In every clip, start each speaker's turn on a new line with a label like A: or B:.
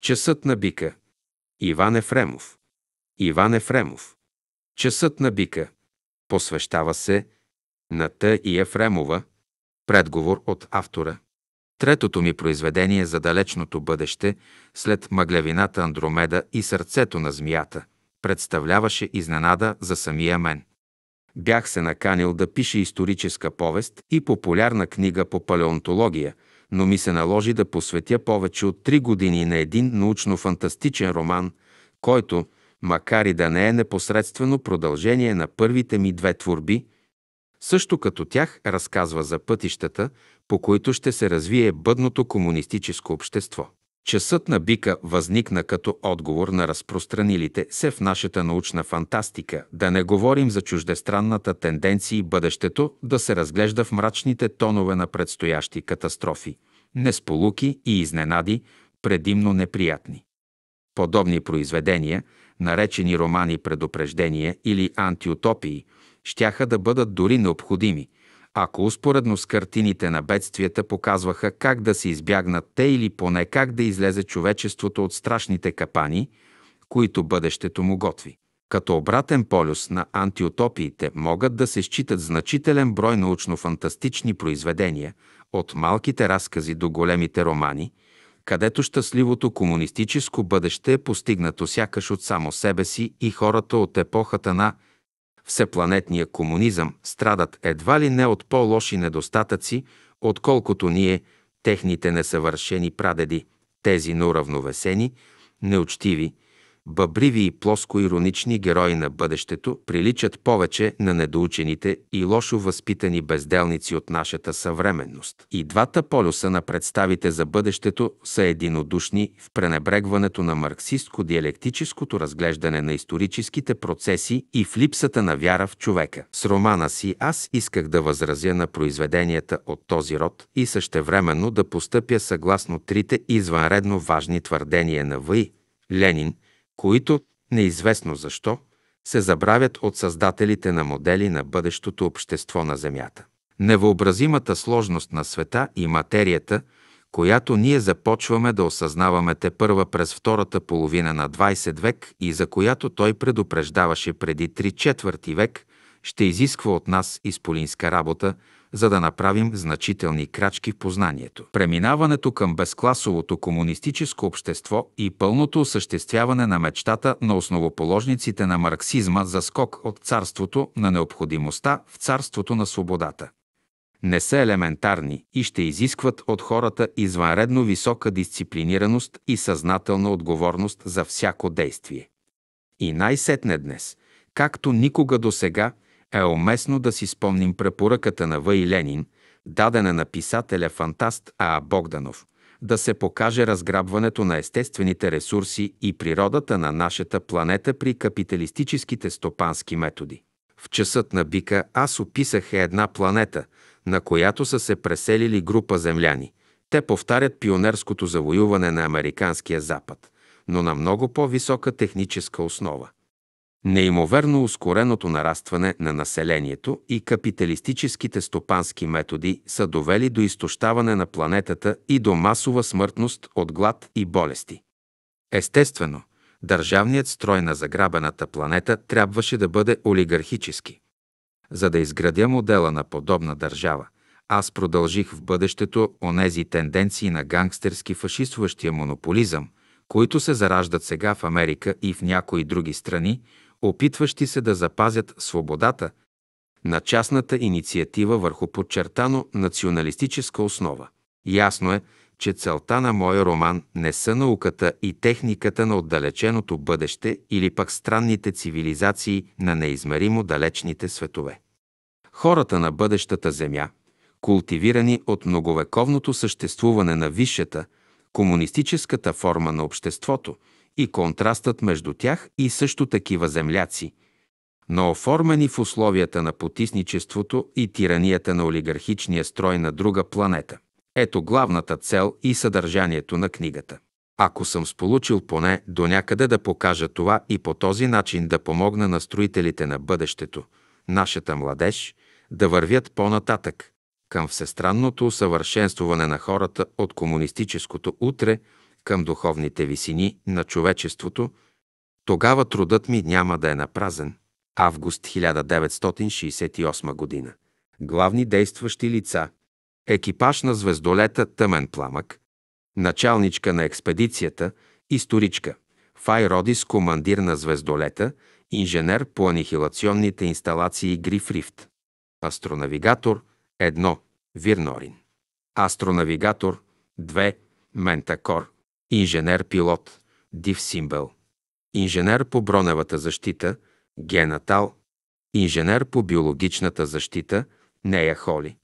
A: Часът на бика. Иван Ефремов. Иван Ефремов. Часът на бика. Посвещава се на Т. и Ефремова. Предговор от автора. Третото ми произведение за далечното бъдеще, след мъглевината Андромеда и сърцето на змията, представляваше изненада за самия мен. Бях се наканил да пише историческа повест и популярна книга по палеонтология, но ми се наложи да посветя повече от три години на един научно-фантастичен роман, който, макар и да не е непосредствено продължение на първите ми две творби, също като тях разказва за пътищата, по които ще се развие бъдното комунистическо общество. Часът на бика възникна като отговор на разпространилите се в нашата научна фантастика, да не говорим за чуждестранната тенденция и бъдещето да се разглежда в мрачните тонове на предстоящи катастрофи, несполуки и изненади, предимно неприятни. Подобни произведения, наречени романи предупреждения или антиутопии, щяха да бъдат дори необходими – ако успоредно с картините на бедствията показваха как да се избягнат те или поне как да излезе човечеството от страшните капани, които бъдещето му готви. Като обратен полюс на антиутопиите могат да се считат значителен брой научно-фантастични произведения, от малките разкази до големите романи, където щастливото комунистическо бъдеще е постигнато сякаш от само себе си и хората от епохата на всепланетния комунизъм страдат едва ли не от по-лоши недостатъци, отколкото ние, техните несъвършени прадеди, тези неуравновесени, неучтиви, бъбриви и плоско-иронични герои на бъдещето приличат повече на недоучените и лошо възпитани безделници от нашата съвременност. И двата полюса на представите за бъдещето са единодушни в пренебрегването на марксистко-диалектическото разглеждане на историческите процеси и в липсата на вяра в човека. С романа си аз исках да възразя на произведенията от този род и същевременно да постъпя съгласно трите извънредно важни твърдения на Въй, Ленин – които, неизвестно защо, се забравят от създателите на модели на бъдещото общество на Земята. Невъобразимата сложност на света и материята, която ние започваме да осъзнаваме те първа през втората половина на 20 век и за която той предупреждаваше преди 3 четвърти век, ще изисква от нас изполинска работа, за да направим значителни крачки в познанието. Преминаването към безкласовото комунистическо общество и пълното осъществяване на мечтата на основоположниците на марксизма за скок от царството на необходимостта в царството на свободата. Не са елементарни и ще изискват от хората извънредно висока дисциплинираност и съзнателна отговорност за всяко действие. И най-сетне днес, както никога до сега, е уместно да си спомним препоръката на Въй Ленин, дадена на писателя-фантаст А. Богданов, да се покаже разграбването на естествените ресурси и природата на нашата планета при капиталистическите стопански методи. В часът на бика аз описах една планета, на която са се преселили група земляни. Те повтарят пионерското завоюване на Американския запад, но на много по-висока техническа основа. Неимоверно ускореното нарастване на населението и капиталистическите стопански методи са довели до изтощаване на планетата и до масова смъртност от глад и болести. Естествено, държавният строй на заграбената планета трябваше да бъде олигархически. За да изградя модела на подобна държава, аз продължих в бъдещето онези тенденции на гангстерски фашистващия монополизъм, които се зараждат сега в Америка и в някои други страни, опитващи се да запазят свободата на частната инициатива върху подчертано националистическа основа. Ясно е, че целта на моя роман не са науката и техниката на отдалеченото бъдеще или пък странните цивилизации на неизмеримо далечните светове. Хората на бъдещата земя, култивирани от многовековното съществуване на висшата, комунистическата форма на обществото – и контрастът между тях и също такива земляци, но оформени в условията на потисничеството и тиранията на олигархичния строй на друга планета. Ето главната цел и съдържанието на книгата. Ако съм сполучил поне до някъде да покажа това и по този начин да помогна на строителите на бъдещето, нашата младеж, да вървят по-нататък към всестранното усъвършенствуване на хората от комунистическото утре – към духовните висини на човечеството, тогава трудът ми няма да е напразен. Август 1968 година. Главни действащи лица. Екипаж на звездолета Тъмен пламък. Началничка на експедицията. Историчка. Фай Родис, командир на звездолета. Инженер по анихилационните инсталации Гриф Рифт. Астронавигатор. 1. Вирнорин. Астронавигатор. 2. Ментакор. Инженер-пилот. Див Симбел. Инженер по броневата защита. Генатал. Инженер по биологичната защита. Нея Холи.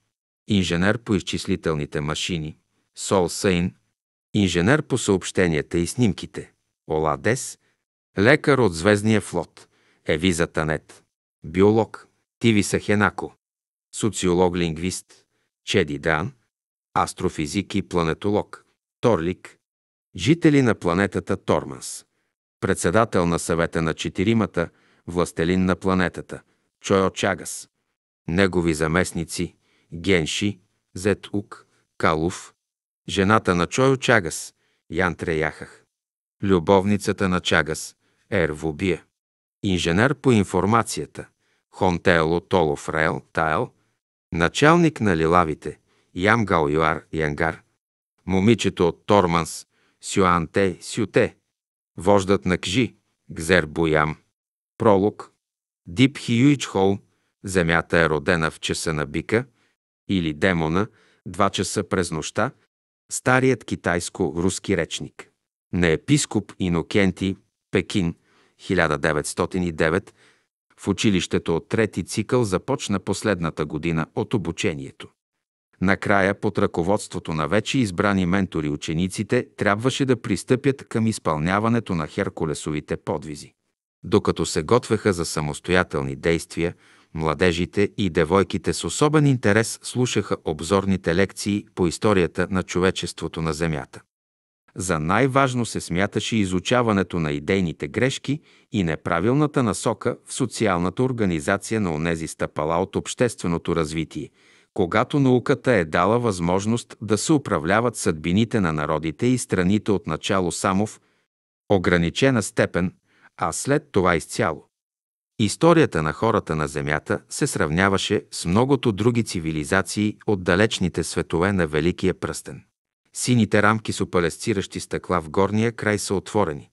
A: Инженер по изчислителните машини. Сол Сейн. Инженер по съобщенията и снимките. Ола Дес. Лекар от Звездния флот. Евиза Танет. Биолог. Тиви Сахенако. Социолог-лингвист. Чеди Дан. Астрофизик и планетолог. Торлик. Жители на планетата Торманс. Председател на съвета на четиримата, властелин на планетата. Чойо Чагас. Негови заместници Генши, Зетук, Калуф, жената на Чойо Чагас, Ян Треяхах, любовницата на Чагас, Ервобия, инженер по информацията, Хонтело Толов Рел Тайл, началник на лилавите, Ям Галюар Янгар, момичето от Торманс, Сюанте Сюте, вождат на Кжи, Гзер Буям, пролог, Дип Хиюич Хол, земята е родена в часа на бика, или демона, два часа през нощта, старият китайско-руски речник. На епископ Инокенти, Пекин, 1909, в училището от трети цикъл започна последната година от обучението. Накрая, под ръководството на вече избрани ментори учениците, трябваше да пристъпят към изпълняването на Херкулесовите подвизи. Докато се готвеха за самостоятелни действия, Младежите и девойките с особен интерес слушаха обзорните лекции по историята на човечеството на Земята. За най-важно се смяташе изучаването на идейните грешки и неправилната насока в социалната организация на онези стъпала от общественото развитие, когато науката е дала възможност да се управляват съдбините на народите и страните от начало само в ограничена степен, а след това изцяло. Историята на хората на Земята се сравняваше с многото други цивилизации от далечните светове на Великия пръстен. Сините рамки с опалесциращи стъкла в горния край са отворени.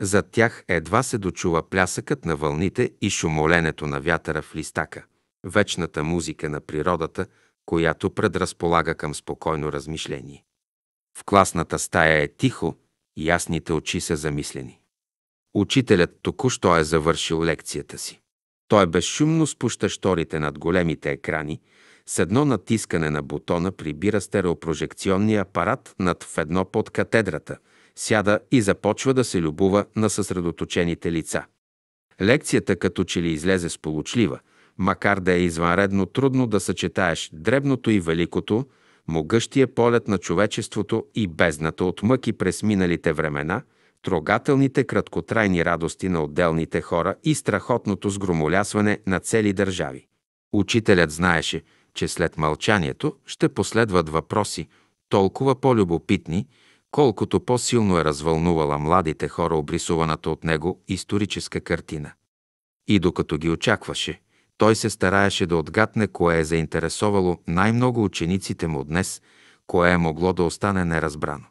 A: Зад тях едва се дочува плясъкът на вълните и шумоленето на вятъра в листака, вечната музика на природата, която предразполага към спокойно размишление. В класната стая е тихо, ясните очи са замислени. Учителят току-що е завършил лекцията си. Той безшумно спуща шторите над големите екрани, с едно натискане на бутона прибира стереопрожекционния апарат над в едно под катедрата, сяда и започва да се любува на съсредоточените лица. Лекцията като че ли излезе сполучлива, макар да е извънредно трудно да съчетаеш дребното и великото, могъщия полет на човечеството и бездната от мъки през миналите времена – трогателните краткотрайни радости на отделните хора и страхотното сгромолясване на цели държави. Учителят знаеше, че след мълчанието ще последват въпроси, толкова по-любопитни, колкото по-силно е развълнувала младите хора обрисуваната от него историческа картина. И докато ги очакваше, той се стараеше да отгадне кое е заинтересовало най-много учениците му днес, кое е могло да остане неразбрано.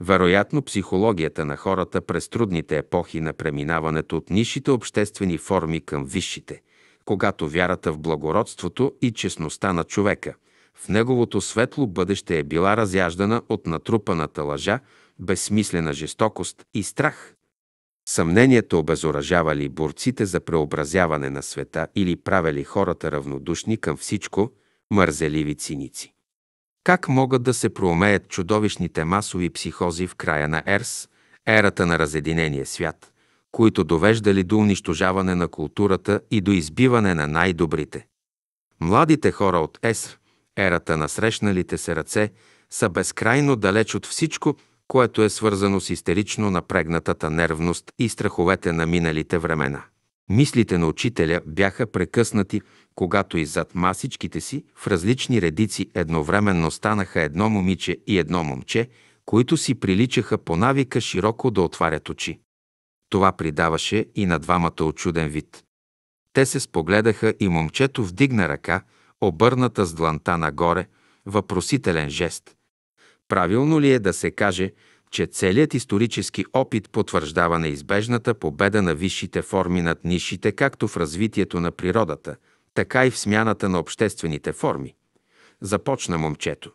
A: Вероятно, психологията на хората през трудните епохи на преминаването от нишите обществени форми към висшите, когато вярата в благородството и честността на човека, в неговото светло бъдеще е била разяждана от натрупаната лъжа, безсмислена жестокост и страх. Съмнението обезоръжавали борците за преобразяване на света или правили хората равнодушни към всичко, мързеливи циници. Как могат да се проумеят чудовищните масови психози в края на Ерс, ерата на разединения свят, които довеждали до унищожаване на културата и до избиване на най-добрите? Младите хора от Ес, ерата на срещналите се ръце, са безкрайно далеч от всичко, което е свързано с истерично напрегнатата нервност и страховете на миналите времена. Мислите на учителя бяха прекъснати когато и зад масичките си в различни редици едновременно станаха едно момиче и едно момче, които си приличаха по навика широко да отварят очи. Това придаваше и на двамата очуден вид. Те се спогледаха и момчето вдигна ръка, обърната с дланта нагоре, въпросителен жест. Правилно ли е да се каже, че целият исторически опит потвърждава неизбежната победа на висшите форми над нишите, както в развитието на природата, така и в смяната на обществените форми? Започна момчето.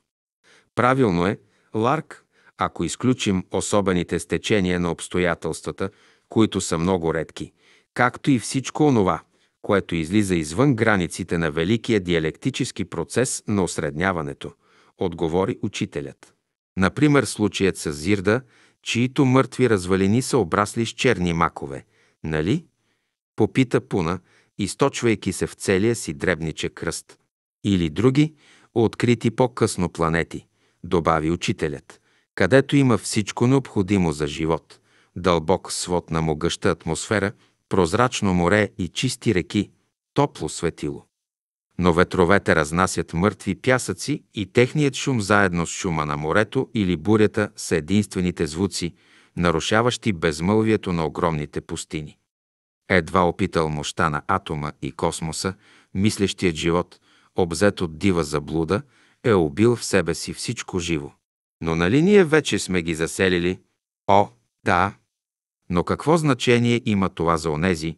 A: Правилно е, Ларк, ако изключим особените стечения на обстоятелствата, които са много редки, както и всичко онова, което излиза извън границите на великия диалектически процес на осредняването, отговори учителят. Например, случаят с Зирда, чието мъртви развалини са обрасли с черни макове. Нали? Попита Пуна, източвайки се в целия си дребниче кръст. Или други, открити по-късно планети, добави учителят, където има всичко необходимо за живот. Дълбок свод на могъща атмосфера, прозрачно море и чисти реки, топло светило но ветровете разнасят мъртви пясъци и техният шум заедно с шума на морето или бурята са единствените звуци, нарушаващи безмълвието на огромните пустини. Едва опитал мощта на атома и космоса, мислещият живот, обзет от дива заблуда, е убил в себе си всичко живо. Но нали ние вече сме ги заселили? О, да! Но какво значение има това за онези,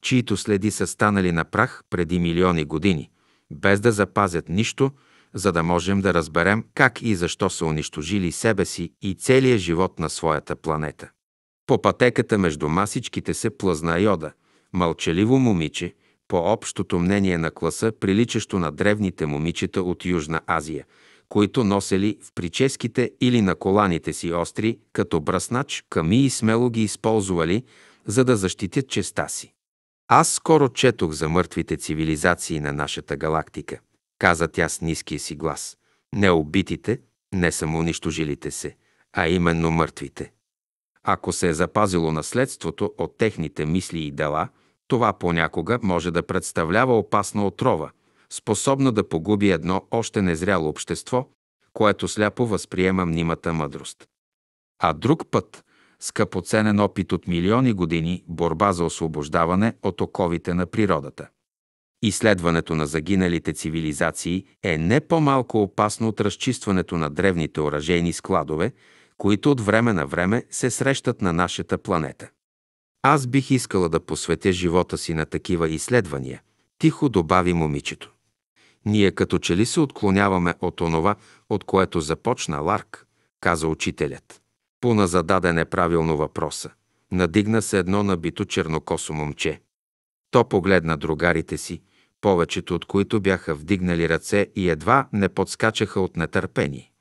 A: чието следи са станали на прах преди милиони години, без да запазят нищо, за да можем да разберем как и защо са унищожили себе си и целия живот на своята планета. По пътеката между масичките се плъзна Йода, мълчаливо момиче, по общото мнение на класа, приличащо на древните момичета от Южна Азия, които носели в прическите или на коланите си остри, като бръснач, ками и смело ги използвали, за да защитят честа си. Аз скоро четох за мъртвите цивилизации на нашата галактика, каза тя с ниския си глас. Не убитите, не самоунищожилите се, а именно мъртвите. Ако се е запазило наследството от техните мисли и дела, това понякога може да представлява опасна отрова, способна да погуби едно още незряло общество, което сляпо възприема мнимата мъдрост. А друг път скъпоценен опит от милиони години борба за освобождаване от оковите на природата. Изследването на загиналите цивилизации е не по-малко опасно от разчистването на древните оръжейни складове, които от време на време се срещат на нашата планета. Аз бих искала да посветя живота си на такива изследвания, тихо добави момичето. Ние като че ли се отклоняваме от онова, от което започна Ларк, каза учителят. Пуна зададе неправилно въпроса. Надигна се едно набито чернокосо момче. То погледна другарите си, повечето от които бяха вдигнали ръце и едва не подскачаха от нетърпение.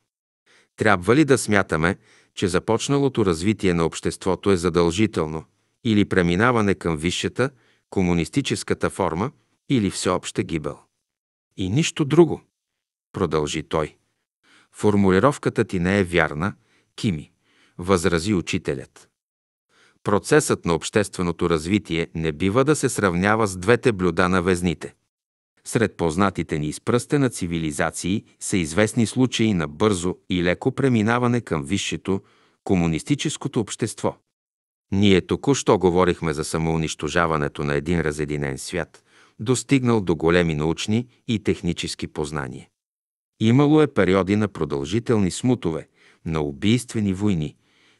A: Трябва ли да смятаме, че започналото развитие на обществото е задължително или преминаване към висшата, комунистическата форма или всеобща гибел? И нищо друго, продължи той. Формулировката ти не е вярна, Кими възрази учителят. Процесът на общественото развитие не бива да се сравнява с двете блюда на везните. Сред познатите ни изпръстена цивилизации са известни случаи на бързо и леко преминаване към висшето, комунистическото общество. Ние току-що говорихме за самоунищожаването на един разединен свят, достигнал до големи научни и технически познания. Имало е периоди на продължителни смутове, на убийствени войни,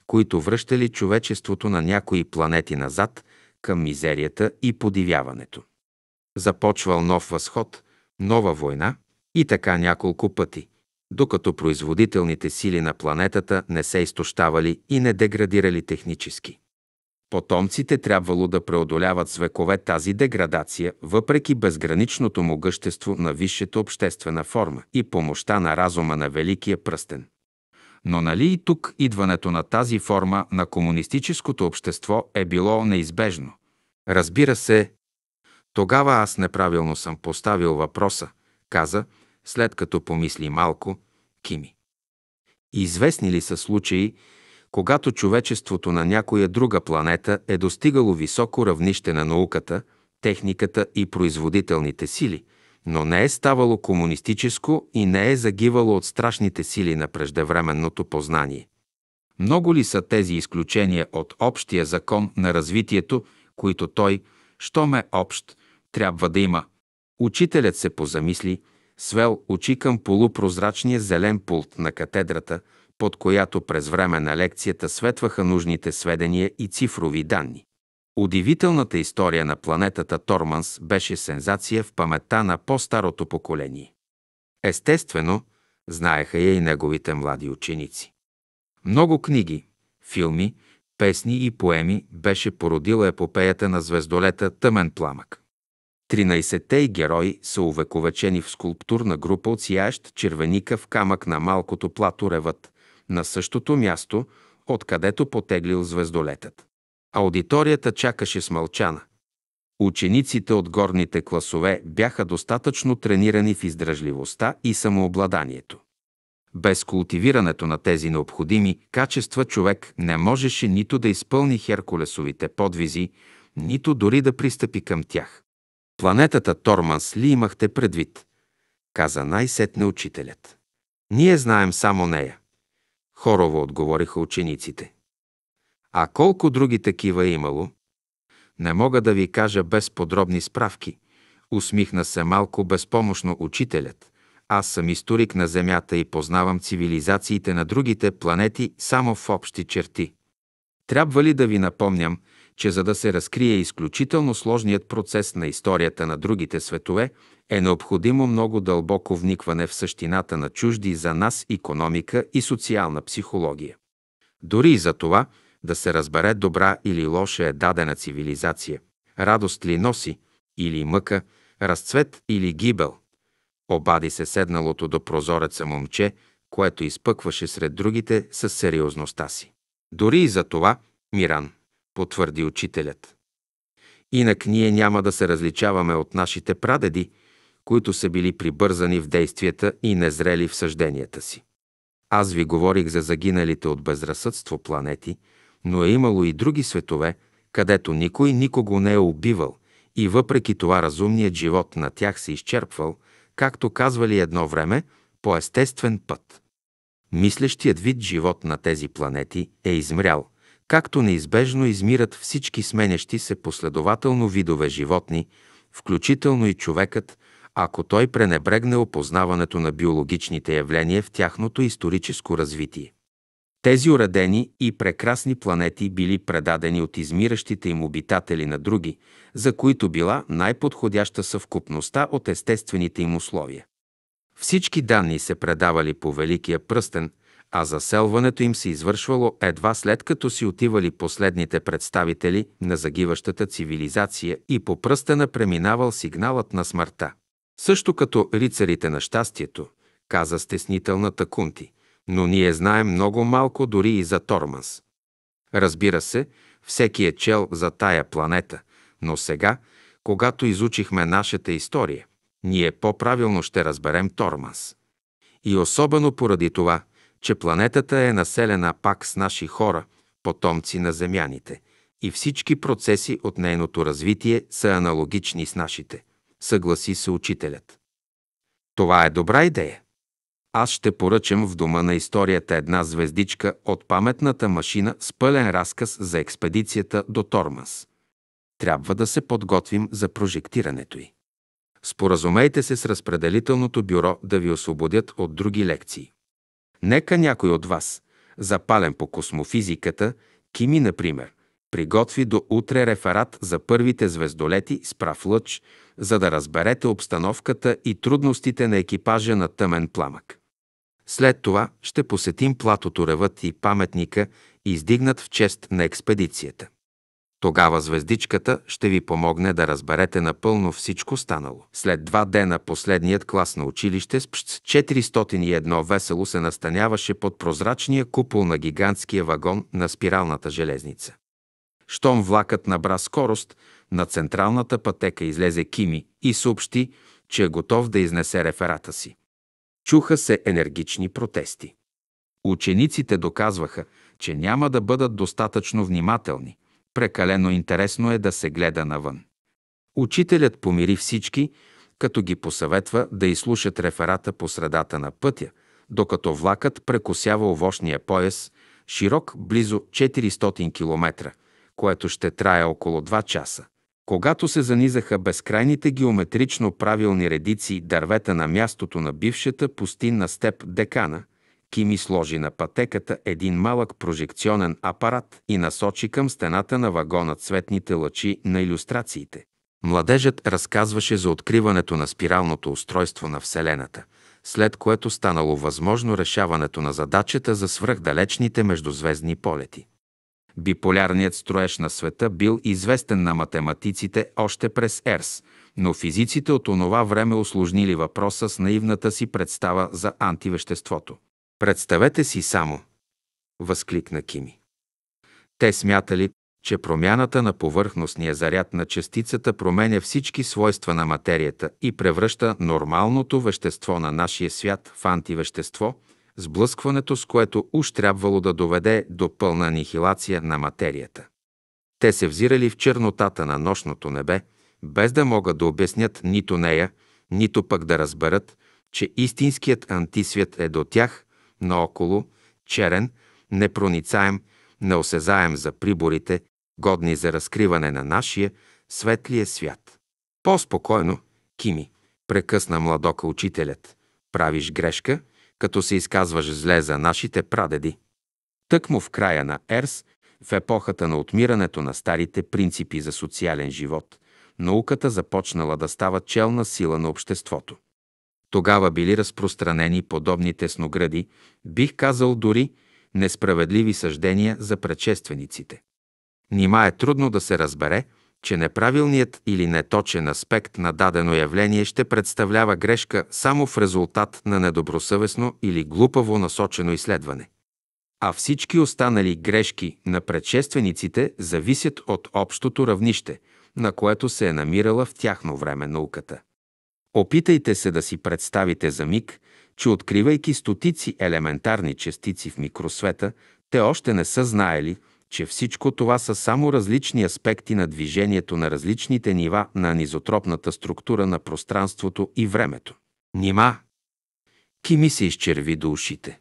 A: които връщали човечеството на някои планети назад към мизерията и подивяването. Започвал нов възход, нова война и така няколко пъти, докато производителните сили на планетата не се изтощавали и не деградирали технически. Потомците трябвало да преодоляват с векове тази деградация, въпреки безграничното могъщество на висшата обществена форма и помощта на разума на Великия пръстен. Но нали и тук идването на тази форма на комунистическото общество е било неизбежно? Разбира се, тогава аз неправилно съм поставил въпроса, каза, след като помисли малко, Кими. Известни ли са случаи, когато човечеството на някоя друга планета е достигало високо равнище на науката, техниката и производителните сили, но не е ставало комунистическо и не е загивало от страшните сили на преждевременното познание. Много ли са тези изключения от общия закон на развитието, които той, щом е общ, трябва да има? Учителят се позамисли, свел очи към полупрозрачния зелен пулт на катедрата, под която през време на лекцията светваха нужните сведения и цифрови данни. Удивителната история на планетата Торманс беше сензация в паметта на по-старото поколение. Естествено, знаеха я и неговите млади ученици. Много книги, филми, песни и поеми беше породила епопеята на звездолета Тъмен пламък. Тринайсетте и герои са увековечени в скулптурна група от сияещ червеника в камък на малкото плато Ревът, на същото място, откъдето потеглил звездолетът. Аудиторията чакаше смълчана. Учениците от горните класове бяха достатъчно тренирани в издръжливостта и самообладанието. Без култивирането на тези необходими качества човек не можеше нито да изпълни Херкулесовите подвизи, нито дори да пристъпи към тях. Планетата Торманс ли имахте предвид? каза най-сетне учителят. Ние знаем само нея. Хорово отговориха учениците. А колко други такива е имало? Не мога да ви кажа без подробни справки. Усмихна се малко безпомощно учителят. Аз съм историк на Земята и познавам цивилизациите на другите планети само в общи черти. Трябва ли да ви напомням, че за да се разкрие изключително сложният процес на историята на другите светове, е необходимо много дълбоко вникване в същината на чужди за нас економика и социална психология. Дори и за това да се разбере добра или лоша е дадена цивилизация, радост ли носи, или мъка, разцвет или гибел. Обади се седналото до прозореца момче, което изпъкваше сред другите със сериозността си. Дори и за това, Миран, потвърди учителят. Инак ние няма да се различаваме от нашите прадеди, които са били прибързани в действията и незрели в съжденията си. Аз ви говорих за загиналите от безразсъдство планети, но е имало и други светове, където никой никого не е убивал и въпреки това разумният живот на тях се изчерпвал, както казвали едно време, по естествен път. Мислещият вид живот на тези планети е измрял, както неизбежно измират всички сменящи се последователно видове животни, включително и човекът, ако той пренебрегне опознаването на биологичните явления в тяхното историческо развитие. Тези уредени и прекрасни планети били предадени от измиращите им обитатели на други, за които била най-подходяща съвкупността от естествените им условия. Всички данни се предавали по Великия пръстен, а заселването им се извършвало едва след като си отивали последните представители на загиващата цивилизация и по пръстена преминавал сигналът на смъртта. Също като рицарите на щастието, каза стеснителната Кунти, но ние знаем много малко дори и за Торманс. Разбира се, всеки е чел за тая планета, но сега, когато изучихме нашата история, ние по-правилно ще разберем Торманс. И особено поради това, че планетата е населена пак с наши хора, потомци на земяните, и всички процеси от нейното развитие са аналогични с нашите – съгласи се учителят. Това е добра идея. Аз ще поръчам в дома на историята една звездичка от паметната машина с пълен разказ за експедицията до Тормас. Трябва да се подготвим за прожектирането й. Споразумейте се с разпределителното бюро да ви освободят от други лекции. Нека някой от вас, запален по космофизиката, Кими, например, приготви до утре реферат за първите звездолети с прав лъч, за да разберете обстановката и трудностите на екипажа на тъмен пламък. След това ще посетим платото Ревът и паметника, издигнат в чест на експедицията. Тогава звездичката ще ви помогне да разберете напълно всичко станало. След два дена последният клас на училище с ПШЦ 401 весело се настаняваше под прозрачния купол на гигантския вагон на спиралната железница. Щом влакът набра скорост, на централната пътека излезе Кими и съобщи, че е готов да изнесе реферата си. Чуха се енергични протести. Учениците доказваха, че няма да бъдат достатъчно внимателни. Прекалено интересно е да се гледа навън. Учителят помири всички, като ги посъветва да изслушат реферата по средата на пътя, докато влакът прекосява овощния пояс, широк близо 400 км, което ще трае около 2 часа. Когато се занизаха безкрайните геометрично правилни редици дървета на мястото на бившата пустинна степ Декана, Кими сложи на пътеката един малък прожекционен апарат и насочи към стената на вагона цветните лъчи на иллюстрациите. Младежът разказваше за откриването на спиралното устройство на Вселената, след което станало възможно решаването на задачата за свръхдалечните междузвездни полети. Биполярният строеж на света бил известен на математиците още през Ерс, но физиците от онова време осложнили въпроса с наивната си представа за антивеществото. Представете си само, възкликна Кими. Те смятали, че промяната на повърхностния заряд на частицата променя всички свойства на материята и превръща нормалното вещество на нашия свят в антивещество, сблъскването с което уж трябвало да доведе до пълна анихилация на материята. Те се взирали в чернотата на нощното небе, без да могат да обяснят нито нея, нито пък да разберат, че истинският антисвят е до тях, наоколо, черен, непроницаем, неосезаем за приборите, годни за разкриване на нашия светлия свят. По-спокойно, Кими, прекъсна младока учителят. Правиш грешка, като се изказваш зле за нашите прадеди. Тъкмо в края на Ерс, в епохата на отмирането на старите принципи за социален живот, науката започнала да става челна сила на обществото. Тогава били разпространени подобни тесногради, бих казал дори несправедливи съждения за предшествениците. Нима е трудно да се разбере, че неправилният или неточен аспект на дадено явление ще представлява грешка само в резултат на недобросъвестно или глупаво насочено изследване. А всички останали грешки на предшествениците зависят от общото равнище, на което се е намирала в тяхно време науката. Опитайте се да си представите за миг, че откривайки стотици елементарни частици в микросвета, те още не са знаели, че всичко това са само различни аспекти на движението на различните нива на анизотропната структура на пространството и времето. Нима! Кими се изчерви до ушите.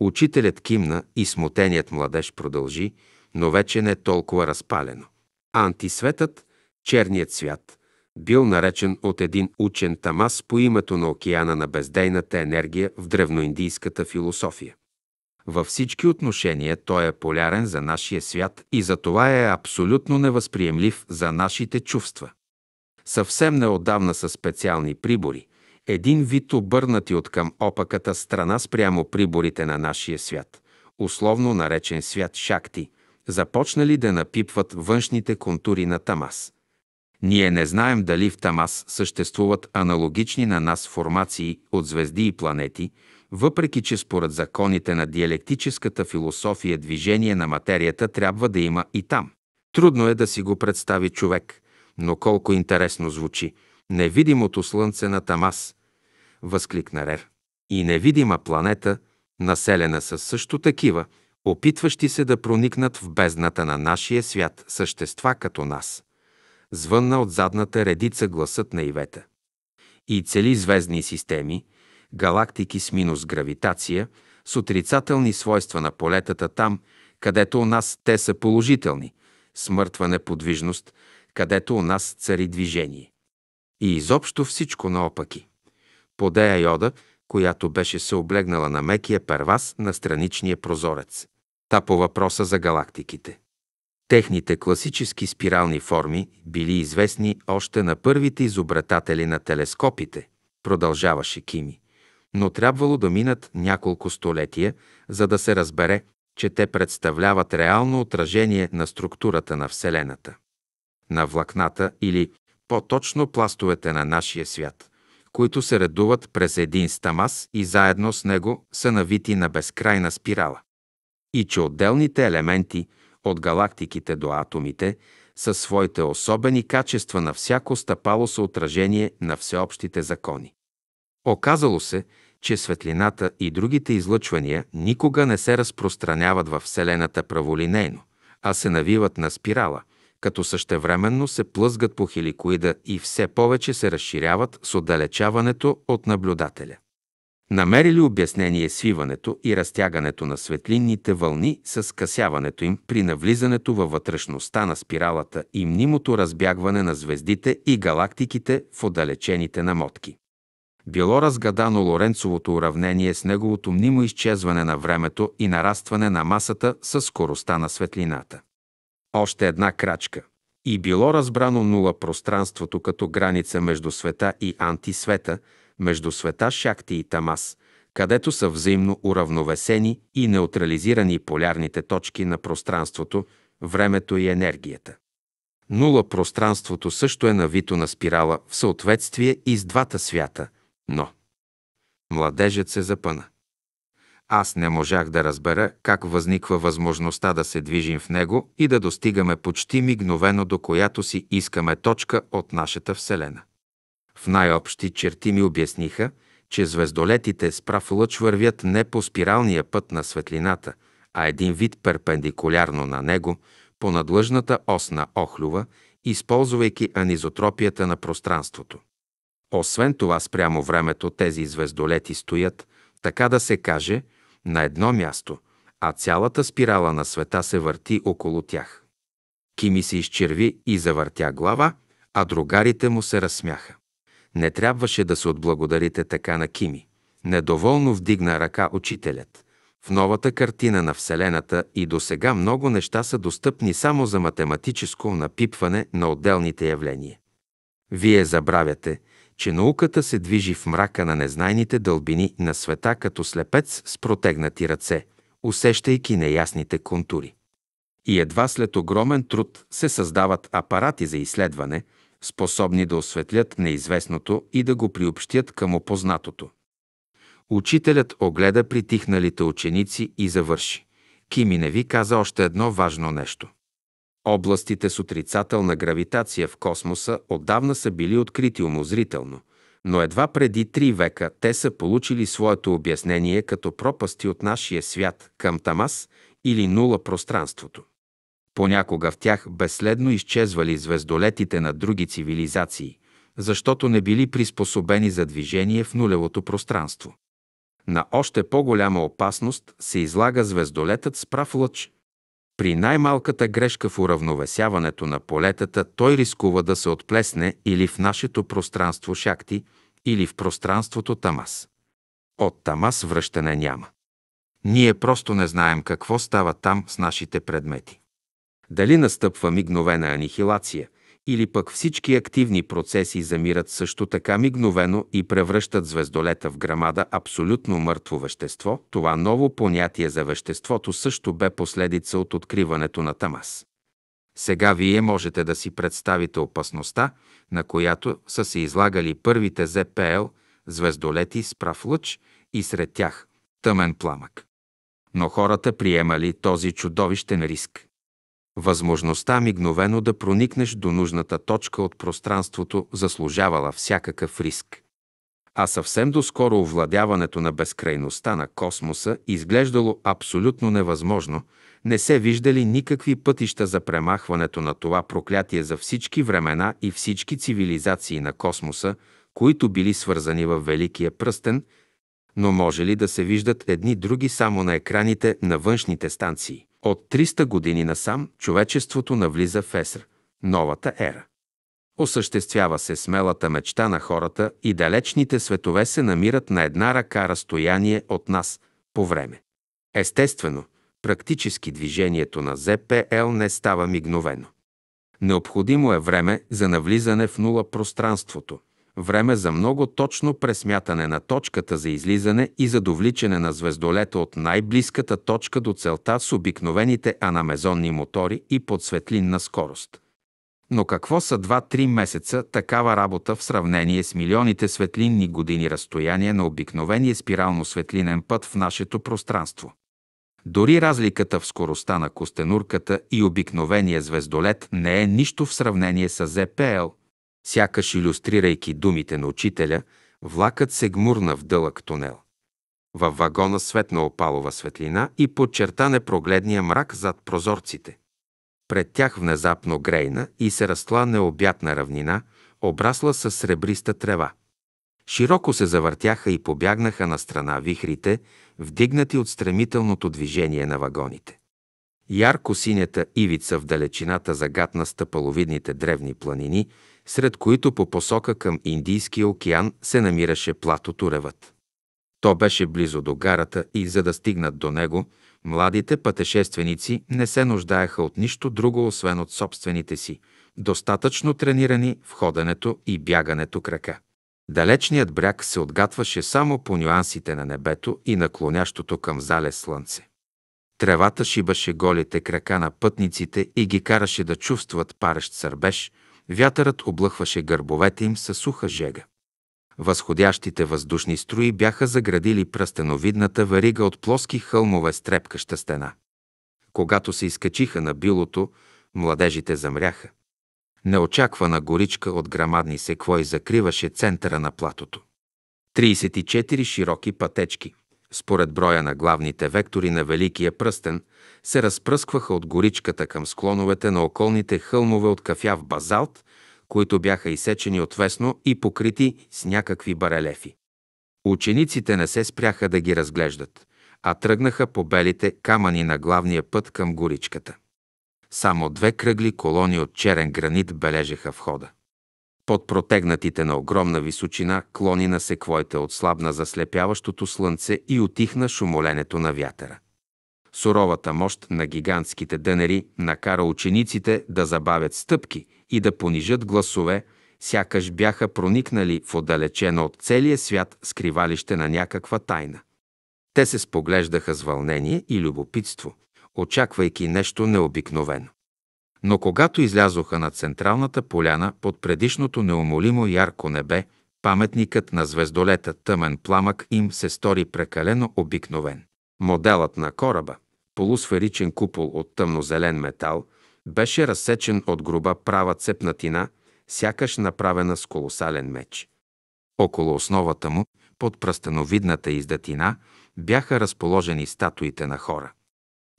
A: Учителят кимна и смутеният младеж продължи, но вече не толкова разпалено. Антисветът, черният свят, бил наречен от един учен Тамас по името на океана на бездейната енергия в древноиндийската философия. Във всички отношения той е полярен за нашия свят и за това е абсолютно невъзприемлив за нашите чувства. Съвсем неодавна са специални прибори, един вид обърнати от към опаката страна спрямо приборите на нашия свят, условно наречен свят Шакти, започнали да напипват външните контури на Тамас. Ние не знаем дали в Тамас съществуват аналогични на нас формации от звезди и планети, въпреки че според законите на диалектическата философия движение на материята трябва да има и там. Трудно е да си го представи човек, но колко интересно звучи невидимото слънце на Тамас, възкликна Рер. И невидима планета, населена с също такива, опитващи се да проникнат в бездната на нашия свят същества като нас. Звънна от задната редица гласът на Ивета. И цели звездни системи, галактики с минус гравитация, с отрицателни свойства на полетата там, където у нас те са положителни, смъртва неподвижност, където у нас цари движение. И изобщо всичко наопаки. Подея Йода, която беше се облегнала на мекия первас на страничния прозорец. Та по въпроса за галактиките. Техните класически спирални форми били известни още на първите изобретатели на телескопите, продължаваше Кими но трябвало да минат няколко столетия, за да се разбере, че те представляват реално отражение на структурата на Вселената. На влакната или по-точно пластовете на нашия свят, които се редуват през един стамас и заедно с него са навити на безкрайна спирала. И че отделните елементи, от галактиките до атомите, със своите особени качества на всяко стъпало са отражение на всеобщите закони. Оказало се, че светлината и другите излъчвания никога не се разпространяват във Вселената праволинейно, а се навиват на спирала, като същевременно се плъзгат по хеликоида и все повече се разширяват с отдалечаването от наблюдателя. Намерили обяснение свиването и разтягането на светлинните вълни с скъсяването им при навлизането във вътрешността на спиралата и мнимото разбягване на звездите и галактиките в отдалечените намотки. Било разгадано Лоренцовото уравнение с неговото мнимо изчезване на времето и нарастване на масата с скоростта на светлината. Още една крачка. И било разбрано нула пространството като граница между света и антисвета – между света Шакти и Тамас, където са взаимно уравновесени и неутрализирани полярните точки на пространството, времето и енергията. Нула пространството също е навито на спирала в съответствие и с двата свята, но младежът се запъна. Аз не можах да разбера как възниква възможността да се движим в него и да достигаме почти мигновено до която си искаме точка от нашата Вселена. В най-общи черти ми обясниха, че звездолетите с прав лъч вървят не по спиралния път на светлината, а един вид перпендикулярно на него, по надлъжната ос на Охлюва, използвайки анизотропията на пространството. Освен това, спрямо времето тези звездолети стоят, така да се каже, на едно място, а цялата спирала на света се върти около тях. Кими се изчерви и завъртя глава, а другарите му се разсмяха. Не трябваше да се отблагодарите така на Кими. Недоволно вдигна ръка учителят. В новата картина на Вселената и до сега много неща са достъпни само за математическо напипване на отделните явления. Вие забравяте, че науката се движи в мрака на незнайните дълбини на света като слепец с протегнати ръце, усещайки неясните контури. И едва след огромен труд се създават апарати за изследване – способни да осветлят неизвестното и да го приобщят към опознатото. Учителят огледа притихналите ученици и завърши. Кими не ви каза още едно важно нещо. Областите с отрицателна гравитация в космоса отдавна са били открити умозрително, но едва преди три века те са получили своето обяснение като пропасти от нашия свят към Тамас или нула пространството. Понякога в тях безследно изчезвали звездолетите на други цивилизации, защото не били приспособени за движение в нулевото пространство. На още по-голяма опасност се излага звездолетът с прав лъч. При най-малката грешка в уравновесяването на полетата той рискува да се отплесне или в нашето пространство Шакти, или в пространството Тамас. От Тамас връщане няма. Ние просто не знаем какво става там с нашите предмети. Дали настъпва мигновена анихилация, или пък всички активни процеси замират също така мигновено и превръщат звездолета в грамада абсолютно мъртво вещество, това ново понятие за веществото също бе последица от откриването на Тамас. Сега вие можете да си представите опасността, на която са се излагали първите ЗПЛ, звездолети с прав лъч и сред тях тъмен пламък. Но хората приемали този чудовищен риск. Възможността мигновено да проникнеш до нужната точка от пространството заслужавала всякакъв риск. А съвсем доскоро овладяването на безкрайността на космоса изглеждало абсолютно невъзможно, не се виждали никакви пътища за премахването на това проклятие за всички времена и всички цивилизации на космоса, които били свързани в Великия пръстен, но може ли да се виждат едни други само на екраните на външните станции? От 300 години насам човечеството навлиза в Еср, новата ера. Осъществява се смелата мечта на хората и далечните светове се намират на една ръка разстояние от нас по време. Естествено, практически движението на ЗПЛ не става мигновено. Необходимо е време за навлизане в нула пространството – Време за много точно пресмятане на точката за излизане и за довличане на звездолета от най-близката точка до целта с обикновените анамезонни мотори и под светлинна скорост. Но какво са 2-3 месеца такава работа в сравнение с милионите светлинни години разстояние на обикновения спирално-светлинен път в нашето пространство? Дори разликата в скоростта на костенурката и обикновения звездолет не е нищо в сравнение с ЗПЛ – Сякаш иллюстрирайки думите на учителя, влакът се гмурна в дълъг тунел. Във вагона светна опалова светлина и подчерта непрогледния мрак зад прозорците. Пред тях внезапно грейна и се разтла необятна равнина, обрасла с сребриста трева. Широко се завъртяха и побягнаха на страна вихрите, вдигнати от стремителното движение на вагоните. Ярко синята ивица в далечината загатна стъпаловидните древни планини, сред които по посока към Индийския океан се намираше платото Ревът. То беше близо до гарата и за да стигнат до него, младите пътешественици не се нуждаеха от нищо друго, освен от собствените си, достатъчно тренирани в ходенето и бягането крака. Далечният бряг се отгатваше само по нюансите на небето и наклонящото към залез слънце. Тревата шибаше голите крака на пътниците и ги караше да чувстват парещ сърбеж, вятърът облъхваше гърбовете им със суха жега. Възходящите въздушни струи бяха заградили пръстеновидната варига от плоски хълмове с трепкаща стена. Когато се изкачиха на билото, младежите замряха. Неочаквана горичка от грамадни секвои закриваше центъра на платото. 34 широки пътечки, според броя на главните вектори на Великия пръстен, се разпръскваха от горичката към склоновете на околните хълмове от кафяв базалт, които бяха изсечени отвесно и покрити с някакви барелефи. Учениците не се спряха да ги разглеждат, а тръгнаха по белите камъни на главния път към горичката. Само две кръгли колони от черен гранит бележеха входа. Под протегнатите на огромна височина клони на секвоите отслабна заслепяващото слънце и отихна шумоленето на вятъра. Суровата мощ на гигантските дънери накара учениците да забавят стъпки и да понижат гласове, сякаш бяха проникнали в отдалечено от целия свят скривалище на някаква тайна. Те се споглеждаха с вълнение и любопитство, очаквайки нещо необикновено. Но когато излязоха на централната поляна под предишното неумолимо ярко небе, паметникът на звездолета тъмен пламък им се стори прекалено обикновен. Моделът на кораба, полусферичен купол от тъмнозелен метал, беше разсечен от груба права цепнатина, сякаш направена с колосален меч. Около основата му, под пръстеновидната издатина, бяха разположени статуите на хора.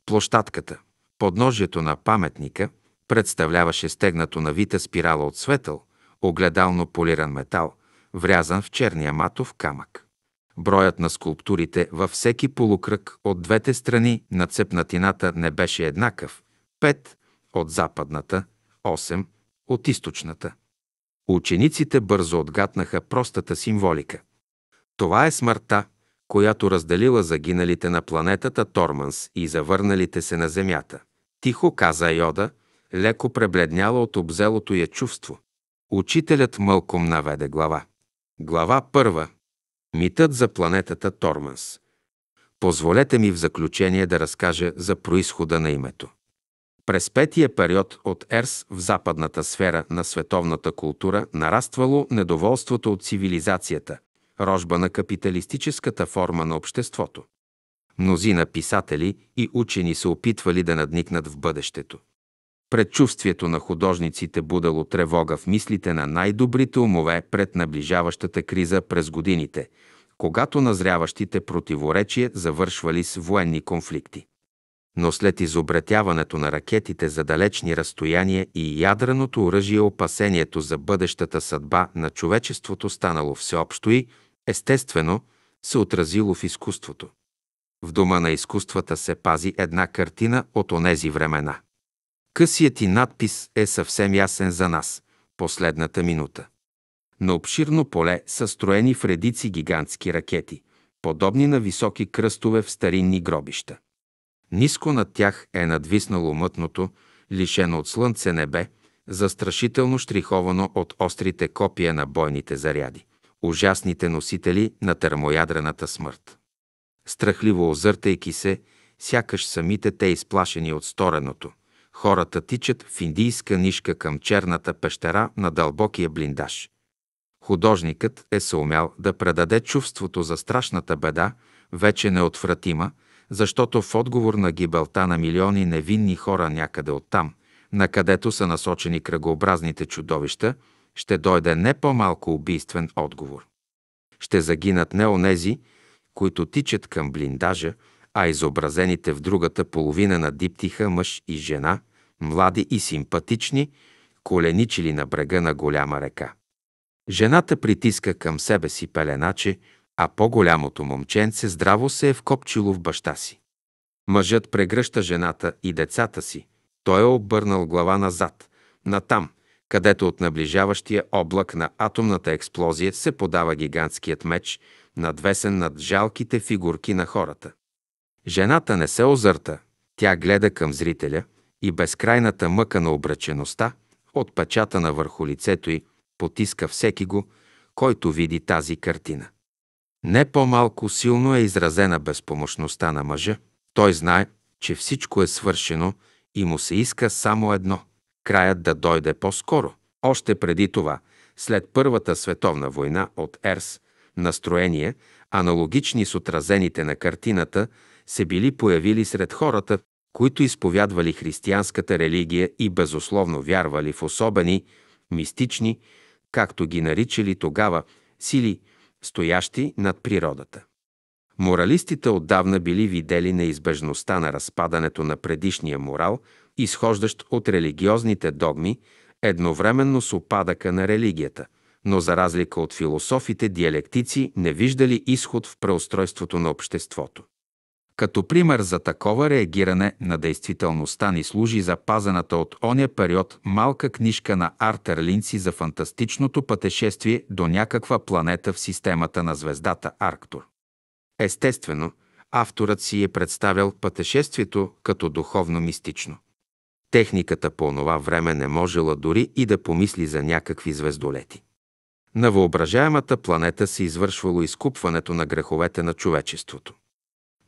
A: Площадката, подножието на паметника, представляваше стегнато навита спирала от светъл, огледално полиран метал, врязан в черния матов камък. Броят на скулптурите във всеки полукръг от двете страни на цепнатината не беше еднакъв – пет от западната, 8 от източната. Учениците бързо отгатнаха простата символика. Това е смъртта, която разделила загиналите на планетата Торманс и завърналите се на Земята. Тихо каза Йода, леко пребледняла от обзелото я чувство. Учителят мълком наведе глава. Глава първа. Митът за планетата Торманс. Позволете ми в заключение да разкажа за происхода на името. През петия период от Ерс в западната сфера на световната култура нараствало недоволството от цивилизацията, рожба на капиталистическата форма на обществото. Мнозина писатели и учени се опитвали да надникнат в бъдещето. Предчувствието на художниците будало тревога в мислите на най-добрите умове пред наближаващата криза през годините, когато назряващите противоречия завършвали с военни конфликти. Но след изобретяването на ракетите за далечни разстояния и ядреното оръжие опасението за бъдещата съдба на човечеството станало всеобщо и, естествено, се отразило в изкуството. В дома на изкуствата се пази една картина от онези времена. Късият и надпис е съвсем ясен за нас – последната минута. На обширно поле са строени в редици гигантски ракети, подобни на високи кръстове в старинни гробища. Ниско над тях е надвиснало мътното, лишено от слънце небе, застрашително штриховано от острите копия на бойните заряди, ужасните носители на термоядрената смърт. Страхливо озъртайки се, сякаш самите те изплашени от стореното – Хората тичат в индийска нишка към черната пещера на дълбокия блиндаж. Художникът е съумял да предаде чувството за страшната беда, вече неотвратима, защото в отговор на гибелта на милиони невинни хора някъде оттам, накъдето са насочени кръгообразните чудовища, ще дойде не по-малко убийствен отговор. Ще загинат не онези, които тичат към блиндажа, а изобразените в другата половина на диптиха мъж и жена, млади и симпатични, коленичили на брега на голяма река. Жената притиска към себе си пеленаче, а по-голямото момченце здраво се е вкопчило в баща си. Мъжът прегръща жената и децата си. Той е обърнал глава назад, натам, където от наближаващия облак на атомната експлозия се подава гигантският меч, надвесен над жалките фигурки на хората. Жената не се озърта, тя гледа към зрителя и безкрайната мъка на обречеността, отпечатана върху лицето й, потиска всеки го, който види тази картина. Не по-малко силно е изразена безпомощността на мъжа. Той знае, че всичко е свършено и му се иска само едно – краят да дойде по-скоро. Още преди това, след Първата световна война от Ерс, настроения, аналогични с отразените на картината, се били появили сред хората, които изповядвали християнската религия и безусловно вярвали в особени, мистични, както ги наричали тогава, сили, стоящи над природата. Моралистите отдавна били видели неизбежността на разпадането на предишния морал, изхождащ от религиозните догми, едновременно с опадъка на религията, но за разлика от философите диалектици не виждали изход в преустройството на обществото. Като пример за такова реагиране на действителността ни служи запазената от оня период малка книжка на Артер Линци за фантастичното пътешествие до някаква планета в системата на звездата Арктур. Естествено, авторът си е представял пътешествието като духовно-мистично. Техниката по това време не можела дори и да помисли за някакви звездолети. На въображаемата планета се извършвало изкупването на греховете на човечеството.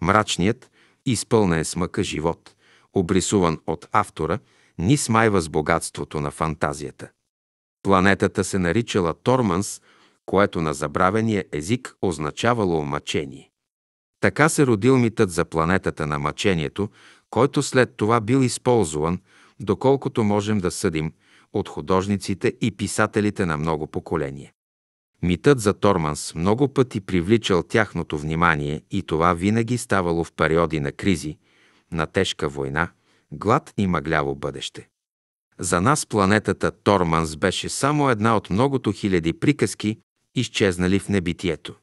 A: Мрачният, изпълнен с мъка живот, обрисуван от автора, ни смайва с богатството на фантазията. Планетата се наричала Торманс, което на забравения език означавало мъчение. Така се родил митът за планетата на мъчението, който след това бил използван, доколкото можем да съдим, от художниците и писателите на много поколения. Митът за Торманс много пъти привличал тяхното внимание и това винаги ставало в периоди на кризи, на тежка война, глад и мъгляво бъдеще. За нас планетата Торманс беше само една от многото хиляди приказки, изчезнали в небитието.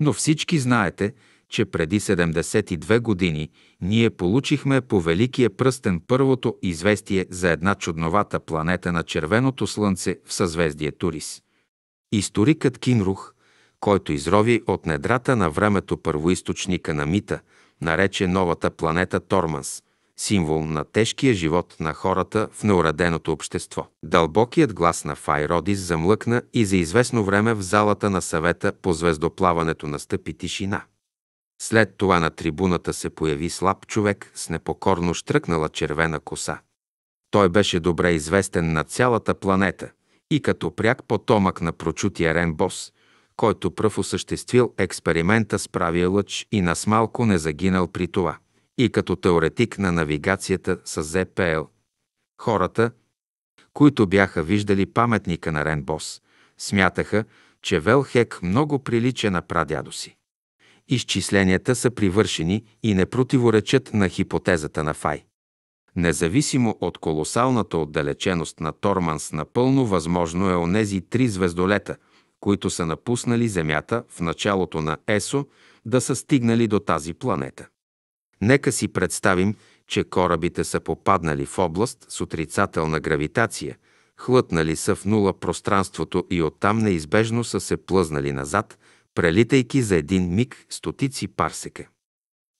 A: Но всички знаете, че преди 72 години ние получихме по Великия пръстен първото известие за една чудновата планета на червеното слънце в съзвездие Турис. Историкът Кинрух, който изрови от недрата на времето първоисточника на мита, нарече новата планета Торманс, символ на тежкия живот на хората в неуреденото общество. Дълбокият глас на Файродис замлъкна и за известно време в залата на съвета по звездоплаването настъпи тишина. След това на трибуната се появи слаб човек с непокорно штръкнала червена коса. Той беше добре известен на цялата планета – и като пряк потомък на прочутия Рен Бос, който пръв осъществил експеримента с правия лъч и нас малко не загинал при това, и като теоретик на навигацията с ЗПЛ. Хората, които бяха виждали паметника на Рен Бос, смятаха, че Велхек много прилича на прадядо си. Изчисленията са привършени и не противоречат на хипотезата на Фай. Независимо от колосалната отдалеченост на Торманс, напълно възможно е онези три звездолета, които са напуснали Земята в началото на ЕСО, да са стигнали до тази планета. Нека си представим, че корабите са попаднали в област с отрицателна гравитация, хлътнали са в нула пространството и оттам неизбежно са се плъзнали назад, прелитайки за един миг стотици парсека.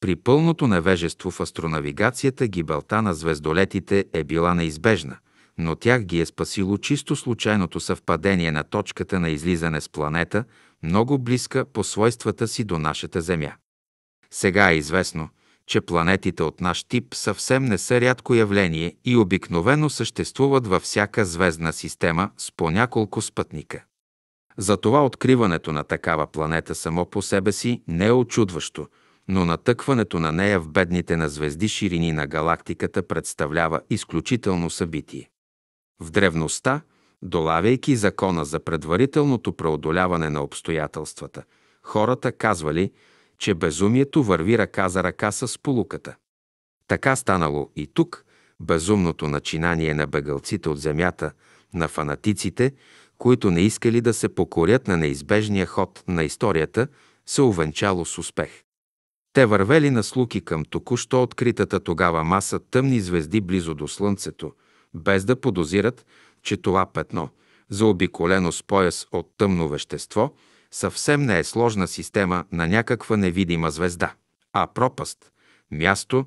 A: При пълното невежество в астронавигацията гибелта на звездолетите е била неизбежна, но тях ги е спасило чисто случайното съвпадение на точката на излизане с планета, много близка по свойствата си до нашата Земя. Сега е известно, че планетите от наш тип съвсем не са рядко явление и обикновено съществуват във всяка звездна система с по няколко спътника. Затова откриването на такава планета само по себе си не е очудващо – но натъкването на нея в бедните на звезди ширини на галактиката представлява изключително събитие. В древността, долавяйки закона за предварителното преодоляване на обстоятелствата, хората казвали, че безумието върви ръка за ръка с полуката. Така станало и тук, безумното начинание на бегалците от земята, на фанатиците, които не искали да се покорят на неизбежния ход на историята, се увенчало с успех. Те вървели на слуки към току-що откритата тогава маса тъмни звезди близо до Слънцето, без да подозират, че това петно, заобиколено с пояс от тъмно вещество, съвсем не е сложна система на някаква невидима звезда, а пропаст, място,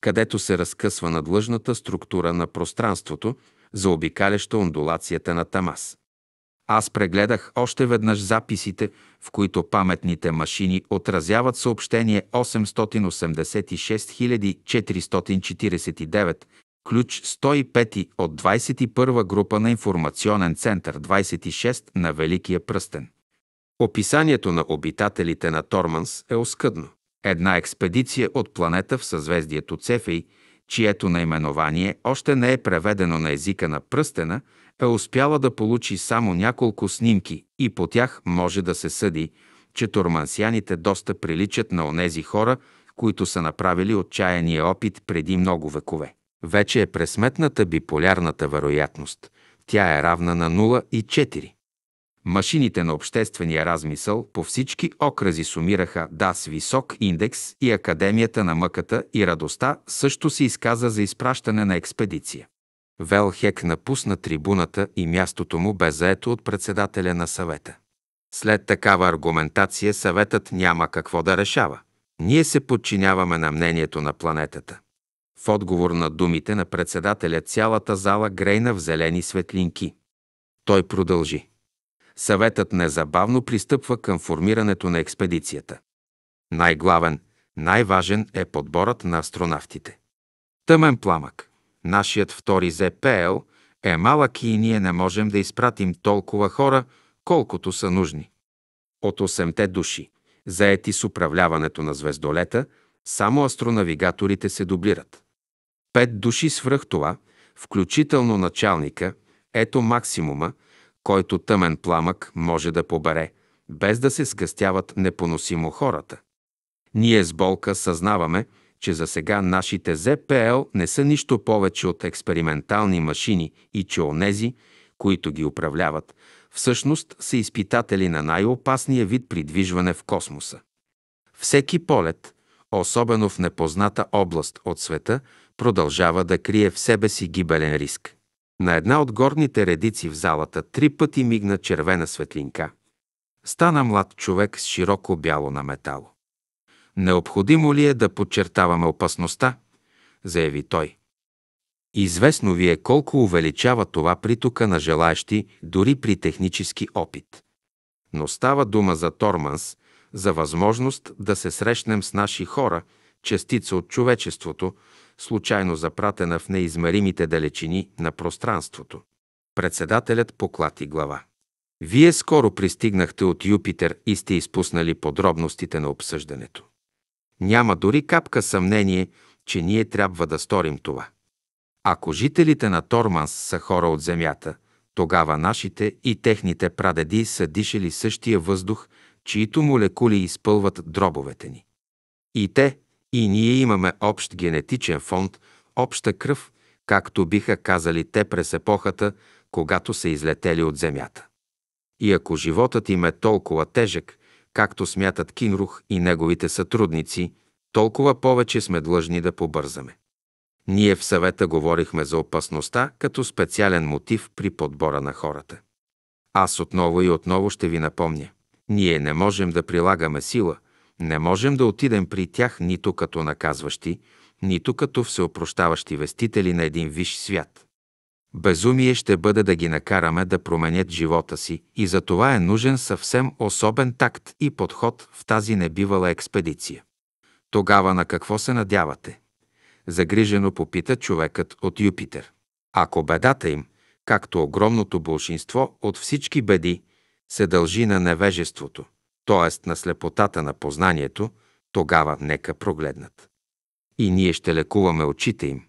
A: където се разкъсва надлъжната структура на пространството, заобикаляща ондулацията на Тамас. Аз прегледах още веднъж записите, в които паметните машини отразяват съобщение 886 449, ключ 105 от 21 група на информационен център 26 на Великия пръстен. Описанието на обитателите на Торманс е оскъдно. Една експедиция от планета в съзвездието Цефей, чието наименование още не е преведено на езика на пръстена, е успяла да получи само няколко снимки и по тях може да се съди, че тормансяните доста приличат на онези хора, които са направили отчаяния опит преди много векове. Вече е пресметната биполярната вероятност. Тя е равна на 0 и 4. Машините на обществения размисъл по всички окрази сумираха да с висок индекс и Академията на мъката и радостта също се изказа за изпращане на експедиция. Велхек напусна трибуната и мястото му бе заето от председателя на съвета. След такава аргументация съветът няма какво да решава. Ние се подчиняваме на мнението на планетата. В отговор на думите на председателя цялата зала грейна в зелени светлинки. Той продължи. Съветът незабавно пристъпва към формирането на експедицията. Най-главен, най-важен е подборът на астронавтите. Тъмен пламък. Нашият втори ЗПЛ е малък и ние не можем да изпратим толкова хора, колкото са нужни. От 8-те души, заети с управляването на звездолета, само астронавигаторите се дублират. Пет души свръх това, включително началника, ето максимума, който тъмен пламък може да побере, без да се сгъстяват непоносимо хората. Ние с болка съзнаваме, че за сега нашите ЗПЛ не са нищо повече от експериментални машини и че онези, които ги управляват, всъщност са изпитатели на най-опасния вид придвижване в космоса. Всеки полет, особено в непозната област от света, продължава да крие в себе си гибелен риск. На една от горните редици в залата три пъти мигна червена светлинка. Стана млад човек с широко бяло на метало. Необходимо ли е да подчертаваме опасността? заяви той. Известно ви е колко увеличава това притока на желаящи дори при технически опит. Но става дума за Торманс, за възможност да се срещнем с наши хора, частица от човечеството, случайно запратена в неизмеримите далечини на пространството. Председателят поклати глава. Вие скоро пристигнахте от Юпитер и сте изпуснали подробностите на обсъждането. Няма дори капка съмнение, че ние трябва да сторим това. Ако жителите на Торманс са хора от Земята, тогава нашите и техните прадеди са дишали същия въздух, чието молекули изпълват дробовете ни. И те, и ние имаме общ генетичен фонд, обща кръв, както биха казали те през епохата, когато са излетели от Земята. И ако животът им е толкова тежък, както смятат Кинрух и неговите сътрудници, толкова повече сме длъжни да побързаме. Ние в съвета говорихме за опасността като специален мотив при подбора на хората. Аз отново и отново ще ви напомня. Ние не можем да прилагаме сила, не можем да отидем при тях нито като наказващи, нито като всеопрощаващи вестители на един виш свят. Безумие ще бъде да ги накараме да променят живота си и за това е нужен съвсем особен такт и подход в тази небивала експедиция. Тогава на какво се надявате? Загрижено попита човекът от Юпитер. Ако бедата им, както огромното большинство от всички беди, се дължи на невежеството, т.е. на слепотата на познанието, тогава нека прогледнат. И ние ще лекуваме очите им.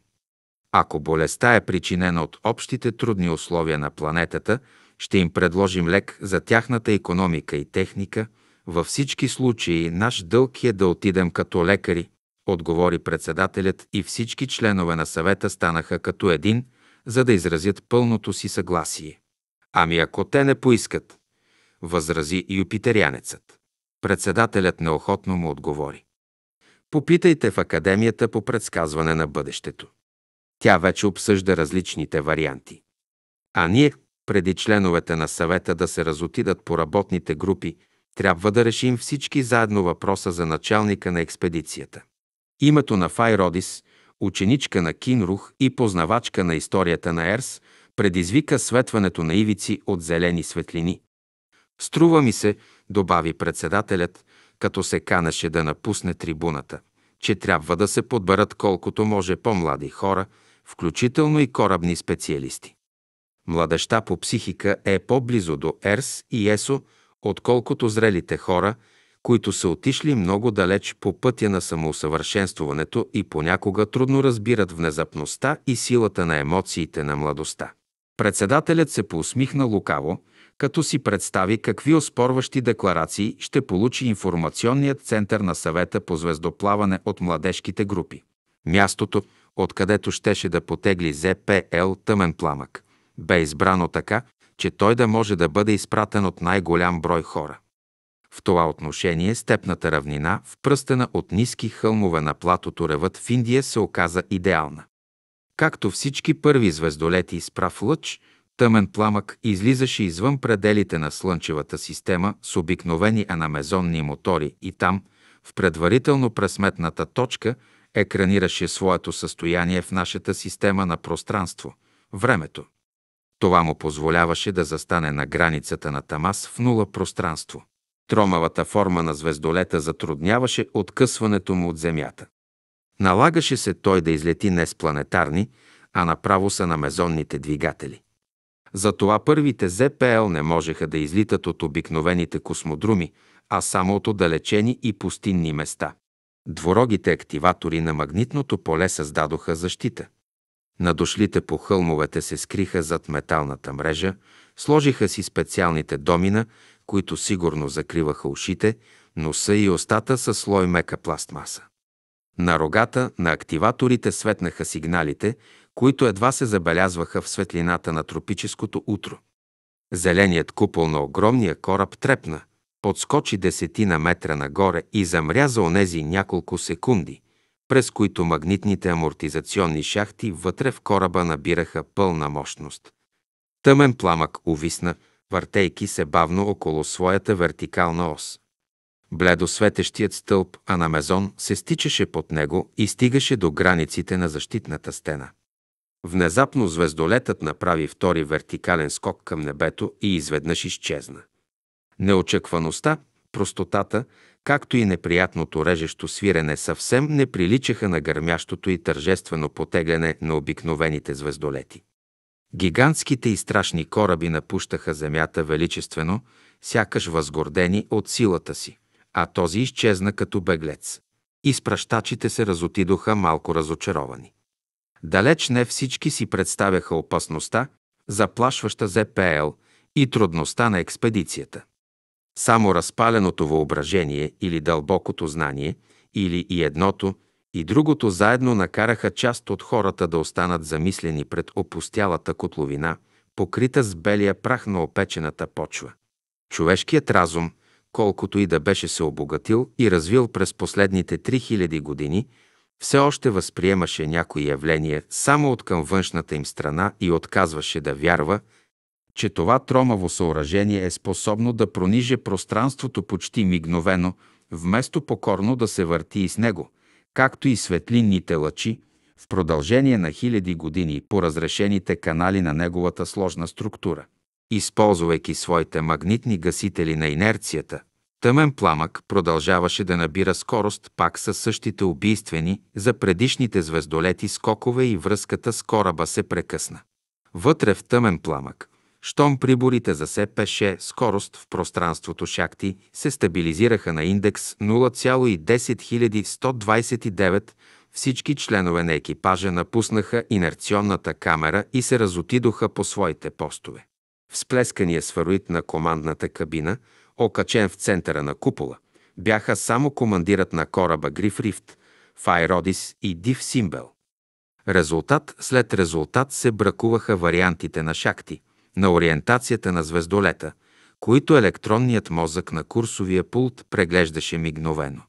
A: Ако болестта е причинена от общите трудни условия на планетата, ще им предложим лек за тяхната економика и техника. Във всички случаи наш дълг е да отидем като лекари, отговори председателят и всички членове на съвета станаха като един, за да изразят пълното си съгласие. Ами ако те не поискат, възрази юпитерянецът. Председателят неохотно му отговори. Попитайте в Академията по предсказване на бъдещето. Тя вече обсъжда различните варианти. А ние, преди членовете на съвета да се разотидат по работните групи, трябва да решим всички заедно въпроса за началника на експедицията. Името на Файродис, ученичка на Кинрух и познавачка на историята на Ерс, предизвика светването на ивици от зелени светлини. Струва ми се, добави председателят, като се канеше да напусне трибуната, че трябва да се подберат колкото може по-млади хора, включително и корабни специалисти. Младеща по психика е по-близо до Ерс и Есо, отколкото зрелите хора, които са отишли много далеч по пътя на самоусъвършенствуването и понякога трудно разбират внезапността и силата на емоциите на младостта. Председателят се поусмихна лукаво, като си представи какви оспорващи декларации ще получи информационният център на съвета по звездоплаване от младежките групи. Мястото, откъдето щеше да потегли ЗПЛ тъмен пламък, бе избрано така, че той да може да бъде изпратен от най-голям брой хора. В това отношение степната равнина, в пръстена от ниски хълмове на платото ревът в Индия се оказа идеална. Както всички първи звездолети с прав лъч, тъмен пламък излизаше извън пределите на Слънчевата система с обикновени анамезонни мотори и там, в предварително пресметната точка, екранираше своето състояние в нашата система на пространство – времето. Това му позволяваше да застане на границата на Тамас в нула пространство. Тромавата форма на звездолета затрудняваше откъсването му от Земята. Налагаше се той да излети не с планетарни, а направо са на мезонните двигатели. Затова първите ЗПЛ не можеха да излитат от обикновените космодруми, а само от отдалечени и пустинни места. Дворогите активатори на магнитното поле създадоха защита. Надошлите по хълмовете се скриха зад металната мрежа, сложиха си специалните домина, които сигурно закриваха ушите, носа и устата със слой мека пластмаса. На рогата на активаторите светнаха сигналите, които едва се забелязваха в светлината на тропическото утро. Зеленият купол на огромния кораб трепна, подскочи десетина метра нагоре и замря за онези няколко секунди, през които магнитните амортизационни шахти вътре в кораба набираха пълна мощност. Тъмен пламък увисна, въртейки се бавно около своята вертикална ос. Бледо светещият стълб Анамезон се стичаше под него и стигаше до границите на защитната стена. Внезапно звездолетът направи втори вертикален скок към небето и изведнъж изчезна. Неочакваността, простотата, както и неприятното режещо свирене съвсем не приличаха на гърмящото и тържествено потегляне на обикновените звездолети. Гигантските и страшни кораби напущаха земята величествено, сякаш възгордени от силата си, а този изчезна като беглец. Изпращачите се разотидоха малко разочаровани. Далеч не всички си представяха опасността, заплашваща ЗПЛ и трудността на експедицията. Само разпаленото въображение или дълбокото знание, или и едното, и другото заедно накараха част от хората да останат замислени пред опустялата котловина, покрита с белия прах на опечената почва. Човешкият разум, колкото и да беше се обогатил и развил през последните 3000 години, все още възприемаше някои явления само от към външната им страна и отказваше да вярва, че това тромаво съоръжение е способно да прониже пространството почти мигновено, вместо покорно да се върти и с него, както и светлинните лъчи, в продължение на хиляди години по разрешените канали на неговата сложна структура. Използвайки своите магнитни гасители на инерцията, тъмен пламък продължаваше да набира скорост пак със същите убийствени за предишните звездолети скокове и връзката с кораба се прекъсна. Вътре в тъмен пламък, щом приборите за СПШ скорост в пространството Шакти се стабилизираха на индекс 0,10129, всички членове на екипажа напуснаха инерционната камера и се разотидоха по своите постове. Всплескания сфероид на командната кабина, окачен в центъра на купола, бяха само командирът на кораба Гриф Рифт, Файродис и Див Симбел. Резултат след резултат се бракуваха вариантите на Шакти – на ориентацията на звездолета, които електронният мозък на курсовия пулт преглеждаше мигновено.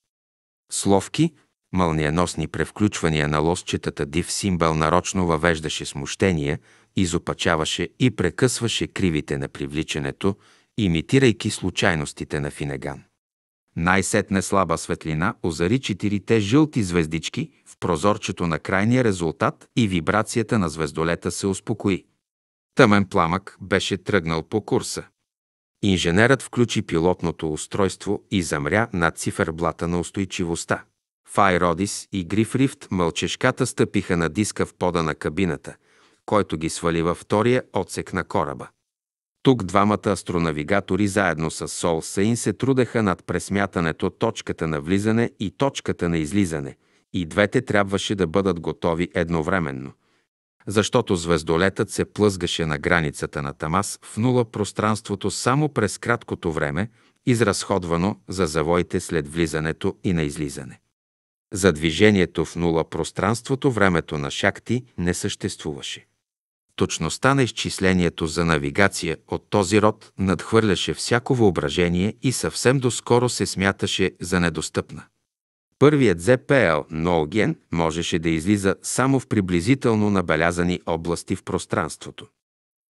A: Словки, мълниеносни превключвания на лосчетата див симбъл нарочно въвеждаше смущение, изопачаваше и прекъсваше кривите на привличането, имитирайки случайностите на Финеган. Най-сетне слаба светлина озари четирите жълти звездички в прозорчето на крайния резултат и вибрацията на звездолета се успокои. Тъмен пламък беше тръгнал по курса. Инженерът включи пилотното устройство и замря над циферблата на устойчивостта. Файродис и Гриф Рифт мълчешката стъпиха на диска в пода на кабината, който ги свали във втория отсек на кораба. Тук двамата астронавигатори заедно с Сол Сейн се трудеха над пресмятането точката на влизане и точката на излизане, и двете трябваше да бъдат готови едновременно. Защото звездолетът се плъзгаше на границата на Тамас в нула пространството само през краткото време, изразходвано за завоите след влизането и на излизане. За движението в нула пространството времето на Шакти не съществуваше. Точността на изчислението за навигация от този род надхвърляше всяко въображение и съвсем доскоро се смяташе за недостъпна. Първият ЗПЛ Нооген можеше да излиза само в приблизително набелязани области в пространството.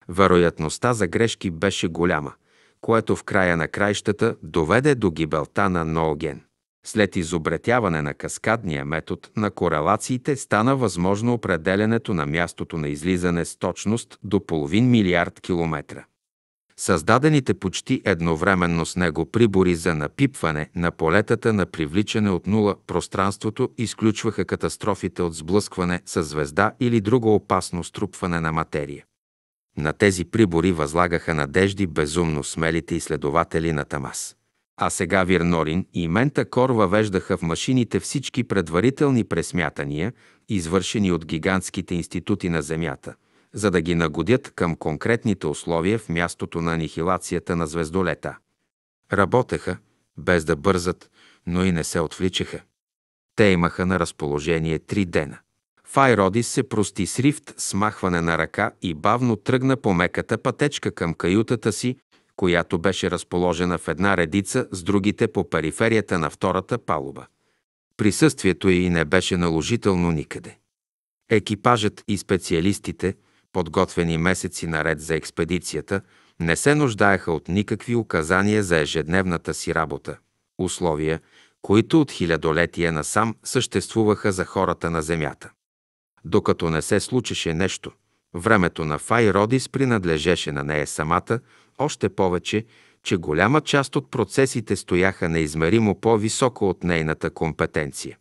A: Вероятността за грешки беше голяма, което в края на краищата доведе до гибелта на Нооген. След изобретяване на каскадния метод на корелациите стана възможно определенето на мястото на излизане с точност до половин милиард километра. Създадените почти едновременно с него прибори за напипване на полетата на привличане от нула пространството изключваха катастрофите от сблъскване с звезда или друго опасно струпване на материя. На тези прибори възлагаха надежди безумно смелите изследователи на Тамас. А сега Вирнорин и Мента Кор въвеждаха в машините всички предварителни пресмятания, извършени от гигантските институти на Земята, за да ги нагодят към конкретните условия в мястото на анихилацията на звездолета. Работеха, без да бързат, но и не се отвличаха. Те имаха на разположение три дена. Файродис се прости с рифт, смахване на ръка и бавно тръгна по меката пътечка към каютата си, която беше разположена в една редица с другите по периферията на втората палуба. Присъствието й не беше наложително никъде. Екипажът и специалистите, подготвени месеци наред за експедицията, не се нуждаеха от никакви указания за ежедневната си работа, условия, които от хилядолетия насам съществуваха за хората на Земята. Докато не се случеше нещо, времето на Фай Родис принадлежеше на нея самата, още повече, че голяма част от процесите стояха неизмеримо по-високо от нейната компетенция.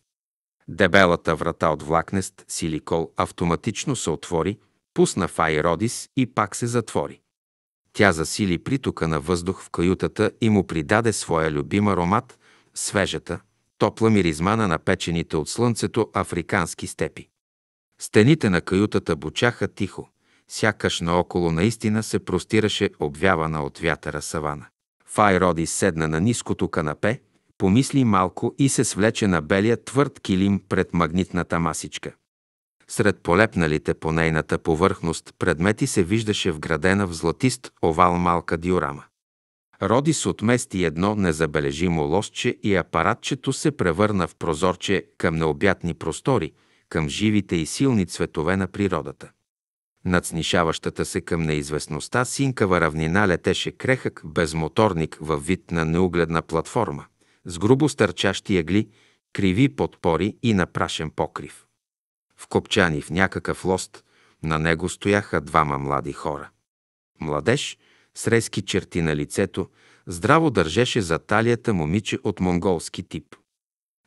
A: Дебелата врата от влакнест силикол автоматично се отвори, пусна Файродис и пак се затвори. Тя засили притока на въздух в каютата и му придаде своя любим аромат, свежата, топла миризма на напечените от слънцето африкански степи. Стените на каютата бучаха тихо сякаш наоколо наистина се простираше обвявана от вятъра савана. Файроди седна на ниското канапе, помисли малко и се свлече на белия твърд килим пред магнитната масичка. Сред полепналите по нейната повърхност предмети се виждаше вградена в златист овал малка диорама. Родис отмести едно незабележимо лосче и апаратчето се превърна в прозорче към необятни простори, към живите и силни цветове на природата. Над снишаващата се към неизвестността синкава равнина летеше крехък безмоторник във вид на неугледна платформа, с грубо стърчащи ягли, криви подпори и напрашен покрив. Вкопчани в някакъв лост, на него стояха двама млади хора. Младеж, с резки черти на лицето, здраво държеше за талията момиче от монголски тип.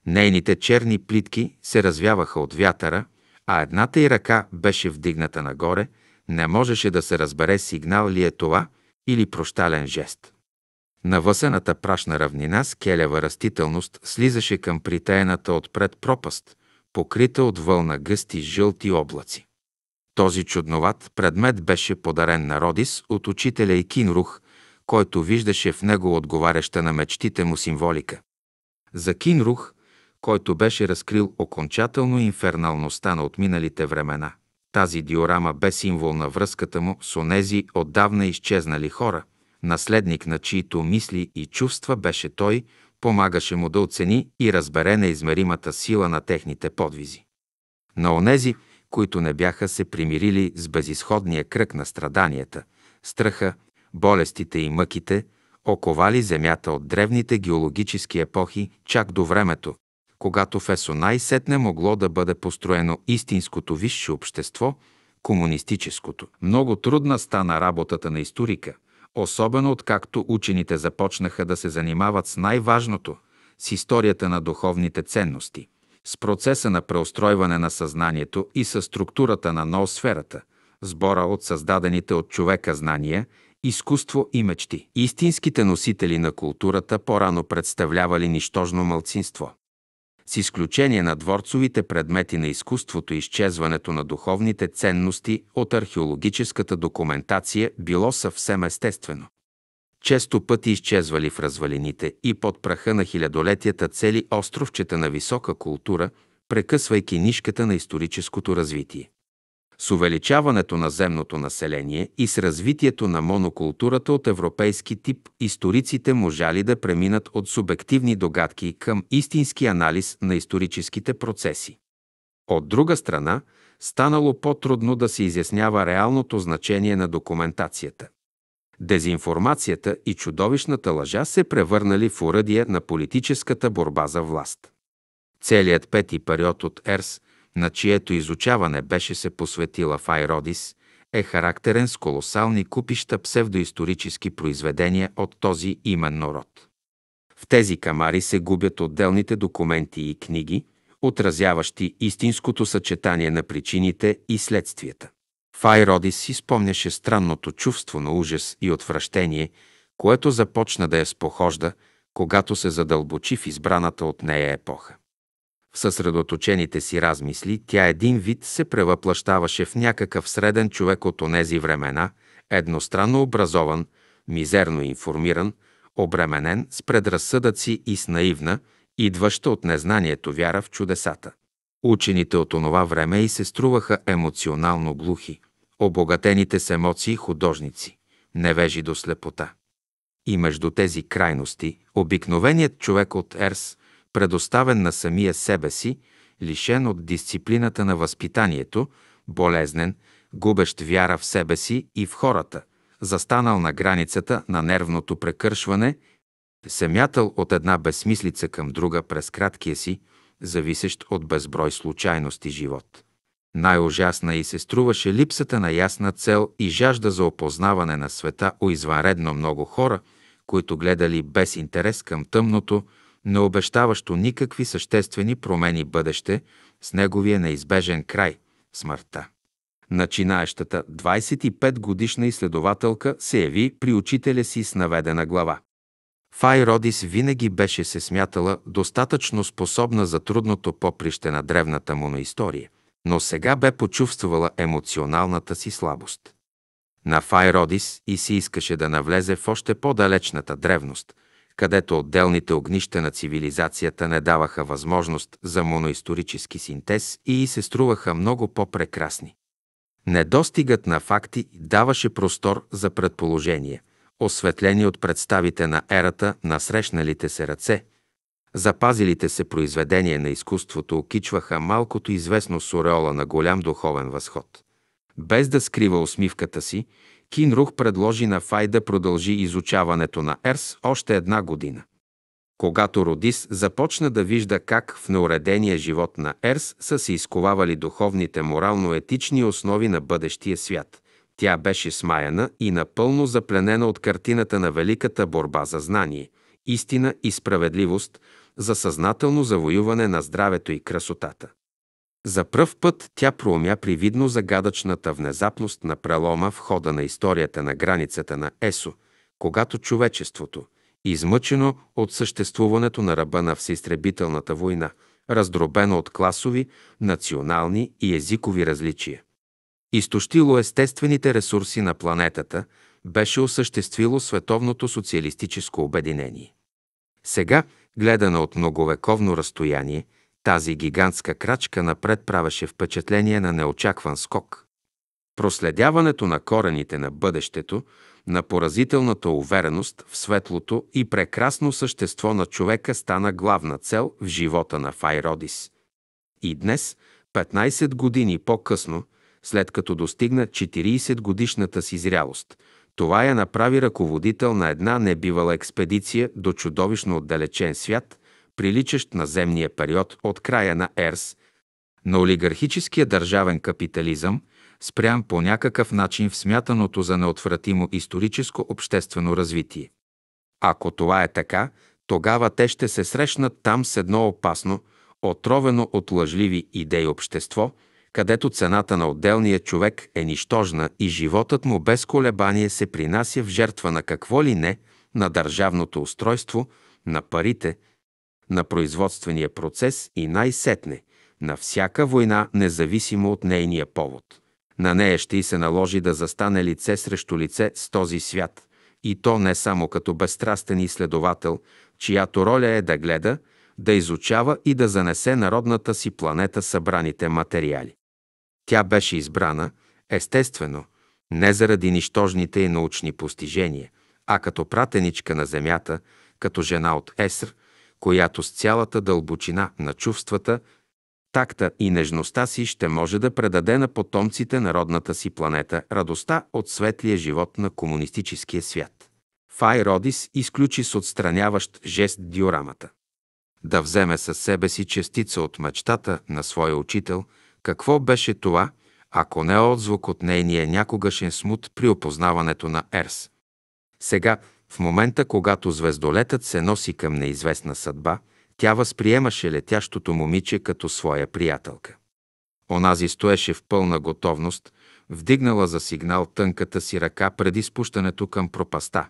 A: Нейните черни плитки се развяваха от вятъра, а едната й ръка беше вдигната нагоре, не можеше да се разбере сигнал ли е това или прощален жест. Навъсената прашна равнина с келева растителност слизаше към притеената отпред пропаст, покрита от вълна гъсти жълти облаци. Този чудноват предмет беше подарен на Родис от учителя и Кинрух, който виждаше в него отговаряща на мечтите му символика. За Кинрух който беше разкрил окончателно инферналността на отминалите времена. Тази диорама бе символ на връзката му с онези отдавна изчезнали хора, наследник на чието мисли и чувства беше той, помагаше му да оцени и разбере неизмеримата сила на техните подвизи. На онези, които не бяха се примирили с безисходния кръг на страданията, страха, болестите и мъките, оковали земята от древните геологически епохи чак до времето, когато в ЕСО най-сетне могло да бъде построено истинското висше общество, комунистическото. Много трудна стана работата на историка, особено откакто учените започнаха да се занимават с най-важното – с историята на духовните ценности, с процеса на преустройване на съзнанието и с структурата на ноосферата, сбора от създадените от човека знания – изкуство и мечти. Истинските носители на културата по-рано представлявали нищожно мълцинство. С изключение на дворцовите предмети на изкуството и изчезването на духовните ценности от археологическата документация било съвсем естествено. Често пъти изчезвали в развалините и под праха на хилядолетията цели островчета на висока култура, прекъсвайки нишката на историческото развитие. С увеличаването на земното население и с развитието на монокултурата от европейски тип, историците можали да преминат от субективни догадки към истински анализ на историческите процеси. От друга страна, станало по-трудно да се изяснява реалното значение на документацията. Дезинформацията и чудовищната лъжа се превърнали в уръдие на политическата борба за власт. Целият пети период от Ерс на чието изучаване беше се посветила Файродис, е характерен с колосални купища псевдоисторически произведения от този именно род. В тези камари се губят отделните документи и книги, отразяващи истинското съчетание на причините и следствията. Файродис си спомняше странното чувство на ужас и отвращение, което започна да я спохожда, когато се задълбочи в избраната от нея епоха. В съсредоточените си размисли тя един вид се превъплащаваше в някакъв среден човек от онези времена, едностранно образован, мизерно информиран, обременен с предразсъдъци и с наивна, идваща от незнанието вяра в чудесата. Учените от онова време и се струваха емоционално глухи, обогатените с емоции художници, невежи до слепота. И между тези крайности, обикновеният човек от Ерс предоставен на самия себе си, лишен от дисциплината на възпитанието, болезнен, губещ вяра в себе си и в хората, застанал на границата на нервното прекършване, се мятал от една безсмислица към друга през краткия си, зависещ от безброй случайности живот. Най-ужасна и се струваше липсата на ясна цел и жажда за опознаване на света у извънредно много хора, които гледали без интерес към тъмното, не обещаващо никакви съществени промени бъдеще с неговия неизбежен край – смъртта. Начинаещата 25-годишна изследователка се яви при учителя си с наведена глава. Фай Родис винаги беше се смятала достатъчно способна за трудното поприще на древната му на история, но сега бе почувствала емоционалната си слабост. На Фай Родис и си искаше да навлезе в още по-далечната древност – където отделните огнища на цивилизацията не даваха възможност за моноисторически синтез и се струваха много по-прекрасни. Недостигът на факти даваше простор за предположение, осветлени от представите на ерата на срещналите се ръце. Запазилите се произведения на изкуството окичваха малкото известно с ореола на голям духовен възход. Без да скрива усмивката си, Кинрух предложи на Фай да продължи изучаването на Ерс още една година. Когато Родис започна да вижда как в неуредения живот на Ерс са се изковавали духовните морално-етични основи на бъдещия свят, тя беше смаяна и напълно запленена от картината на великата борба за знание, истина и справедливост, за съзнателно завоюване на здравето и красотата. За пръв път тя проумя привидно загадъчната внезапност на прелома в хода на историята на границата на Есо, когато човечеството, измъчено от съществуването на ръба на всеизтребителната война, раздробено от класови, национални и езикови различия, изтощило естествените ресурси на планетата, беше осъществило световното социалистическо обединение. Сега, гледана от многовековно разстояние, тази гигантска крачка напред правеше впечатление на неочакван скок. Проследяването на корените на бъдещето, на поразителната увереност в светлото и прекрасно същество на човека стана главна цел в живота на Файродис. И днес, 15 години по-късно, след като достигна 40 годишната си зрялост, това я направи ръководител на една небивала експедиция до чудовищно отдалечен свят, приличащ на земния период от края на Ерс, на олигархическия държавен капитализъм, спрям по някакъв начин в смятаното за неотвратимо историческо обществено развитие. Ако това е така, тогава те ще се срещнат там с едно опасно, отровено от лъжливи идеи общество, където цената на отделния човек е нищожна и животът му без колебание се принася в жертва на какво ли не, на държавното устройство, на парите, на производствения процес и най-сетне, на всяка война, независимо от нейния повод. На нея ще й се наложи да застане лице срещу лице с този свят, и то не само като безстрастен изследовател, чиято роля е да гледа, да изучава и да занесе народната си планета събраните материали. Тя беше избрана, естествено, не заради нищожните и научни постижения, а като пратеничка на Земята, като жена от Еср, която с цялата дълбочина на чувствата, такта и нежността си ще може да предаде на потомците народната си планета радостта от светлия живот на комунистическия свят. Фай Родис изключи с отстраняващ жест диорамата. Да вземе със себе си частица от мечтата на своя учител, какво беше това, ако не отзвук от нейния някогашен смут при опознаването на Ерс. Сега, в момента, когато звездолетът се носи към неизвестна съдба, тя възприемаше летящото момиче като своя приятелка. Онази стоеше в пълна готовност, вдигнала за сигнал тънката си ръка преди спущането към пропаста.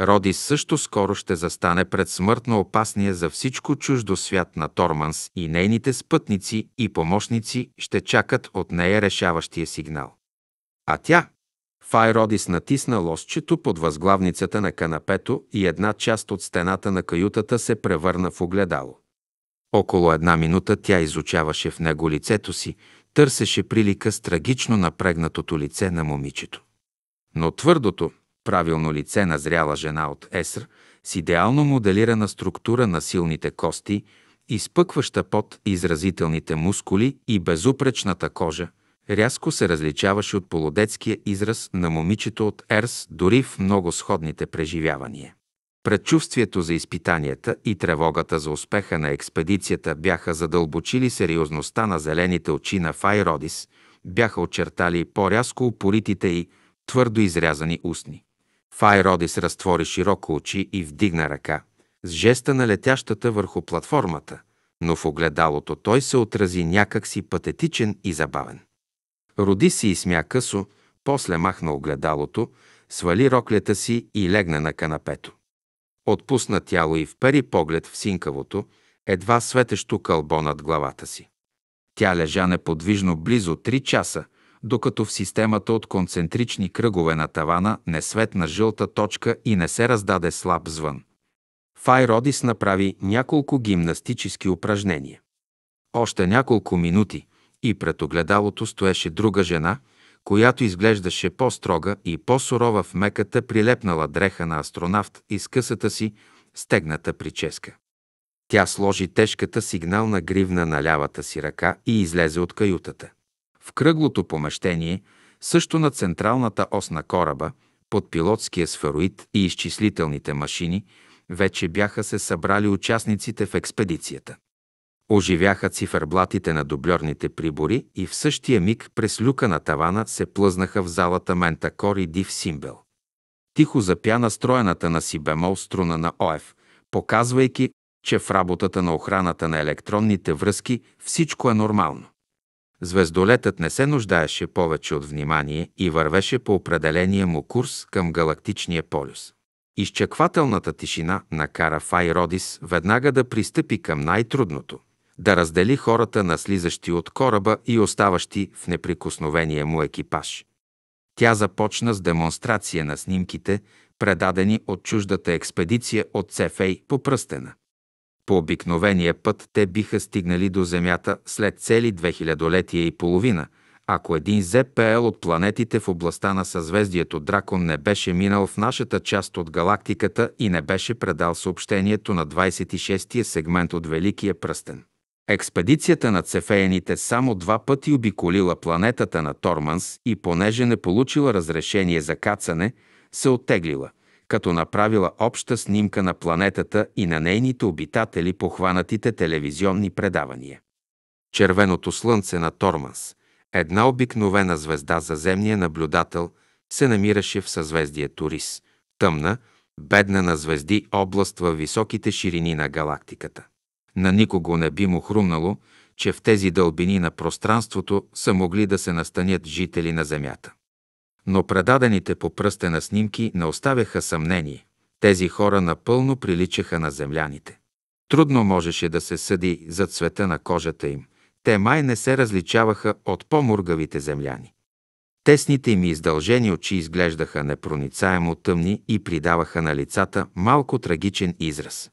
A: Роди също скоро ще застане пред смъртно опасния за всичко чуждо свят на Торманс и нейните спътници и помощници ще чакат от нея решаващия сигнал. А тя, Файродис натисна лосчето под възглавницата на канапето и една част от стената на каютата се превърна в огледало. Около една минута тя изучаваше в него лицето си, търсеше прилика с трагично напрегнатото лице на момичето. Но твърдото, правилно лице на зряла жена от Еср, с идеално моделирана структура на силните кости, изпъкваща под изразителните мускули и безупречната кожа, рязко се различаваше от полудетския израз на момичето от Ерс, дори в много сходните преживявания. Предчувствието за изпитанията и тревогата за успеха на експедицията бяха задълбочили сериозността на зелените очи на Файродис, бяха очертали по-рязко упоритите и твърдо изрязани устни. Файродис разтвори широко очи и вдигна ръка, с жеста на летящата върху платформата, но в огледалото той се отрази някак си патетичен и забавен. Роди си и смя късо, после махна огледалото, свали роклята си и легна на канапето. Отпусна тяло и впери поглед в синкавото, едва светещо кълбо над главата си. Тя лежа неподвижно близо 3 часа, докато в системата от концентрични кръгове на тавана не светна жълта точка и не се раздаде слаб звън. Файродис направи няколко гимнастически упражнения. Още няколко минути и пред огледалото стоеше друга жена, която изглеждаше по-строга и по-сурова в меката прилепнала дреха на астронавт и с късата си стегната прическа. Тя сложи тежката сигнална гривна на лявата си ръка и излезе от каютата. В кръглото помещение, също на централната ос на кораба, под пилотския сфероид и изчислителните машини, вече бяха се събрали участниците в експедицията. Оживяха циферблатите на дублерните прибори и в същия миг през люка на тавана се плъзнаха в залата Ментакор и Див Симбел. Тихо запя настроената на си бемол струна на ОФ, показвайки, че в работата на охраната на електронните връзки всичко е нормално. Звездолетът не се нуждаеше повече от внимание и вървеше по определения му курс към галактичния полюс. Изчаквателната тишина накара Фай Родис веднага да пристъпи към най-трудното – да раздели хората на слизащи от кораба и оставащи в неприкосновения му екипаж. Тя започна с демонстрация на снимките, предадени от чуждата експедиция от Цефей по пръстена. По обикновения път те биха стигнали до Земята след цели две хилядолетия и половина, Ако един ЗПЛ от планетите в областта на съзвездието Дракон не беше минал в нашата част от галактиката и не беше предал съобщението на 26-я сегмент от Великия пръстен. Експедицията на цефеяните само два пъти обиколила планетата на Торманс и понеже не получила разрешение за кацане, се оттеглила, като направила обща снимка на планетата и на нейните обитатели по хванатите телевизионни предавания. Червеното слънце на Торманс, една обикновена звезда за земния наблюдател, се намираше в съзвездие Турис, тъмна, бедна на звезди област във високите ширини на галактиката. На никого не би му хрумнало, че в тези дълбини на пространството са могли да се настанят жители на Земята. Но предадените по пръстена снимки не оставяха съмнение. Тези хора напълно приличаха на земляните. Трудно можеше да се съди за цвета на кожата им. Те май не се различаваха от по-мургавите земляни. Тесните им издължени очи изглеждаха непроницаемо тъмни и придаваха на лицата малко трагичен израз.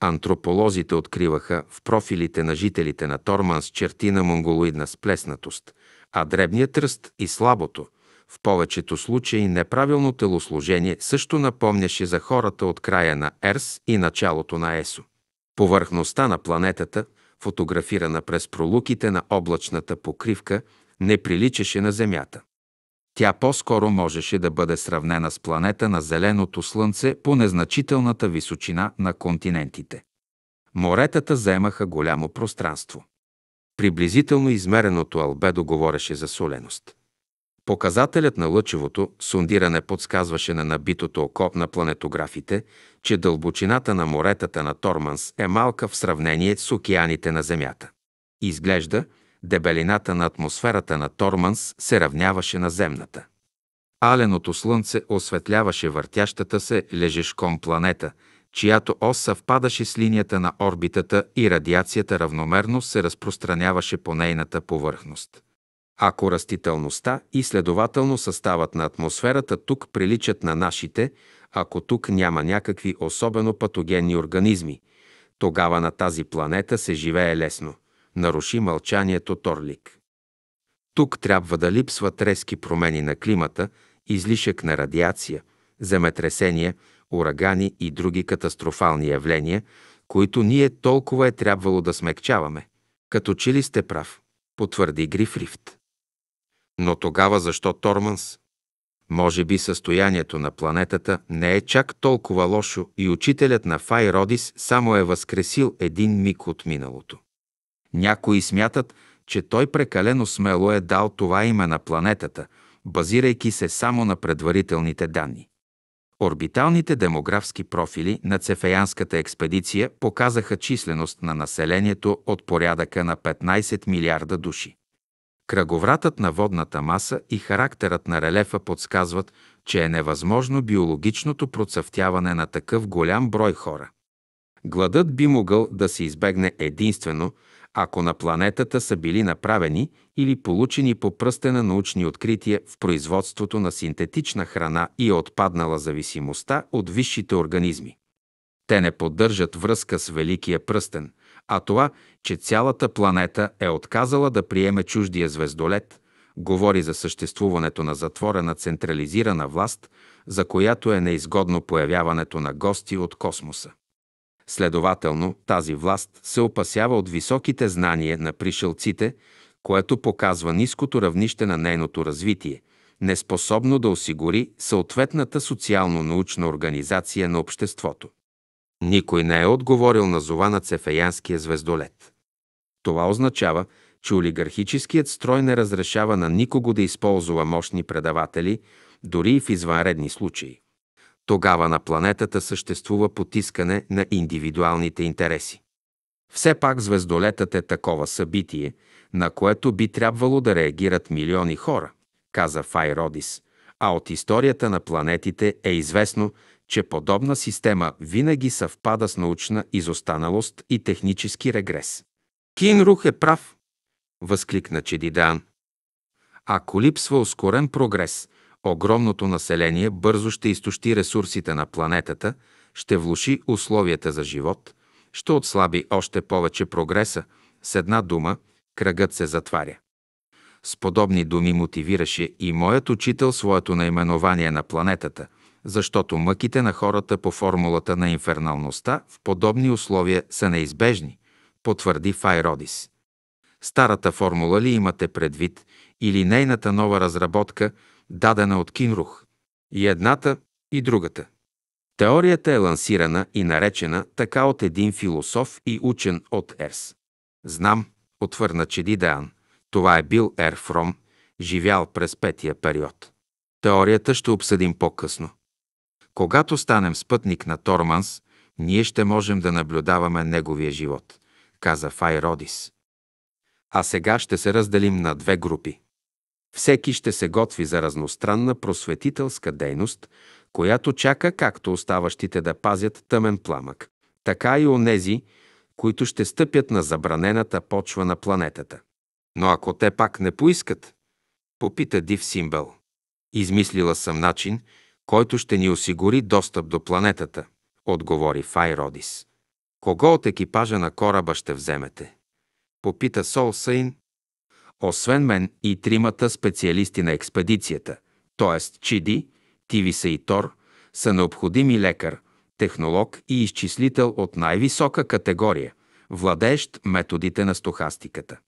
A: Антрополозите откриваха в профилите на жителите на Торманс черти на монголоидна сплеснатост, а дребният ръст и слабото, в повечето случаи неправилно телосложение също напомняше за хората от края на Ерс и началото на Есо. Повърхността на планетата, фотографирана през пролуките на облачната покривка, не приличаше на Земята. Тя по-скоро можеше да бъде сравнена с планета на зеленото слънце по незначителната височина на континентите. Моретата заемаха голямо пространство. Приблизително измереното албедо говореше за соленост. Показателят на лъчевото сундиране подсказваше на набитото око на планетографите, че дълбочината на моретата на Торманс е малка в сравнение с океаните на Земята. Изглежда, дебелината на атмосферата на Торманс се равняваше на земната. Аленото слънце осветляваше въртящата се лежешком планета, чиято ос съвпадаше с линията на орбитата и радиацията равномерно се разпространяваше по нейната повърхност. Ако растителността и следователно съставът на атмосферата тук приличат на нашите, ако тук няма някакви особено патогенни организми, тогава на тази планета се живее лесно – наруши мълчанието Торлик. Тук трябва да липсват резки промени на климата, излишък на радиация, земетресения, урагани и други катастрофални явления, които ние толкова е трябвало да смекчаваме. Като че ли сте прав, потвърди Грифрифт. Но тогава защо Торманс? Може би състоянието на планетата не е чак толкова лошо и учителят на Фай Родис само е възкресил един миг от миналото. Някои смятат, че той прекалено смело е дал това име на планетата, базирайки се само на предварителните данни. Орбиталните демографски профили на Цефеянската експедиция показаха численост на населението от порядъка на 15 милиарда души. Кръговратът на водната маса и характерът на релефа подсказват, че е невъзможно биологичното процъфтяване на такъв голям брой хора. Гладът би могъл да се избегне единствено, ако на планетата са били направени или получени по пръстена научни открития в производството на синтетична храна и е отпаднала зависимостта от висшите организми. Те не поддържат връзка с Великия пръстен, а това, че цялата планета е отказала да приеме чуждия звездолет, говори за съществуването на затворена централизирана власт, за която е неизгодно появяването на гости от космоса. Следователно, тази власт се опасява от високите знания на пришелците, което показва ниското равнище на нейното развитие, неспособно да осигури съответната социално-научна организация на обществото. Никой не е отговорил на зова на Цефеянския звездолет. Това означава, че олигархическият строй не разрешава на никого да използва мощни предаватели, дори и в извънредни случаи. Тогава на планетата съществува потискане на индивидуалните интереси. Все пак звездолетът е такова събитие, на което би трябвало да реагират милиони хора, каза Фай Родис, а от историята на планетите е известно, че подобна система винаги съвпада с научна изостаналост и технически регрес. Кинрух е прав, възкликна Чедидан. Ако липсва ускорен прогрес – огромното население бързо ще изтощи ресурсите на планетата, ще влуши условията за живот, ще отслаби още повече прогреса. С една дума, кръгът се затваря. С подобни думи мотивираше и моят учител своето наименование на планетата, защото мъките на хората по формулата на инферналността в подобни условия са неизбежни, потвърди Файродис. Старата формула ли имате предвид или нейната нова разработка, дадена от Кинрух? И едната, и другата. Теорията е лансирана и наречена така от един философ и учен от Ерс. Знам, отвърна Чедидеан, това е бил Ер Фром, живял през петия период. Теорията ще обсъдим по-късно. Когато станем спътник на Торманс, ние ще можем да наблюдаваме неговия живот, каза Файродис. А сега ще се разделим на две групи. Всеки ще се готви за разностранна просветителска дейност, която чака както оставащите да пазят тъмен пламък, така и онези, които ще стъпят на забранената почва на планетата. Но ако те пак не поискат, попита Див Симбел. Измислила съм начин, който ще ни осигури достъп до планетата, отговори Файродис. Кого от екипажа на кораба ще вземете? Попита Сол Сейн. Освен мен и тримата специалисти на експедицията, т.е. Чиди, Тивиса и Тор, са необходими лекар, технолог и изчислител от най-висока категория, владеещ методите на стохастиката.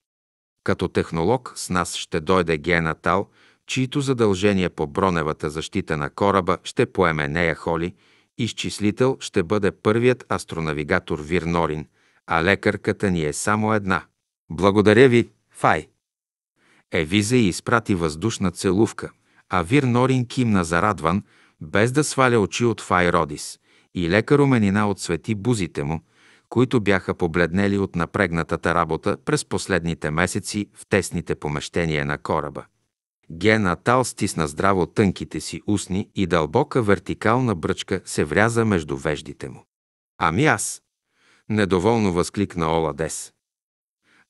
A: Като технолог с нас ще дойде Гена Тал, чието задължение по броневата защита на кораба ще поеме Нея Холи, изчислител ще бъде първият астронавигатор Вир Норин, а лекарката ни е само една. Благодаря ви, Фай. Евиза й изпрати въздушна целувка, а Вир Норин кимна зарадван, без да сваля очи от Фай Родис, и лека руменина отсвети бузите му, които бяха побледнели от напрегнатата работа през последните месеци в тесните помещения на кораба. Гена Тал стисна здраво тънките си устни и дълбока вертикална бръчка се вряза между веждите му. Ами аз? Недоволно възкликна Оладес.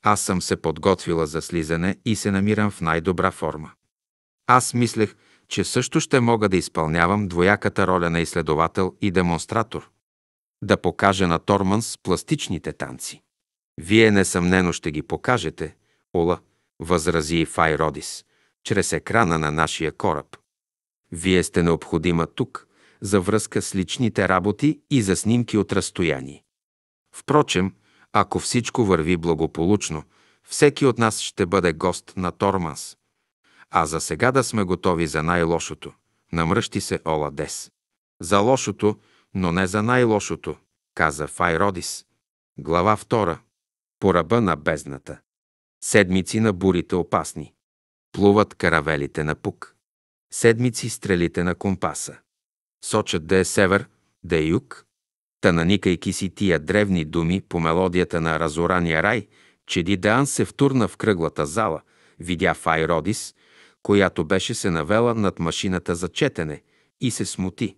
A: Аз съм се подготвила за слизане и се намирам в най-добра форма. Аз мислех, че също ще мога да изпълнявам двояката роля на изследовател и демонстратор. Да покажа на Торманс пластичните танци. Вие несъмнено ще ги покажете, Ола, възрази Фай Родис, чрез екрана на нашия кораб. Вие сте необходима тук за връзка с личните работи и за снимки от разстояние. Впрочем, ако всичко върви благополучно, всеки от нас ще бъде гост на Торманс. А за сега да сме готови за най-лошото. Намръщи се Ола Дес. За лошото, но не за най-лошото, каза Файродис. Глава 2. По ръба на бездната. Седмици на бурите опасни. Плуват каравелите на пук. Седмици стрелите на компаса. Сочат да е север, да е юг. Та наникайки си тия древни думи по мелодията на разорания рай, че Дидеан се втурна в кръглата зала, видя Файродис, която беше се навела над машината за четене и се смути.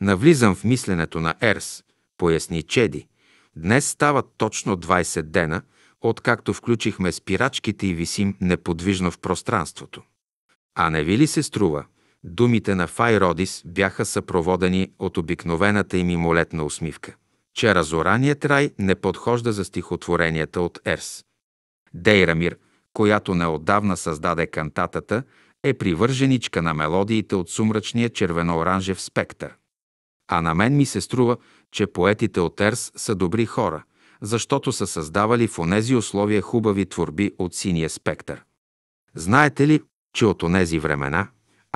A: Навлизам в мисленето на Ерс, поясни Чеди. Днес стават точно 20 дена, откакто включихме спирачките и висим неподвижно в пространството. А не ви ли се струва, думите на Файродис бяха съпроводени от обикновената им мимолетна усмивка, че разораният рай не подхожда за стихотворенията от Ерс. Дейрамир, която неотдавна създаде кантатата, е привърженичка на мелодиите от сумрачния червено-оранжев спектър. А на мен ми се струва, че поетите от Ерс са добри хора, защото са създавали в онези условия хубави творби от синия спектър. Знаете ли, че от онези времена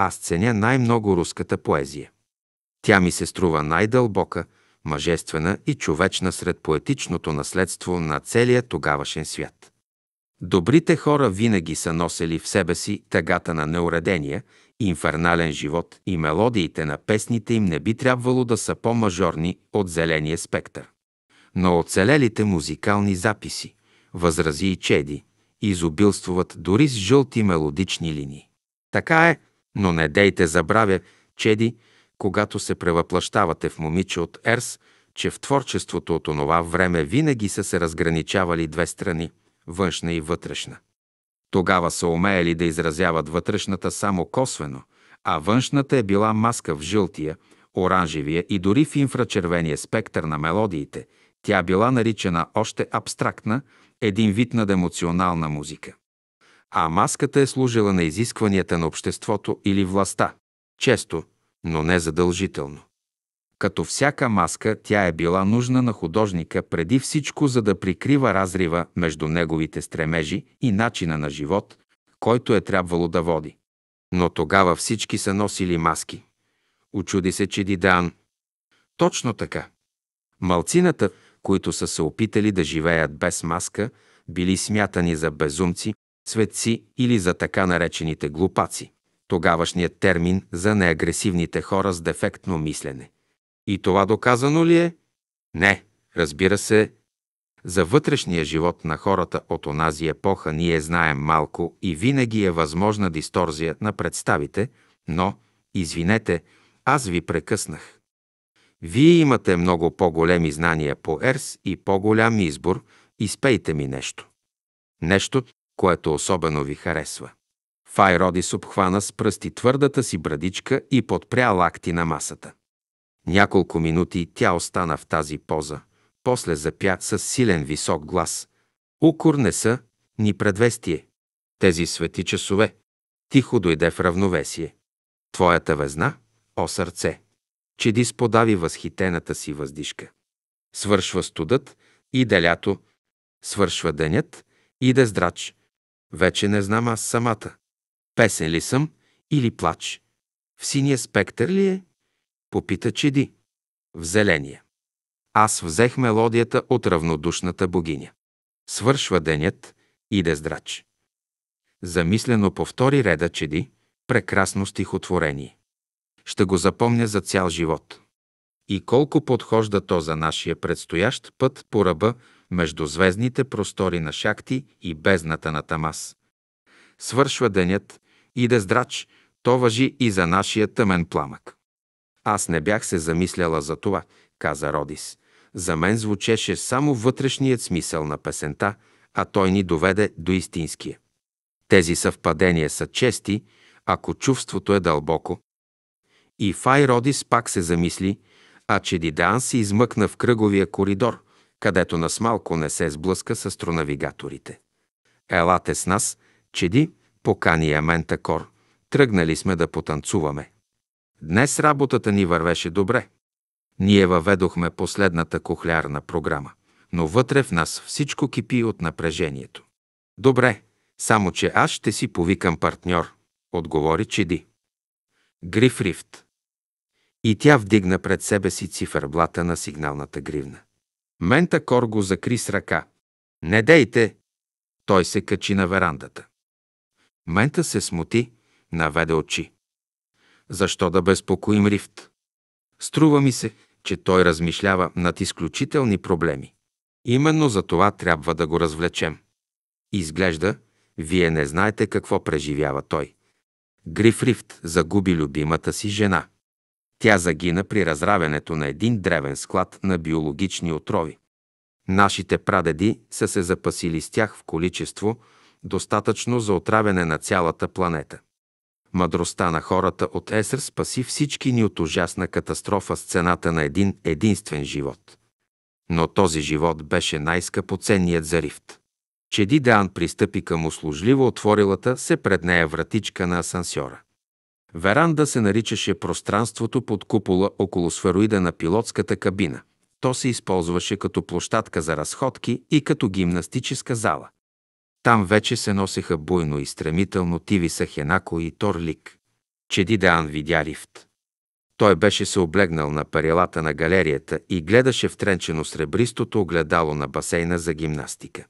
A: аз ценя най-много руската поезия? Тя ми се струва най-дълбока, мъжествена и човечна сред поетичното наследство на целия тогавашен свят. Добрите хора винаги са носели в себе си тъгата на неуредения, инфернален живот и мелодиите на песните им не би трябвало да са по-мажорни от зеления спектър. Но оцелелите музикални записи, възрази и Чеди, изобилствуват дори с жълти мелодични линии. Така е, но не дейте забравя, Чеди, когато се превъплащавате в момиче от Ерс, че в творчеството от онова време винаги са се разграничавали две страни – външна и вътрешна. Тогава са умеяли да изразяват вътрешната само косвено, а външната е била маска в жълтия, оранжевия и дори в инфрачервения спектър на мелодиите. Тя била наричана още абстрактна, един вид над емоционална музика. А маската е служила на изискванията на обществото или властта. Често, но не задължително. Като всяка маска, тя е била нужна на художника преди всичко, за да прикрива разрива между неговите стремежи и начина на живот, който е трябвало да води. Но тогава всички са носили маски. Очуди се, че Дидан. Точно така. Малцината, които са се опитали да живеят без маска, били смятани за безумци, светци или за така наречените глупаци. Тогавашният термин за неагресивните хора с дефектно мислене. И това доказано ли е? Не, разбира се. За вътрешния живот на хората от онази епоха ние знаем малко и винаги е възможна дисторзия на представите, но, извинете, аз ви прекъснах. Вие имате много по-големи знания по Ерс и по-голям избор, изпейте ми нещо. Нещо, което особено ви харесва. Файродис обхвана с пръсти твърдата си брадичка и подпря лакти на масата. Няколко минути тя остана в тази поза, после запя с силен висок глас. Укор не са, ни предвестие. Тези свети часове. Тихо дойде в равновесие. Твоята везна, о сърце. Чеди сподави възхитената си въздишка. Свършва студът, иде лято, свършва денят, иде здрач. Вече не знам аз самата. Песен ли съм или плач? В синия спектър ли е? Попита Чеди. В зеления. Аз взех мелодията от равнодушната богиня. Свършва денят, иде здрач. Замислено повтори реда Чеди, прекрасно стихотворение. Ще го запомня за цял живот. И колко подхожда то за нашия предстоящ път по ръба между звездните простори на Шакти и бездната на Тамас. Свършва денят, иде здрач, то въжи и за нашия тъмен пламък. Аз не бях се замисляла за това, каза Родис. За мен звучеше само вътрешният смисъл на песента, а той ни доведе до истинския. Тези съвпадения са чести, ако чувството е дълбоко. И Фай Родис пак се замисли, а че Дидан се измъкна в кръговия коридор, където нас малко не се сблъска с астронавигаторите. Елате с нас, чеди, покани Амента Кор. Тръгнали сме да потанцуваме. Днес работата ни вървеше добре. Ние въведохме последната кухлярна програма, но вътре в нас всичко кипи от напрежението. Добре, само че аз ще си повикам партньор, отговори Чеди. Гриф Рифт. И тя вдигна пред себе си циферблата на сигналната гривна. Мента Кор го закри с ръка. Не дейте! Той се качи на верандата. Мента се смути, наведе очи. Защо да безпокоим Рифт? Струва ми се, че той размишлява над изключителни проблеми. Именно за това трябва да го развлечем. Изглежда, вие не знаете какво преживява той. Гриф Рифт загуби любимата си жена. Тя загина при разравянето на един древен склад на биологични отрови. Нашите прадеди са се запасили с тях в количество, достатъчно за отравяне на цялата планета. Мъдростта на хората от Есър спаси всички ни от ужасна катастрофа с цената на един единствен живот. Но този живот беше най-скъпоценният за рифт. Чеди Деан пристъпи към услужливо отворилата се пред нея вратичка на асансьора. Веранда се наричаше пространството под купола около сфероида на пилотската кабина. То се използваше като площадка за разходки и като гимнастическа зала. Там вече се носеха буйно и стремително Тивиса Хенако и Торлик. Чеди Деан видя лифт. Той беше се облегнал на парилата на галерията и гледаше втренчено сребристото огледало на басейна за гимнастика.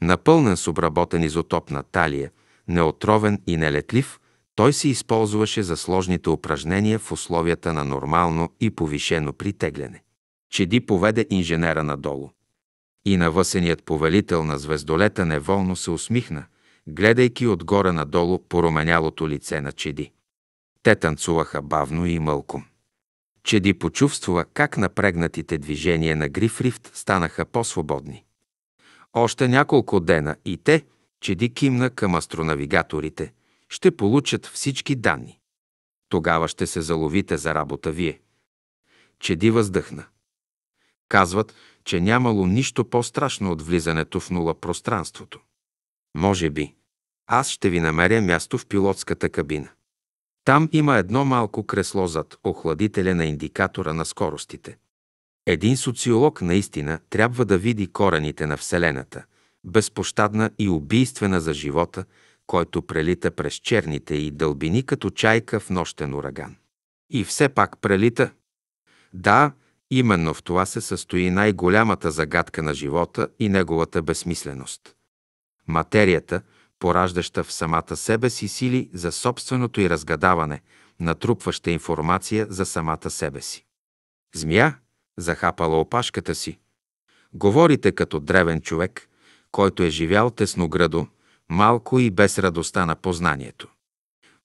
A: Напълнен с обработен изотопна талия, неотровен и нелетлив, той се използваше за сложните упражнения в условията на нормално и повишено притегляне. Чеди поведе инженера надолу. И навъсеният повелител на звездолета неволно се усмихна, гледайки отгоре надолу поруменялото лице на Чеди. Те танцуваха бавно и мълком. Чеди почувствува как напрегнатите движения на Грифрифт станаха по-свободни. Още няколко дена и те, Чеди кимна към астронавигаторите, ще получат всички данни. Тогава ще се заловите за работа вие. Чеди въздъхна. Казват, че нямало нищо по-страшно от влизането в нула пространството. Може би. Аз ще ви намеря място в пилотската кабина. Там има едно малко кресло зад охладителя на индикатора на скоростите. Един социолог наистина трябва да види корените на Вселената, безпощадна и убийствена за живота, който прелита през черните и дълбини като чайка в нощен ураган. И все пак прелита. Да, именно в това се състои най-голямата загадка на живота и неговата безсмисленост. Материята, пораждаща в самата себе си сили за собственото и разгадаване, натрупваща информация за самата себе си. Змия, захапала опашката си. Говорите като древен човек, който е живял тесноградо, малко и без радостта на познанието.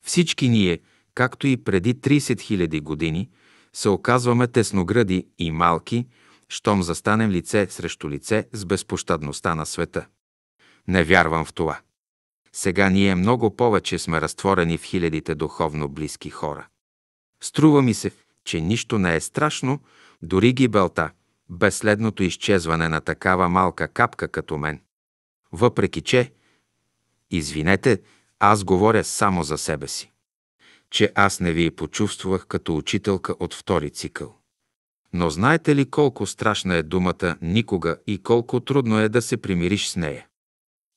A: Всички ние, както и преди 30 000 години, се оказваме тесногради и малки, щом застанем лице срещу лице с безпощадността на света. Не вярвам в това. Сега ние много повече сме разтворени в хилядите духовно близки хора. Струва ми се, че нищо не е страшно, дори гибелта, безследното изчезване на такава малка капка като мен. Въпреки че, извинете, аз говоря само за себе си. Че аз не ви почувствах като учителка от втори цикъл. Но знаете ли колко страшна е думата никога и колко трудно е да се примириш с нея?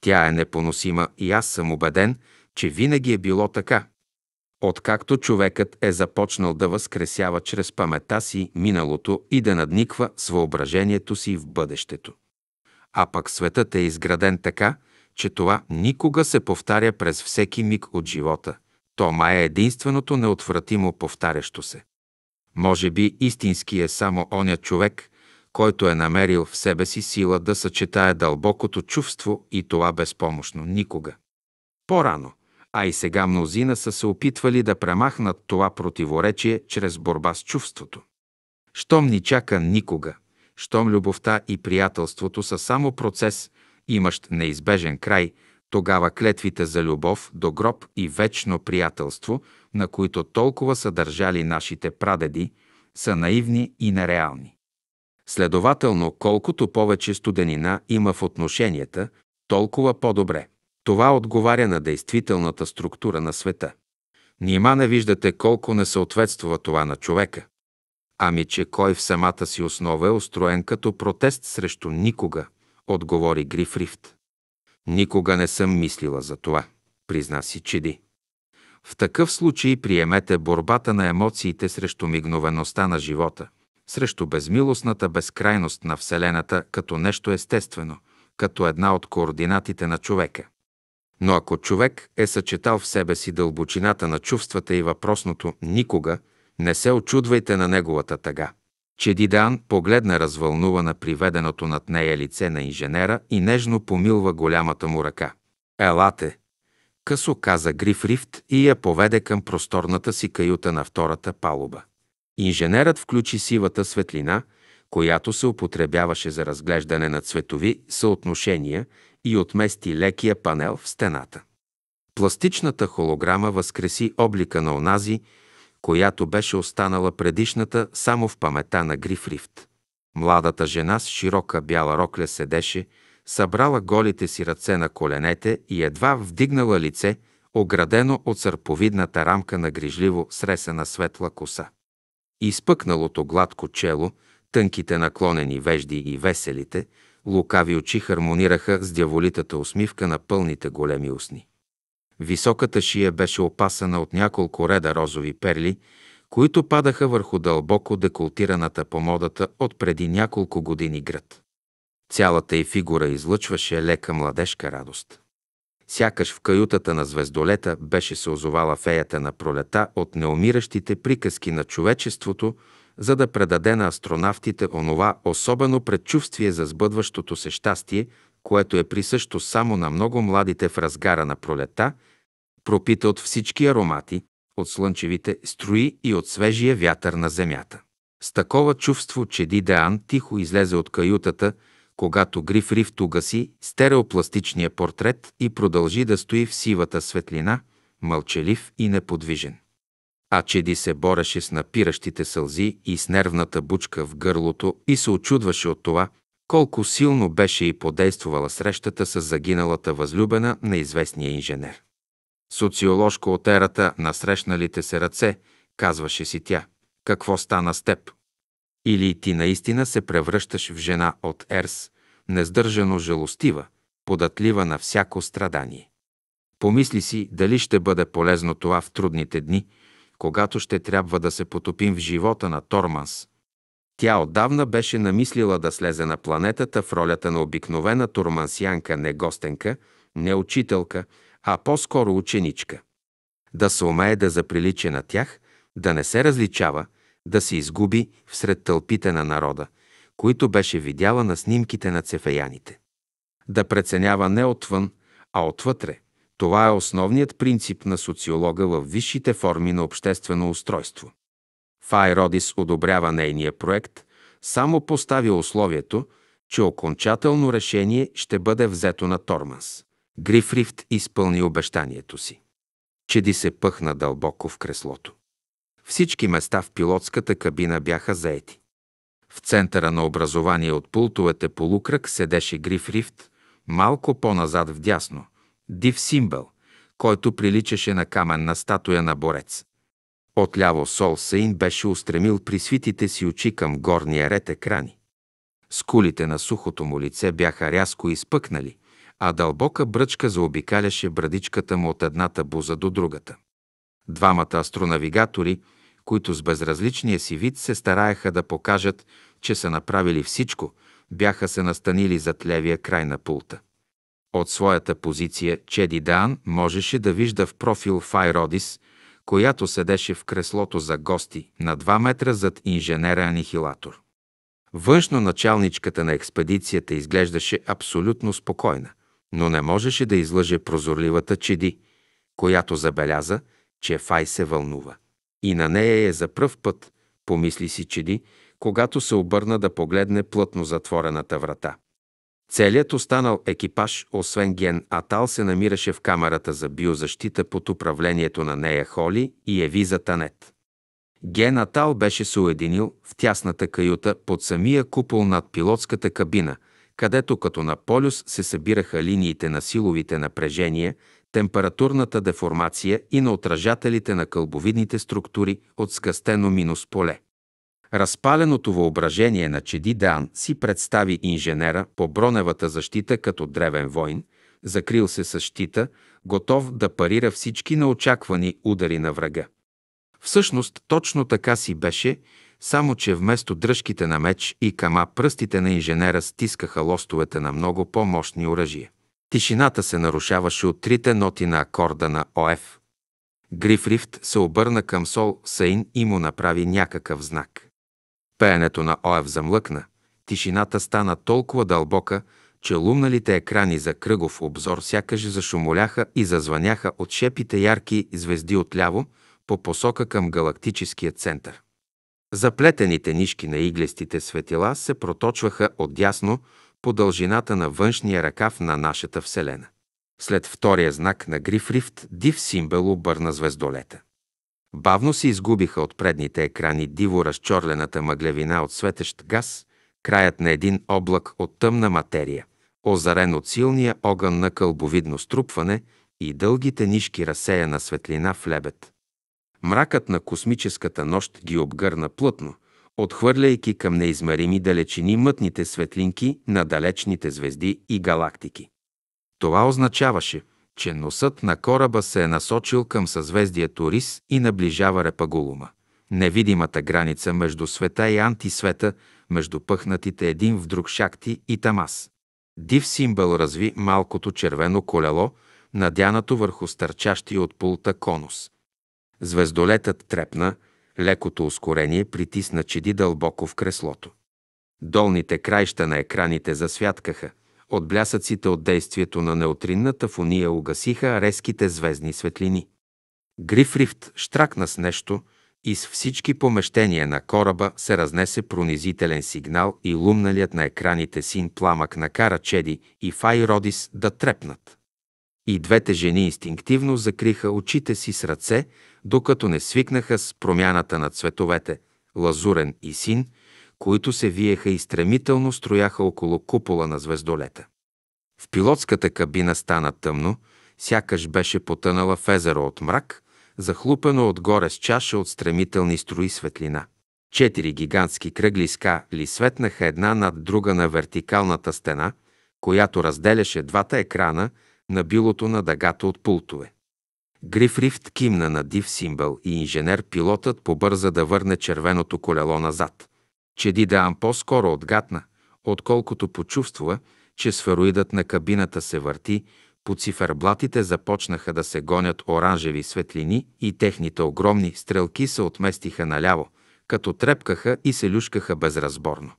A: Тя е непоносима и аз съм убеден, че винаги е било така. Откакто човекът е започнал да възкресява чрез памета си миналото и да надниква с въображението си в бъдещето. А пък светът е изграден така, че това никога се повтаря през всеки миг от живота. То май е единственото неотвратимо повтарящо се. Може би истински е само оня човек, който е намерил в себе си сила да съчетае дълбокото чувство и това безпомощно никога. По-рано, а и сега мнозина са се опитвали да премахнат това противоречие чрез борба с чувството. Щом ни чака никога, щом любовта и приятелството са само процес, имащ неизбежен край, тогава клетвите за любов до гроб и вечно приятелство, на които толкова са държали нашите прадеди, са наивни и нереални. Следователно, колкото повече студенина има в отношенията, толкова по-добре. Това отговаря на действителната структура на света. Нима не виждате колко не съответства това на човека. Ами, че кой в самата си основа е устроен като протест срещу никога, отговори Гриф Рифт. Никога не съм мислила за това, призна си Чеди. В такъв случай приемете борбата на емоциите срещу мигновеността на живота – срещу безмилостната безкрайност на Вселената като нещо естествено, като една от координатите на човека. Но ако човек е съчетал в себе си дълбочината на чувствата и въпросното никога, не се очудвайте на неговата тъга. Че Дидан погледна развълнувана приведеното над нея лице на инженера и нежно помилва голямата му ръка. «Елате!» късо каза Гриф Рифт и я поведе към просторната си каюта на втората палуба. Инженерът включи сивата светлина, която се употребяваше за разглеждане на цветови съотношения и отмести лекия панел в стената. Пластичната холограма възкреси облика на онази, която беше останала предишната само в памета на Гриф Рифт. Младата жена с широка бяла рокля седеше, събрала голите си ръце на коленете и едва вдигнала лице, оградено от сърповидната рамка на грижливо сресена светла коса. Изпъкналото гладко чело, тънките наклонени вежди и веселите, лукави очи хармонираха с дяволитата усмивка на пълните големи устни. Високата шия беше опасана от няколко реда розови перли, които падаха върху дълбоко декултираната по модата от преди няколко години град. Цялата й фигура излъчваше лека младежка радост. Сякаш в каютата на звездолета беше се озовала феята на пролета от неумиращите приказки на човечеството, за да предаде на астронавтите онова особено предчувствие за сбъдващото се щастие, което е присъщо само на много младите в разгара на пролета, пропита от всички аромати, от слънчевите строи и от свежия вятър на земята. С такова чувство, че Дидеан тихо излезе от каютата, когато Гриф Рифт угаси стереопластичния портрет и продължи да стои в сивата светлина, мълчалив и неподвижен. А Чеди се бореше с напиращите сълзи и с нервната бучка в гърлото и се очудваше от това, колко силно беше и подействувала срещата с загиналата възлюбена на известния инженер. Социоложко от ерата на срещналите се ръце, казваше си тя, какво стана с теб? Или ти наистина се превръщаш в жена от Ерс, нездържано жалостива, податлива на всяко страдание. Помисли си дали ще бъде полезно това в трудните дни, когато ще трябва да се потопим в живота на Торманс. Тя отдавна беше намислила да слезе на планетата в ролята на обикновена турмансянка, не гостенка, не учителка, а по-скоро ученичка. Да се умее да заприлича на тях, да не се различава, да се изгуби всред тълпите на народа, които беше видяла на снимките на цефеяните. Да преценява не отвън, а отвътре. Това е основният принцип на социолога в висшите форми на обществено устройство. Файродис одобрява нейния проект, само поставя условието, че окончателно решение ще бъде взето на Торманс. Грифрифт изпълни обещанието си. Чеди се пъхна дълбоко в креслото. Всички места в пилотската кабина бяха заети. В центъра на образование от пултовете полукръг седеше Грифрифт, малко по-назад вдясно. Див симбъл, който приличаше на каменна статуя на борец. Отляво Сол Сейн беше устремил при свитите си очи към горния ред екрани. Скулите на сухото му лице бяха рязко изпъкнали, а дълбока бръчка заобикаляше брадичката му от едната буза до другата. Двамата астронавигатори, които с безразличния си вид се стараеха да покажат, че са направили всичко, бяха се настанили зад левия край на пулта. От своята позиция Чеди Даан можеше да вижда в профил Файродис, която седеше в креслото за гости на 2 метра зад инженера-анихилатор. Външно началничката на експедицията изглеждаше абсолютно спокойна, но не можеше да излъже прозорливата Чеди, която забеляза, че Фай се вълнува. И на нея е за пръв път, помисли си Чеди, когато се обърна да погледне плътно затворената врата. Целият останал екипаж, освен Ген Атал, се намираше в камерата за биозащита под управлението на нея Холи и Евиза Танет. Ген Атал беше се уединил в тясната каюта под самия купол над пилотската кабина, където като на полюс се събираха линиите на силовите напрежения, температурната деформация и на отражателите на кълбовидните структури от скъстено минус поле. Разпаленото въображение на Чеди Дан си представи инженера по броневата защита като древен войн, закрил се с щита, готов да парира всички неочаквани удари на врага. Всъщност точно така си беше, само че вместо дръжките на меч и кама пръстите на инженера стискаха лостовете на много по-мощни оръжия. Тишината се нарушаваше от трите ноти на акорда на ОФ. Грифрифт се обърна към Сол Сейн и му направи някакъв знак. Пеенето на Оев замлъкна. Тишината стана толкова дълбока, че лумналите екрани за кръгов обзор сякаш зашумоляха и зазвъняха от шепите ярки звезди отляво по посока към галактическия център. Заплетените нишки на иглестите светила се проточваха отдясно по дължината на външния ръкав на нашата Вселена. След втория знак на Грифрифт, див симбел обърна звездолета. Бавно се изгубиха от предните екрани диво разчорлената мъглевина от светещ газ, краят на един облак от тъмна материя, озарен от силния огън на кълбовидно струпване и дългите нишки разсеяна светлина в лебед. Мракът на космическата нощ ги обгърна плътно, отхвърляйки към неизмерими далечини мътните светлинки на далечните звезди и галактики. Това означаваше – че носът на кораба се е насочил към съзвездието Рис и наближава Репагулума. Невидимата граница между света и антисвета, между пъхнатите един в друг шакти и тамас. Див симбъл разви малкото червено колело, надянато върху стърчащия от пулта конус. Звездолетът трепна, лекото ускорение притисна чеди дълбоко в креслото. Долните краища на екраните засвяткаха – от блясъците от действието на неутринната фония угасиха резките звездни светлини. Грифрифт штракна с нещо и с всички помещения на кораба се разнесе пронизителен сигнал и лумналият на екраните син пламък накара Чеди и Фай Родис да трепнат. И двете жени инстинктивно закриха очите си с ръце, докато не свикнаха с промяната на цветовете – лазурен и син – които се виеха и стремително строяха около купола на звездолета. В пилотската кабина стана тъмно, сякаш беше потънала в езеро от мрак, захлупено отгоре с чаша от стремителни строи светлина. Четири гигантски кръгли скали светнаха една над друга на вертикалната стена, която разделяше двата екрана на билото на дъгата от пултове. Гриф Рифт кимна на див симбъл и инженер-пилотът побърза да върне червеното колело назад. Чеди Даан по-скоро отгатна, отколкото почувства, че сфероидът на кабината се върти, по циферблатите започнаха да се гонят оранжеви светлини и техните огромни стрелки се отместиха наляво, като трепкаха и се люшкаха безразборно.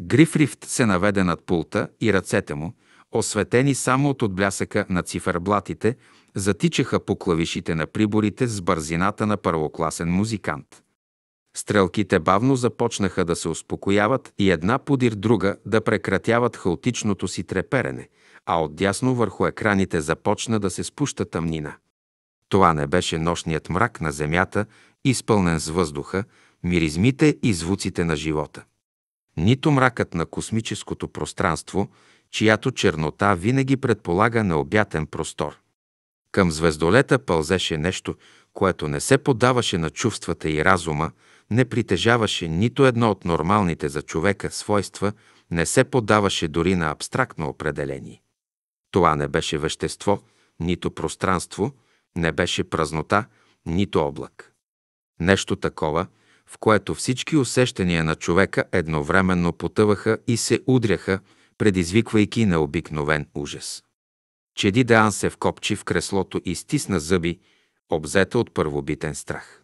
A: Грифрифт се наведе над пулта и ръцете му, осветени само от отблясъка на циферблатите, затичаха по клавишите на приборите с бързината на първокласен музикант. Стрелките бавно започнаха да се успокояват и една подир друга да прекратяват хаотичното си треперене, а отдясно върху екраните започна да се спуща тъмнина. Това не беше нощният мрак на земята, изпълнен с въздуха, миризмите и звуците на живота. Нито мракът на космическото пространство, чиято чернота винаги предполага необятен простор. Към звездолета пълзеше нещо, което не се подаваше на чувствата и разума, не притежаваше нито едно от нормалните за човека свойства, не се подаваше дори на абстрактно определение. Това не беше вещество, нито пространство, не беше празнота, нито облак. Нещо такова, в което всички усещания на човека едновременно потъваха и се удряха, предизвиквайки необикновен ужас. Чеди Деан се вкопчи в креслото и стисна зъби, обзета от първобитен страх.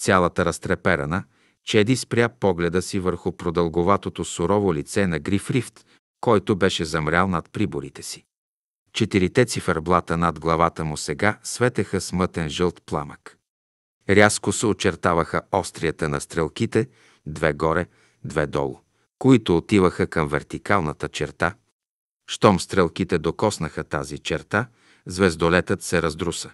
A: Цялата разтреперана, Чеди спря погледа си върху продълговатото сурово лице на Гриф Рифт, който беше замрял над приборите си. Четирите циферблата над главата му сега светеха с мътен жълт пламък. Рязко се очертаваха острията на стрелките, две горе, две долу, които отиваха към вертикалната черта. Щом стрелките докоснаха тази черта, звездолетът се раздруса.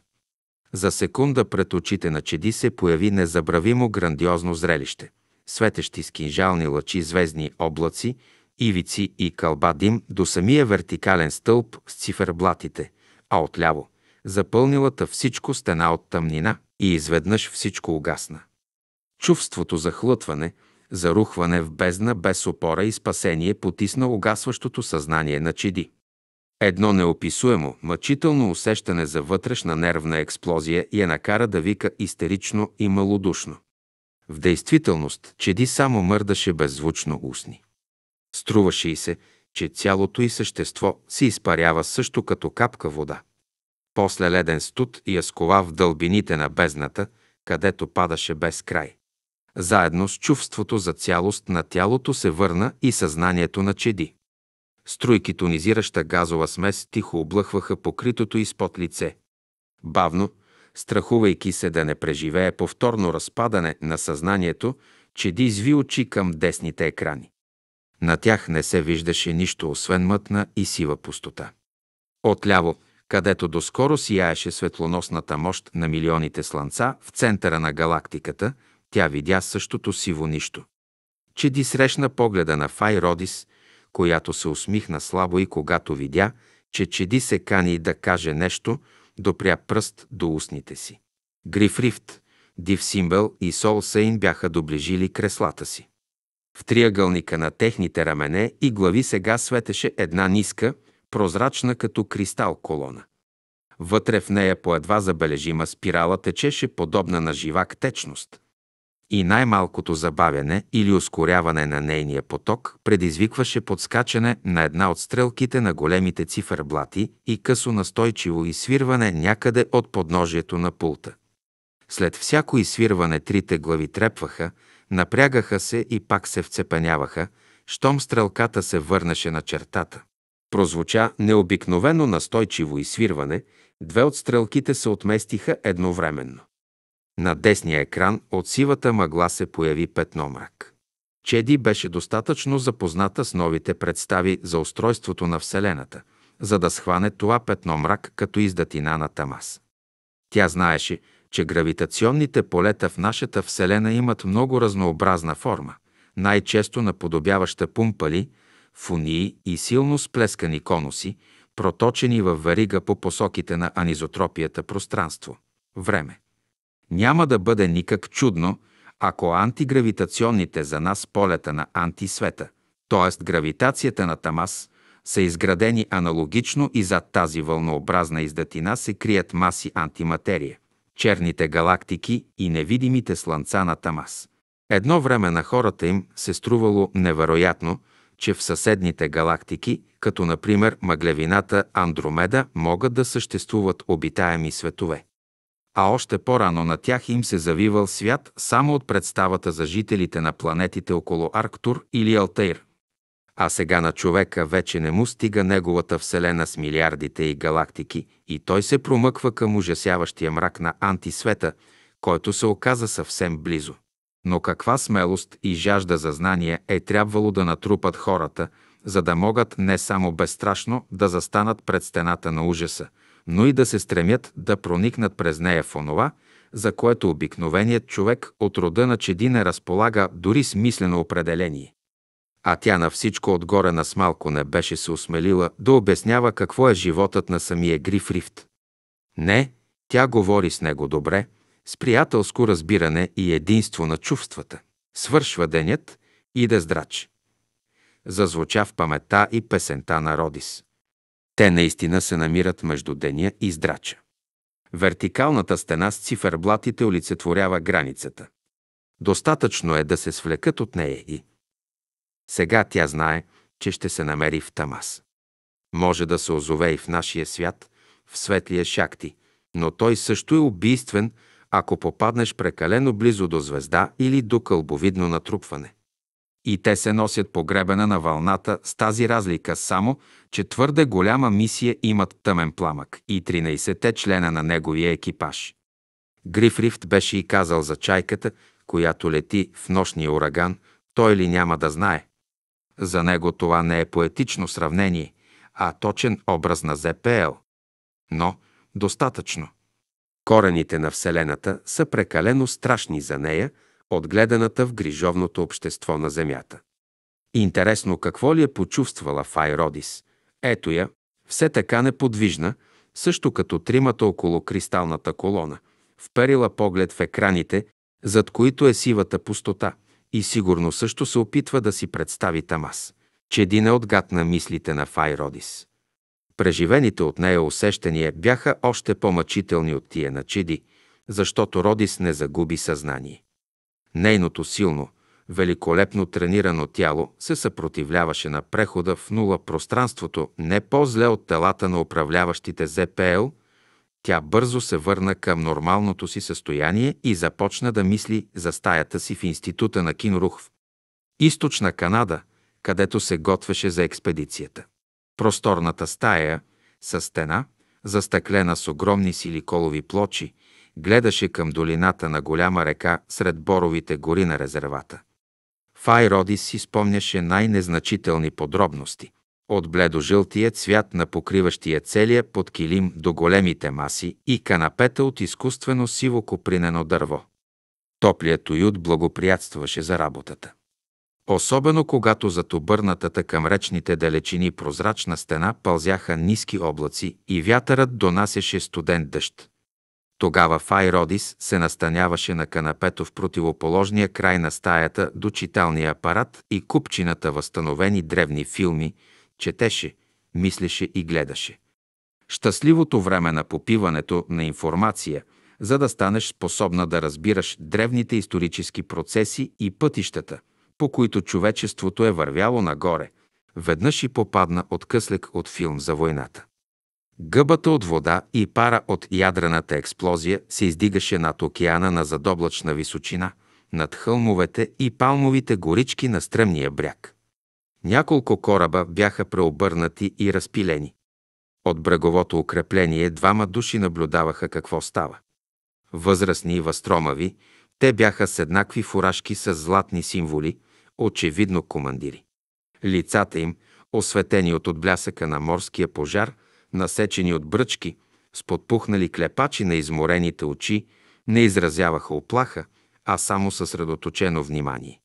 A: За секунда пред очите на Чеди се появи незабравимо грандиозно зрелище. Светещи с кинжални лъчи звездни облаци, ивици и кълба дим до самия вертикален стълб с циферблатите, а отляво – запълнилата всичко стена от тъмнина и изведнъж всичко угасна. Чувството за хлътване, зарухване в бездна без опора и спасение потисна угасващото съзнание на Чеди. Едно неописуемо, мъчително усещане за вътрешна нервна експлозия я накара да вика истерично и малодушно. В действителност Чеди само мърдаше беззвучно устни. Струваше и се, че цялото й същество се изпарява също като капка вода. После леден студ я скова в дълбините на бездната, където падаше без край. Заедно с чувството за цялост на тялото се върна и съзнанието на Чеди. Струйки тонизираща газова смес тихо облъхваха покритото изпод лице. Бавно, страхувайки се да не преживее повторно разпадане на съзнанието, Чеди изви очи към десните екрани. На тях не се виждаше нищо, освен мътна и сива пустота. Отляво, където доскоро сияеше светлоносната мощ на милионите слънца в центъра на галактиката, тя видя същото сиво нищо. Чеди срещна погледа на Фай Родис, която се усмихна слабо и когато видя, че Чеди се кани да каже нещо, допря пръст до устните си. Гриф Рифт, Див Симбел и Сол Сейн бяха доближили креслата си. В триъгълника на техните рамене и глави сега светеше една ниска, прозрачна като кристал колона. Вътре в нея по едва забележима спирала течеше подобна на живак течност. И най-малкото забавяне или ускоряване на нейния поток предизвикваше подскачане на една от стрелките на големите циферблати и късо настойчиво изсвирване някъде от подножието на пулта. След всяко изсвирване трите глави трепваха, напрягаха се и пак се вцепеняваха, щом стрелката се върнеше на чертата. Прозвуча необикновено настойчиво изсвирване, две от стрелките се отместиха едновременно. На десния екран от сивата мъгла се появи петно мрак. Чеди беше достатъчно запозната с новите представи за устройството на Вселената, за да схване това петно мрак като издатина на Тамас. Тя знаеше, че гравитационните полета в нашата Вселена имат много разнообразна форма, най-често наподобяваща пумпали, фунии и силно сплескани конуси, проточени във варига по посоките на анизотропията пространство, време. Няма да бъде никак чудно, ако антигравитационните за нас полета на антисвета, т.е. гравитацията на Тамас, са изградени аналогично и зад тази вълнообразна издатина се крият маси антиматерия, черните галактики и невидимите слънца на Тамас. Едно време на хората им се струвало невероятно, че в съседните галактики, като например мъглевината Андромеда, могат да съществуват обитаеми светове. А още по-рано на тях им се завивал свят само от представата за жителите на планетите около Арктур или Алтейр. А сега на човека вече не му стига неговата вселена с милиардите и галактики и той се промъква към ужасяващия мрак на антисвета, който се оказа съвсем близо. Но каква смелост и жажда за знание е трябвало да натрупат хората, за да могат не само безстрашно да застанат пред стената на ужаса, но и да се стремят да проникнат през нея в онова, за което обикновеният човек от рода на чеди не разполага дори смислено определение. А тя на всичко отгоре на смалко не беше се осмелила да обяснява какво е животът на самия Гриф Рифт. Не, тя говори с него добре, с приятелско разбиране и единство на чувствата. Свършва денят и да здрач. Зазвуча в памета и песента на Родис. Те наистина се намират между деня и здрача. Вертикалната стена с циферблатите олицетворява границата. Достатъчно е да се свлекат от нея и... Сега тя знае, че ще се намери в Тамас. Може да се озове и в нашия свят, в светлия шакти, но той също е убийствен, ако попаднеш прекалено близо до звезда или до кълбовидно натрупване. И те се носят погребена на вълната с тази разлика само, че твърде голяма мисия имат тъмен пламък и 13-те члена на неговия екипаж. Грифрифт беше и казал за чайката, която лети в нощния ураган, той ли няма да знае. За него това не е поетично сравнение, а точен образ на ЗПЛ. Но достатъчно. Корените на Вселената са прекалено страшни за нея, отгледаната в грижовното общество на Земята. Интересно какво ли е почувствала Файродис. Ето я, все така неподвижна, също като тримата около кристалната колона, вперила поглед в екраните, зад които е сивата пустота, и сигурно също се опитва да си представи Тамас, че един е отгад мислите на Файродис. Преживените от нея усещания бяха още по-мъчителни от тия на Чиди, защото Родис не загуби съзнание. Нейното силно, великолепно тренирано тяло се съпротивляваше на прехода в нула пространството не по-зле от телата на управляващите ЗПЛ, тя бързо се върна към нормалното си състояние и започна да мисли за стаята си в института на Кинрух в източна Канада, където се готвеше за експедицията. Просторната стая, с стена, застъклена с огромни силиколови плочи, гледаше към долината на голяма река сред боровите гори на резервата. Фай Родис си спомняше най-незначителни подробности. От бледо-жълтия цвят на покриващия целия под килим до големите маси и канапета от изкуствено сиво копринено дърво. Топлият уют благоприятстваше за работата. Особено когато зад обърнатата към речните далечини прозрачна стена пълзяха ниски облаци и вятърът донасяше студен дъжд. Тогава Фай Родис се настаняваше на канапето в противоположния край на стаята до читалния апарат и купчината възстановени древни филми, четеше, мислеше и гледаше. Щастливото време на попиването на информация, за да станеш способна да разбираш древните исторически процеси и пътищата, по които човечеството е вървяло нагоре, веднъж и попадна от къслек от филм за войната. Гъбата от вода и пара от ядрената експлозия се издигаше над океана на задоблачна височина, над хълмовете и палмовите горички на стръмния бряг. Няколко кораба бяха преобърнати и разпилени. От бреговото укрепление двама души наблюдаваха какво става. Възрастни и възстромави, те бяха с еднакви фуражки с златни символи, очевидно командири. Лицата им, осветени от отблясъка на морския пожар, насечени от бръчки, с подпухнали клепачи на изморените очи, не изразяваха оплаха, а само съсредоточено внимание.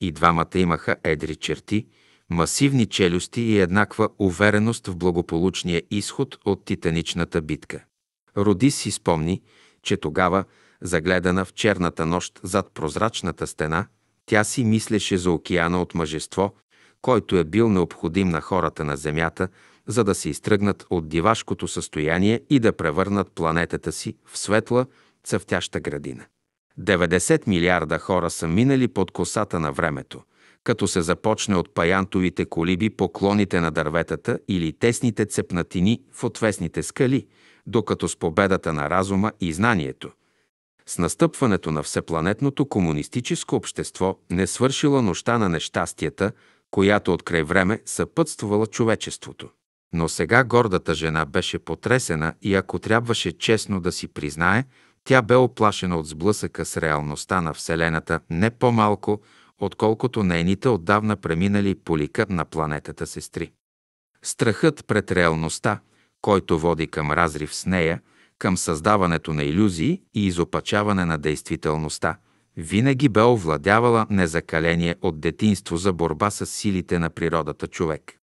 A: И двамата имаха едри черти, масивни челюсти и еднаква увереност в благополучния изход от титаничната битка. Роди си спомни, че тогава, загледана в черната нощ зад прозрачната стена, тя си мислеше за океана от мъжество, който е бил необходим на хората на Земята, за да се изтръгнат от дивашкото състояние и да превърнат планетата си в светла, цъфтяща градина. 90 милиарда хора са минали под косата на времето, като се започне от паянтовите колиби по клоните на дърветата или тесните цепнатини в отвесните скали, докато с победата на разума и знанието – с настъпването на всепланетното комунистическо общество не свършила нощта на нещастията, която от край време съпътствала човечеството. Но сега гордата жена беше потресена и ако трябваше честно да си признае, тя бе оплашена от сблъсъка с реалността на Вселената не по-малко, отколкото нейните отдавна преминали по лика на планетата сестри. Страхът пред реалността, който води към разрив с нея, към създаването на иллюзии и изопачаване на действителността, винаги бе овладявала незакаление от детинство за борба с силите на природата човек.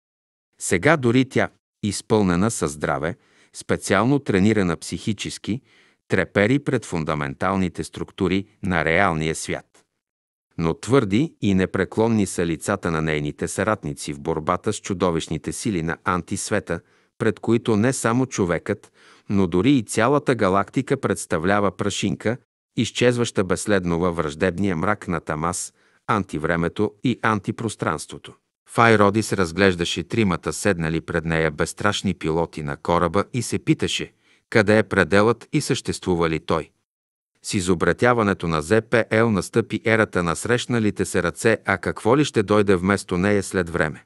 A: Сега дори тя, изпълнена със здраве, специално тренирана психически, трепери пред фундаменталните структури на реалния свят. Но твърди и непреклонни са лицата на нейните съратници в борбата с чудовищните сили на антисвета, пред които не само човекът, но дори и цялата галактика представлява прашинка, изчезваща безследно във враждебния мрак на Тамас, антивремето и антипространството. Файродис разглеждаше тримата седнали пред нея безстрашни пилоти на кораба и се питаше, къде е пределът и съществува ли той. С изобретяването на ЗПЛ настъпи ерата на срещналите се ръце, а какво ли ще дойде вместо нея след време?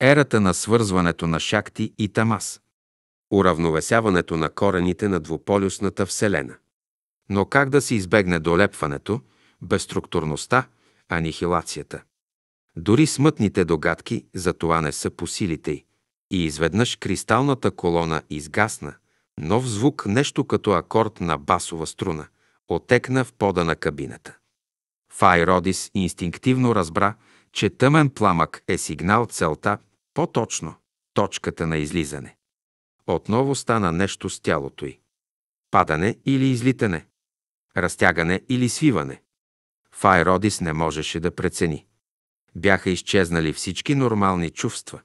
A: Ерата на свързването на Шакти и Тамас уравновесяването на корените на двуполюсната Вселена. Но как да се избегне долепването, безструктурността, анихилацията? Дори смътните догадки за това не са по силите й. И изведнъж кристалната колона изгасна, нов звук, нещо като акорд на басова струна, отекна в пода на кабината. Файродис инстинктивно разбра, че тъмен пламък е сигнал целта, по-точно точката на излизане. Отново стана нещо с тялото й. Падане или излитане. Разтягане или свиване. Файродис не можеше да прецени. Бяха изчезнали всички нормални чувства.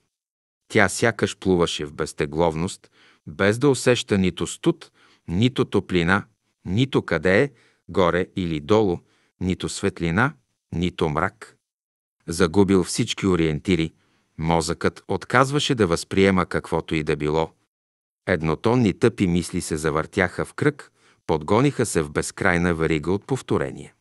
A: Тя сякаш плуваше в безтегловност, без да усеща нито студ, нито топлина, нито къде е, горе или долу, нито светлина, нито мрак. Загубил всички ориентири, мозъкът отказваше да възприема каквото и да било. Еднотонни тъпи мисли се завъртяха в кръг, подгониха се в безкрайна варига от повторения.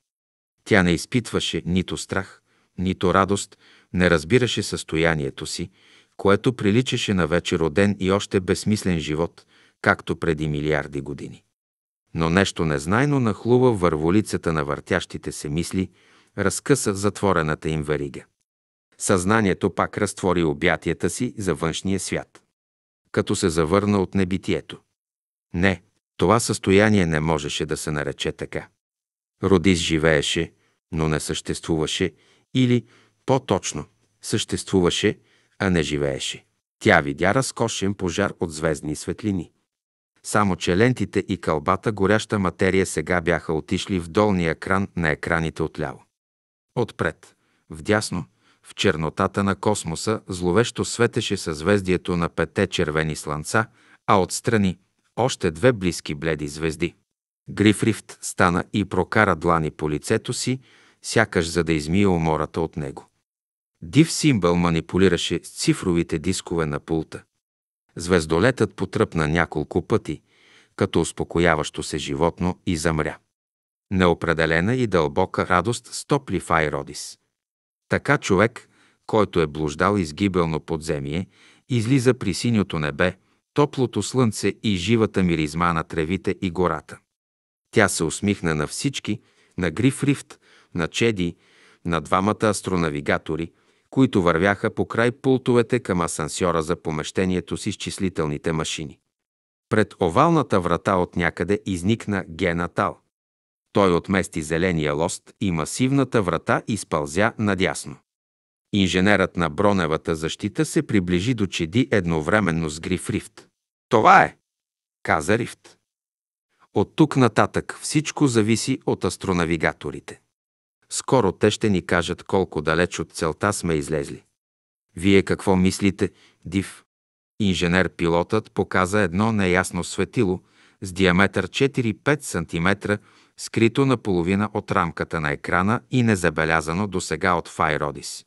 A: Тя не изпитваше нито страх, нито радост, не разбираше състоянието си, което приличаше на вече роден и още безсмислен живот, както преди милиарди години. Но нещо незнайно нахлува върволицата на въртящите се мисли, разкъса затворената им варига. Съзнанието пак разтвори обятията си за външния свят като се завърна от небитието. Не, това състояние не можеше да се нарече така. Родис живееше, но не съществуваше, или, по-точно, съществуваше, а не живееше. Тя видя разкошен пожар от звездни светлини. Само че лентите и кълбата горяща материя сега бяха отишли в долния екран на екраните отляво. Отпред, вдясно, в чернотата на космоса зловещо светеше съзвездието на пете червени слънца, а отстрани още две близки бледи звезди. Грифрифт стана и прокара длани по лицето си, сякаш за да измие умората от него. Див симбъл манипулираше с цифровите дискове на пулта. Звездолетът потръпна няколко пъти, като успокояващо се животно и замря. Неопределена и дълбока радост стопли Файродис. Така човек, който е блуждал изгибелно подземие, излиза при синьото небе, топлото слънце и живата миризма на тревите и гората. Тя се усмихна на всички, на Гриф Рифт, на Чеди, на двамата астронавигатори, които вървяха по край пултовете към асансьора за помещението с изчислителните машини. Пред овалната врата от някъде изникна Гена Тал. Той отмести зеления лост и масивната врата и спълзя надясно. Инженерът на броневата защита се приближи до Чеди едновременно с Гриф Рифт. Това е, каза Рифт. От тук нататък всичко зависи от астронавигаторите. Скоро те ще ни кажат колко далеч от целта сме излезли. Вие какво мислите, Див? Инженер-пилотът показа едно неясно светило с диаметър 4-5 см, скрито наполовина от рамката на екрана и незабелязано до сега от Файродис.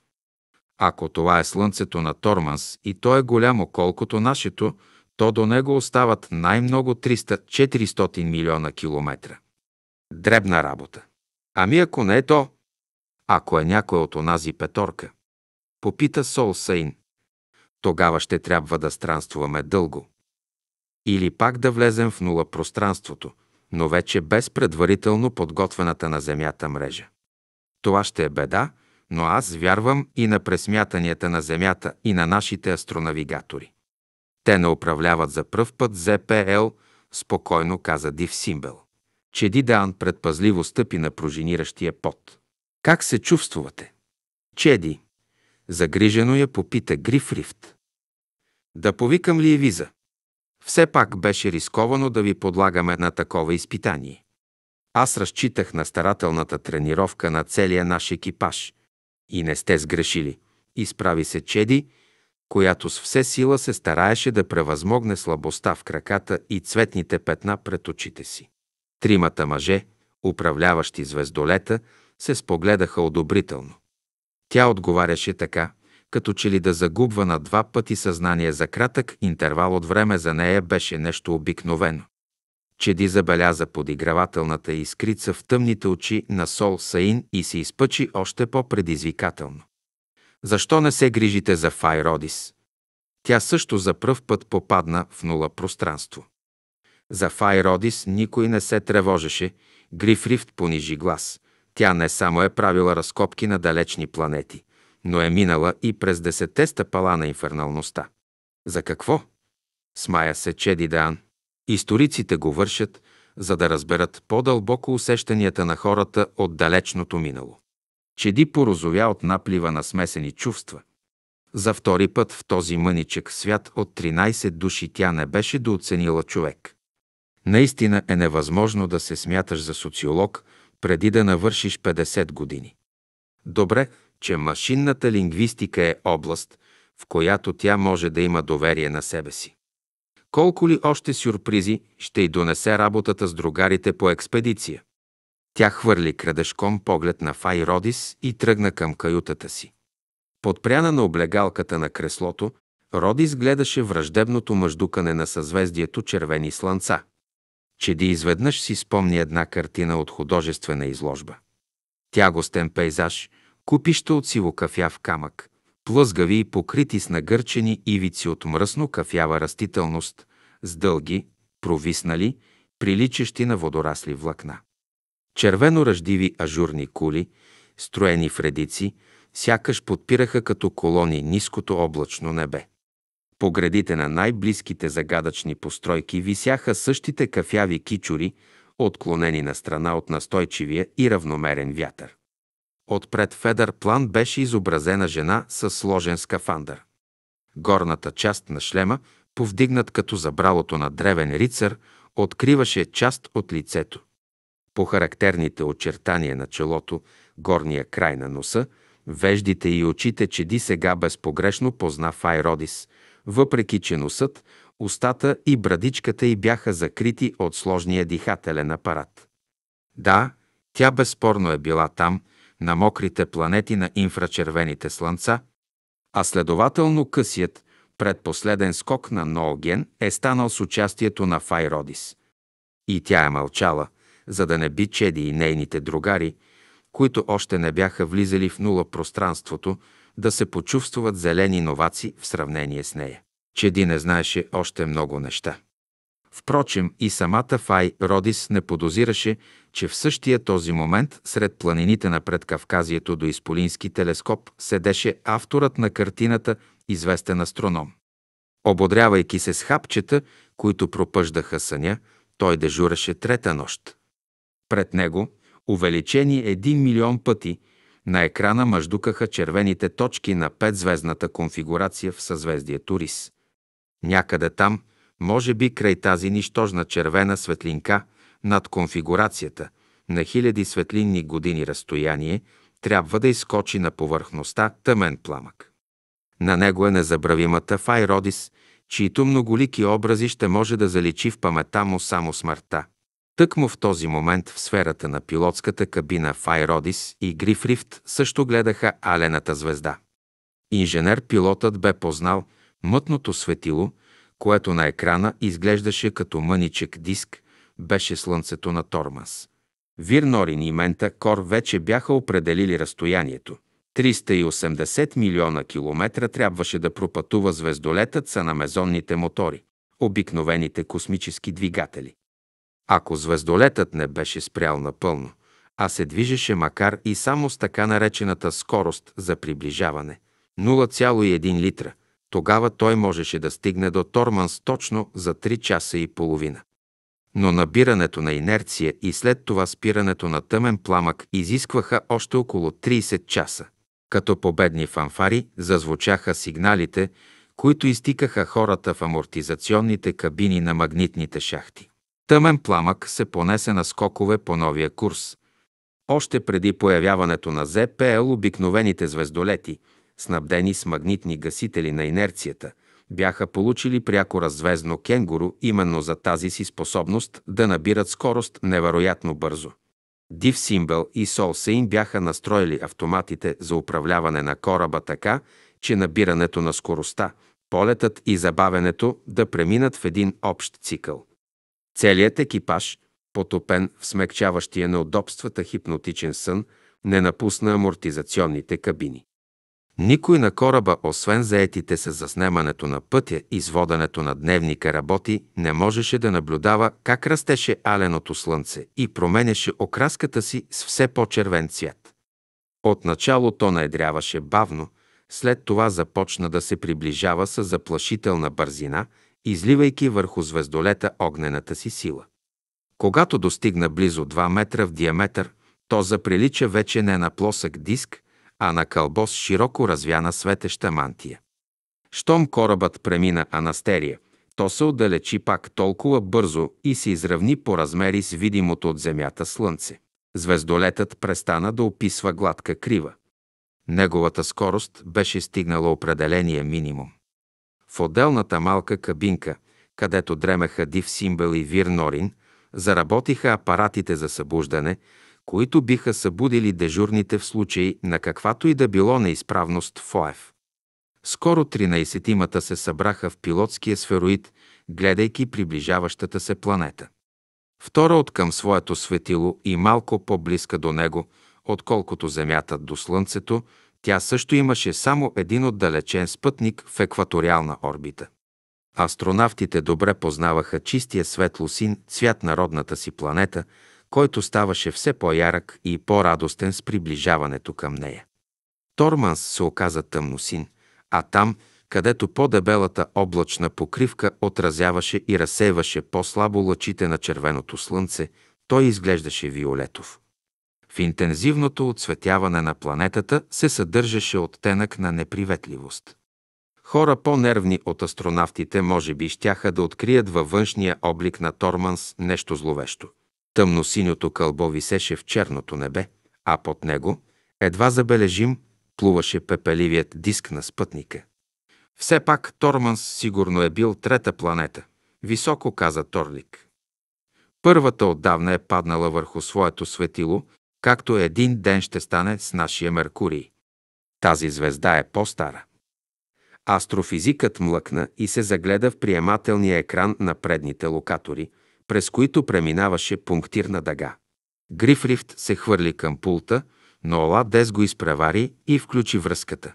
A: Ако това е Слънцето на Торманс и то е голямо колкото нашето, то до него остават най-много 300-400 милиона километра. Дребна работа. Ами ако не е то? Ако е някой от онази петорка? Попита Сол Сейн. Тогава ще трябва да странствуваме дълго. Или пак да влезем в нула пространството, но вече без предварително подготвената на Земята мрежа. Това ще е беда, но аз вярвам и на пресмятанията на Земята и на нашите астронавигатори. Те не управляват за пръв път ЗПЛ, спокойно каза Див Симбел. Чеди Даан предпазливо стъпи на пружиниращия пот. Как се чувствате? Чеди. Загрижено я попита Гриф Рифт. Да повикам ли е виза? Все пак беше рисковано да ви подлагаме на такова изпитание. Аз разчитах на старателната тренировка на целия наш екипаж. И не сте сгрешили. Изправи се Чеди, която с все сила се стараеше да превъзмогне слабостта в краката и цветните петна пред очите си. Тримата мъже, управляващи звездолета, се спогледаха одобрително. Тя отговаряше така, като че ли да загубва на два пъти съзнание за кратък интервал от време за нея беше нещо обикновено. Чеди забеляза подигравателната искрица в тъмните очи на Сол Саин и се изпъчи още по-предизвикателно. Защо не се грижите за Файродис? Тя също за пръв път попадна в нула пространство. За Файродис никой не се тревожеше, Грифрифт понижи глас. Тя не само е правила разкопки на далечни планети, но е минала и през десетте стъпала на инферналността. За какво? Смая се Чеди Даан. Историците го вършат, за да разберат по-дълбоко усещанията на хората от далечното минало. Чеди порозовя от наплива на смесени чувства. За втори път в този мъничък свят от 13 души тя не беше дооценила човек. Наистина е невъзможно да се смяташ за социолог преди да навършиш 50 години. Добре, че машинната лингвистика е област, в която тя може да има доверие на себе си. Колко ли още сюрпризи ще й донесе работата с другарите по експедиция? Тя хвърли крадешком поглед на Фай Родис и тръгна към каютата си. Подпряна на облегалката на креслото, Родис гледаше враждебното мъждукане на съзвездието червени слънца. Чеди изведнъж си спомни една картина от художествена изложба. Тягостен пейзаж, купища от сивокафяв камък, плъзгави и покрити с нагърчени ивици от мръсно кафява растителност, с дълги, провиснали, приличащи на водорасли влакна. Червено-ръждиви ажурни кули, строени в редици, сякаш подпираха като колони ниското облачно небе. По градите на най-близките загадъчни постройки висяха същите кафяви кичури, отклонени на страна от настойчивия и равномерен вятър. Отпред Федър план беше изобразена жена с сложен скафандър. Горната част на шлема, повдигнат като забралото на древен рицар, откриваше част от лицето. По характерните очертания на челото, горния край на носа, веждите и очите чеди сега безпогрешно позна Файродис, въпреки че носът, устата и брадичката й бяха закрити от сложния дихателен апарат. Да, тя безспорно е била там, на мокрите планети на инфрачервените слънца, а следователно късият, предпоследен скок на Нооген е станал с участието на Файродис. И тя е мълчала, за да не би Чеди и нейните другари, които още не бяха влизали в нула пространството, да се почувстват зелени новаци в сравнение с нея. Чеди не знаеше още много неща. Впрочем, и самата Фай Родис не подозираше, че в същия този момент сред планините на предкавказието до Изполински телескоп седеше авторът на картината, известен астроном. Ободрявайки се с хапчета, които пропъждаха съня, той дежуреше трета нощ. Пред него, увеличени един милион пъти, на екрана мъждукаха червените точки на петзвездната конфигурация в съзвездието Рис. Някъде там, може би край тази нищожна червена светлинка, над конфигурацията, на хиляди светлинни години разстояние, трябва да изкочи на повърхността тъмен пламък. На него е незабравимата Файродис, чието многолики образи ще може да заличи в памета му само смъртта. Тъкмо в този момент в сферата на пилотската кабина Файродис и Грифрифт също гледаха алената звезда. Инженер-пилотът бе познал мътното светило, което на екрана изглеждаше като мъничек диск, беше слънцето на Тормас. Вирнорин и Мента Кор вече бяха определили разстоянието. 380 милиона километра трябваше да пропътува звездолетът са на мезонните мотори, обикновените космически двигатели. Ако звездолетът не беше спрял напълно, а се движеше макар и само с така наречената скорост за приближаване 0,1 литра, тогава той можеше да стигне до Торманс точно за 3 часа и половина. Но набирането на инерция и след това спирането на тъмен пламък изискваха още около 30 часа. Като победни фанфари зазвучаха сигналите, които изтикаха хората в амортизационните кабини на магнитните шахти. Тъмен пламък се понесе на скокове по новия курс. Още преди появяването на ЗПЛ обикновените звездолети, снабдени с магнитни гасители на инерцията, бяха получили пряко раззвездно кенгуру именно за тази си способност да набират скорост невероятно бързо. Див Симбел и Сол Сейн бяха настроили автоматите за управляване на кораба така, че набирането на скоростта, полетът и забавенето да преминат в един общ цикъл. Целият екипаж, потопен в смекчаващия неудобствата хипнотичен сън, не напусна амортизационните кабини. Никой на кораба, освен заетите с заснемането на пътя и сводането на дневника работи, не можеше да наблюдава как растеше аленото слънце и променяше окраската си с все по-червен цвят. Отначало то наедряваше бавно, след това започна да се приближава с заплашителна бързина, изливайки върху звездолета огнената си сила. Когато достигна близо 2 метра в диаметър, то заприлича вече не на плосък диск, а на кълбо с широко развяна светеща мантия. Щом корабът премина Анастерия, то се отдалечи пак толкова бързо и се изравни по размери с видимото от Земята Слънце. Звездолетът престана да описва гладка крива. Неговата скорост беше стигнала определения минимум. В отделната малка кабинка, където дремеха Див Симбел и Вир Норин, заработиха апаратите за събуждане, които биха събудили дежурните в случай на каквато и да било неизправност в ОЕФ. Скоро 13-тимата се събраха в пилотския сфероид, гледайки приближаващата се планета. Втора от към своето светило и малко по-близка до него, отколкото Земята до Слънцето, тя също имаше само един отдалечен спътник в екваториална орбита. Астронавтите добре познаваха чистия светло син цвят на родната си планета – който ставаше все по-ярък и по-радостен с приближаването към нея. Торманс се оказа тъмносин, а там, където по-дебелата облачна покривка отразяваше и разсейваше по-слабо лъчите на червеното слънце, той изглеждаше виолетов. В интензивното отсветяване на планетата се съдържаше оттенък на неприветливост. Хора по-нервни от астронавтите може би щяха да открият във външния облик на Торманс нещо зловещо. Тъмносиньото кълбо висеше в черното небе, а под него, едва забележим, плуваше пепеливият диск на спътника. Все пак Торманс сигурно е бил трета планета. Високо каза Торлик. Първата отдавна е паднала върху своето светило, както един ден ще стане с нашия Меркурий. Тази звезда е по-стара. Астрофизикът млъкна и се загледа в приемателния екран на предните локатори – през които преминаваше пунктирна дъга. Грифрифт се хвърли към пулта, но Ола Дес го изпревари и включи връзката.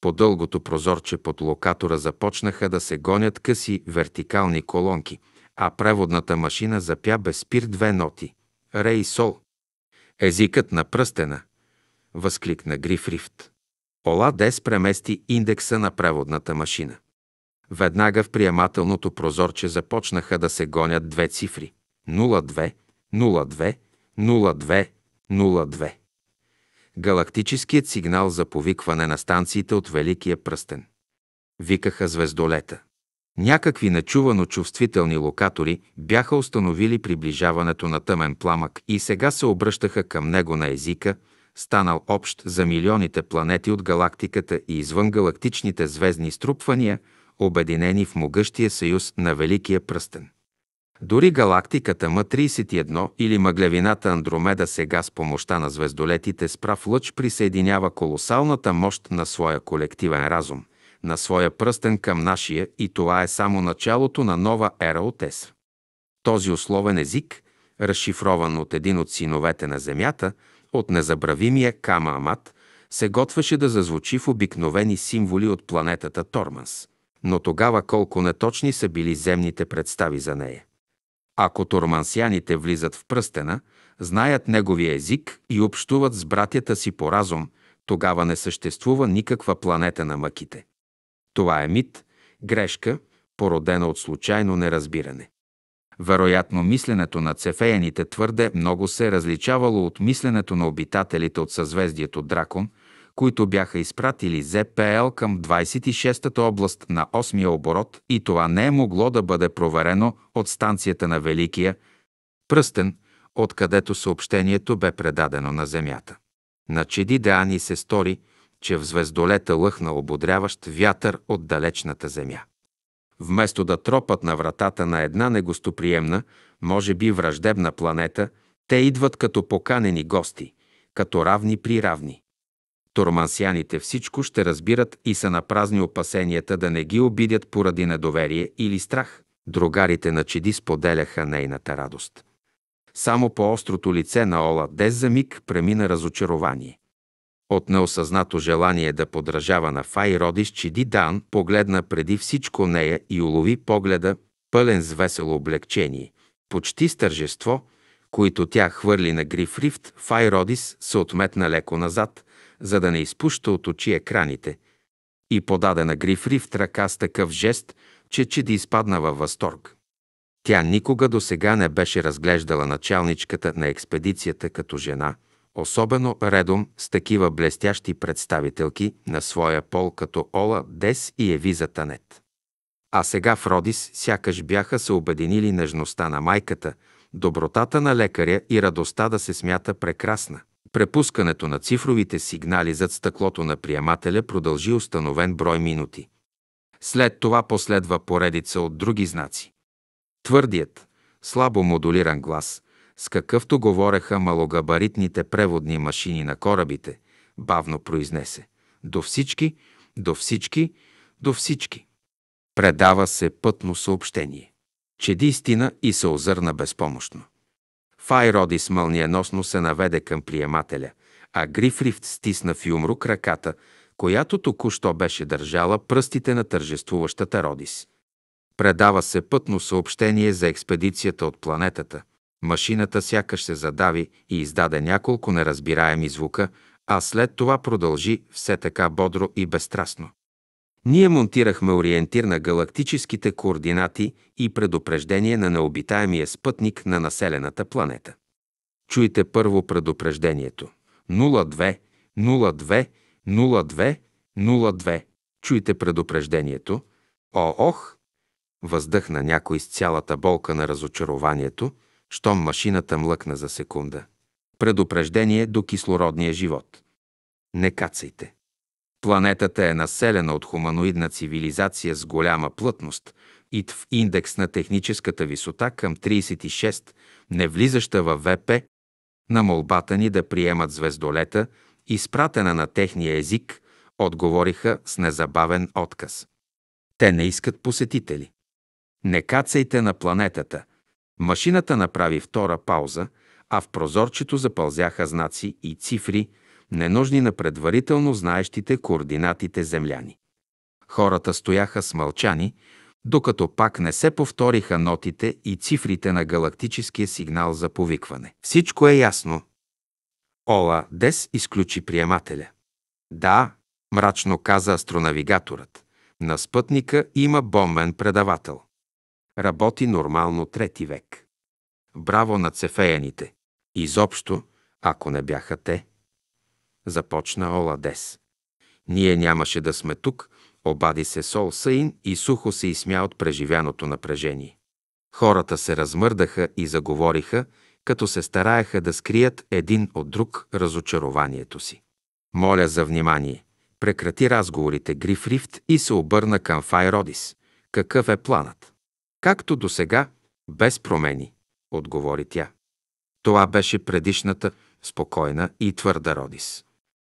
A: По дългото прозорче под локатора започнаха да се гонят къси вертикални колонки, а преводната машина запя без спир две ноти – ре и сол. Езикът на пръстена, възкликна Грифрифт. Ола Дес премести индекса на преводната машина. Веднага в приемателното прозорче започнаха да се гонят две цифри – 02, 02, 0202. Галактическият сигнал за повикване на станциите от Великия пръстен. Викаха звездолета. Някакви нечувано чувствителни локатори бяха установили приближаването на тъмен пламък и сега се обръщаха към него на езика, станал общ за милионите планети от галактиката и извън галактичните звездни струпвания, обединени в могъщия съюз на Великия пръстен. Дори галактиката М-31 или мъглевината Андромеда сега с помощта на звездолетите с прав лъч присъединява колосалната мощ на своя колективен разум, на своя пръстен към нашия и това е само началото на нова ера от ЕС. Този условен език, разшифрован от един от синовете на Земята, от незабравимия Кама Амат, се готвеше да зазвучи в обикновени символи от планетата Торманс. Но тогава колко неточни са били земните представи за нея. Ако тормансяните влизат в пръстена, знаят неговия език и общуват с братята си по разум, тогава не съществува никаква планета на мъките. Това е мит, грешка, породена от случайно неразбиране. Вероятно, мисленето на цефеяните твърде много се е различавало от мисленето на обитателите от съзвездието Дракон, които бяха изпратили ЗПЛ към 26-та област на 8-я оборот и това не е могло да бъде проверено от станцията на Великия пръстен, откъдето съобщението бе предадено на Земята. На Чеди Деани се стори, че в звездолета лъхна ободряващ вятър от далечната Земя. Вместо да тропат на вратата на една негостоприемна, може би враждебна планета, те идват като поканени гости, като равни при равни. Тормансяните всичко ще разбират и са на празни опасенията да не ги обидят поради недоверие или страх. Другарите на Чеди споделяха нейната радост. Само по острото лице на Ола Дез за миг премина разочарование. От неосъзнато желание да подражава на Фай Родис Чиди Дан погледна преди всичко нея и улови погледа, пълен с весело облегчение, почти с тържество, които тя хвърли на Гриф Рифт, Фай Родис се отметна леко назад, за да не изпуща от очи екраните, и подаде на Гриф Рифт ръка с такъв жест, че Чиди изпадна във възторг. Тя никога до сега не беше разглеждала началничката на експедицията като жена – особено редом с такива блестящи представителки на своя пол като Ола Дес и Евиза Танет. А сега в Родис сякаш бяха се обединили нежността на майката, добротата на лекаря и радостта да се смята прекрасна. Препускането на цифровите сигнали зад стъклото на приемателя продължи установен брой минути. След това последва поредица от други знаци. Твърдият, слабо модулиран глас – с какъвто говореха малогабаритните преводни машини на корабите, бавно произнесе. До всички, до всички, до всички. Предава се пътно съобщение. Чеди истина и се озърна безпомощно. Файродис мълниеносно се наведе към приемателя, а Грифрифт стисна в юмрук ръката, която току-що беше държала пръстите на тържествуващата Родис. Предава се пътно съобщение за експедицията от планетата – Машината сякаш се задави и издаде няколко неразбираеми звука, а след това продължи все така бодро и безстрастно. Ние монтирахме ориентир на галактическите координати и предупреждение на необитаемия спътник на населената планета. Чуйте първо предупреждението. 02, 02, 02, 02. Чуйте предупреждението. О, ох! Въздъхна някой с цялата болка на разочарованието – щом машината млъкна за секунда. Предупреждение до кислородния живот. Не кацайте. Планетата е населена от хуманоидна цивилизация с голяма плътност и в индекс на техническата висота към 36, не влизаща във ВП, на молбата ни да приемат звездолета, изпратена на техния език, отговориха с незабавен отказ. Те не искат посетители. Не кацайте на планетата – Машината направи втора пауза, а в прозорчето запълзяха знаци и цифри, ненужни на предварително знаещите координатите земляни. Хората стояха смълчани, докато пак не се повториха нотите и цифрите на галактическия сигнал за повикване. Всичко е ясно. Ола Дес изключи приемателя. Да, мрачно каза астронавигаторът. На спътника има бомбен предавател. Работи нормално трети век. Браво на цефеяните! Изобщо, ако не бяха те, започна Оладес. Ние нямаше да сме тук, обади се Сол Саин и сухо се изсмя от преживяното напрежение. Хората се размърдаха и заговориха, като се стараеха да скрият един от друг разочарованието си. Моля за внимание. Прекрати разговорите Гриф Рифт и се обърна към Файродис. Какъв е планът? Както до сега, без промени, отговори тя. Това беше предишната, спокойна и твърда Родис.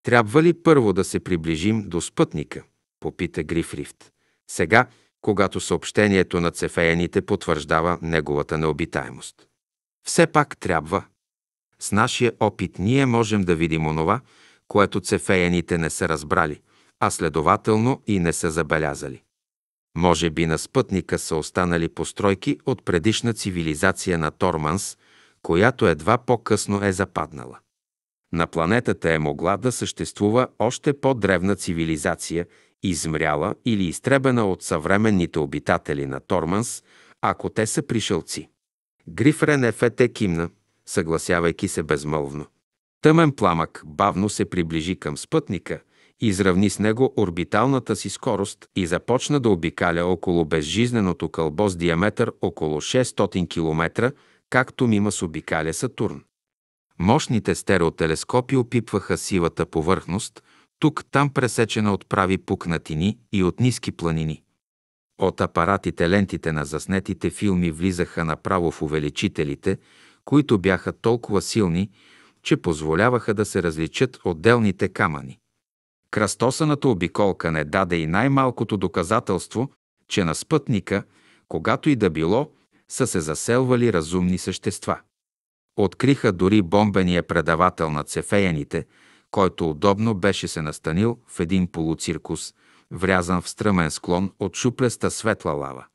A: Трябва ли първо да се приближим до спътника? Попита Грифрифт. Сега, когато съобщението на цефеяните потвърждава неговата необитаемост. Все пак трябва. С нашия опит ние можем да видим онова, което цефеяните не са разбрали, а следователно и не са забелязали. Може би на спътника са останали постройки от предишна цивилизация на Торманс, която едва по-късно е западнала. На планетата е могла да съществува още по-древна цивилизация, измряла или изтребена от съвременните обитатели на Торманс, ако те са пришълци. Грифрен е фете кимна, съгласявайки се безмълвно. Тъмен пламък бавно се приближи към спътника, изравни с него орбиталната си скорост и започна да обикаля около безжизненото кълбо с диаметър около 600 км, както мима с обикаля Сатурн. Мощните стереотелескопи опипваха сивата повърхност, тук-там пресечена от прави пукнатини и от ниски планини. От апаратите лентите на заснетите филми влизаха направо в увеличителите, които бяха толкова силни, че позволяваха да се различат отделните камъни. Кръстосаната обиколка не даде и най-малкото доказателство, че на спътника, когато и да било, са се заселвали разумни същества. Откриха дори бомбения предавател на цефеяните, който удобно беше се настанил в един полуциркус, врязан в стръмен склон от шуплеста светла лава.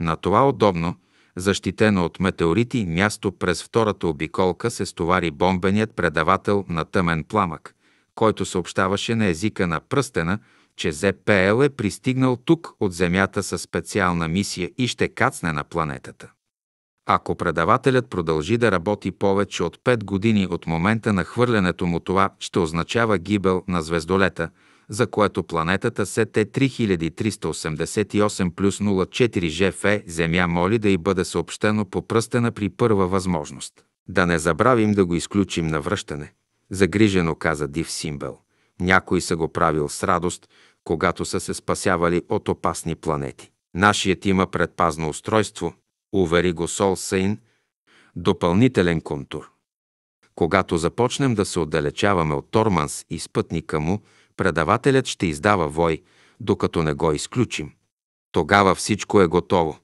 A: На това удобно, защитено от метеорити място през втората обиколка се стовари бомбеният предавател на тъмен пламък, който съобщаваше на езика на пръстена, че ЗПЛ е пристигнал тук от Земята със специална мисия и ще кацне на планетата. Ако предавателят продължи да работи повече от 5 години от момента на хвърлянето му, това ще означава гибел на звездолета, за което планетата СТ 3388 плюс 04 ЖФ Земя моли да й бъде съобщено по пръстена при първа възможност. Да не забравим да го изключим на връщане. Загрижено каза Див Симбел. Някой са го правил с радост, когато са се спасявали от опасни планети. Нашият има предпазно устройство, увери го Сол Сейн, допълнителен контур. Когато започнем да се отдалечаваме от Торманс и спътника му, предавателят ще издава вой, докато не го изключим. Тогава всичко е готово.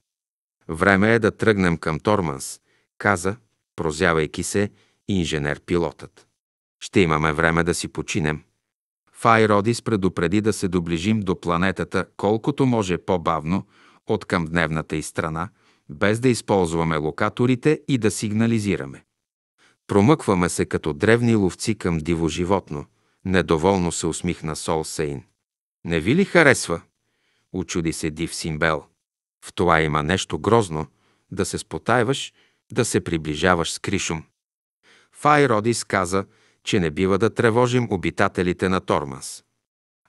A: Време е да тръгнем към Торманс, каза, прозявайки се, инженер-пилотът. Ще имаме време да си починем. Файродис предупреди да се доближим до планетата колкото може по-бавно от към дневната и страна, без да използваме локаторите и да сигнализираме. Промъкваме се като древни ловци към диво животно. Недоволно се усмихна Сол Сейн. Не ви ли харесва? Очуди се Див Симбел. В това има нещо грозно, да се спотайваш, да се приближаваш с Кришум. Фай Родис каза, че не бива да тревожим обитателите на Торманс.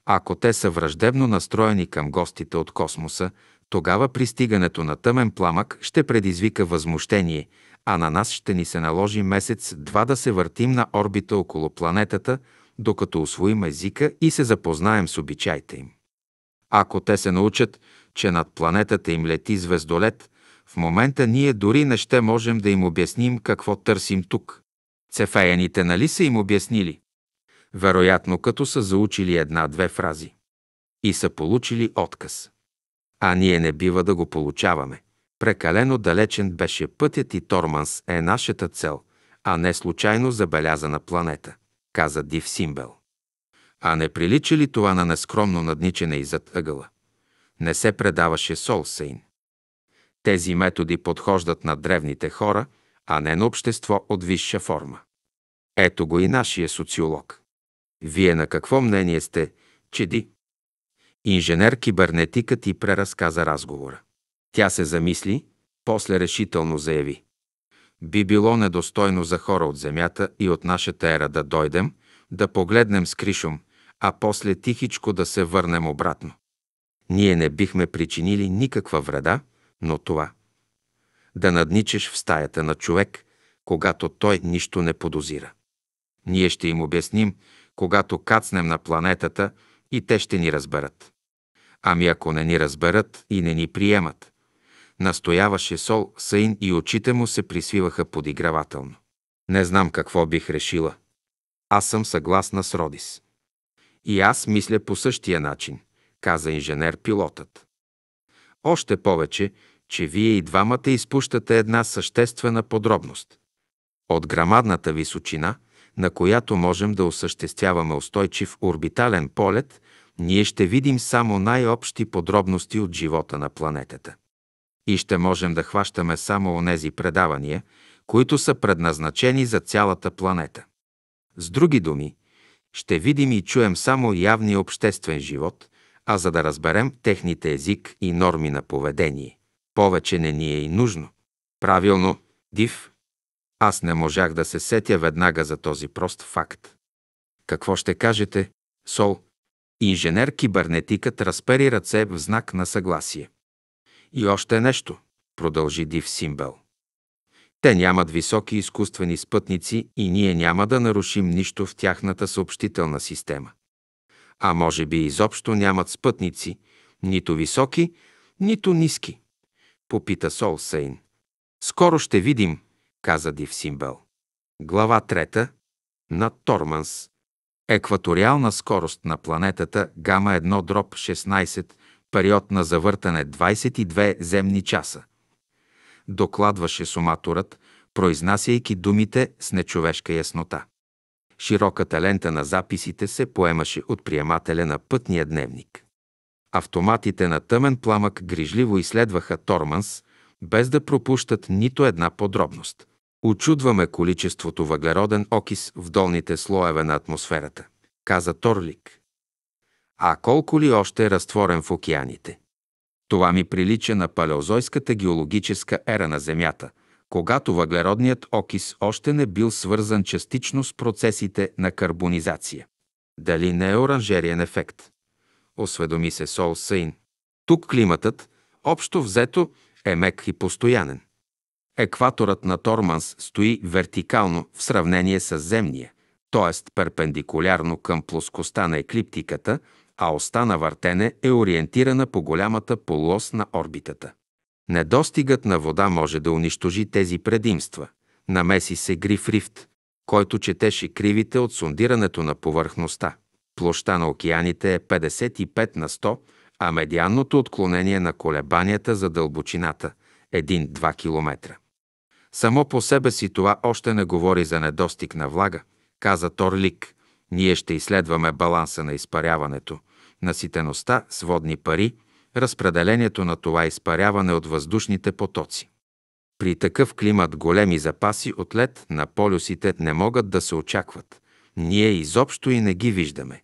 A: Ако те са враждебно настроени към гостите от космоса, тогава пристигането на тъмен пламък ще предизвика възмущение, а на нас ще ни се наложи месец-два да се въртим на орбита около планетата, докато освоим езика и се запознаем с обичаите им. Ако те се научат, че над планетата им лети звездолет, в момента ние дори не ще можем да им обясним какво търсим тук. Цефеяните нали са им обяснили? Вероятно, като са заучили една-две фрази. И са получили отказ. А ние не бива да го получаваме. Прекалено далечен беше пътят и Торманс е нашата цел, а не случайно забелязана планета, каза Див Симбел. А не прилича ли това на нескромно надничене и зад ъгъла? Не се предаваше Солсейн. Тези методи подхождат на древните хора, а не на общество от висша форма. Ето го и нашия социолог. Вие на какво мнение сте, чеди? Инженер-кибернетикът и преразказа разговора. Тя се замисли, после решително заяви. Би било недостойно за хора от земята и от нашата ера да дойдем, да погледнем с кришом, а после тихичко да се върнем обратно. Ние не бихме причинили никаква вреда, но това да надничеш в стаята на човек, когато той нищо не подозира. Ние ще им обясним, когато кацнем на планетата и те ще ни разберат. Ами ако не ни разберат и не ни приемат, настояваше Сол Саин и очите му се присвиваха подигравателно. Не знам какво бих решила. Аз съм съгласна с Родис. И аз мисля по същия начин, каза инженер-пилотът. Още повече, че вие и двамата изпущате една съществена подробност. От грамадната височина, на която можем да осъществяваме устойчив орбитален полет, ние ще видим само най-общи подробности от живота на планетата. И ще можем да хващаме само онези предавания, които са предназначени за цялата планета. С други думи, ще видим и чуем само явния обществен живот, а за да разберем техните език и норми на поведение. Повече не ни е и нужно. Правилно, Див. Аз не можах да се сетя веднага за този прост факт. Какво ще кажете, Сол? Инженер кибернетикът разпери ръце в знак на съгласие. И още нещо, продължи Див Симбел. Те нямат високи изкуствени спътници и ние няма да нарушим нищо в тяхната съобщителна система. А може би изобщо нямат спътници, нито високи, нито ниски попита Сол Сейн. Скоро ще видим, каза Див Симбел. Глава трета. Над Торманс. Екваториална скорост на планетата Гама 1 дроп 16, период на завъртане 22 земни часа. Докладваше суматорът, произнасяйки думите с нечовешка яснота. Широката лента на записите се поемаше от приемателя на пътния дневник. Автоматите на тъмен пламък грижливо изследваха Торманс, без да пропущат нито една подробност. Очудваме количеството въглероден окис в долните слоеве на атмосферата, каза Торлик. А колко ли още е разтворен в океаните? Това ми прилича на палеозойската геологическа ера на Земята, когато въглеродният окис още не бил свързан частично с процесите на карбонизация. Дали не е оранжериен ефект? Осведоми се Сол Сейн. Тук климатът, общо взето, е мек и постоянен. Екваторът на Торманс стои вертикално в сравнение с земния, т.е. перпендикулярно към плоскостта на еклиптиката, а оста на въртене е ориентирана по голямата полуос на орбитата. Недостигът на вода може да унищожи тези предимства. Намеси се Гриф Рифт, който четеше кривите от сондирането на повърхността. Площта на океаните е 55 на 100, а медианното отклонение на колебанията за дълбочината – 1-2 км. Само по себе си това още не говори за недостиг на влага, каза Торлик. Ние ще изследваме баланса на изпаряването, наситеността с водни пари, разпределението на това изпаряване от въздушните потоци. При такъв климат големи запаси от лед на полюсите не могат да се очакват. Ние изобщо и не ги виждаме.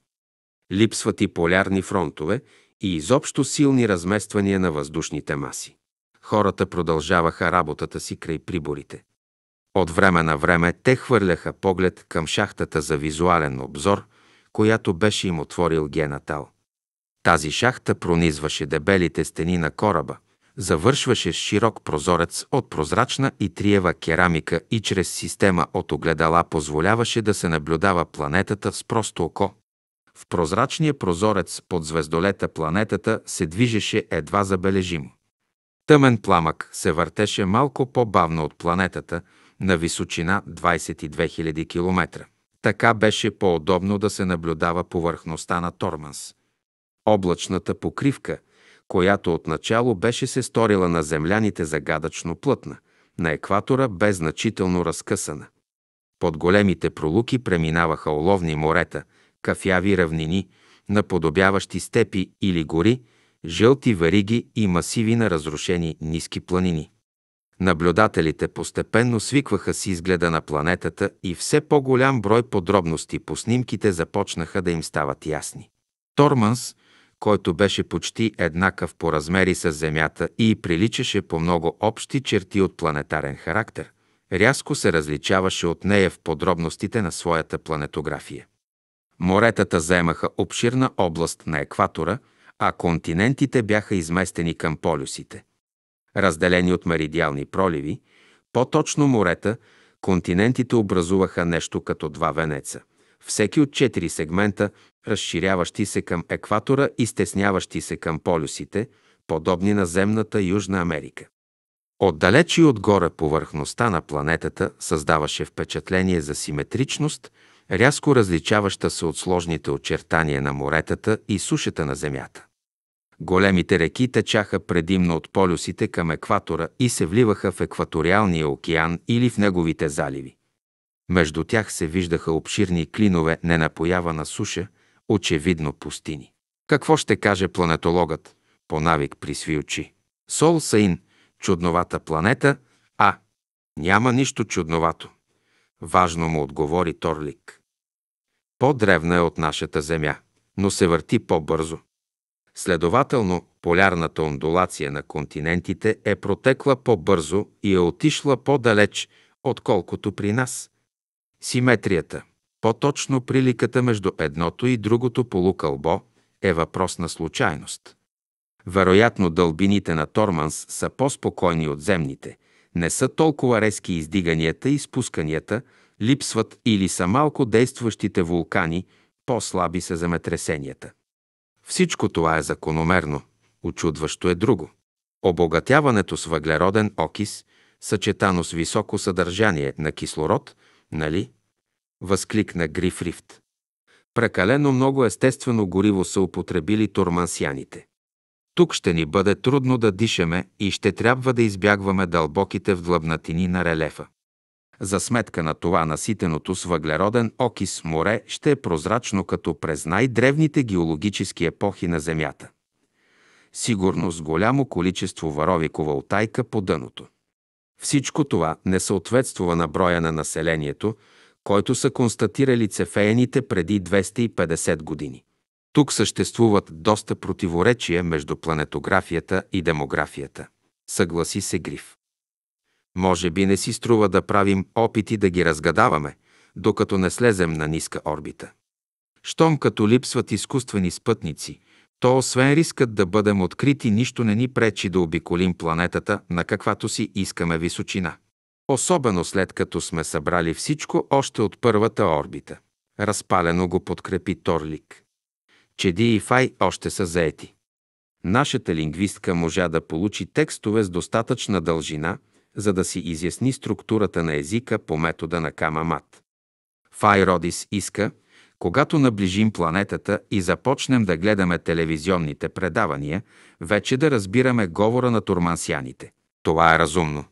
A: Липсват и полярни фронтове и изобщо силни размествания на въздушните маси. Хората продължаваха работата си край приборите. От време на време те хвърляха поглед към шахтата за визуален обзор, която беше им отворил Генатал. Тази шахта пронизваше дебелите стени на кораба, завършваше с широк прозорец от прозрачна и триева керамика и чрез система от огледала позволяваше да се наблюдава планетата с просто око. В прозрачния прозорец под звездолета планетата се движеше едва забележимо. Тъмен пламък се въртеше малко по-бавно от планетата на височина 22 000 км. Така беше по-удобно да се наблюдава повърхността на Торманс. Облачната покривка, която отначало беше се сторила на земляните загадъчно плътна, на екватора бе значително разкъсана. Под големите пролуки преминаваха оловни морета – кафяви равнини, наподобяващи степи или гори, жълти вариги и масиви на разрушени ниски планини. Наблюдателите постепенно свикваха с изгледа на планетата и все по-голям брой подробности по снимките започнаха да им стават ясни. Торманс, който беше почти еднакъв по размери с Земята и приличаше по много общи черти от планетарен характер, рязко се различаваше от нея в подробностите на своята планетография. Моретата заемаха обширна област на екватора, а континентите бяха изместени към полюсите. Разделени от меридиални проливи, по-точно морета, континентите образуваха нещо като два венеца, всеки от четири сегмента, разширяващи се към екватора и стесняващи се към полюсите, подобни на земната Южна Америка. Отдалеч и отгоре повърхността на планетата създаваше впечатление за симетричност, рязко различаваща се от сложните очертания на моретата и сушата на Земята. Големите реки течаха предимно от полюсите към екватора и се вливаха в екваториалния океан или в неговите заливи. Между тях се виждаха обширни клинове ненапоявана суша, очевидно пустини. Какво ще каже планетологът? По навик присви очи. Сол Саин, чудновата планета, а няма нищо чудновато. Важно му отговори Торлик. По-древна е от нашата Земя, но се върти по-бързо. Следователно, полярната ондулация на континентите е протекла по-бързо и е отишла по-далеч, отколкото при нас. Симетрията, по-точно приликата между едното и другото полукълбо, е въпрос на случайност. Вероятно дълбините на Торманс са по-спокойни от земните, не са толкова резки издиганията и спусканията, липсват или са малко действащите вулкани, по-слаби са земетресенията. Всичко това е закономерно, очудващо е друго. Обогатяването с въглероден окис, съчетано с високо съдържание на кислород, нали? Възкликна Грифрифт. Прекалено много естествено гориво са употребили турмансяните. Тук ще ни бъде трудно да дишаме и ще трябва да избягваме дълбоките вдлъбнатини на релефа. За сметка на това наситеното с въглероден окис море ще е прозрачно като през най-древните геологически епохи на Земята. Сигурно с голямо количество варовикова отайка по дъното. Всичко това не съответствува на броя на населението, който са констатирали цефеяните преди 250 години. Тук съществуват доста противоречия между планетографията и демографията. Съгласи се Гриф. Може би не си струва да правим опити да ги разгадаваме, докато не слезем на ниска орбита. Щом като липсват изкуствени спътници, то освен рискът да бъдем открити, нищо не ни пречи да обиколим планетата на каквато си искаме височина. Особено след като сме събрали всичко още от първата орбита. Разпалено го подкрепи Торлик. Чеди и Фай още са заети. Нашата лингвистка можа да получи текстове с достатъчна дължина, за да си изясни структурата на езика по метода на Камамат. Фай Родис иска, когато наближим планетата и започнем да гледаме телевизионните предавания, вече да разбираме говора на турмансяните. Това е разумно.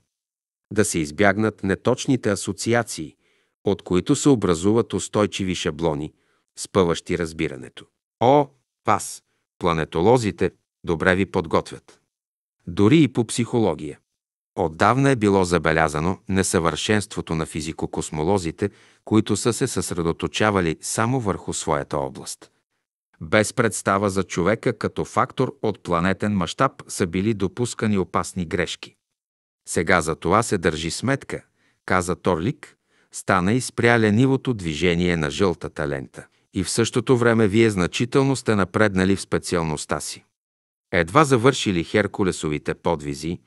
A: Да се избягнат неточните асоциации, от които се образуват устойчиви шаблони, спъващи разбирането. О, вас, планетолозите, добре ви подготвят. Дори и по психология. Отдавна е било забелязано несъвършенството на физико-космолозите, които са се съсредоточавали само върху своята област. Без представа за човека като фактор от планетен мащаб са били допускани опасни грешки. Сега за това се държи сметка, каза Торлик, стана и спря ленивото движение на жълтата лента. И в същото време вие значително сте напреднали в специалността си. Едва завършили Херкулесовите подвизи,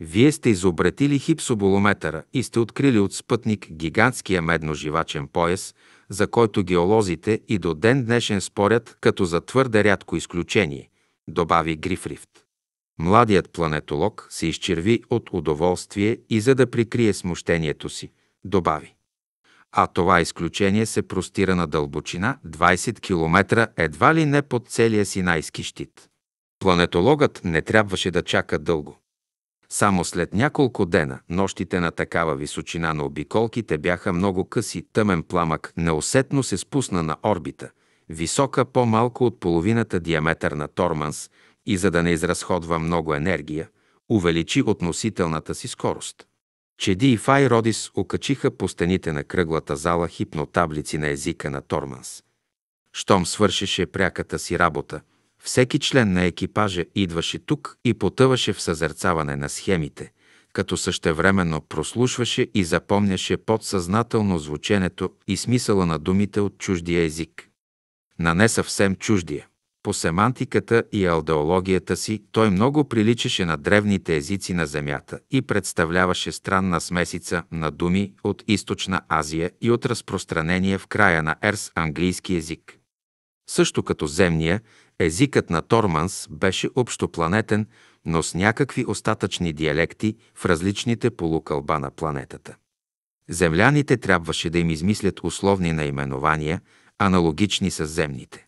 A: вие сте изобретили хипсоболометъра и сте открили от спътник гигантския медно-живачен пояс, за който геолозите и до ден днешен спорят като за твърде рядко изключение, добави Грифрифт. Младият планетолог се изчерви от удоволствие и за да прикрие смущението си, добави. А това изключение се простира на дълбочина 20 км едва ли не под целия Синайски щит. Планетологът не трябваше да чака дълго. Само след няколко дена нощите на такава височина на обиколките бяха много къси, тъмен пламък неусетно се спусна на орбита, висока по-малко от половината диаметър на Торманс и за да не изразходва много енергия, увеличи относителната си скорост. Чеди и Фай Родис окачиха по стените на кръглата зала хипнотаблици на езика на Торманс. Щом свършеше пряката си работа, всеки член на екипажа идваше тук и потъваше в съзерцаване на схемите, като същевременно прослушваше и запомняше подсъзнателно звученето и смисъла на думите от чуждия език. На не съвсем чуждия. По семантиката и алдеологията си той много приличаше на древните езици на Земята и представляваше странна смесица на думи от източна Азия и от разпространение в края на ерс английски език. Също като земния, езикът на Торманс беше общопланетен, но с някакви остатъчни диалекти в различните полукълба на планетата. Земляните трябваше да им измислят условни наименования, аналогични с земните.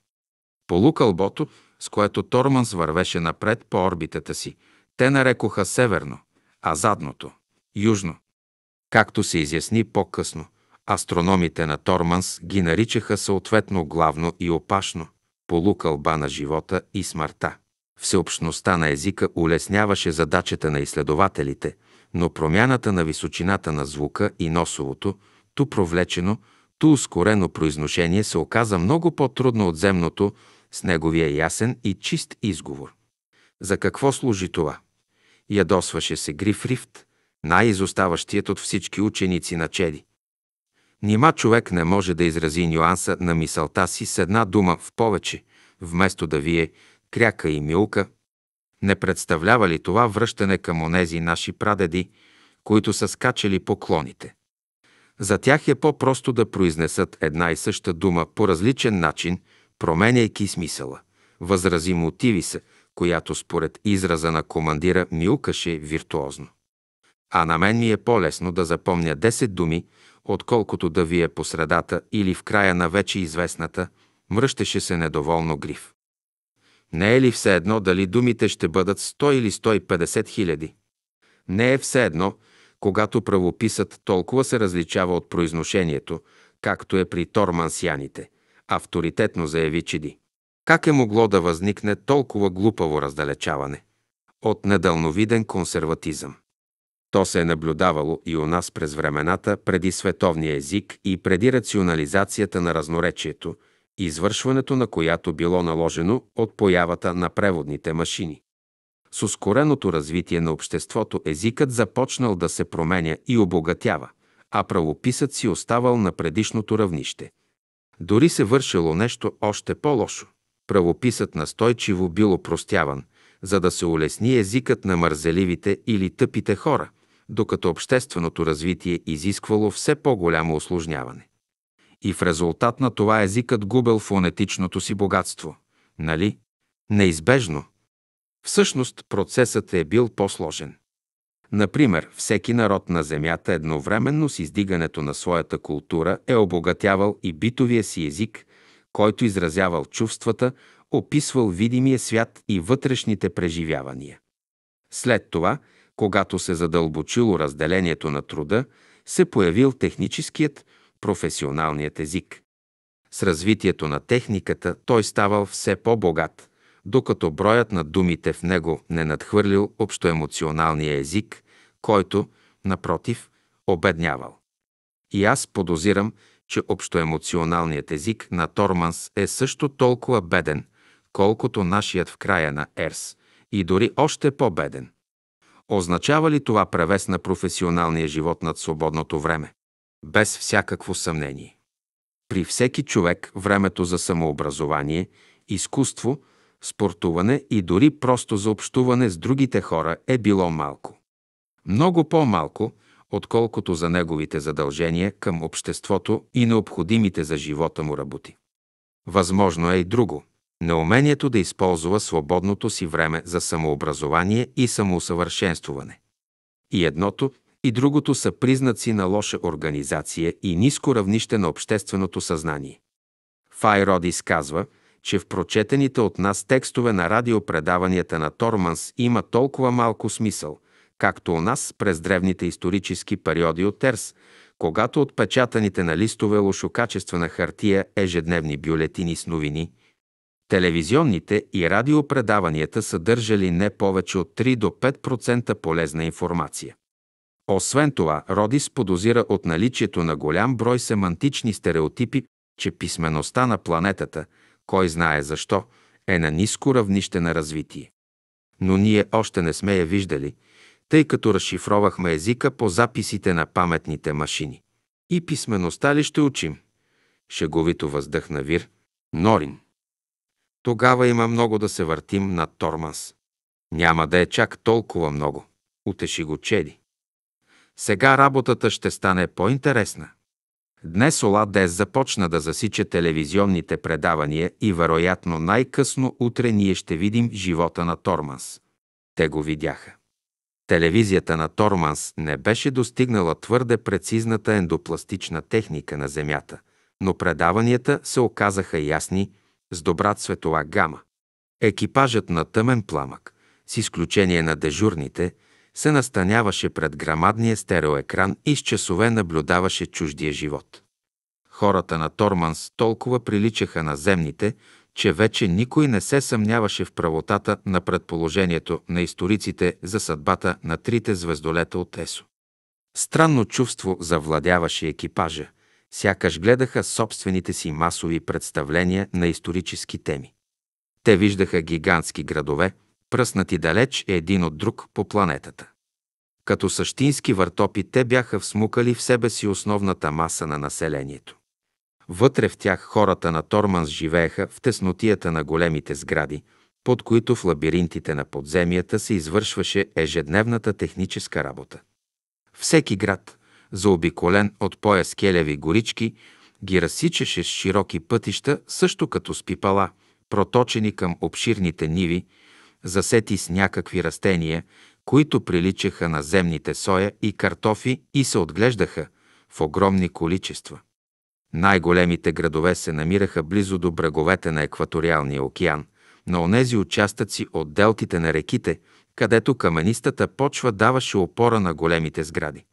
A: Полукълбото, с което Торманс вървеше напред по орбитата си, те нарекоха северно, а задното – южно. Както се изясни по-късно, астрономите на Торманс ги наричаха съответно главно и опашно, полукълба на живота и смъртта. Всеобщността на езика улесняваше задачата на изследователите, но промяната на височината на звука и носовото, ту провлечено, ту ускорено произношение се оказа много по-трудно от земното с неговия ясен и чист изговор. За какво служи това? Ядосваше се Гриф Рифт, най-изоставащият от всички ученици на Чеди. Нима човек не може да изрази нюанса на мисълта си с една дума в повече, вместо да вие кряка и милка. Не представлява ли това връщане към онези наши прадеди, които са скачали поклоните? За тях е по-просто да произнесат една и съща дума по различен начин, променяйки смисъла. Възрази мотиви се, която според израза на командира милкаше виртуозно. А на мен ми е по-лесно да запомня 10 думи, отколкото да вие по средата или в края на вече известната, мръщеше се недоволно гриф. Не е ли все едно дали думите ще бъдат 100 или 150 хиляди? Не е все едно, когато правописът толкова се различава от произношението, както е при тормансяните, авторитетно заяви Чиди. Как е могло да възникне толкова глупаво раздалечаване? От недълновиден консерватизъм. То се е наблюдавало и у нас през времената преди световния език и преди рационализацията на разноречието, извършването на която било наложено от появата на преводните машини. С ускореното развитие на обществото езикът започнал да се променя и обогатява, а правописът си оставал на предишното равнище. Дори се вършило нещо още по-лошо. Правописът настойчиво бил опростяван, за да се улесни езикът на мързеливите или тъпите хора – докато общественото развитие изисквало все по-голямо осложняване. И в резултат на това езикът губел фонетичното си богатство. Нали? Неизбежно. Всъщност процесът е бил по-сложен. Например, всеки народ на Земята едновременно с издигането на своята култура е обогатявал и битовия си език, който изразявал чувствата, описвал видимия свят и вътрешните преживявания. След това – когато се задълбочило разделението на труда, се появил техническият, професионалният език. С развитието на техниката той ставал все по-богат, докато броят на думите в него не надхвърлил общоемоционалния език, който, напротив, обеднявал. И аз подозирам, че общоемоционалният език на Торманс е също толкова беден, колкото нашият в края на Ерс, и дори още по-беден. Означава ли това превес на професионалния живот над свободното време? Без всякакво съмнение. При всеки човек времето за самообразование, изкуство, спортуване и дори просто за общуване с другите хора е било малко. Много по-малко, отколкото за неговите задължения към обществото и необходимите за живота му работи. Възможно е и друго – неумението да използва свободното си време за самообразование и самоусъвършенствуване. И едното, и другото са признаци на лоша организация и ниско равнище на общественото съзнание. Фай Родис казва, че в прочетените от нас текстове на радиопредаванията на Торманс има толкова малко смисъл, както у нас през древните исторически периоди от Терс, когато отпечатаните на листове лошокачествена хартия ежедневни бюлетини с новини – Телевизионните и радиопредаванията съдържали не повече от 3 до 5% полезна информация. Освен това, Родис подозира от наличието на голям брой семантични стереотипи, че писмеността на планетата, кой знае защо, е на ниско равнище на развитие. Но ние още не сме я виждали, тъй като разшифровахме езика по записите на паметните машини. И писмеността ли ще учим? Шеговито въздъхна Вир. Норин. Тогава има много да се въртим над Торманс. Няма да е чак толкова много. Утеши го Чеди. Сега работата ще стане по-интересна. Днес Ола Дес започна да засича телевизионните предавания и вероятно най-късно утре ние ще видим живота на Торманс. Те го видяха. Телевизията на Торманс не беше достигнала твърде прецизната ендопластична техника на Земята, но предаванията се оказаха ясни, с добра цветова гама. Екипажът на тъмен пламък, с изключение на дежурните, се настаняваше пред грамадния стереоекран и с часове наблюдаваше чуждия живот. Хората на Торманс толкова приличаха на земните, че вече никой не се съмняваше в правотата на предположението на историците за съдбата на трите звездолета от Есо. Странно чувство завладяваше екипажа, сякаш гледаха собствените си масови представления на исторически теми. Те виждаха гигантски градове, пръснати далеч един от друг по планетата. Като същински въртопи те бяха всмукали в себе си основната маса на населението. Вътре в тях хората на Торманс живееха в теснотията на големите сгради, под които в лабиринтите на подземията се извършваше ежедневната техническа работа. Всеки град, заобиколен от пояс келеви горички, ги разсичаше с широки пътища, също като с пипала, проточени към обширните ниви, засети с някакви растения, които приличаха на земните соя и картофи и се отглеждаха в огромни количества. Най-големите градове се намираха близо до бреговете на екваториалния океан, на онези участъци от делтите на реките, където каменистата почва даваше опора на големите сгради.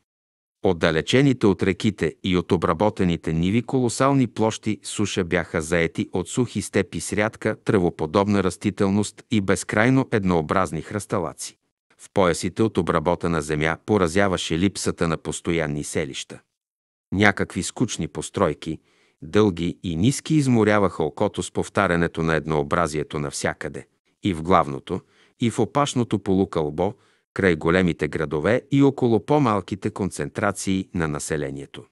A: Отдалечените от реките и от обработените ниви колосални площи суша бяха заети от сухи степи с рядка тръвоподобна растителност и безкрайно еднообразни хръсталаци. В поясите от обработена земя поразяваше липсата на постоянни селища. Някакви скучни постройки, дълги и ниски изморяваха окото с повтарянето на еднообразието навсякъде. И в главното, и в опашното полукълбо, край големите градове и около по-малките концентрации на населението.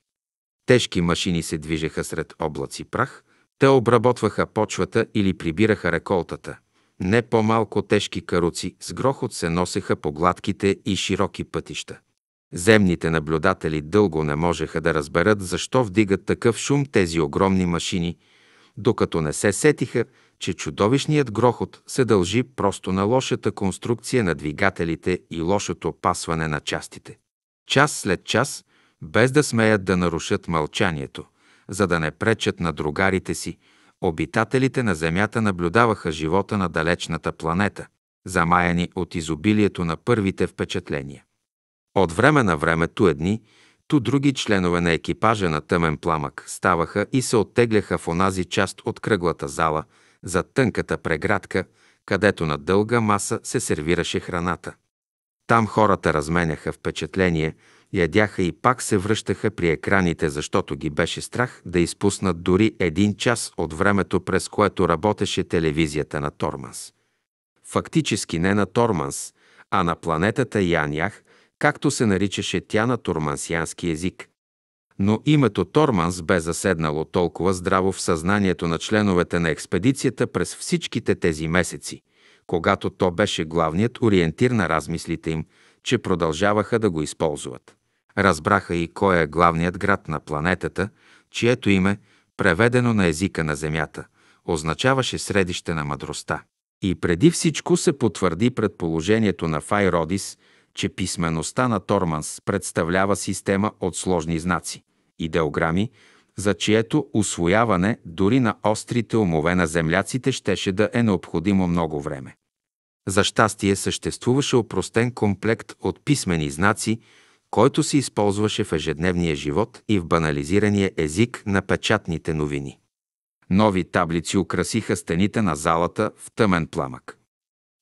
A: Тежки машини се движеха сред облаци прах, те обработваха почвата или прибираха реколтата. Не по-малко тежки каруци с грохот се носеха по гладките и широки пътища. Земните наблюдатели дълго не можеха да разберат защо вдигат такъв шум тези огромни машини, докато не се сетиха, че чудовищният грохот се дължи просто на лошата конструкция на двигателите и лошото опасване на частите. Час след час, без да смеят да нарушат мълчанието, за да не пречат на другарите си, обитателите на Земята наблюдаваха живота на далечната планета, замаяни от изобилието на първите впечатления. От време на време ту едни, ту други членове на екипажа на тъмен пламък ставаха и се оттегляха в онази част от кръглата зала, за тънката преградка, където на дълга маса се сервираше храната. Там хората разменяха впечатление, ядяха и пак се връщаха при екраните, защото ги беше страх да изпуснат дори един час от времето, през което работеше телевизията на Торманс. Фактически не на Торманс, а на планетата Янях, както се наричаше тя на тормансиански език. Но името Торманс бе заседнало толкова здраво в съзнанието на членовете на експедицията през всичките тези месеци, когато то беше главният ориентир на размислите им, че продължаваха да го използват. Разбраха и кой е главният град на планетата, чието име, преведено на езика на Земята, означаваше средище на мъдростта. И преди всичко се потвърди предположението на Файродис – че писмеността на Торманс представлява система от сложни знаци, идеограми, за чието освояване дори на острите умове на земляците щеше да е необходимо много време. За щастие съществуваше опростен комплект от писмени знаци, който се използваше в ежедневния живот и в банализирания език на печатните новини. Нови таблици украсиха стените на залата в тъмен пламък.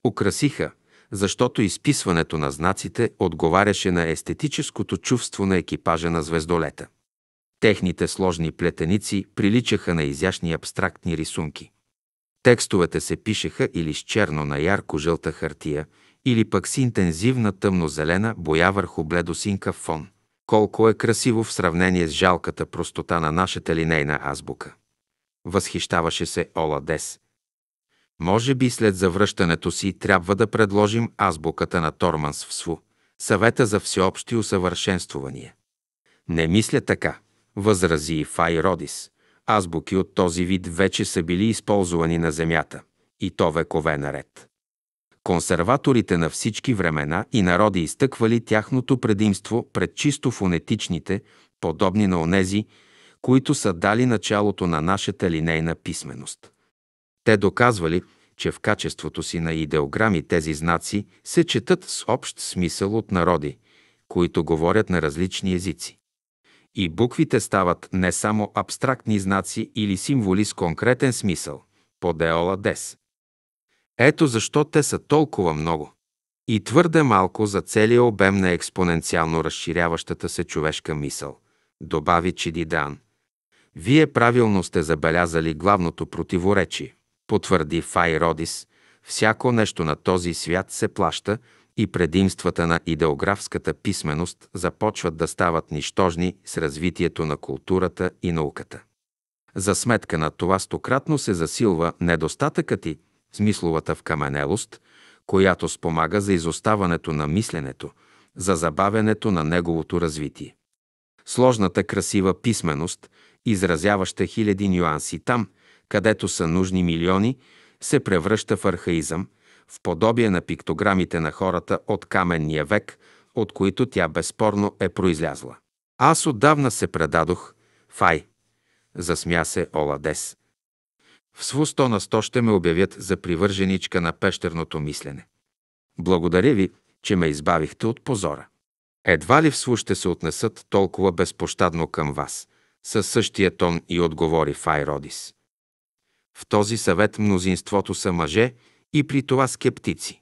A: Украсиха, защото изписването на знаците отговаряше на естетическото чувство на екипажа на звездолета. Техните сложни плетеници приличаха на изящни абстрактни рисунки. Текстовете се пишеха или с черно на ярко-жълта хартия, или пък с интензивна тъмнозелена боя върху бледосинка фон. Колко е красиво в сравнение с жалката простота на нашата линейна азбука. Възхищаваше се Ола Дес. Може би след завръщането си трябва да предложим азбуката на Торманс в СВУ, съвета за всеобщи усъвършенствувания. Не мисля така, възрази и Фай Родис. Азбуки от този вид вече са били използвани на Земята, и то векове наред. Консерваторите на всички времена и народи изтъквали тяхното предимство пред чисто фонетичните, подобни на онези, които са дали началото на нашата линейна писменост. Те доказвали, че в качеството си на идеограми тези знаци се четат с общ смисъл от народи, които говорят на различни езици. И буквите стават не само абстрактни знаци или символи с конкретен смисъл, по деола дес. Ето защо те са толкова много. И твърде малко за целия обем на експоненциално разширяващата се човешка мисъл, добави Чидидан. Вие правилно сте забелязали главното противоречие. Потвърди Фай Родис, всяко нещо на този свят се плаща и предимствата на идеографската писменост започват да стават нищожни с развитието на културата и науката. За сметка на това стократно се засилва недостатъкът и смисловата вкаменелост, която спомага за изоставането на мисленето, за забавянето на неговото развитие. Сложната красива писменост, изразяваща хиляди нюанси там, където са нужни милиони, се превръща в архаизъм, в подобие на пиктограмите на хората от каменния век, от които тя безспорно е произлязла. Аз отдавна се предадох, Фай, засмя се Оладес. В СВУ сто на сто ще ме обявят за привърженичка на пещерното мислене. Благодаря ви, че ме избавихте от позора. Едва ли в СВУ ще се отнесат толкова безпощадно към вас, със същия тон и отговори Файродис. В този съвет мнозинството са мъже и при това скептици.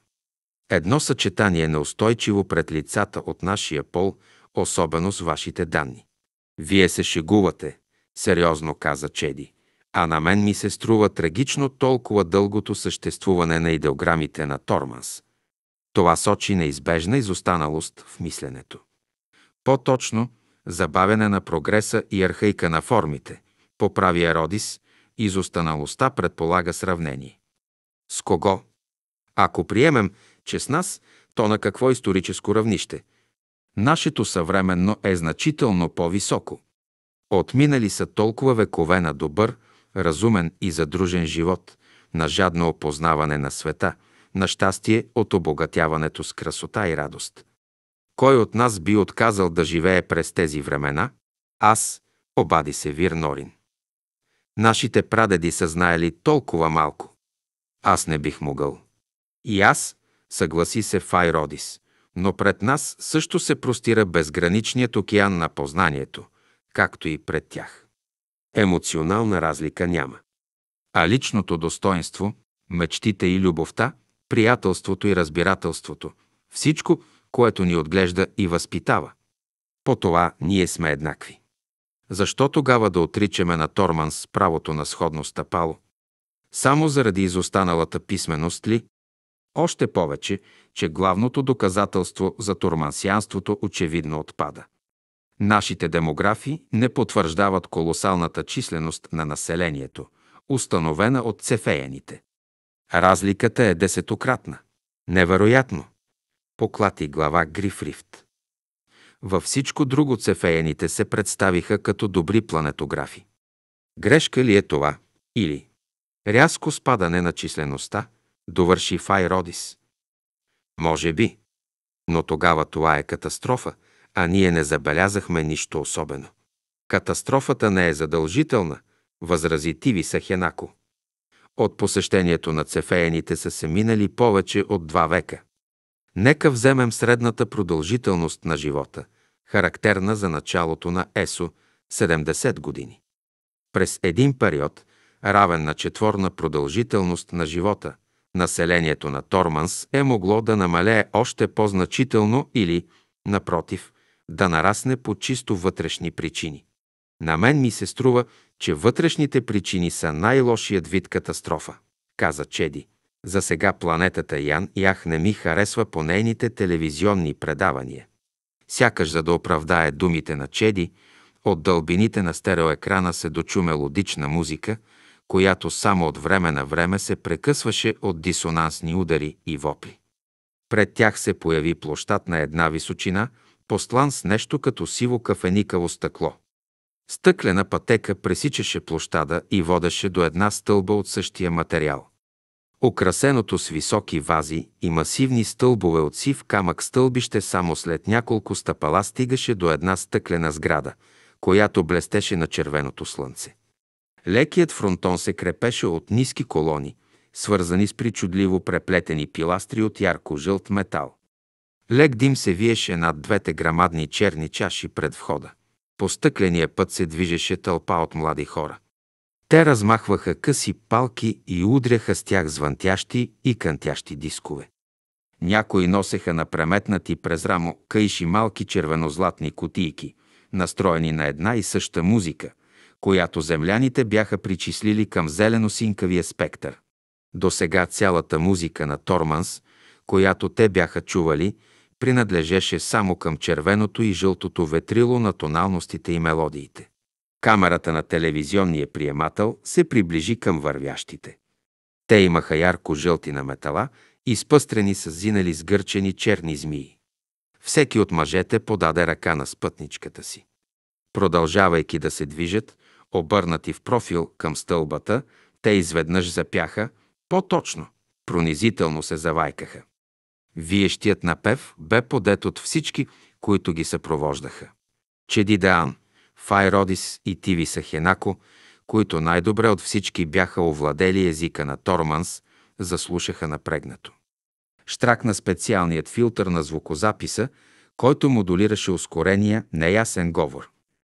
A: Едно съчетание неустойчиво пред лицата от нашия пол, особено с вашите данни. Вие се шегувате, сериозно каза Чеди, а на мен ми се струва трагично толкова дългото съществуване на идеограмите на Торманс. Това сочи неизбежна изостаналост в мисленето. По-точно, забавяне на прогреса и архаика на формите, поправи Еродис, изостаналостта предполага сравнение. С кого? Ако приемем, че с нас, то на какво историческо равнище? Нашето съвременно е значително по-високо. Отминали са толкова векове на добър, разумен и задружен живот, на жадно опознаване на света, на щастие от обогатяването с красота и радост. Кой от нас би отказал да живее през тези времена? Аз, обади се Вир Норин. Нашите прадеди са знаели толкова малко. Аз не бих могъл. И аз, съгласи се Файродис, но пред нас също се простира безграничният океан на познанието, както и пред тях. Емоционална разлика няма. А личното достоинство, мечтите и любовта, приятелството и разбирателството, всичко, което ни отглежда и възпитава. По това ние сме еднакви. Защо тогава да отричаме на Торманс правото на сходно стъпало? Само заради изостаналата писменост ли? Още повече, че главното доказателство за тормансианството очевидно отпада. Нашите демографи не потвърждават колосалната численост на населението, установена от цефеяните. Разликата е десетократна. Невероятно! Поклати глава Грифрифт. Във всичко друго цефеяните се представиха като добри планетографи. Грешка ли е това? Или рязко спадане на числеността, довърши Файродис. Може би. Но тогава това е катастрофа, а ние не забелязахме нищо особено. Катастрофата не е задължителна, възрази Тиви Сахенако. От посещението на цефеяните са се минали повече от два века. Нека вземем средната продължителност на живота, характерна за началото на ЕСО 70 години. През един период, равен на четворна продължителност на живота, населението на Торманс е могло да намалее още по-значително или, напротив, да нарасне по чисто вътрешни причини. На мен ми се струва, че вътрешните причини са най-лошият вид катастрофа, каза Чеди. За сега планетата Ян Ях не ми харесва по нейните телевизионни предавания. Сякаш за да оправдае думите на Чеди, от дълбините на стереоекрана се дочу мелодична музика, която само от време на време се прекъсваше от дисонансни удари и вопли. Пред тях се появи площад на една височина, постлан с нещо като сиво кафеникаво стъкло. Стъклена пътека пресичаше площада и водеше до една стълба от същия материал. Украсеното с високи вази и масивни стълбове от сив камък стълбище само след няколко стъпала стигаше до една стъклена сграда, която блестеше на червеното слънце. Лекият фронтон се крепеше от ниски колони, свързани с причудливо преплетени пиластри от ярко-жълт метал. Лек дим се виеше над двете грамадни черни чаши пред входа. По стъкления път се движеше тълпа от млади хора. Те размахваха къси палки и удряха с тях звънтящи и кънтящи дискове. Някои носеха на преметнати през рамо каиши малки червенозлатни кутийки, настроени на една и съща музика, която земляните бяха причислили към зелено-синкавия спектър. До сега цялата музика на Торманс, която те бяха чували, принадлежеше само към червеното и жълтото ветрило на тоналностите и мелодиите. Камерата на телевизионния приемател се приближи към вървящите. Те имаха ярко-жълти на метала, изпъстрени с зинали сгърчени черни змии. Всеки от мъжете подаде ръка на спътничката си. Продължавайки да се движат, обърнати в профил към стълбата, те изведнъж запяха, по-точно, пронизително се завайкаха. Виещият напев бе подет от всички, които ги съпровождаха. Чеди Деан, Файродис и Тиви Сахенако, които най-добре от всички бяха овладели езика на Торманс, заслушаха напрегнато. Штракна специалният филтър на звукозаписа, който модулираше ускорения, неясен говор.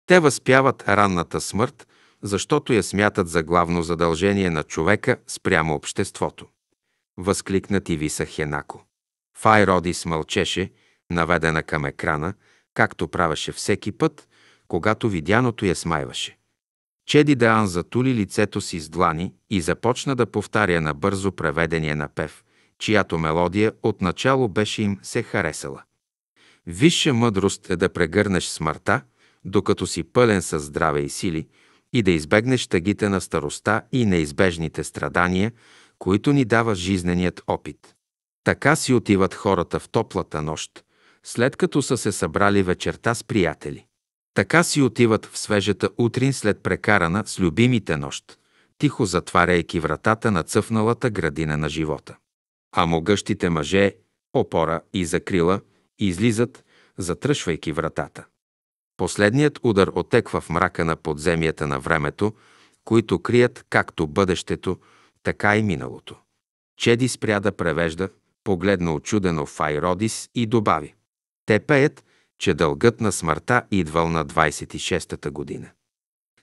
A: Те възпяват ранната смърт, защото я смятат за главно задължение на човека спрямо обществото. Възкликна Тивиса Хенако. Файродис мълчеше, наведена към екрана, както правеше всеки път, когато видяното я смайваше. Чеди Деан затули лицето си с длани и започна да повтаря набързо преведения напев, чиято мелодия отначало беше им се харесала. Висша мъдрост е да прегърнеш смъртта, докато си пълен със здраве и сили, и да избегнеш тъгите на староста и неизбежните страдания, които ни дава жизненият опит. Така си отиват хората в топлата нощ, след като са се събрали вечерта с приятели. Така си отиват в свежата утрин след прекарана с любимите нощ, тихо затваряйки вратата на цъфналата градина на живота. А могъщите мъже, опора и закрила, излизат, затръшвайки вратата. Последният удар отеква в мрака на подземията на времето, които крият както бъдещето, така и миналото. Чеди спря да превежда, погледна очудено Файродис и добави. Те пеят, че дългът на смъртта идвал на 26-та година.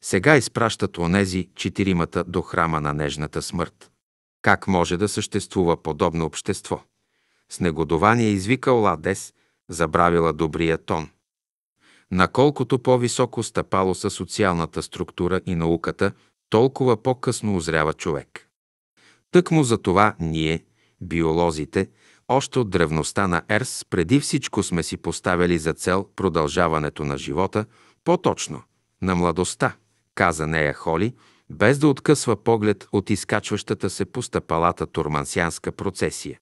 A: Сега изпращат онези четиримата до храма на нежната смърт. Как може да съществува подобно общество? С негодование извикал Ладес, забравила добрия тон. Наколкото по-високо стъпало са социалната структура и науката, толкова по-късно озрява човек. Тъкмо за това ние, биолозите, още от древността на Ерс, преди всичко сме си поставили за цел продължаването на живота, по-точно на младостта, каза нея Холи, без да откъсва поглед от изкачващата се по стъпалата турмансианска процесия.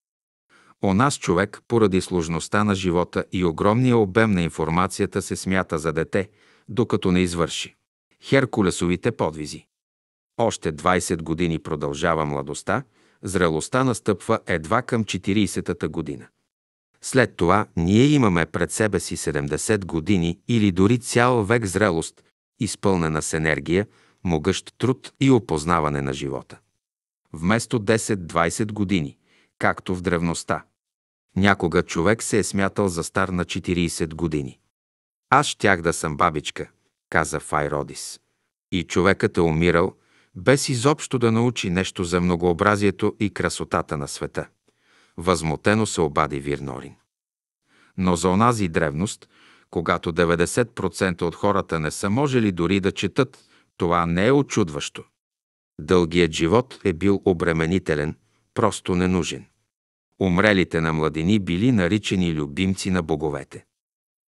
A: У нас човек, поради сложността на живота и огромния обем на информацията, се смята за дете, докато не извърши Херкулесовите подвизи. Още 20 години продължава младостта, зрелостта настъпва едва към 40-та година. След това ние имаме пред себе си 70 години или дори цял век зрелост, изпълнена с енергия, могъщ труд и опознаване на живота. Вместо 10-20 години, както в древността. Някога човек се е смятал за стар на 40 години. Аз щях да съм бабичка, каза Файродис. И човекът е умирал, без изобщо да научи нещо за многообразието и красотата на света. Възмутено се обади Вирнорин. Но за онази древност, когато 90% от хората не са можели дори да четат, това не е очудващо. Дългият живот е бил обременителен, просто ненужен. Умрелите на младени били наричани любимци на боговете.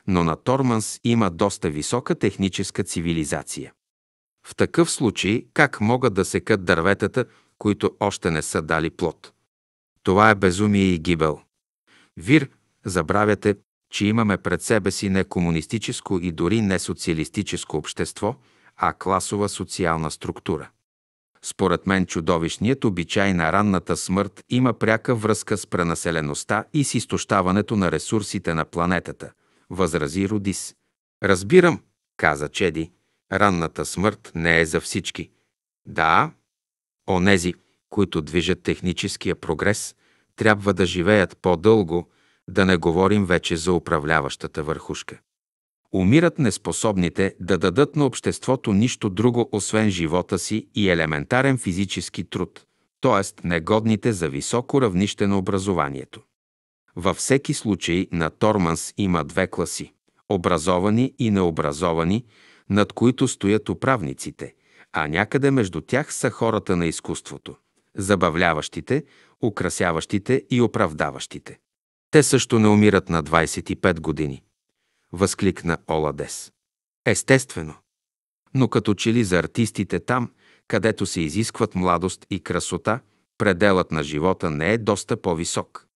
A: Но на Торманс има доста висока техническа цивилизация. В такъв случай как могат да секат дърветата, които още не са дали плод? Това е безумие и гибел. Вир, забравяте, че имаме пред себе си не комунистическо и дори не социалистическо общество, а класова социална структура. Според мен чудовищният обичай на ранната смърт има пряка връзка с пренаселеността и с изтощаването на ресурсите на планетата, възрази Родис. Разбирам, каза Чеди, ранната смърт не е за всички. Да, онези, които движат техническия прогрес, трябва да живеят по-дълго, да не говорим вече за управляващата върхушка. Умират неспособните да дадат на обществото нищо друго, освен живота си и елементарен физически труд, т.е. негодните за високо равнище на образованието. Във всеки случай на Торманс има две класи – образовани и необразовани, над които стоят управниците, а някъде между тях са хората на изкуството – забавляващите, украсяващите и оправдаващите. Те също не умират на 25 години възкликна Оладес. Естествено. Но като че ли за артистите там, където се изискват младост и красота, пределът на живота не е доста по-висок.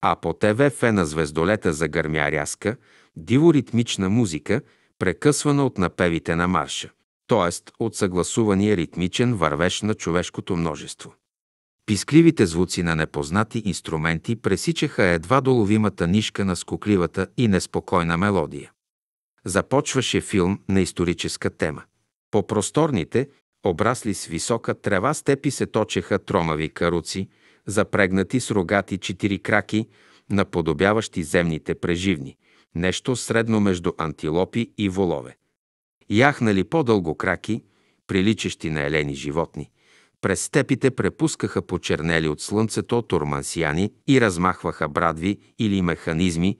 A: А по ТВ на звездолета загърмя рязка, диворитмична музика, прекъсвана от напевите на марша, т.е. от съгласувания ритмичен вървеж на човешкото множество. Пискливите звуци на непознати инструменти пресичаха едва доловимата нишка на скукливата и неспокойна мелодия. Започваше филм на историческа тема. По просторните, обрасли с висока трева степи се точеха тромави каруци, запрегнати с рогати четири краки, наподобяващи земните преживни, нещо средно между антилопи и волове. Яхнали по-дълго краки, приличащи на елени животни, през степите препускаха почернели от слънцето турмансияни и размахваха брадви или механизми,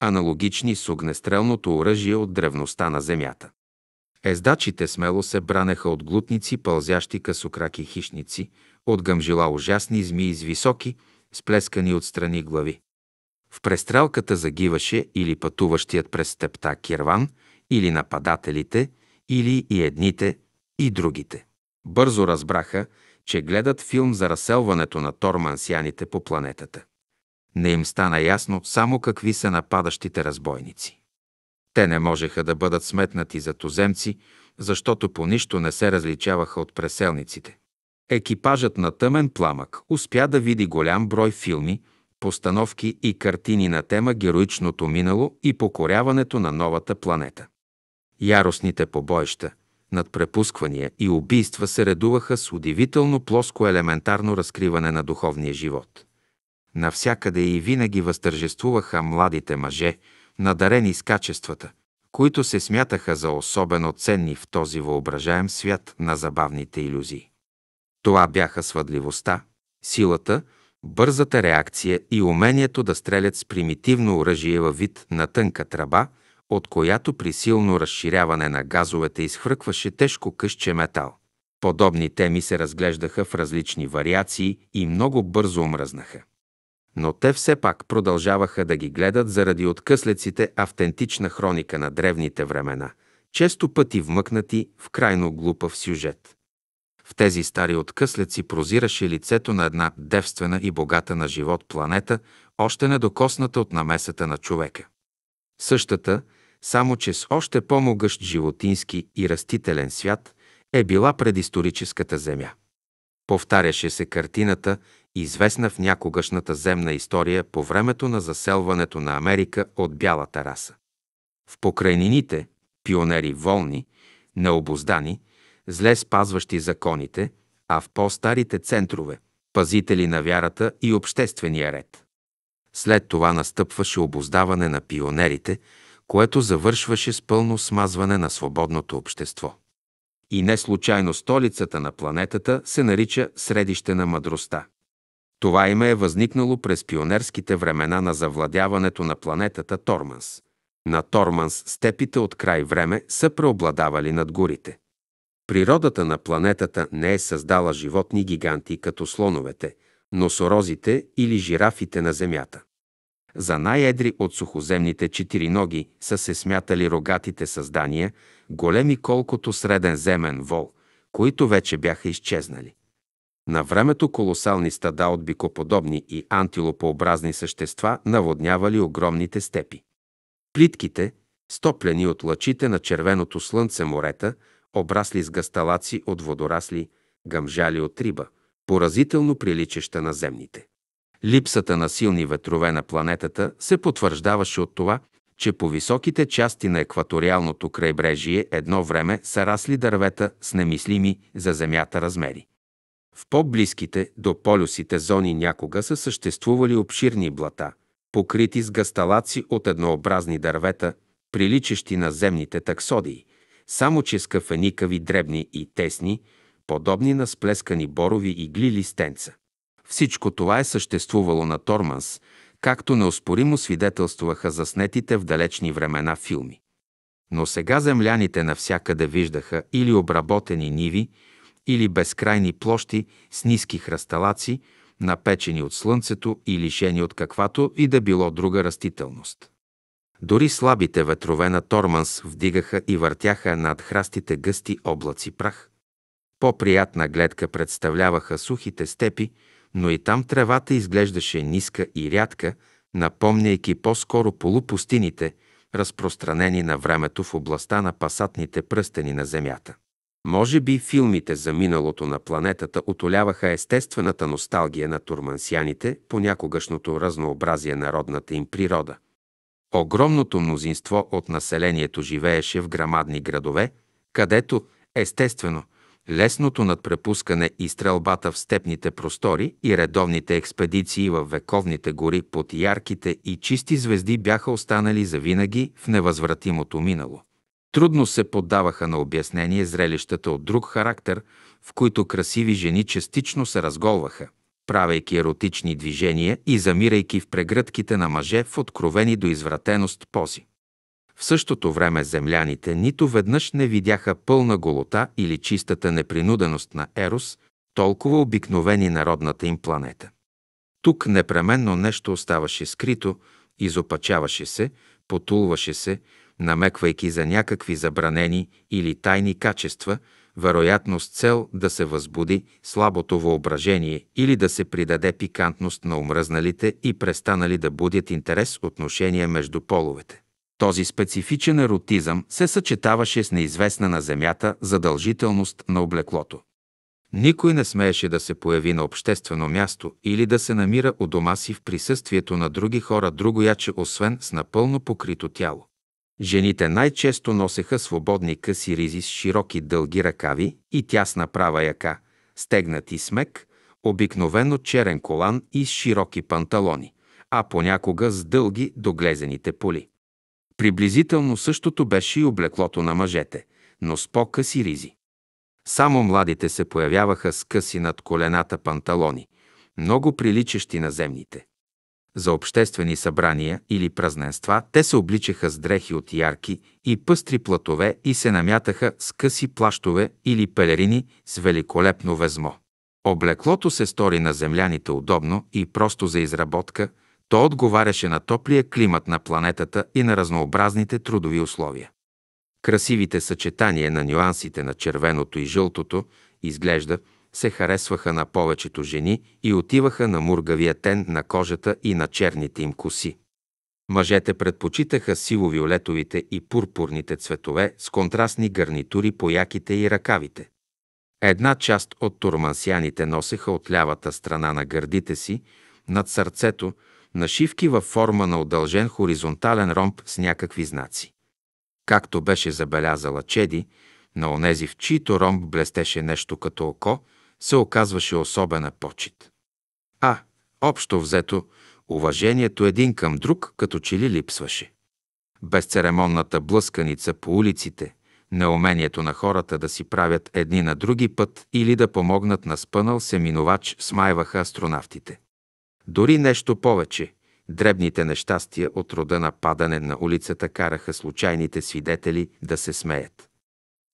A: аналогични с огнестрелното оръжие от древността на земята. Ездачите смело се бранеха от глутници, пълзящи късокраки хищници, от гъмжила ужасни змии с високи, сплескани от страни глави. В престрелката загиваше или пътуващият през степта кирван, или нападателите, или и едните, и другите. Бързо разбраха, че гледат филм за разселването на тормансяните по планетата. Не им стана ясно само какви са нападащите разбойници. Те не можеха да бъдат сметнати за туземци, защото по нищо не се различаваха от преселниците. Екипажът на Тъмен пламък успя да види голям брой филми, постановки и картини на тема героичното минало и покоряването на новата планета. Яростните побоища, над препусквания и убийства се редуваха с удивително плоско елементарно разкриване на духовния живот. Навсякъде и винаги възтържествуваха младите мъже, надарени с качествата, които се смятаха за особено ценни в този въображаем свят на забавните иллюзии. Това бяха свъдливостта, силата, бързата реакция и умението да стрелят с примитивно оръжие във вид на тънка тръба – от която при силно разширяване на газовете изхвъркваше тежко къщче метал. Подобни теми се разглеждаха в различни вариации и много бързо омръзнаха. Но те все пак продължаваха да ги гледат заради откъслеците автентична хроника на древните времена, често пъти вмъкнати в крайно глупав сюжет. В тези стари откъслеци прозираше лицето на една девствена и богата на живот планета, още недокосната от намесата на човека. Същата, само че с още по-могъщ животински и растителен свят е била предисторическата земя. Повтаряше се картината, известна в някогашната земна история по времето на заселването на Америка от бялата раса. В покрайнините, пионери волни, необоздани, зле спазващи законите, а в по-старите центрове, пазители на вярата и обществения ред. След това настъпваше обоздаване на пионерите – което завършваше с пълно смазване на свободното общество. И не случайно столицата на планетата се нарича Средище на мъдростта. Това име е възникнало през пионерските времена на завладяването на планетата Торманс. На Торманс степите от край време са преобладавали над горите. Природата на планетата не е създала животни гиганти като слоновете, носорозите или жирафите на земята. За най-едри от сухоземните четириноги са се смятали рогатите създания, големи колкото среден земен вол, които вече бяха изчезнали. На времето колосални стада от бикоподобни и антилопообразни същества наводнявали огромните степи. Плитките, стоплени от лъчите на червеното слънце морета, обрасли с гасталаци от водорасли, гъмжали от риба, поразително приличаща на земните. Липсата на силни ветрове на планетата се потвърждаваше от това, че по високите части на екваториалното крайбрежие едно време са расли дървета с немислими за Земята размери. В по-близките до полюсите зони някога са съществували обширни блата, покрити с гасталаци от еднообразни дървета, приличащи на земните таксодии, само че с кафеникави дребни и тесни, подобни на сплескани борови игли листенца. Всичко това е съществувало на Торманс, както неоспоримо свидетелстваха заснетите в далечни времена филми. Но сега земляните навсякъде виждаха или обработени ниви, или безкрайни площи с ниски хръсталаци, напечени от слънцето и лишени от каквато и да било друга растителност. Дори слабите ветрове на Торманс вдигаха и въртяха над храстите гъсти облаци прах. По-приятна гледка представляваха сухите степи, но и там тревата изглеждаше ниска и рядка, напомняйки по-скоро полупустините, разпространени на времето в областта на пасатните пръстени на Земята. Може би филмите за миналото на планетата отоляваха естествената носталгия на турмансяните по някогашното разнообразие на родната им природа. Огромното мнозинство от населението живееше в грамадни градове, където, естествено, лесното надпрепускане и стрелбата в степните простори и редовните експедиции в вековните гори под ярките и чисти звезди бяха останали завинаги в невъзвратимото минало. Трудно се поддаваха на обяснение зрелищата от друг характер, в които красиви жени частично се разголваха, правейки еротични движения и замирайки в прегръдките на мъже в откровени до извратеност пози. В същото време земляните нито веднъж не видяха пълна голота или чистата непринуденост на Ерос, толкова обикновени народната им планета. Тук непременно нещо оставаше скрито, изопачаваше се, потулваше се, намеквайки за някакви забранени или тайни качества, вероятно с цел да се възбуди слабото въображение или да се придаде пикантност на умръзналите и престанали да будят интерес отношения между половете. Този специфичен еротизъм се съчетаваше с неизвестна на земята задължителност на облеклото. Никой не смееше да се появи на обществено място или да се намира у дома си в присъствието на други хора другояче, освен с напълно покрито тяло. Жените най-често носеха свободни къси ризи с широки дълги ръкави и тясна права яка, стегнати смек, обикновено черен колан и с широки панталони, а понякога с дълги доглезените поли. Приблизително същото беше и облеклото на мъжете, но с по-къси ризи. Само младите се появяваха с къси над колената панталони, много приличащи на земните. За обществени събрания или празненства те се обличаха с дрехи от ярки и пъстри платове и се намятаха с къси плащове или пелерини с великолепно везмо. Облеклото се стори на земляните удобно и просто за изработка, то отговаряше на топлия климат на планетата и на разнообразните трудови условия. Красивите съчетания на нюансите на червеното и жълтото изглежда – се харесваха на повечето жени и отиваха на мургавия тен на кожата и на черните им коси. Мъжете предпочитаха сиво-виолетовите и пурпурните цветове с контрастни гарнитури по яките и ръкавите. Една част от турмансяните носеха от лявата страна на гърдите си, над сърцето, нашивки във форма на удължен хоризонтален ромб с някакви знаци. Както беше забелязала Чеди, на онези в чието ромб блестеше нещо като око – се оказваше особена почет. А, общо взето, уважението един към друг като че ли липсваше. Безцеремонната блъсканица по улиците, неумението на хората да си правят едни на други път или да помогнат на спънал се минувач смайваха астронавтите. Дори нещо повече, дребните нещастия от рода на падане на улицата караха случайните свидетели да се смеят.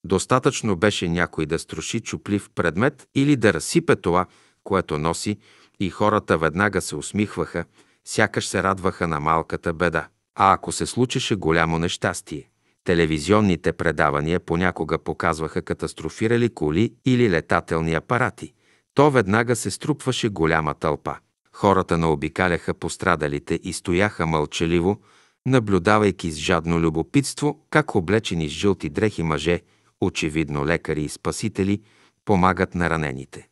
A: Достатъчно беше някой да струши чуплив предмет или да разсипе това, което носи, и хората веднага се усмихваха, сякаш се радваха на малката беда. А ако се случеше голямо нещастие, телевизионните предавания понякога показваха катастрофирали коли или летателни апарати. То веднага се струпваше голяма тълпа. Хората наобикаляха пострадалите и стояха мълчаливо, наблюдавайки с жадно любопитство как облечени с жълти дрехи мъже, очевидно лекари и спасители, помагат на ранените.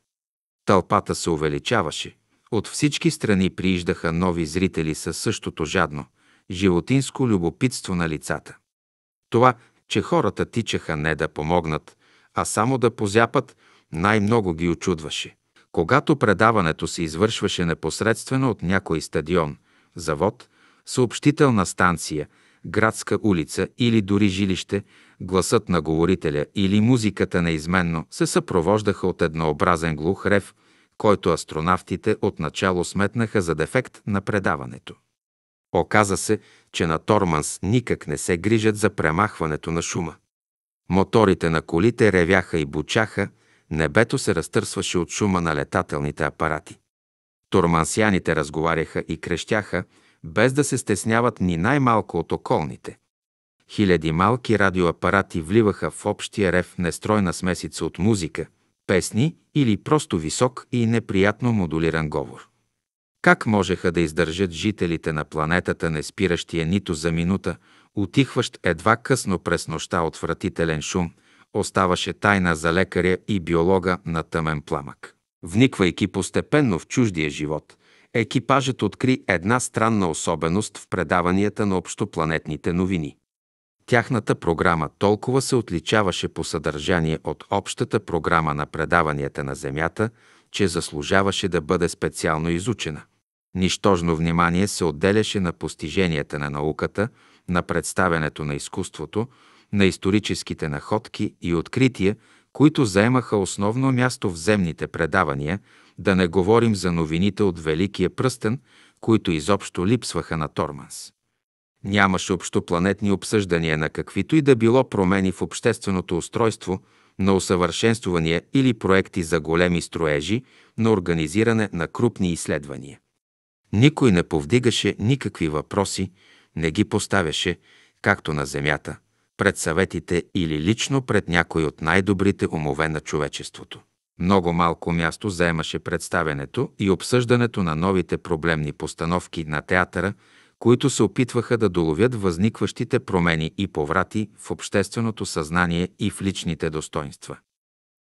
A: Тълпата се увеличаваше. От всички страни прииждаха нови зрители със същото жадно, животинско любопитство на лицата. Това, че хората тичаха не да помогнат, а само да позяпат, най-много ги очудваше. Когато предаването се извършваше непосредствено от някой стадион, завод, съобщителна станция, градска улица или дори жилище, гласът на говорителя или музиката неизменно се съпровождаха от еднообразен глух рев, който астронавтите отначало сметнаха за дефект на предаването. Оказа се, че на Торманс никак не се грижат за премахването на шума. Моторите на колите ревяха и бучаха, небето се разтърсваше от шума на летателните апарати. Тормансяните разговаряха и крещяха, без да се стесняват ни най-малко от околните. Хиляди малки радиоапарати вливаха в общия рев нестройна смесица от музика, песни или просто висок и неприятно модулиран говор. Как можеха да издържат жителите на планетата, не спиращия нито за минута, отихващ едва късно през нощта отвратителен шум, оставаше тайна за лекаря и биолога на тъмен пламък. Вниквайки постепенно в чуждия живот, екипажът откри една странна особеност в предаванията на общопланетните новини. Тяхната програма толкова се отличаваше по съдържание от общата програма на предаванията на Земята, че заслужаваше да бъде специално изучена. Нищожно внимание се отделяше на постиженията на науката, на представянето на изкуството, на историческите находки и открития, които заемаха основно място в земните предавания, да не говорим за новините от Великия пръстен, които изобщо липсваха на Торманс. Нямаше общопланетни обсъждания на каквито и да било промени в общественото устройство, на усъвършенствания или проекти за големи строежи, на организиране на крупни изследвания. Никой не повдигаше никакви въпроси, не ги поставяше, както на Земята, пред съветите или лично пред някой от най-добрите умове на човечеството. Много малко място заемаше представенето и обсъждането на новите проблемни постановки на театъра, които се опитваха да доловят възникващите промени и поврати в общественото съзнание и в личните достоинства.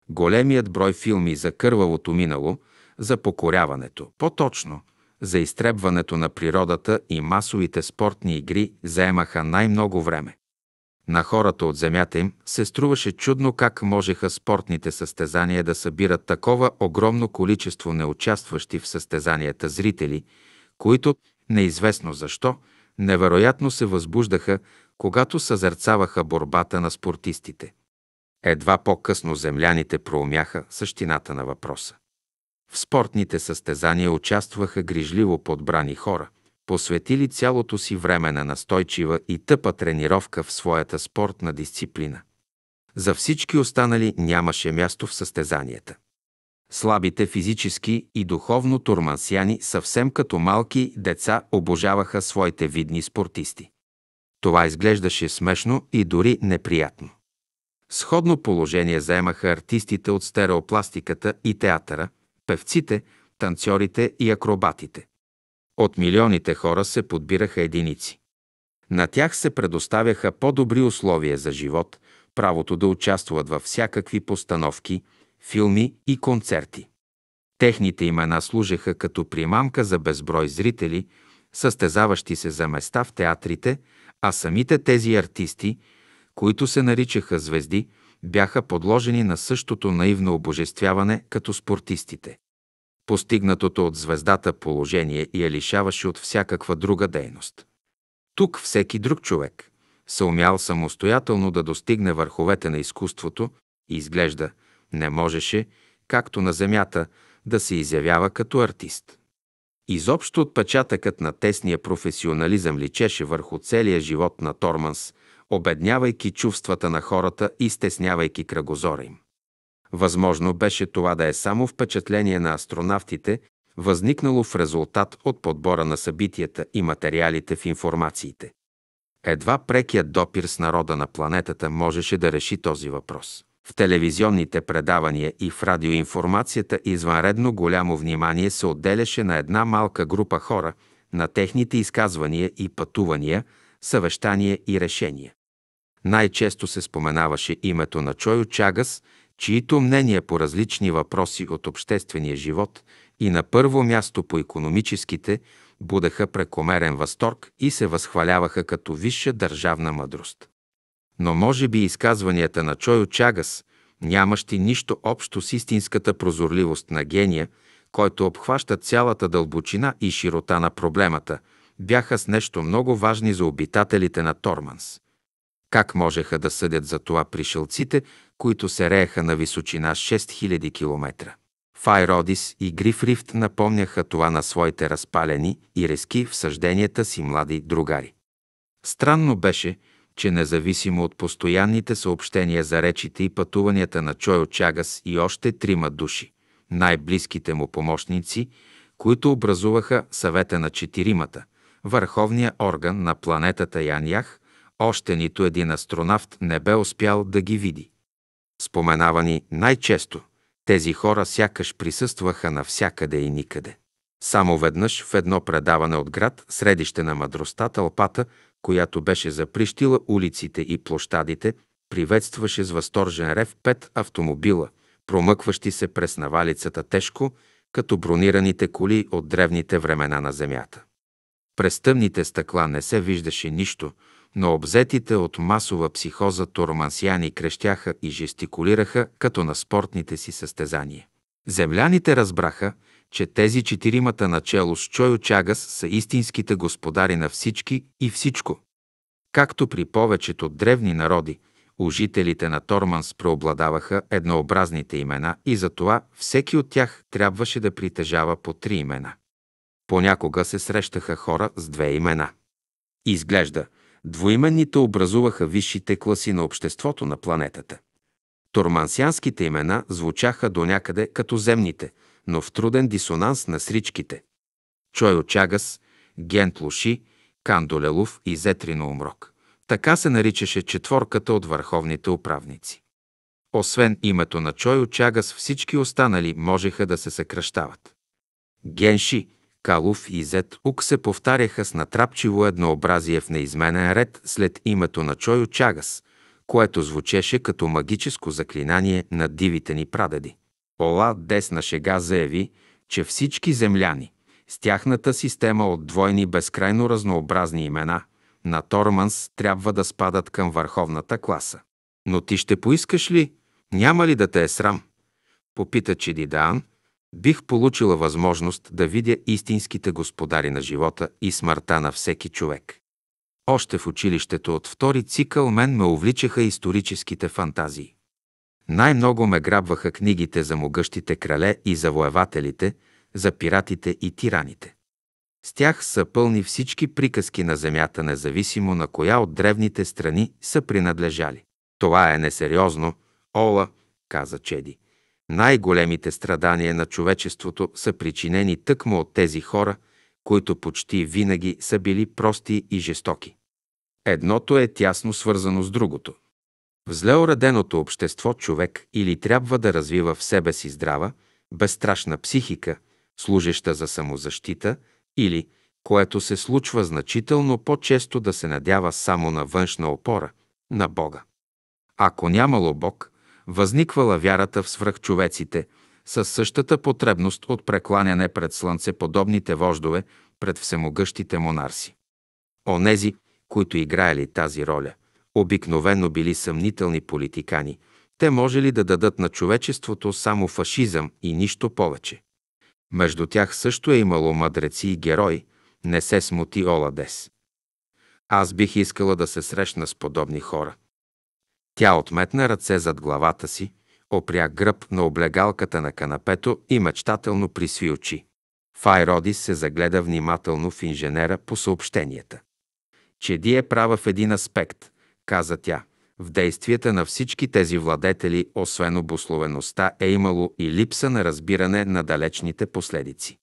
A: Големият брой филми за кървавото минало, за покоряването, по-точно – за изтребването на природата и масовите спортни игри заемаха най-много време. На хората от земята им се струваше чудно как можеха спортните състезания да събират такова огромно количество неучастващи в състезанията зрители, които, неизвестно защо, невероятно се възбуждаха, когато съзерцаваха борбата на спортистите. Едва по-късно земляните проумяха същината на въпроса. В спортните състезания участваха грижливо подбрани хора, посветили цялото си време на настойчива и тъпа тренировка в своята спортна дисциплина. За всички останали нямаше място в състезанията. Слабите физически и духовно турмансяни съвсем като малки деца обожаваха своите видни спортисти. Това изглеждаше смешно и дори неприятно. Сходно положение заемаха артистите от стереопластиката и театъра, певците, танцорите и акробатите. От милионите хора се подбираха единици. На тях се предоставяха по-добри условия за живот, правото да участват във всякакви постановки, филми и концерти. Техните имена служеха като примамка за безброй зрители, състезаващи се за места в театрите, а самите тези артисти, които се наричаха звезди, бяха подложени на същото наивно обожествяване като спортистите. Постигнатото от звездата положение я лишаваше от всякаква друга дейност. Тук всеки друг човек се умял самостоятелно да достигне върховете на изкуството и изглежда не можеше, както на земята, да се изявява като артист. Изобщо отпечатъкът на тесния професионализъм личеше върху целия живот на Торманс, обеднявайки чувствата на хората и стеснявайки кръгозора им. Възможно беше това да е само впечатление на астронавтите, възникнало в резултат от подбора на събитията и материалите в информациите. Едва прекият допир с народа на планетата можеше да реши този въпрос. В телевизионните предавания и в радиоинформацията извънредно голямо внимание се отделяше на една малка група хора, на техните изказвания и пътувания, съвещания и решения. Най-често се споменаваше името на Чойо Чагас, чието мнения по различни въпроси от обществения живот и на първо място по економическите будеха прекомерен възторг и се възхваляваха като висша държавна мъдрост. Но може би изказванията на Чойо Чагас, нямащи нищо общо с истинската прозорливост на гения, който обхваща цялата дълбочина и широта на проблемата, бяха с нещо много важни за обитателите на Торманс. Как можеха да съдят за това пришелците, които се рееха на височина 6000 км? Файродис и Грифрифт напомняха това на своите разпалени и резки в съжденията си млади другари. Странно беше, че независимо от постоянните съобщения за речите и пътуванията на Чойо Чагас и още трима души, най-близките му помощници, които образуваха съвета на четиримата, върховния орган на планетата Янях, още нито един астронавт не бе успял да ги види. Споменавани най-често, тези хора сякаш присъстваха навсякъде и никъде. Само веднъж в едно предаване от град, средище на мъдростта, тълпата, която беше заприщила улиците и площадите, приветстваше с възторжен рев пет автомобила, промъкващи се през навалицата тежко, като бронираните коли от древните времена на Земята. През тъмните стъкла не се виждаше нищо, но обзетите от масова психоза тормансияни крещяха и жестикулираха като на спортните си състезания. Земляните разбраха, че тези четиримата начело с Чойо Чагас са истинските господари на всички и всичко. Както при повечето древни народи, ужителите на Торманс преобладаваха еднообразните имена и затова всеки от тях трябваше да притежава по три имена. Понякога се срещаха хора с две имена. Изглежда, двоименните образуваха висшите класи на обществото на планетата. Тормансианските имена звучаха до някъде като земните, но в труден дисонанс на сричките. Чойо Чагас, Гент Луши, Кандолелов и Зетрино Умрок. Така се наричаше четворката от върховните управници. Освен името на Чойо Чагас, всички останали можеха да се съкръщават. Генши, Калув и Зет Ук се повтаряха с натрапчиво еднообразие в неизменен ред след името на Чойо Чагас, което звучеше като магическо заклинание на дивите ни прадеди. Ола десна шега заяви, че всички земляни с тяхната система от двойни безкрайно разнообразни имена на Торманс трябва да спадат към върховната класа. Но ти ще поискаш ли? Няма ли да те е срам? Попита Чедидаан. Бих получила възможност да видя истинските господари на живота и смъртта на всеки човек. Още в училището от втори цикъл мен ме увличаха историческите фантазии. Най-много ме грабваха книгите за могъщите крале и завоевателите, за пиратите и тираните. С тях са пълни всички приказки на земята, независимо на коя от древните страни са принадлежали. Това е несериозно, Ола, каза Чеди. Най-големите страдания на човечеството са причинени тъкмо от тези хора, които почти винаги са били прости и жестоки. Едното е тясно свързано с другото. В зле уреденото общество човек или трябва да развива в себе си здрава, безстрашна психика, служеща за самозащита, или, което се случва значително по-често да се надява само на външна опора, на Бога. Ако нямало Бог, възниквала вярата в свръхчовеците, със същата потребност от прекланяне пред слънцеподобните вождове, пред всемогъщите монарси. Онези, които играели тази роля, обикновено били съмнителни политикани. Те може ли да дадат на човечеството само фашизъм и нищо повече? Между тях също е имало мъдреци и герои, не се смути Оладес. Аз бих искала да се срещна с подобни хора. Тя отметна ръце зад главата си, опря гръб на облегалката на канапето и мечтателно присви очи. Файродис се загледа внимателно в инженера по съобщенията. Чеди е права в един аспект, каза тя. В действията на всички тези владетели, освен обословеността, е имало и липса на разбиране на далечните последици.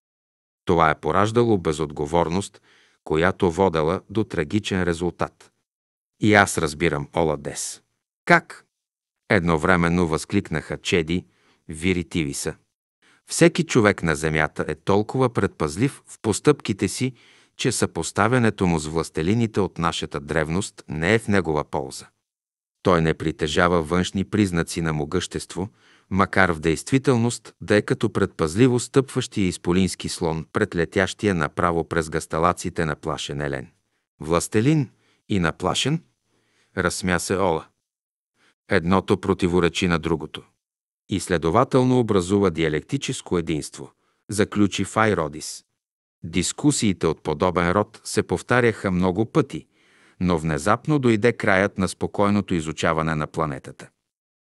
A: Това е пораждало безотговорност, която водела до трагичен резултат. И аз разбирам Ола Дес. Как? Едновременно възкликнаха Чеди, Вири Тивиса. Всеки човек на земята е толкова предпазлив в постъпките си, че съпоставянето му с властелините от нашата древност не е в негова полза. Той не притежава външни признаци на могъщество, макар в действителност да е като предпазливо стъпващия изполински слон пред летящия направо през гасталаците на плашен Елен. Властелин и наплашен? Разсмя се Ола. Едното противоречи на другото. И следователно образува диалектическо единство, заключи Файродис. Дискусиите от подобен род се повтаряха много пъти, но внезапно дойде краят на спокойното изучаване на планетата.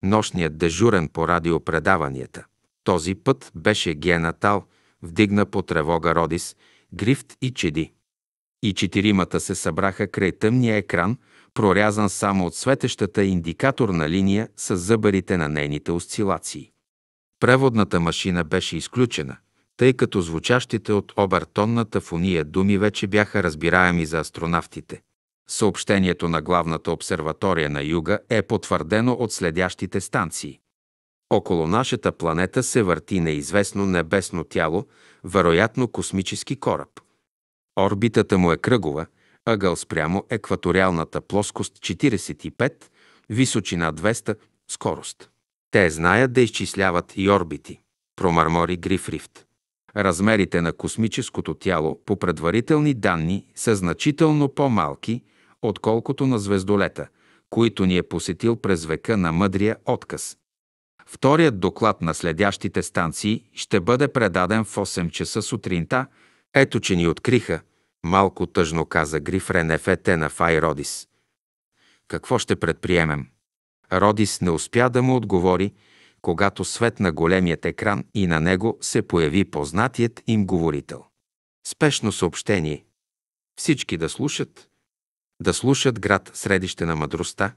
A: Нощният дежурен по радиопредаванията. Този път беше Генатал, вдигна по тревога Родис, Грифт и Чеди. И четиримата се събраха край тъмния екран, прорязан само от светещата индикаторна линия с зъбарите на нейните осцилации. Преводната машина беше изключена, тъй като звучащите от обертонната фония думи вече бяха разбираеми за астронавтите. Съобщението на главната обсерватория на юга е потвърдено от следящите станции. Около нашата планета се върти неизвестно небесно тяло, вероятно космически кораб. Орбитата му е кръгова, ъгъл спрямо екваториалната плоскост 45, височина 200, скорост. Те знаят да изчисляват и орбити. Промармори Грифрифт. Размерите на космическото тяло по предварителни данни са значително по-малки, отколкото на звездолета, които ни е посетил през века на мъдрия отказ. Вторият доклад на следящите станции ще бъде предаден в 8 часа сутринта. Ето, че ни откриха, малко тъжно каза Грифрен Ефете на Фай Родис. Какво ще предприемем? Родис не успя да му отговори, когато свет на големият екран и на него се появи познатият им говорител. Спешно съобщение. Всички да слушат, да слушат град средище на мъдростта.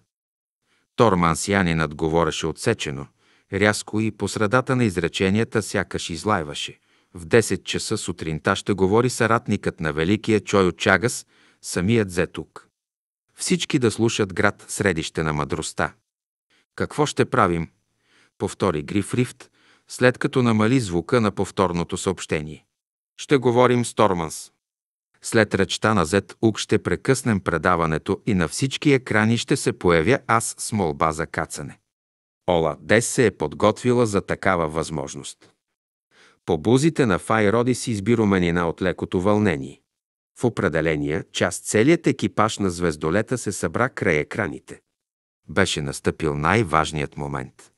A: Тор Мансианинът говореше отсечено, рязко и по средата на изреченията сякаш излайваше. В 10 часа сутринта ще говори съратникът на великия Чойо Чагас, самият Зетук. Всички да слушат град средище на мъдростта. Какво ще правим? Повтори Гриф Рифт, след като намали звука на повторното съобщение. Ще говорим с Торманс. След речта на Зет Ук ще прекъснем предаването и на всички екрани ще се появя аз с молба за кацане. Ола Дес се е подготвила за такава възможност. По бузите на Фай роди си изби руменина от лекото вълнение. В определения час целият екипаж на звездолета се събра край екраните. Беше настъпил най-важният момент.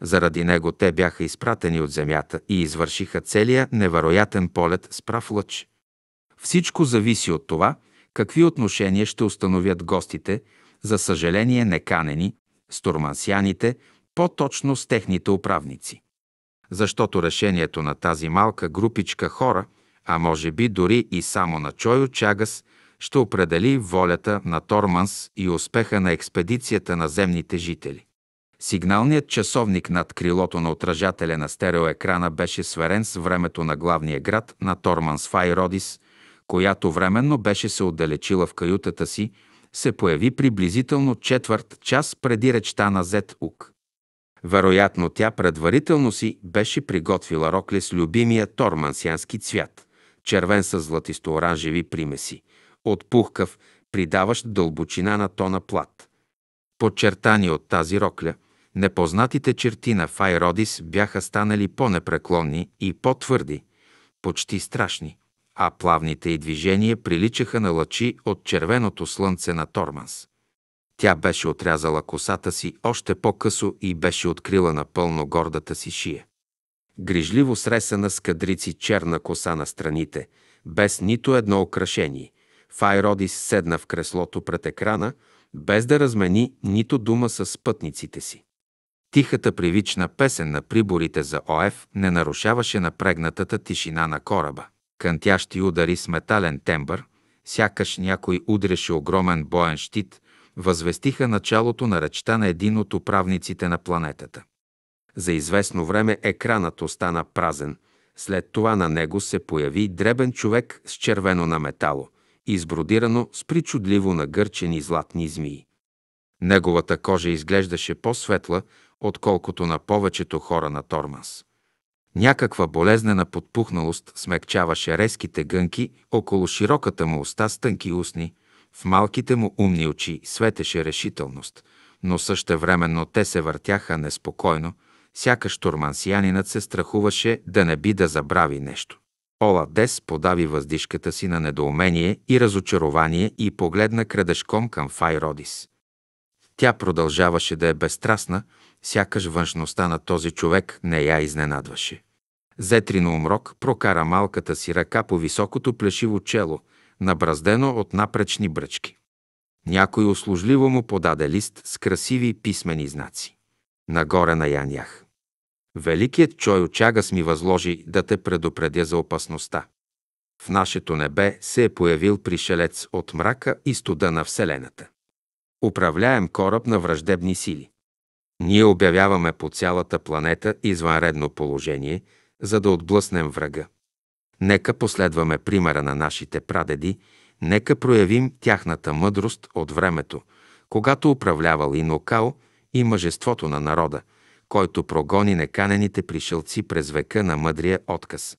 A: Заради него те бяха изпратени от Земята и извършиха целия невероятен полет с прав лъч – всичко зависи от това, какви отношения ще установят гостите, за съжаление неканени, с турмансяните, по-точно с техните управници. Защото решението на тази малка групичка хора, а може би дори и само на Чойо Чагас, ще определи волята на Торманс и успеха на експедицията на земните жители. Сигналният часовник над крилото на отражателя на стереоекрана беше сверен с времето на главния град на Торманс Файродис, която временно беше се отдалечила в каютата си, се появи приблизително четвърт час преди речта на Зет Ук. Вероятно тя предварително си беше приготвила рокля с любимия тормансянски цвят, червен с златисто-оранжеви примеси, от пухкав, придаващ дълбочина на тона плат. Подчертани от тази рокля, непознатите черти на Файродис бяха станали по-непреклонни и по-твърди, почти страшни – а плавните й движения приличаха на лъчи от червеното слънце на Торманс. Тя беше отрязала косата си още по-късо и беше открила напълно гордата си шия. Грижливо сресана с кадрици черна коса на страните, без нито едно украшение. Файродис седна в креслото пред екрана, без да размени нито дума с спътниците си. Тихата привична песен на приборите за ОФ не нарушаваше напрегнатата тишина на кораба кънтящи удари с метален тембър, сякаш някой удреше огромен боен щит, възвестиха началото на речта на един от управниците на планетата. За известно време екранът остана празен, След това на него се появи дребен човек с червено на метало, избродирано с причудливо нагърчени златни змии. Неговата кожа изглеждаше по-светла, отколкото на повечето хора на Торманс. Някаква болезнена подпухналост смекчаваше резките гънки около широката му уста с тънки устни, в малките му умни очи светеше решителност, но същевременно те се въртяха неспокойно, сякаш турмансиянинът се страхуваше да не би да забрави нещо. Ола Дес подави въздишката си на недоумение и разочарование и погледна крадешком към Фай Родис. Тя продължаваше да е безстрастна, сякаш външността на този човек не я изненадваше. Зетрино умрок прокара малката си ръка по високото плешиво чело, набраздено от напречни бръчки. Някой услужливо му подаде лист с красиви писмени знаци. Нагоре на Янях. Великият Чой Очагас ми възложи да те предупредя за опасността. В нашето небе се е появил пришелец от мрака и студа на Вселената. Управляем кораб на враждебни сили. Ние обявяваме по цялата планета извънредно положение, за да отблъснем врага. Нека последваме примера на нашите прадеди, нека проявим тяхната мъдрост от времето, когато управлявал и Нокао и мъжеството на народа, който прогони неканените пришелци през века на мъдрия отказ.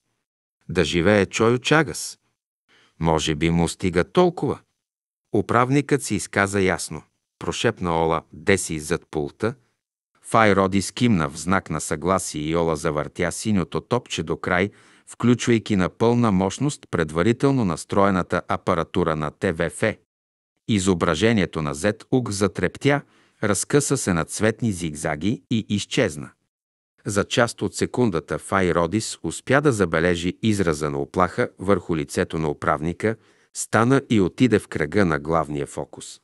A: Да живее Чойо Чагас. Може би му стига толкова. Управникът си изказа ясно. Прошепна Ола Деси зад пулта. Фай роди скимна в знак на съгласие и Ола завъртя синьото топче до край, включвайки на пълна мощност предварително настроената апаратура на ТВФ. Изображението на Z-УГ затрептя, разкъса се на цветни зигзаги и изчезна. За част от секундата Фай Родис успя да забележи израза на оплаха върху лицето на управника, стана и отиде в кръга на главния фокус.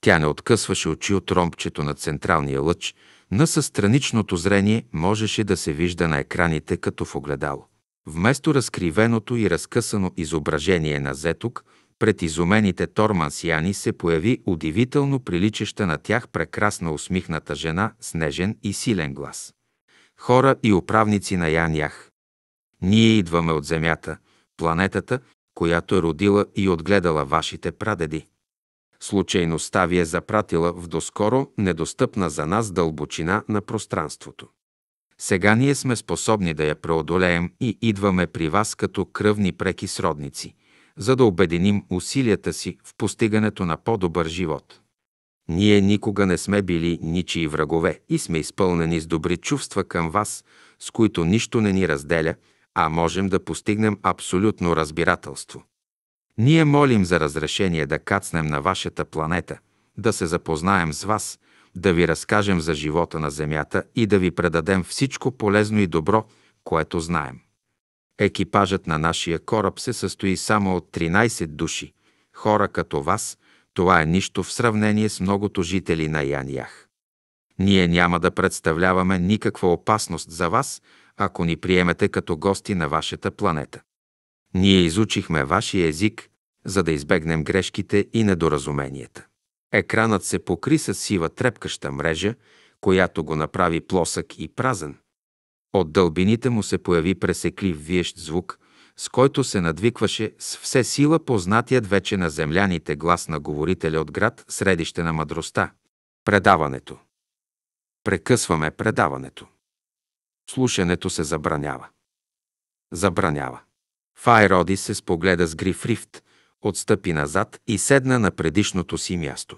A: Тя не откъсваше очи от ромбчето на централния лъч, на състраничното зрение можеше да се вижда на екраните като в огледало. Вместо разкривеното и разкъсано изображение на Зетук, пред изумените тормансияни се появи удивително приличаща на тях прекрасна усмихната жена с нежен и силен глас. Хора и управници на Янях. Ние идваме от Земята, планетата, която е родила и отгледала вашите прадеди. Случайността ви е запратила в доскоро недостъпна за нас дълбочина на пространството. Сега ние сме способни да я преодолеем и идваме при вас като кръвни преки сродници, за да обединим усилията си в постигането на по-добър живот. Ние никога не сме били ничии врагове и сме изпълнени с добри чувства към вас, с които нищо не ни разделя, а можем да постигнем абсолютно разбирателство. Ние молим за разрешение да кацнем на вашата планета, да се запознаем с вас, да ви разкажем за живота на Земята и да ви предадем всичко полезно и добро, което знаем. Екипажът на нашия кораб се състои само от 13 души. Хора като вас, това е нищо в сравнение с многото жители на Янях. Ние няма да представляваме никаква опасност за вас, ако ни приемете като гости на вашата планета. Ние изучихме вашия език, за да избегнем грешките и недоразуменията. Екранът се покри с сива трепкаща мрежа, която го направи плосък и празен. От дълбините му се появи пресеклив виещ звук, с който се надвикваше с все сила познатият вече на земляните глас на говорителя от град Средище на мъдростта. Предаването. Прекъсваме предаването. Слушането се забранява. Забранява. Файроди се спогледа с гриф рифт, отстъпи назад и седна на предишното си място.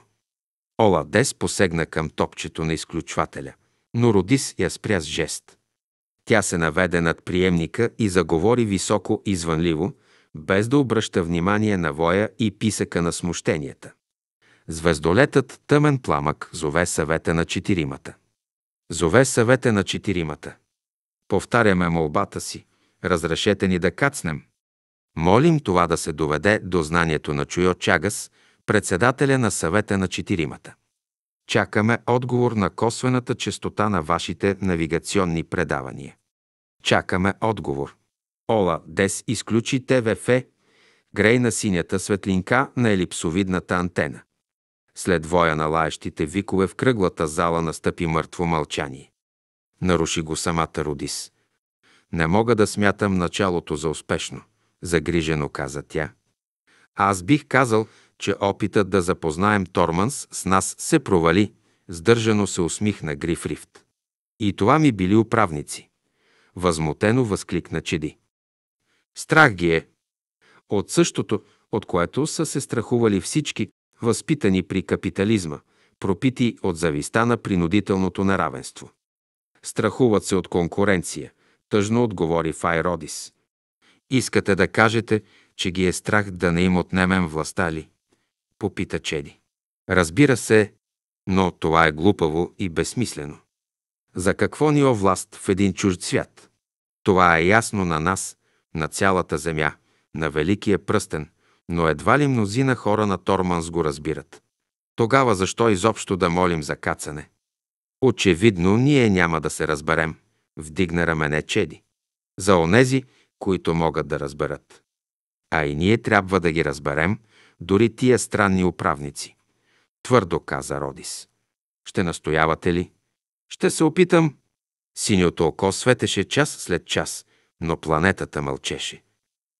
A: Ола Дес посегна към топчето на изключвателя, но Родис я спря с жест. Тя се наведе над приемника и заговори високо и звънливо, без да обръща внимание на воя и писъка на смущенията. Звездолетът тъмен пламък зове съвета на четиримата. Зове съвета на четиримата. Повтаряме молбата си. Разрешете ни да кацнем. Молим това да се доведе до знанието на Чуйо Чагас, председателя на съвета на четиримата. Чакаме отговор на косвената частота на вашите навигационни предавания. Чакаме отговор. Ола Дес изключи ТВФ, грей на синята светлинка на елипсовидната антена. След воя на лаещите викове в кръглата зала настъпи мъртво мълчание. Наруши го самата Родис. Не мога да смятам началото за успешно, загрижено каза тя. Аз бих казал, че опитът да запознаем Торманс с нас се провали, сдържано се усмихна Гриф Рифт. И това ми били управници. Възмутено възкликна Чеди. Страх ги е. От същото, от което са се страхували всички, възпитани при капитализма, пропити от зависта на принудителното неравенство. Страхуват се от конкуренция, тъжно отговори Файродис. Искате да кажете, че ги е страх да не им отнемем властта ли? Попита Чеди. Разбира се, но това е глупаво и безсмислено. За какво ни о власт в един чужд свят? Това е ясно на нас, на цялата земя, на Великия пръстен, но едва ли мнозина хора на Торманс го разбират. Тогава защо изобщо да молим за кацане? Очевидно, ние няма да се разберем, вдигна рамене Чеди. За онези, които могат да разберат. А и ние трябва да ги разберем, дори тия странни управници. Твърдо каза Родис. Ще настоявате ли? Ще се опитам. Синьото око светеше час след час, но планетата мълчеше.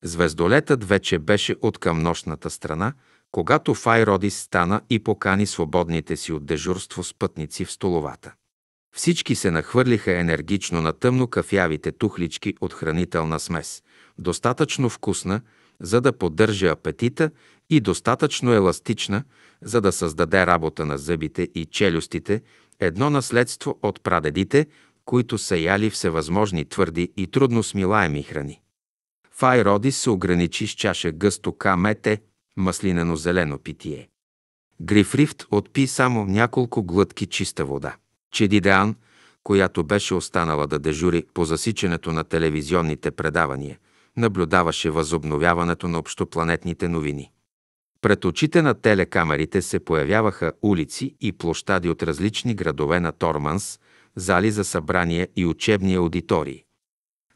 A: Звездолетът вече беше от към нощната страна, когато Файродис стана и покани свободните си от дежурство спътници в столовата. Всички се нахвърлиха енергично на тъмно кафявите тухлички от хранителна смес, достатъчно вкусна, за да поддържа апетита и достатъчно еластична, за да създаде работа на зъбите и челюстите, едно наследство от прадедите, които са яли всевъзможни твърди и трудно смилаеми храни. Файродис се ограничи с чаша гъсто камете, маслинено-зелено питие. Грифрифт отпи само няколко глътки чиста вода. Чедидеан, която беше останала да дежури по засичането на телевизионните предавания, наблюдаваше възобновяването на общопланетните новини. Пред очите на телекамерите се появяваха улици и площади от различни градове на Торманс, зали за събрания и учебни аудитории.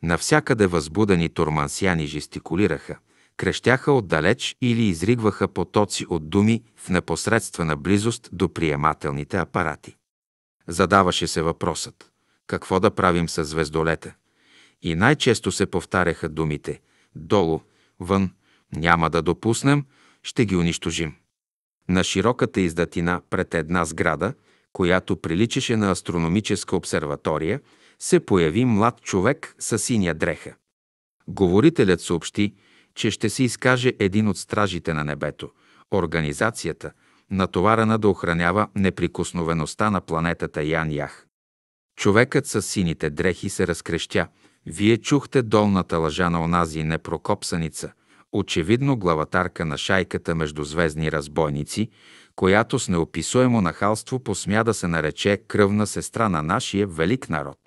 A: Навсякъде възбудени тормансяни жестикулираха, крещяха отдалеч или изригваха потоци от думи в непосредствена близост до приемателните апарати. Задаваше се въпросът – какво да правим с звездолета? И най-често се повтаряха думите – долу, вън, няма да допуснем, ще ги унищожим. На широката издатина пред една сграда, която приличаше на астрономическа обсерватория, се появи млад човек с синя дреха. Говорителят съобщи, че ще се изкаже един от стражите на небето, организацията, натоварена да охранява неприкосновеността на планетата Ян Ях. Човекът с сините дрехи се разкрещя. Вие чухте долната лъжа на онази непрокопсаница, очевидно главатарка на шайката между звездни разбойници, която с неописуемо нахалство посмя да се нарече кръвна сестра на нашия велик народ.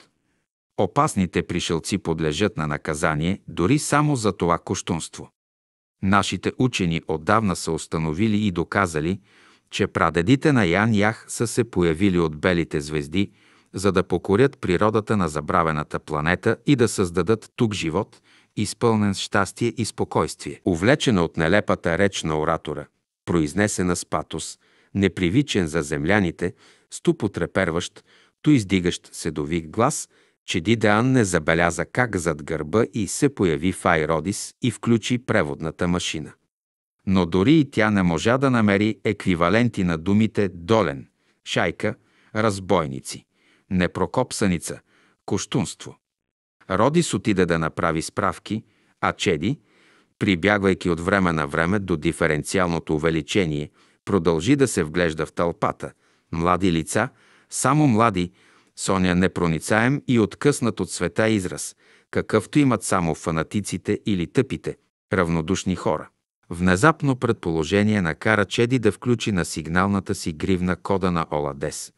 A: Опасните пришелци подлежат на наказание дори само за това коштунство. Нашите учени отдавна са установили и доказали, че прадедите на Ян Ях са се появили от белите звезди, за да покорят природата на забравената планета и да създадат тук живот, изпълнен с щастие и спокойствие. Увлечена от нелепата реч на оратора, произнесена с патос, непривичен за земляните, ступотреперващ, то издигащ се глас, че Дидеан не забеляза как зад гърба и се появи Файродис и включи преводната машина но дори и тя не можа да намери еквиваленти на думите долен, шайка, разбойници, непрокопсаница, коштунство. Родис отиде да направи справки, а Чеди, прибягвайки от време на време до диференциалното увеличение, продължи да се вглежда в тълпата. Млади лица, само млади, Соня непроницаем и откъснат от света израз, какъвто имат само фанатиците или тъпите, равнодушни хора. Внезапно предположение накара Чеди да включи на сигналната си гривна кода на Оладес.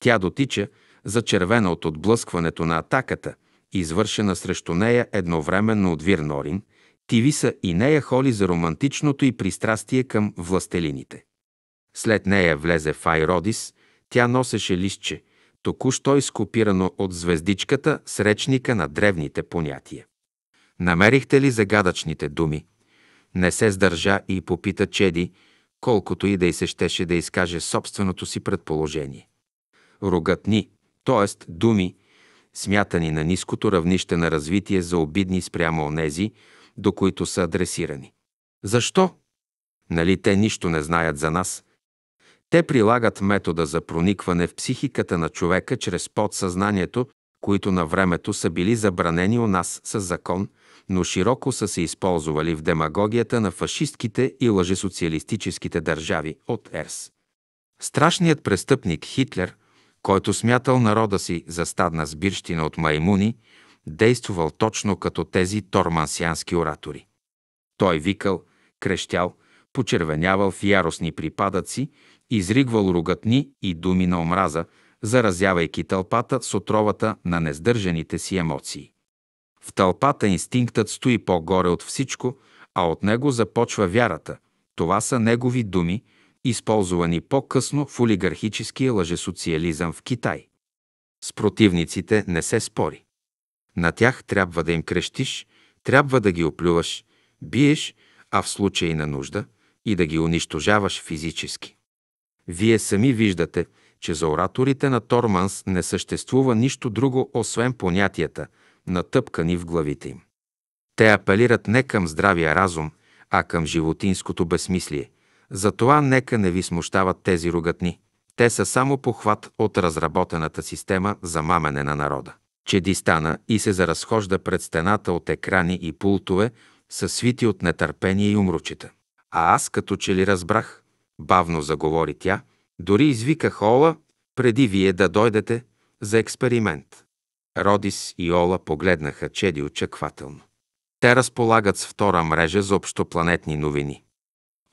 A: Тя дотича, зачервена от отблъскването на атаката, извършена срещу нея едновременно от Вир Норин, Тивиса и нея холи за романтичното и пристрастие към властелините. След нея влезе Файродис, тя носеше листче, току-що изкопирано от звездичката с речника на древните понятия. Намерихте ли загадъчните думи, не се сдържа и попита Чеди, колкото и да й се щеше да изкаже собственото си предположение. Рогатни, т.е. думи, смятани на ниското равнище на развитие за обидни спрямо онези, до които са адресирани. Защо? Нали те нищо не знаят за нас? Те прилагат метода за проникване в психиката на човека чрез подсъзнанието, които на времето са били забранени у нас с закон, но широко са се използвали в демагогията на фашистките и лъжесоциалистическите държави от ЕРС. Страшният престъпник Хитлер, който смятал народа си за стадна сбирщина от маймуни, действувал точно като тези тормансиански оратори. Той викал, крещял, почервенявал в яростни припадъци, изригвал ругатни и думи на омраза, заразявайки тълпата с отровата на нездържаните си емоции. В тълпата инстинктът стои по-горе от всичко, а от него започва вярата. Това са негови думи, използвани по-късно в олигархическия лъжесоциализъм в Китай. С противниците не се спори. На тях трябва да им крещиш, трябва да ги оплюваш, биеш, а в случай на нужда и да ги унищожаваш физически. Вие сами виждате, че за ораторите на Торманс не съществува нищо друго, освен понятията, натъпкани в главите им. Те апелират не към здравия разум, а към животинското безсмислие. Затова нека не ви смущават тези ругатни. Те са само похват от разработената система за мамене на народа. Чеди стана и се заразхожда пред стената от екрани и пултове, са свити от нетърпение и умручета. А аз като че ли разбрах, бавно заговори тя, дори извиках Ола, преди вие да дойдете, за експеримент. Родис и Ола погледнаха Чеди очаквателно. Те разполагат с втора мрежа за общопланетни новини.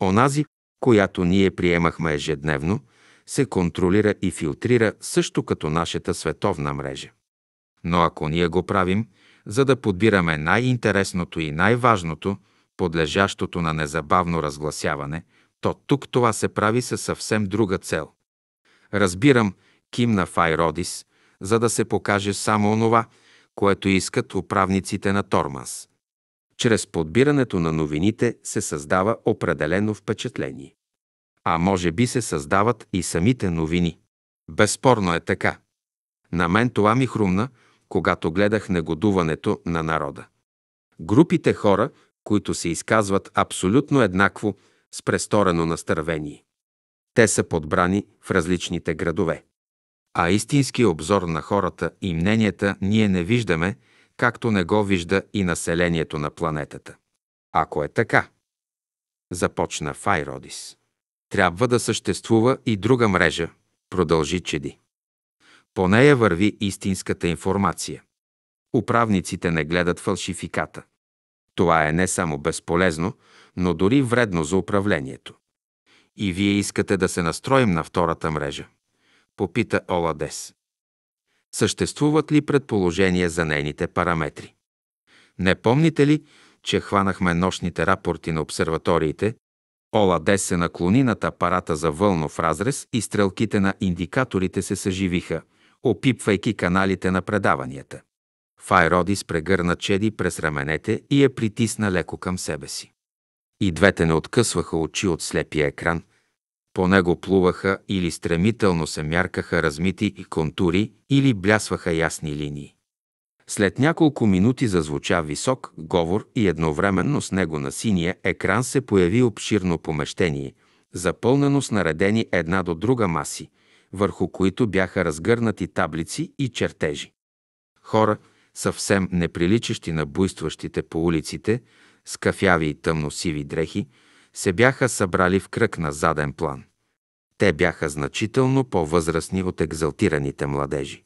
A: Онази, която ние приемахме ежедневно, се контролира и филтрира също като нашата световна мрежа. Но ако ние го правим, за да подбираме най-интересното и най-важното, подлежащото на незабавно разгласяване, то тук това се прави със съвсем друга цел. Разбирам, кимна Файродис, за да се покаже само онова, което искат управниците на Торманс. Чрез подбирането на новините се създава определено впечатление. А може би се създават и самите новини. Безспорно е така. На мен това ми хрумна, когато гледах негодуването на народа. Групите хора, които се изказват абсолютно еднакво с престорено настървение. Те са подбрани в различните градове. А истински обзор на хората и мненията ние не виждаме, както не го вижда и населението на планетата. Ако е така, започна Файродис. Трябва да съществува и друга мрежа, продължи Чеди. По нея върви истинската информация. Управниците не гледат фалшификата. Това е не само безполезно, но дори вредно за управлението. И вие искате да се настроим на втората мрежа? Попита Оладес. Съществуват ли предположения за нейните параметри? Не помните ли, че хванахме нощните рапорти на обсерваториите? Оладес се наклони над апарата за вълнов разрез и стрелките на индикаторите се съживиха, опипвайки каналите на предаванията. Файродис прегърна Чеди през раменете и я притисна леко към себе си. И двете не откъсваха очи от слепия екран. По него плуваха или стремително се мяркаха размити и контури, или блясваха ясни линии. След няколко минути зазвуча висок говор и едновременно с него на синия екран се появи обширно помещение, запълнено с наредени една до друга маси, върху които бяха разгърнати таблици и чертежи. Хора, съвсем неприличащи на буйстващите по улиците, с кафяви и тъмно-сиви дрехи, се бяха събрали в кръг на заден план. Те бяха значително по-възрастни от екзалтираните младежи.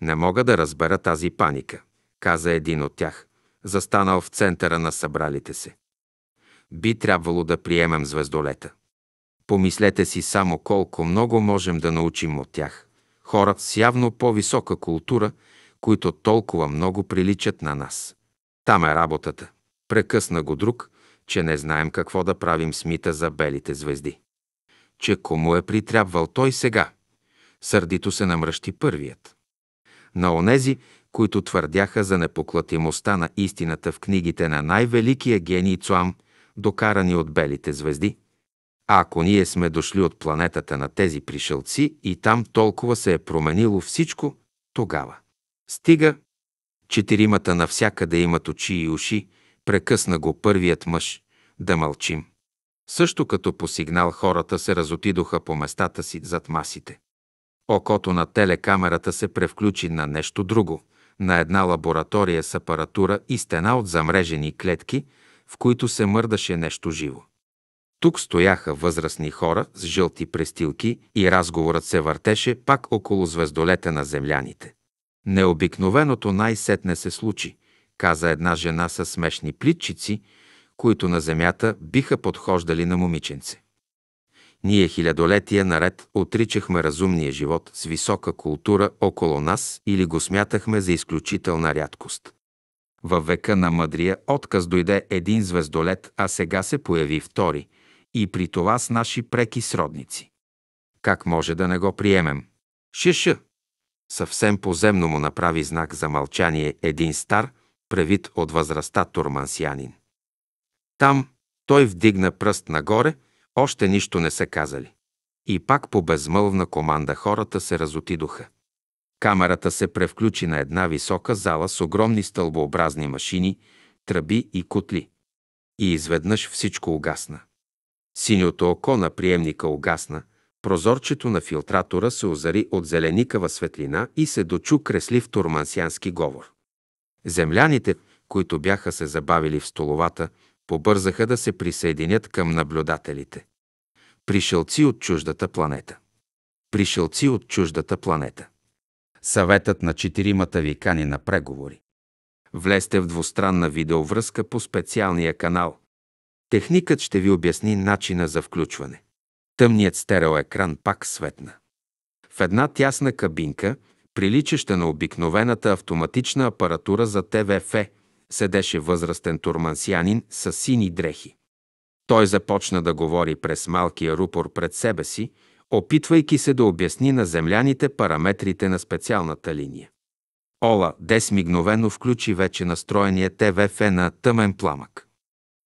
A: Не мога да разбера тази паника, каза един от тях, застанал в центъра на събралите се. Би трябвало да приемем звездолета. Помислете си само колко много можем да научим от тях. Хора с явно по-висока култура, които толкова много приличат на нас. Там е работата. Прекъсна го друг, че не знаем какво да правим с мита за белите звезди. Че кому е притрябвал той сега? Сърдито се намръщи първият. На онези, които твърдяха за непоклатимостта на истината в книгите на най-великия гений Цуам, докарани от белите звезди. А ако ние сме дошли от планетата на тези пришелци и там толкова се е променило всичко, тогава. Стига! Четиримата навсякъде имат очи и уши, прекъсна го първият мъж. Да мълчим. Също като по сигнал хората се разотидоха по местата си зад масите. Окото на телекамерата се превключи на нещо друго, на една лаборатория с апаратура и стена от замрежени клетки, в които се мърдаше нещо живо. Тук стояха възрастни хора с жълти престилки и разговорът се въртеше пак около звездолета на земляните. Необикновеното най-сетне се случи, каза една жена с смешни плитчици, които на земята биха подхождали на момиченце. Ние хилядолетия наред отричахме разумния живот с висока култура около нас или го смятахме за изключителна рядкост. Във века на мъдрия отказ дойде един звездолет, а сега се появи втори, и при това с наши преки сродници. Как може да не го приемем? Шиша! Съвсем поземно му направи знак за мълчание един стар, превит от възрастта турмансянин. Там той вдигна пръст нагоре, още нищо не са казали. И пак по безмълвна команда хората се разотидоха. Камерата се превключи на една висока зала с огромни стълбообразни машини, тръби и кутли. И изведнъж всичко угасна. Синьото око на приемника угасна, прозорчето на филтратора се озари от зеленикава светлина и се дочу креслив турмансиански говор. Земляните, които бяха се забавили в столовата, побързаха да се присъединят към наблюдателите. Пришелци от чуждата планета. Пришелци от чуждата планета. Съветът на четиримата викани на преговори. Влезте в двустранна видеовръзка по специалния канал. Техникът ще ви обясни начина за включване. Тъмният стереоекран пак светна. В една тясна кабинка, приличаща на обикновената автоматична апаратура за ТВФ, седеше възрастен турмансянин с сини дрехи. Той започна да говори през малкия рупор пред себе си, опитвайки се да обясни на земляните параметрите на специалната линия. Ола Дес мигновено включи вече настроения ТВФ на тъмен пламък.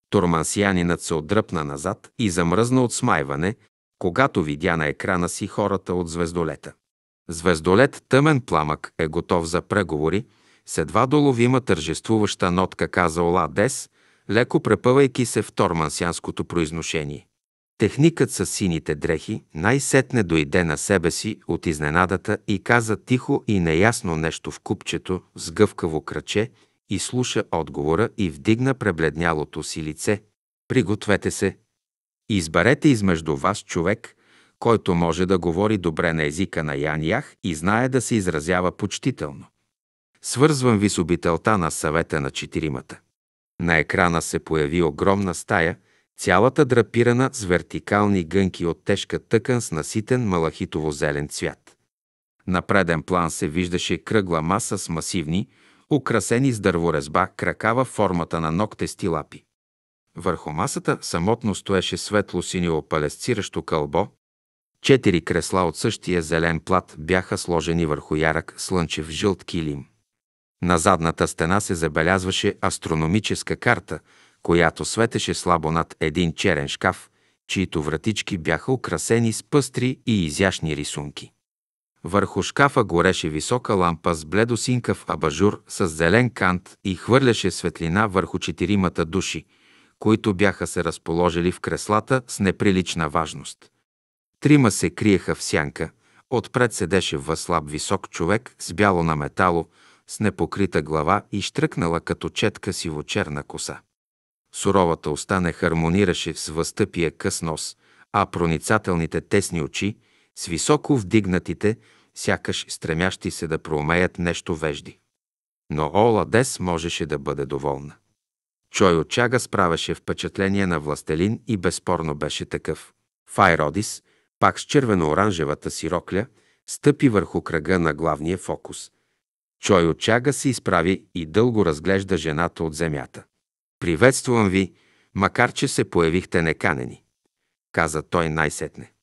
A: Турмансиянинът се отдръпна назад и замръзна от смайване, когато видя на екрана си хората от звездолета. Звездолет тъмен пламък е готов за преговори, с едва доловима тържествуваща нотка каза Ола Дес, леко препъвайки се в тормансянското произношение. Техникът с сините дрехи най-сетне дойде на себе си от изненадата и каза тихо и неясно нещо в купчето с гъвкаво кръче и слуша отговора и вдигна пребледнялото си лице. Пригответе се. Изберете измежду вас човек, който може да говори добре на езика на Ян Ях и знае да се изразява почтително. Свързвам ви с обителта на съвета на четиримата. На екрана се появи огромна стая, цялата драпирана с вертикални гънки от тежка тъкан с наситен малахитово-зелен цвят. На преден план се виждаше кръгла маса с масивни, украсени с дърворезба крака формата на ногтести лапи. Върху масата самотно стоеше светло-синьо опалесциращо кълбо. Четири кресла от същия зелен плат бяха сложени върху ярък слънчев жълт килим. На задната стена се забелязваше астрономическа карта, която светеше слабо над един черен шкаф, чието вратички бяха украсени с пъстри и изящни рисунки. Върху шкафа гореше висока лампа с бледосинкав абажур с зелен кант и хвърляше светлина върху четиримата души, които бяха се разположили в креслата с неприлична важност. Трима се криеха в сянка, отпред седеше възслаб висок човек с бяло на метало, с непокрита глава и штръкнала като четка сивочерна коса. Суровата уста не хармонираше с възстъпия къс нос, а проницателните тесни очи, с високо вдигнатите, сякаш стремящи се да проумеят нещо вежди. Но Ола Дес можеше да бъде доволна. Чой от чага справяше впечатление на властелин и безспорно беше такъв. Файродис, пак с червено-оранжевата си рокля, стъпи върху кръга на главния фокус. Чой от чага се изправи и дълго разглежда жената от земята. Приветствувам ви, макар че се появихте неканени, каза той най-сетне.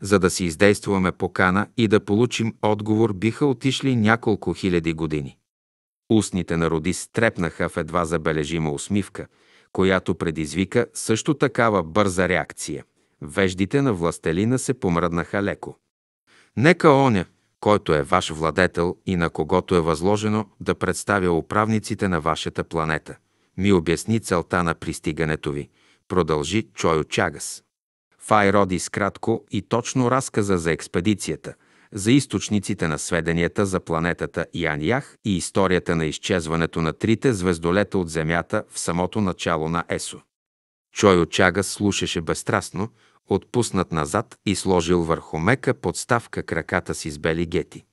A: За да си издействаме покана и да получим отговор, биха отишли няколко хиляди години. Устните на Роди стрепнаха в едва забележима усмивка, която предизвика също такава бърза реакция. Веждите на властелина се помръднаха леко. Нека оня, който е ваш владетел и на когото е възложено да представя управниците на вашата планета. Ми обясни целта на пристигането ви, продължи Чойо Чагас. Фай роди кратко и точно разказа за експедицията, за източниците на сведенията за планетата Янях и историята на изчезването на трите звездолета от Земята в самото начало на ЕСО. Чойо Чагас слушаше безстрастно, отпуснат назад и сложил върху мека подставка краката си с бели гети.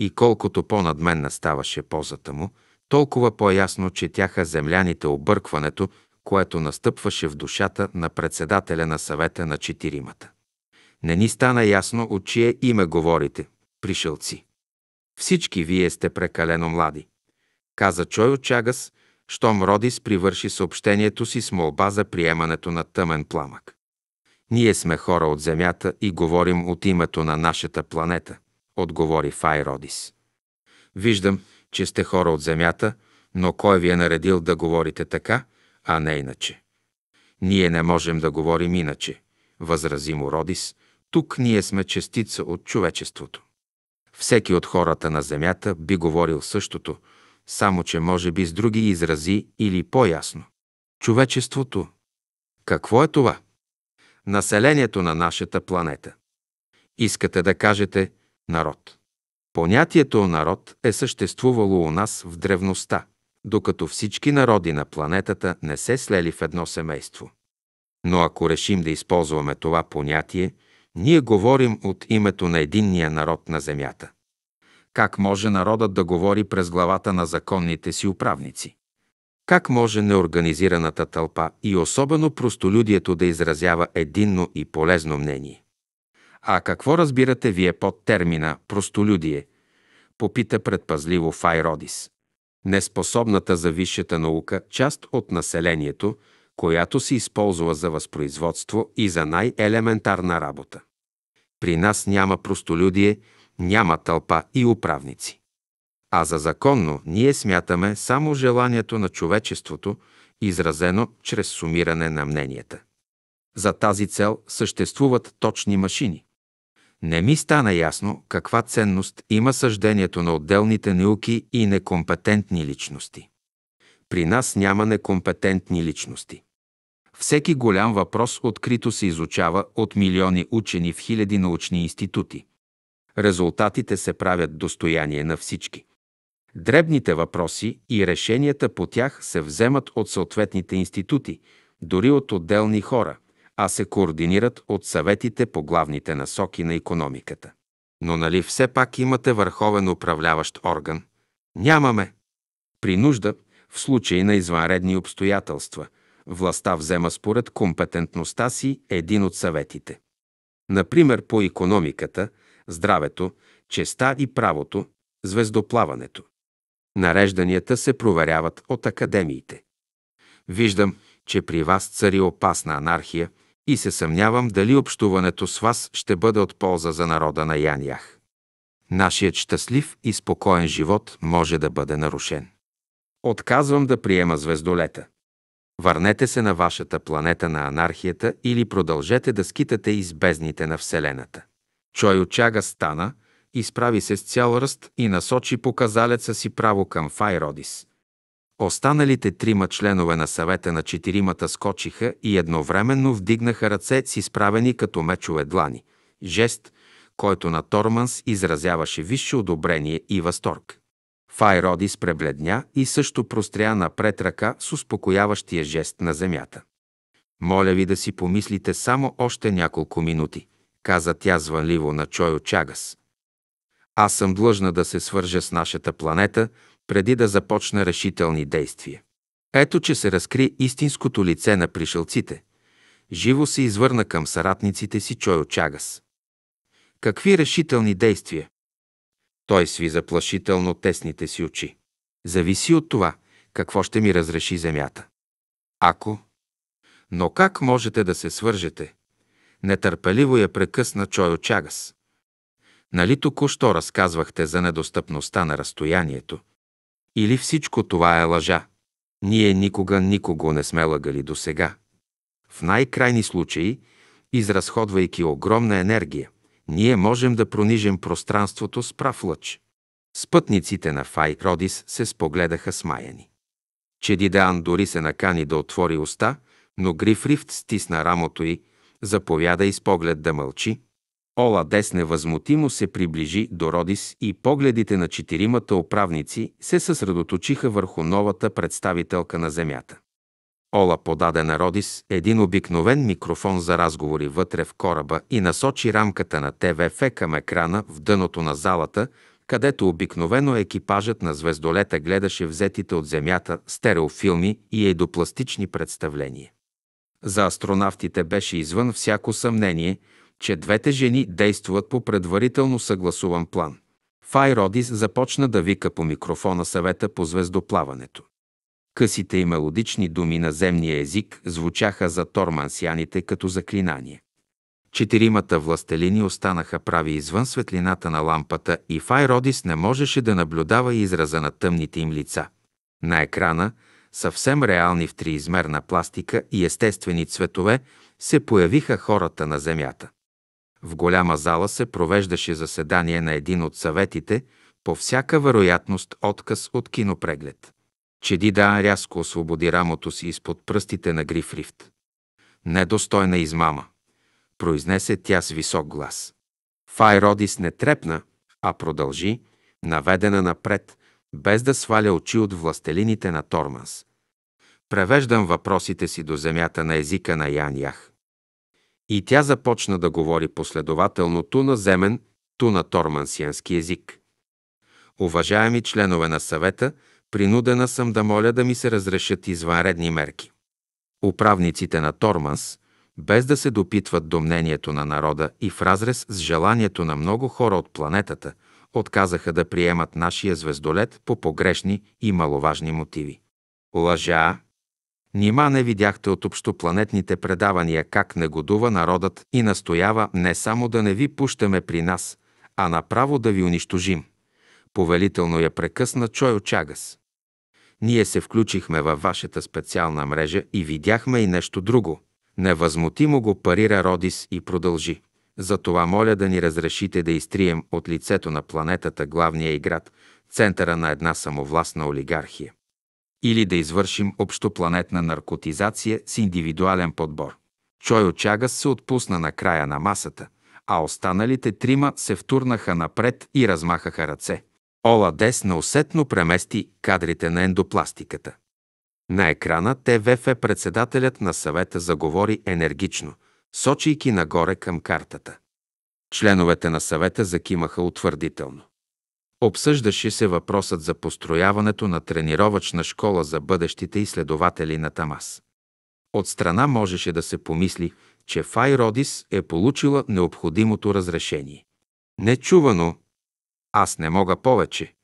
A: И колкото по-надменна ставаше позата му, толкова по-ясно четяха земляните объркването, което настъпваше в душата на председателя на съвета на четиримата. Не ни стана ясно от чие име говорите, пришелци. Всички вие сте прекалено млади. Каза Чойо Чагас, щом Родис привърши съобщението си с молба за приемането на тъмен пламък. Ние сме хора от Земята и говорим от името на нашата планета, отговори Файродис. Виждам, че сте хора от Земята, но кой ви е наредил да говорите така, а не иначе? Ние не можем да говорим иначе, възрази му Родис. Тук ние сме частица от човечеството. Всеки от хората на Земята би говорил същото, само че може би с други изрази или по-ясно. Човечеството. Какво е това? Населението на нашата планета. Искате да кажете народ. Понятието народ е съществувало у нас в древността, докато всички народи на планетата не се слели в едно семейство. Но ако решим да използваме това понятие, ние говорим от името на единния народ на Земята. Как може народът да говори през главата на законните си управници? Как може неорганизираната тълпа и особено простолюдието да изразява единно и полезно мнение? А какво разбирате вие под термина простолюдие? Попита предпазливо Файродис. Неспособната за висшата наука част от населението, която се използва за възпроизводство и за най-елементарна работа. При нас няма простолюдие, няма тълпа и управници. А за законно ние смятаме само желанието на човечеството, изразено чрез сумиране на мненията. За тази цел съществуват точни машини. Не ми стана ясно каква ценност има съждението на отделните науки и некомпетентни личности. При нас няма некомпетентни личности. Всеки голям въпрос открито се изучава от милиони учени в хиляди научни институти. Резултатите се правят достояние на всички. Дребните въпроси и решенията по тях се вземат от съответните институти, дори от отделни хора, а се координират от съветите по главните насоки на економиката. Но нали все пак имате върховен управляващ орган? Нямаме. При нужда, в случай на извънредни обстоятелства, властта взема според компетентността си един от съветите. Например, по економиката, здравето, честа и правото, звездоплаването. Нарежданията се проверяват от академиите. Виждам, че при вас цари опасна анархия и се съмнявам дали общуването с вас ще бъде от полза за народа на Янях. Нашият щастлив и спокоен живот може да бъде нарушен. Отказвам да приема звездолета. Върнете се на вашата планета на анархията или продължете да скитате из бездните на Вселената. Чой очага стана – изправи се с цял ръст и насочи показалеца си право към Файродис. Останалите трима членове на съвета на четиримата скочиха и едновременно вдигнаха ръце с изправени като мечове длани. Жест, който на Торманс изразяваше висше одобрение и възторг. Файродис пребледня и също простря напред ръка с успокояващия жест на земята. Моля ви да си помислите само още няколко минути, каза тя звънливо на Чойо Чагас. Аз съм длъжна да се свържа с нашата планета, преди да започна решителни действия. Ето, че се разкри истинското лице на пришелците. Живо се извърна към съратниците си Чойо Чагас. Какви решителни действия? Той сви заплашително тесните си очи. Зависи от това, какво ще ми разреши земята. Ако... Но как можете да се свържете? Нетърпеливо я прекъсна Чойо Чагас. Нали току-що разказвахте за недостъпността на разстоянието? Или всичко това е лъжа? Ние никога никого не сме лъгали до сега. В най-крайни случаи, изразходвайки огромна енергия, ние можем да пронижем пространството с прав лъч. Спътниците на Фай Родис се спогледаха смаяни. Чедидаан дори се накани да отвори уста, но Гриф Рифт стисна рамото й, заповяда и с поглед да мълчи. Ола Дес невъзмутимо се приближи до Родис и погледите на четиримата управници се съсредоточиха върху новата представителка на Земята. Ола подаде на Родис един обикновен микрофон за разговори вътре в кораба и насочи рамката на ТВФ към екрана в дъното на залата, където обикновено екипажът на звездолета гледаше взетите от Земята стереофилми и едопластични представления. За астронавтите беше извън всяко съмнение, че двете жени действуват по предварително съгласуван план. Фай Родис започна да вика по микрофона съвета по звездоплаването. Късите и мелодични думи на земния език звучаха за тормансяните като заклинание. Четиримата властелини останаха прави извън светлината на лампата и Фай Родис не можеше да наблюдава израза на тъмните им лица. На екрана, съвсем реални в триизмерна пластика и естествени цветове, се появиха хората на Земята. В голяма зала се провеждаше заседание на един от съветите, по всяка вероятност отказ от кинопреглед. Чедида рязко освободи рамото си изпод пръстите на Грифрифт. Недостойна измама, произнесе тя с висок глас. Фай Родис не трепна, а продължи, наведена напред, без да сваля очи от властелините на Торманс. Превеждам въпросите си до земята на езика на Ян Ях. И тя започна да говори последователно ту на земен, ту на тормансиански език. Уважаеми членове на съвета, принудена съм да моля да ми се разрешат извънредни мерки. Управниците на Торманс, без да се допитват до мнението на народа и в разрез с желанието на много хора от планетата, отказаха да приемат нашия звездолет по погрешни и маловажни мотиви. Лъжа! Нима не видяхте от общопланетните предавания как негодува народът и настоява не само да не ви пущаме при нас, а направо да ви унищожим. Повелително я прекъсна Чойо Чагас. Ние се включихме във вашата специална мрежа и видяхме и нещо друго. Невъзмутимо го парира Родис и продължи. Затова моля да ни разрешите да изтрием от лицето на планетата главния и град, центъра на една самовластна олигархия. Или да извършим общопланетна наркотизация с индивидуален подбор. Чой Очагас се отпусна на края на масата, а останалите трима се втурнаха напред и размахаха ръце. Ола Дес неусетно премести кадрите на ендопластиката. На екрана ТВФ председателят на съвета заговори енергично, сочийки нагоре към картата. Членовете на съвета закимаха утвърдително. Обсъждаше се въпросът за построяването на тренировъчна школа за бъдещите изследователи на Тамас. От страна можеше да се помисли, че Фай Родис е получила необходимото разрешение. Нечувано, аз не мога повече.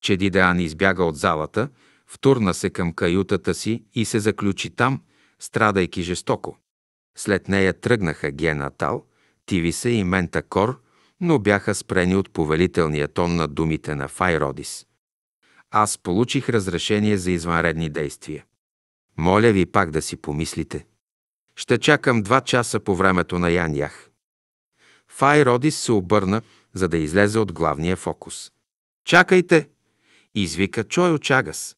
A: Че Дидеан избяга от залата, втурна се към каютата си и се заключи там, страдайки жестоко. След нея тръгнаха Гена Тал, Тивиса и Мента Кор, но бяха спрени от повелителния тон на думите на Файродис. Аз получих разрешение за извънредни действия. Моля ви пак да си помислите. Ще чакам два часа по времето на Ян Ях. Файродис се обърна, за да излезе от главния фокус. Чакайте! Извика Чойо Чагас.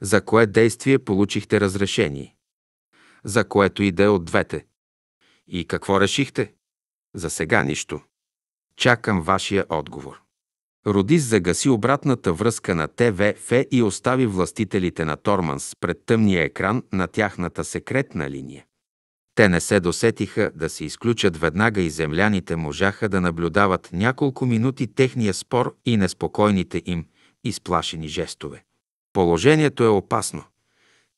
A: За кое действие получихте разрешение? За което иде от двете? И какво решихте? За сега нищо. Чакам вашия отговор. Родис загаси обратната връзка на ТВФ и остави властителите на Торманс пред тъмния екран на тяхната секретна линия. Те не се досетиха да се изключат веднага и земляните можаха да наблюдават няколко минути техния спор и неспокойните им, изплашени жестове. Положението е опасно,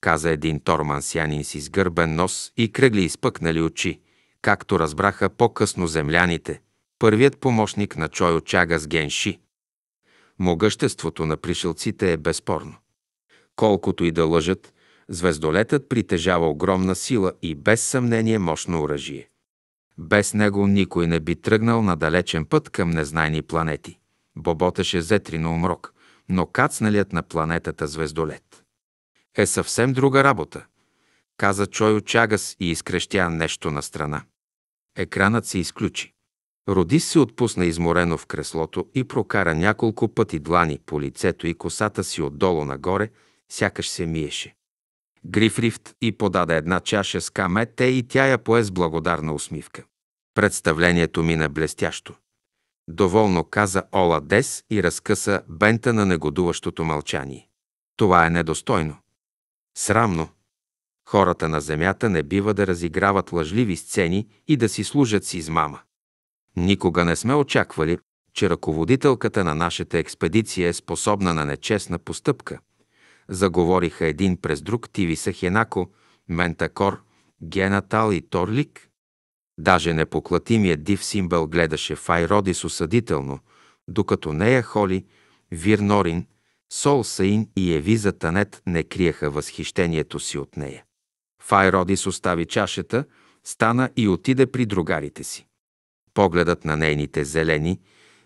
A: каза един тормансянин с изгърбен нос и кръгли изпъкнали очи, както разбраха по-късно земляните, първият помощник на Чойо Чага с Генши. Могъществото на пришелците е безспорно. Колкото и да лъжат, звездолетът притежава огромна сила и без съмнение мощно оръжие. Без него никой не би тръгнал на далечен път към незнайни планети. Боботеше зетрино умрок, но кацналият на планетата звездолет. Е съвсем друга работа, каза Чойо Чагас и изкрещя нещо на страна. Екранът се изключи. Родис се отпусна изморено в креслото и прокара няколко пъти длани по лицето и косата си отдолу нагоре, сякаш се миеше. Грифрифт и подаде една чаша с камете и тя я пое с благодарна усмивка. Представлението мина блестящо. Доволно каза Ола Дес и разкъса бента на негодуващото мълчание. Това е недостойно. Срамно. Хората на земята не бива да разиграват лъжливи сцени и да си служат с измама. Никога не сме очаквали, че ръководителката на нашата експедиция е способна на нечестна постъпка. Заговориха един през друг Тиви Сахенако, Ментакор, Генатал и Торлик. Даже непоклатимият див симбъл гледаше Файродис осъдително, докато нея Холи, Вирнорин, Сол Саин и Евиза Танет не криеха възхищението си от нея. Файродис остави чашата, стана и отиде при другарите си. Погледът на нейните зелени,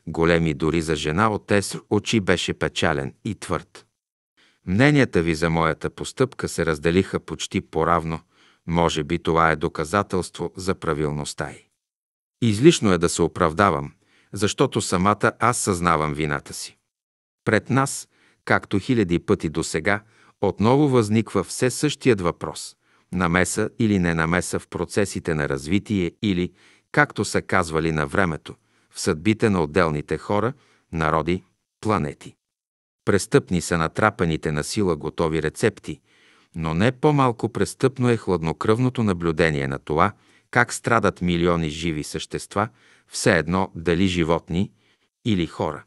A: големи дори за жена от Еср, очи беше печален и твърд. Мненията ви за моята постъпка се разделиха почти поравно. Може би това е доказателство за правилността й. Излишно е да се оправдавам, защото самата аз съзнавам вината си. Пред нас, както хиляди пъти до сега, отново възниква все същият въпрос – намеса или не намеса в процесите на развитие или, както са казвали на времето, в съдбите на отделните хора, народи, планети. Престъпни са натрапените на сила готови рецепти, но не по-малко престъпно е хладнокръвното наблюдение на това, как страдат милиони живи същества, все едно дали животни или хора.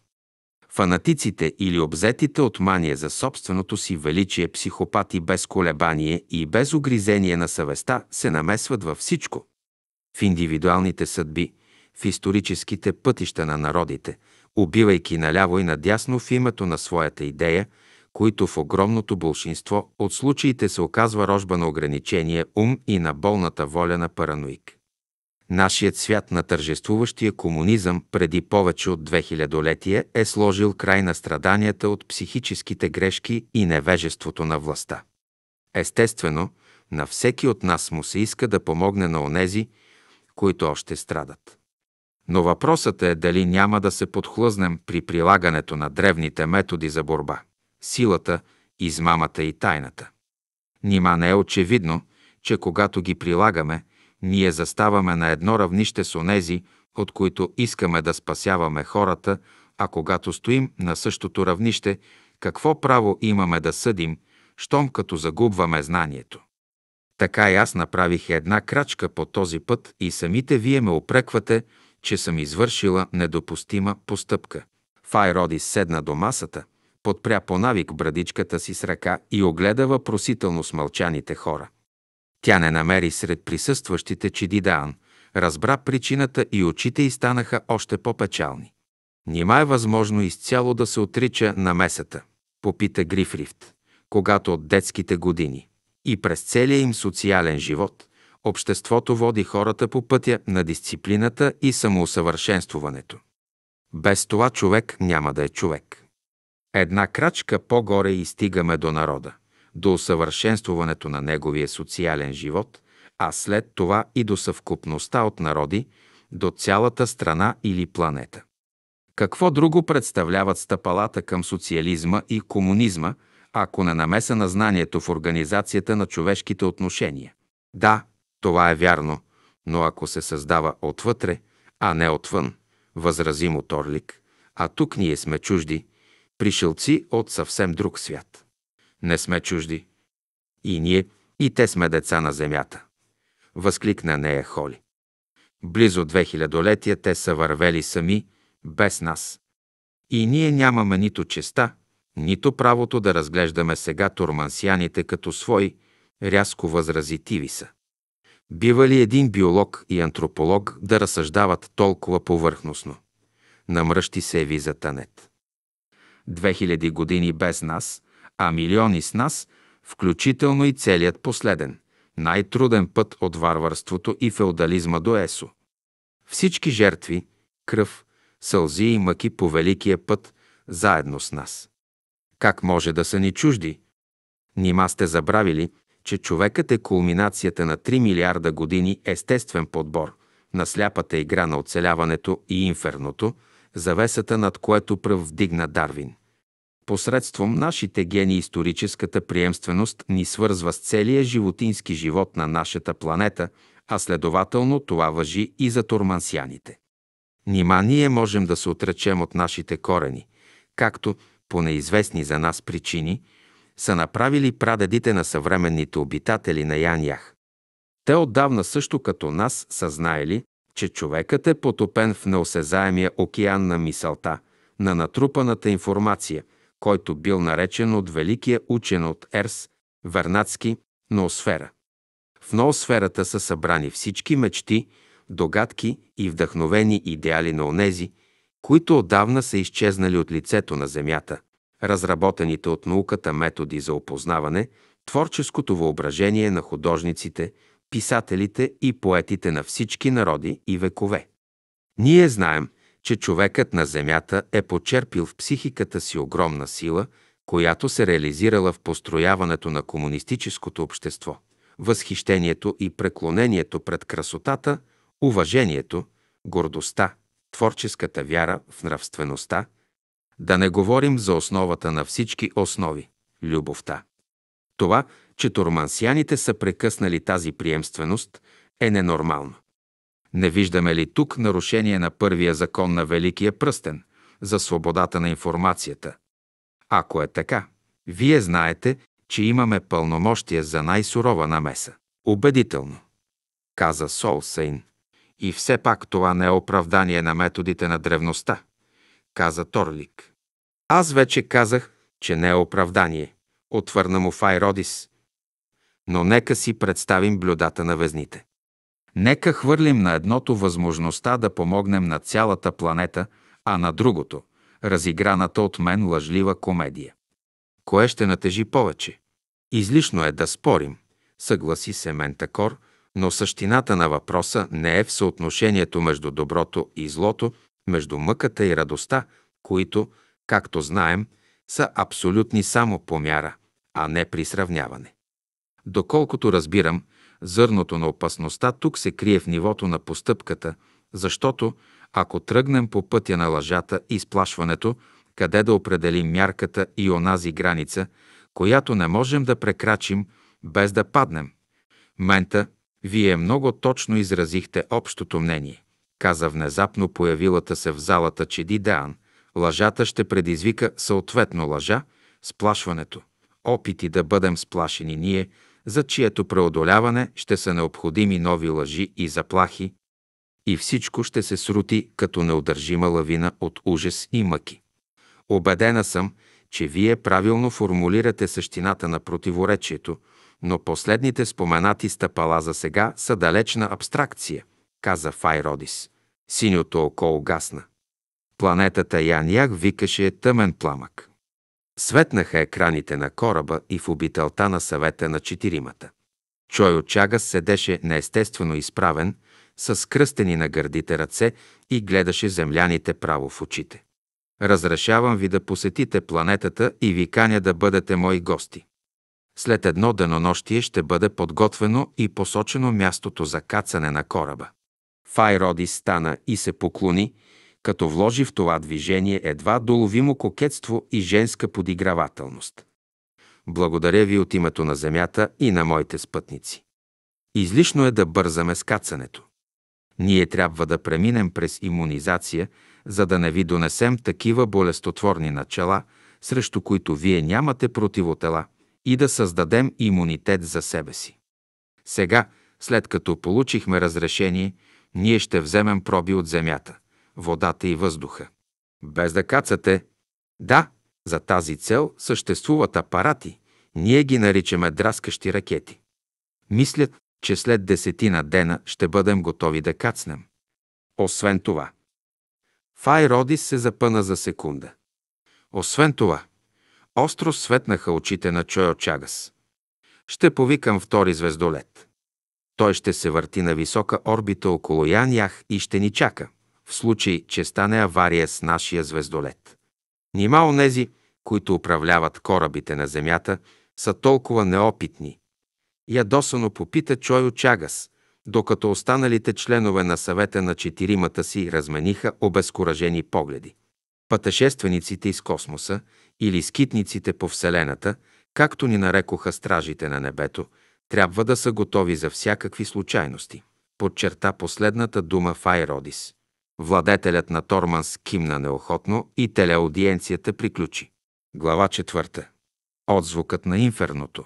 A: Фанатиците или обзетите от мания за собственото си величие психопати без колебание и без огризение на съвестта се намесват във всичко. В индивидуалните съдби, в историческите пътища на народите, убивайки наляво и надясно в името на своята идея, които в огромното большинство от случаите се оказва рожба на ограничение ум и на болната воля на параноик. Нашият свят на тържествуващия комунизъм преди повече от 2000-летия е сложил край на страданията от психическите грешки и невежеството на властта. Естествено, на всеки от нас му се иска да помогне на онези, които още страдат. Но въпросът е дали няма да се подхлъзнем при прилагането на древните методи за борба – силата, измамата и тайната. Нима не е очевидно, че когато ги прилагаме, ние заставаме на едно равнище с онези, от които искаме да спасяваме хората, а когато стоим на същото равнище, какво право имаме да съдим, щом като загубваме знанието? Така и аз направих една крачка по този път и самите вие ме опреквате, че съм извършила недопустима постъпка. Файроди седна до масата, подпря по навик брадичката си с ръка и огледа въпросително с мълчаните хора. Тя не намери сред присъстващите Чидидаан, разбра причината и очите й станаха още по-печални. Нима е възможно изцяло да се отрича на месата, попита Грифрифт, когато от детските години и през целия им социален живот обществото води хората по пътя на дисциплината и самоусъвършенствуването. Без това човек няма да е човек. Една крачка по-горе и стигаме до народа, до усъвършенствуването на неговия социален живот, а след това и до съвкупността от народи, до цялата страна или планета. Какво друго представляват стъпалата към социализма и комунизма, ако не намеса на знанието в организацията на човешките отношения? Да, това е вярно, но ако се създава отвътре, а не отвън, възрази му Торлик, а тук ние сме чужди, пришелци от съвсем друг свят. Не сме чужди. И ние, и те сме деца на земята. Възкликна нея Холи. Близо две хилядолетия те са вървели сами, без нас. И ние нямаме нито честа, нито правото да разглеждаме сега турмансияните като свои, рязко възрази Тивиса. Бива ли един биолог и антрополог да разсъждават толкова повърхностно? Намръщи се Евиза. Две хиляди години без нас, а милиони с нас, включително и целият последен, най-труден път от варварството и феодализма до Есо. Всички жертви, кръв, сълзи и мъки по великия път, заедно с нас. Как може да са ни чужди? Нима сте забравили, че човекът е кулминацията на 3 милиарда години естествен подбор, на сляпата игра на оцеляването и инферното, завесата над което пръв вдигна Дарвин. Посредством нашите гени историческата приемственост ни свързва с целия животински живот на нашата планета, а следователно това въжи и за турмансяните. Нима ние можем да се отречем от нашите корени, както, по неизвестни за нас причини, са направили прадедите на съвременните обитатели на Янях. Те отдавна също като нас са знаели, че човекът е потопен в неосезаемия океан на мисълта, на натрупаната информация, който бил наречен от великия учен от Ерс, Вернадски, ноосфера. В ноосферата са събрани всички мечти, догадки и вдъхновени идеали на онези, които отдавна са изчезнали от лицето на Земята, разработените от науката методи за опознаване, творческото въображение на художниците, писателите и поетите на всички народи и векове. Ние знаем, че човекът на Земята е почерпил в психиката си огромна сила, която се реализирала в построяването на комунистическото общество. Възхищението и преклонението пред красотата, уважението, гордостта, творческата вяра в нравствеността, да не говорим за основата на всички основи – любовта. Това, че турмансяните са прекъснали тази приемственост, е ненормално. Не виждаме ли тук нарушение на първия закон на Великия пръстен за свободата на информацията? Ако е така, вие знаете, че имаме пълномощие за най-сурова намеса. Убедително, каза Сол Сейн. И все пак това не е оправдание на методите на древността, каза Торлик. Аз вече казах, че не е оправдание, отвърна му Файродис. Но нека си представим блюдата на везните. Нека хвърлим на едното възможността да помогнем на цялата планета, а на другото – разиграната от мен лъжлива комедия. Кое ще натежи повече? Излишно е да спорим, съгласи се Ментакор, но същината на въпроса не е в съотношението между доброто и злото, между мъката и радостта, които, както знаем, са абсолютни само по мяра, а не при сравняване. Доколкото разбирам, зърното на опасността тук се крие в нивото на постъпката, защото, ако тръгнем по пътя на лъжата и сплашването, къде да определим мярката и онази граница, която не можем да прекрачим, без да паднем. Мента, вие много точно изразихте общото мнение, каза внезапно появилата се в залата Чеди Деан. Лъжата ще предизвика съответно лъжа, сплашването, опити да бъдем сплашени ние, за чието преодоляване ще са необходими нови лъжи и заплахи, и всичко ще се срути като неудържима лавина от ужас и мъки. Обедена съм, че вие правилно формулирате същината на противоречието, но последните споменати стъпала за сега са далечна абстракция, каза Файродис. Синьото око угасна. Планетата Янях викаше тъмен пламък. Светнаха екраните на кораба и в обителта на съвета на четиримата. Чой от седеше неестествено изправен, с кръстени на гърдите ръце и гледаше земляните право в очите. Разрешавам ви да посетите планетата и ви каня да бъдете мои гости. След едно денонощие ще бъде подготвено и посочено мястото за кацане на кораба. Файроди стана и се поклони, като вложи в това движение едва доловимо кокетство и женска подигравателност. Благодаря ви от името на Земята и на моите спътници. Излишно е да бързаме с кацането. Ние трябва да преминем през иммунизация, за да не ви донесем такива болестотворни начала, срещу които вие нямате противотела, и да създадем имунитет за себе си. Сега, след като получихме разрешение, ние ще вземем проби от земята – водата и въздуха. Без да кацате. Да, за тази цел съществуват апарати. Ние ги наричаме драскащи ракети. Мислят, че след десетина дена ще бъдем готови да кацнем. Освен това. Фай Родис се запъна за секунда. Освен това, остро светнаха очите на Чойо Чагас. Ще повикам втори звездолет. Той ще се върти на висока орбита около Ян Ях и ще ни чака в случай, че стане авария с нашия звездолет. Нима онези, които управляват корабите на Земята, са толкова неопитни. Ядосано попита Чойо Чагас, докато останалите членове на съвета на четиримата си размениха обезкуражени погледи. Пътешествениците из космоса или скитниците по Вселената, както ни нарекоха стражите на небето, трябва да са готови за всякакви случайности. Подчерта последната дума Файродис. Владетелят на Торманс кимна неохотно и телеаудиенцията приключи. Глава четвърта. Отзвукът на инферното.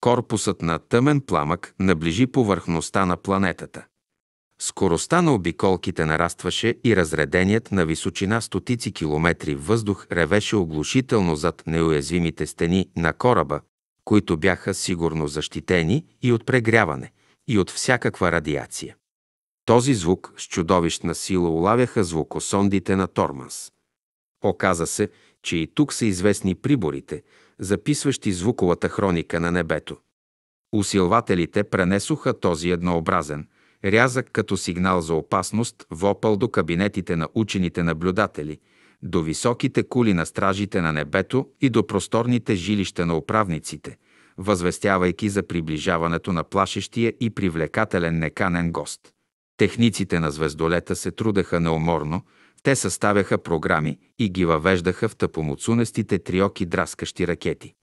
A: Корпусът на тъмен пламък наближи повърхността на планетата. Скоростта на обиколките нарастваше и разреденият на височина стотици километри въздух ревеше оглушително зад неуязвимите стени на кораба, които бяха сигурно защитени и от прегряване, и от всякаква радиация. Този звук с чудовищна сила улавяха звукосондите на Торманс. Оказа се, че и тук са известни приборите, записващи звуковата хроника на небето. Усилвателите пренесоха този еднообразен, рязък като сигнал за опасност, вопъл до кабинетите на учените наблюдатели, до високите кули на стражите на небето и до просторните жилища на управниците, възвестявайки за приближаването на плашещия и привлекателен неканен гост. Техниците на звездолета се трудеха неуморно, те съставяха програми и ги въвеждаха в тъпомоцунестите триоки драскащи ракети.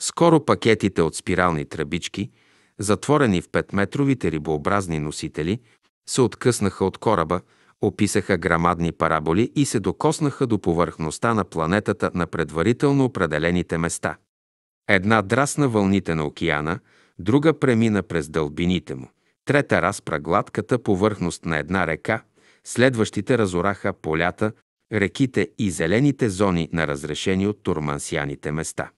A: Скоро пакетите от спирални тръбички, затворени в петметровите рибообразни носители, се откъснаха от кораба, описаха грамадни параболи и се докоснаха до повърхността на планетата на предварително определените места. Една драсна вълните на океана, друга премина през дълбините му, трета разпра гладката повърхност на една река, следващите разораха полята, реките и зелените зони на разрешени от турмансияните места.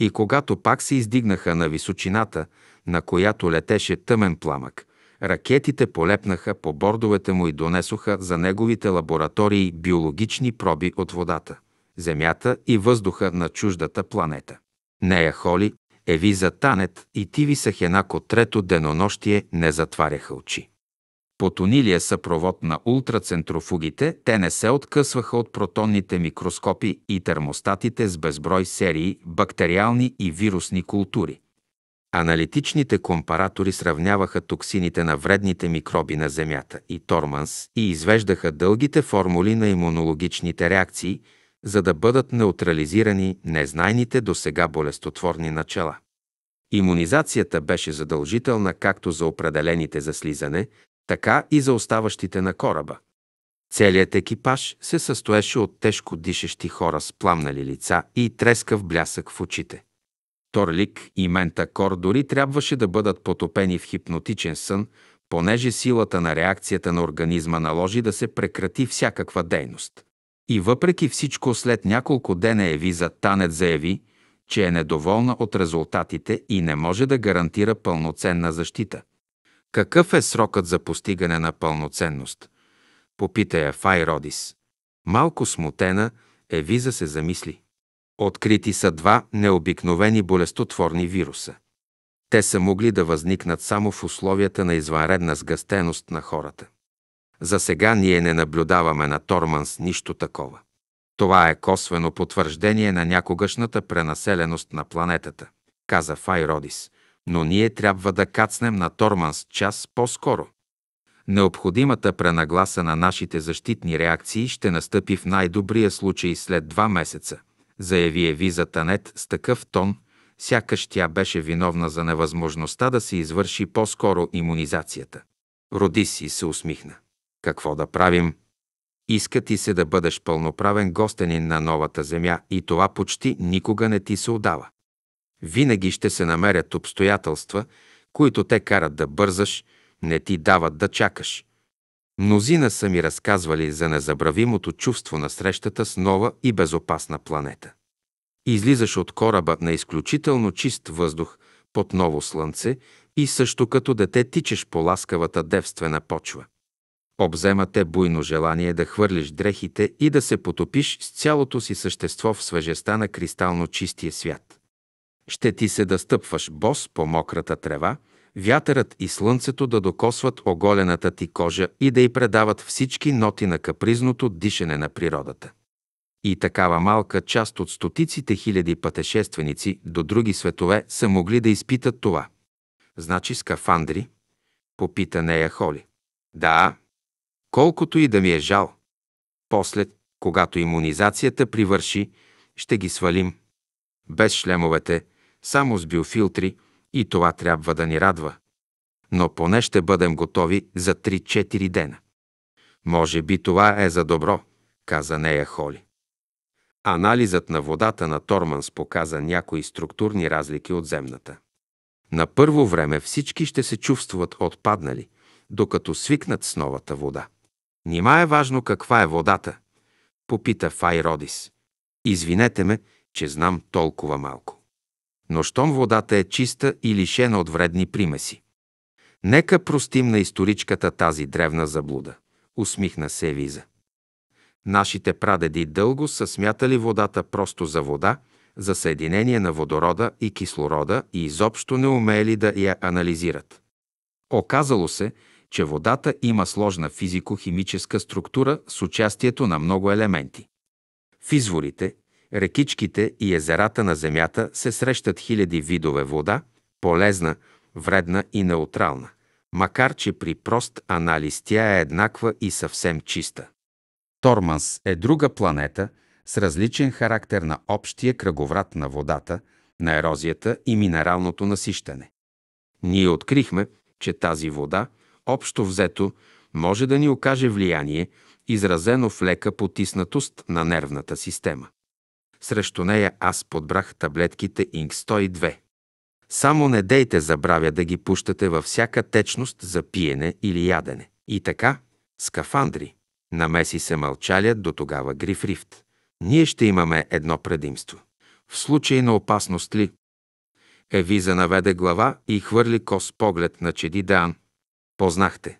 A: И когато пак се издигнаха на височината, на която летеше тъмен пламък, ракетите полепнаха по бордовете му и донесоха за неговите лаборатории биологични проби от водата, земята и въздуха на чуждата планета. Нея Холи, Евиза Танет и Тиви Сахенако трето денонощие не затваряха очи. Под унилия съпровод на ултрацентрофугите те не се откъсваха от протонните микроскопи и термостатите с безброй серии бактериални и вирусни култури. Аналитичните компаратори сравняваха токсините на вредните микроби на Земята и Торманс и извеждаха дългите формули на имунологичните реакции, за да бъдат неутрализирани незнайните до сега болестотворни начала. Имунизацията беше задължителна както за определените за слизане, така и за оставащите на кораба. Целият екипаж се състоеше от тежко дишещи хора с пламнали лица и трескав блясък в очите. Торлик и Ментакор дори трябваше да бъдат потопени в хипнотичен сън, понеже силата на реакцията на организма наложи да се прекрати всякаква дейност. И въпреки всичко след няколко дена Евиза Танет заяви, че е недоволна от резултатите и не може да гарантира пълноценна защита. Какъв е срокът за постигане на пълноценност? Попита я Файродис. Малко смутена, Евиза се замисли. Открити са два необикновени болестотворни вируса. Те са могли да възникнат само в условията на извънредна сгъстеност на хората. За сега ние не наблюдаваме на Торманс нищо такова. Това е косвено потвърждение на някогашната пренаселеност на планетата, каза Файродис, но ние трябва да кацнем на Торманс час по-скоро. Необходимата пренагласа на нашите защитни реакции ще настъпи в най-добрия случай след два месеца заяви Евиза Танет с такъв тон, сякаш тя беше виновна за невъзможността да се извърши по-скоро иммунизацията. Роди си се усмихна. Какво да правим? Иска ти се да бъдеш пълноправен гостенин на новата земя и това почти никога не ти се отдава. Винаги ще се намерят обстоятелства, които те карат да бързаш, не ти дават да чакаш. Мнозина са ми разказвали за незабравимото чувство на срещата с нова и безопасна планета. Излизаш от кораба на изключително чист въздух под ново слънце и също като дете тичаш по ласкавата девствена почва. Обзема те буйно желание да хвърлиш дрехите и да се потопиш с цялото си същество в свежеста на кристално чистия свят. Ще ти се да стъпваш бос по мократа трева – вятърът и слънцето да докосват оголената ти кожа и да й предават всички ноти на капризното дишане на природата. И такава малка част от стотиците хиляди пътешественици до други светове са могли да изпитат това. Значи скафандри, Попита нея Холи. Да, колкото и да ми е жал. После, когато имунизацията привърши, ще ги свалим. Без шлемовете, само с биофилтри и това трябва да ни радва. Но поне ще бъдем готови за 3-4 дена. Може би това е за добро, каза нея Холи. Анализът на водата на Торманс показа някои структурни разлики от земната. На първо време всички ще се чувстват отпаднали, докато свикнат с новата вода. Нима е важно каква е водата? Попита Фай Родис. Извинете ме, че знам толкова малко. Но щом водата е чиста и лишена от вредни примеси. Нека простим на историчката тази древна заблуда, усмихна се Виза. Нашите прадеди дълго са смятали водата просто за вода, за съединение на водорода и кислорода и изобщо не умеели да я анализират. Оказало се, че водата има сложна физико-химическа структура с участието на много елементи. В изворите, рекичките и езерата на Земята се срещат хиляди видове вода, полезна, вредна и неутрална, макар че при прост анализ тя е еднаква и съвсем чиста. Торманс е друга планета с различен характер на общия кръговрат на водата, на ерозията и минералното насищане. Ние открихме, че тази вода, общо взето, може да ни окаже влияние, изразено в лека потиснатост на нервната система. Срещу нея аз подбрах таблетките Инк 102. Само не дейте забравя да ги пущате във всяка течност за пиене или ядене. И така, скафандри. Намеси се мълчалят до тогава Грифрифт. Ние ще имаме едно предимство. В случай на опасност ли? Евиза наведе глава и хвърли кос поглед на Чеди Даан. Познахте.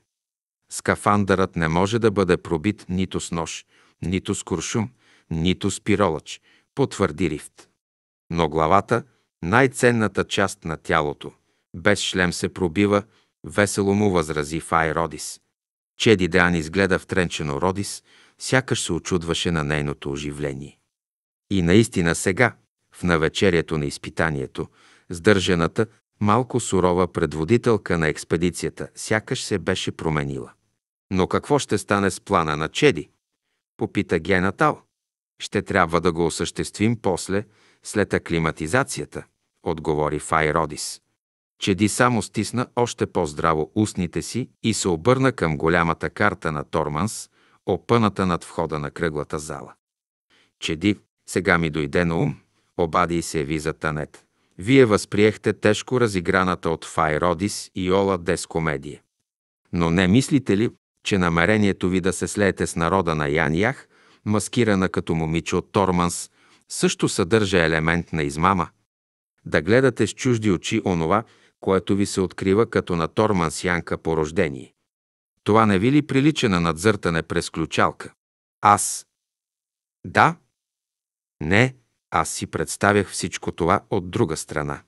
A: Скафандърът не може да бъде пробит нито с нож, нито с куршум, нито с пиролъч, потвърди Рифт. Но главата, най-ценната част на тялото, без шлем се пробива, весело му възрази Фай Родис. Чеди Деан изгледа втренчено Родис, сякаш се очудваше на нейното оживление. И наистина сега, в навечерието на изпитанието, сдържаната, малко сурова предводителка на експедицията, сякаш се беше променила. Но какво ще стане с плана на Чеди? Попита Генатал. Ще трябва да го осъществим после, след аклиматизацията, отговори Файродис. Чеди само стисна още по-здраво устните си и се обърна към голямата карта на Торманс, опъната над входа на кръглата зала. Чеди, сега ми дойде на ум, обади се виза Танет. Вие възприехте тежко разиграната от Файродис и Ола Дес комедия. Но не мислите ли, че намерението ви да се слеете с народа на Ян Ях, маскирана като момиче от Торманс, също съдържа елемент на измама? Да гледате с чужди очи онова, което ви се открива като на тормансянка по рождение. Това не ви ли прилича на надзъртане през ключалка? Аз. Да. Не, аз си представях всичко това от друга страна.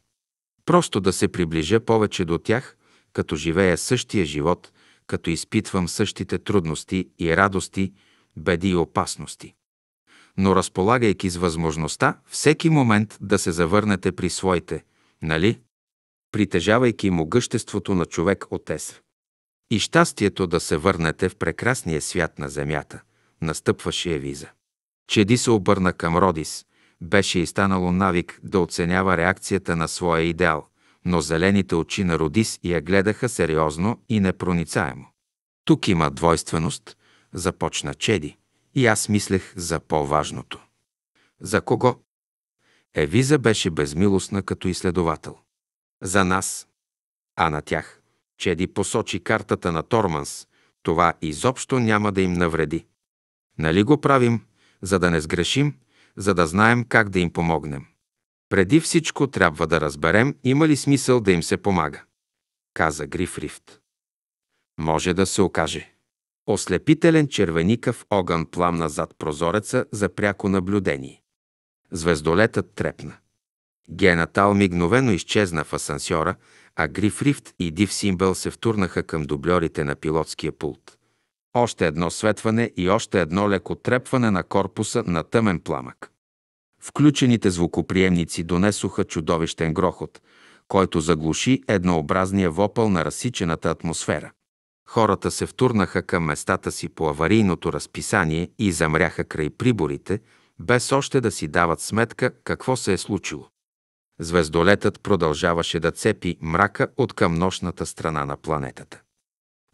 A: Просто да се приближа повече до тях, като живея същия живот, като изпитвам същите трудности и радости, беди и опасности. Но разполагайки с възможността всеки момент да се завърнете при своите, нали? притежавайки могъществото на човек от Ес. И щастието да се върнете в прекрасния свят на земята, настъпваше Евиза. Чеди се обърна към Родис, беше и станало навик да оценява реакцията на своя идеал, но зелените очи на Родис я гледаха сериозно и непроницаемо. Тук има двойственост, започна Чеди, и аз мислех за по-важното. За кого? Евиза беше безмилостна като изследовател за нас. А на тях, Чеди посочи картата на Торманс, това изобщо няма да им навреди. Нали го правим, за да не сгрешим, за да знаем как да им помогнем. Преди всичко трябва да разберем има ли смисъл да им се помага, каза Гриф Рифт. Може да се окаже. Ослепителен червеникъв огън пламна зад прозореца за пряко наблюдение. Звездолетът трепна. Генатал мигновено изчезна в асансьора, а Гриф Рифт и Див Симбъл се втурнаха към дубльорите на пилотския пулт. Още едно светване и още едно леко трепване на корпуса на тъмен пламък. Включените звукоприемници донесоха чудовищен грохот, който заглуши еднообразния вопъл на разсичената атмосфера. Хората се втурнаха към местата си по аварийното разписание и замряха край приборите, без още да си дават сметка какво се е случило. Звездолетът продължаваше да цепи мрака от към нощната страна на планетата.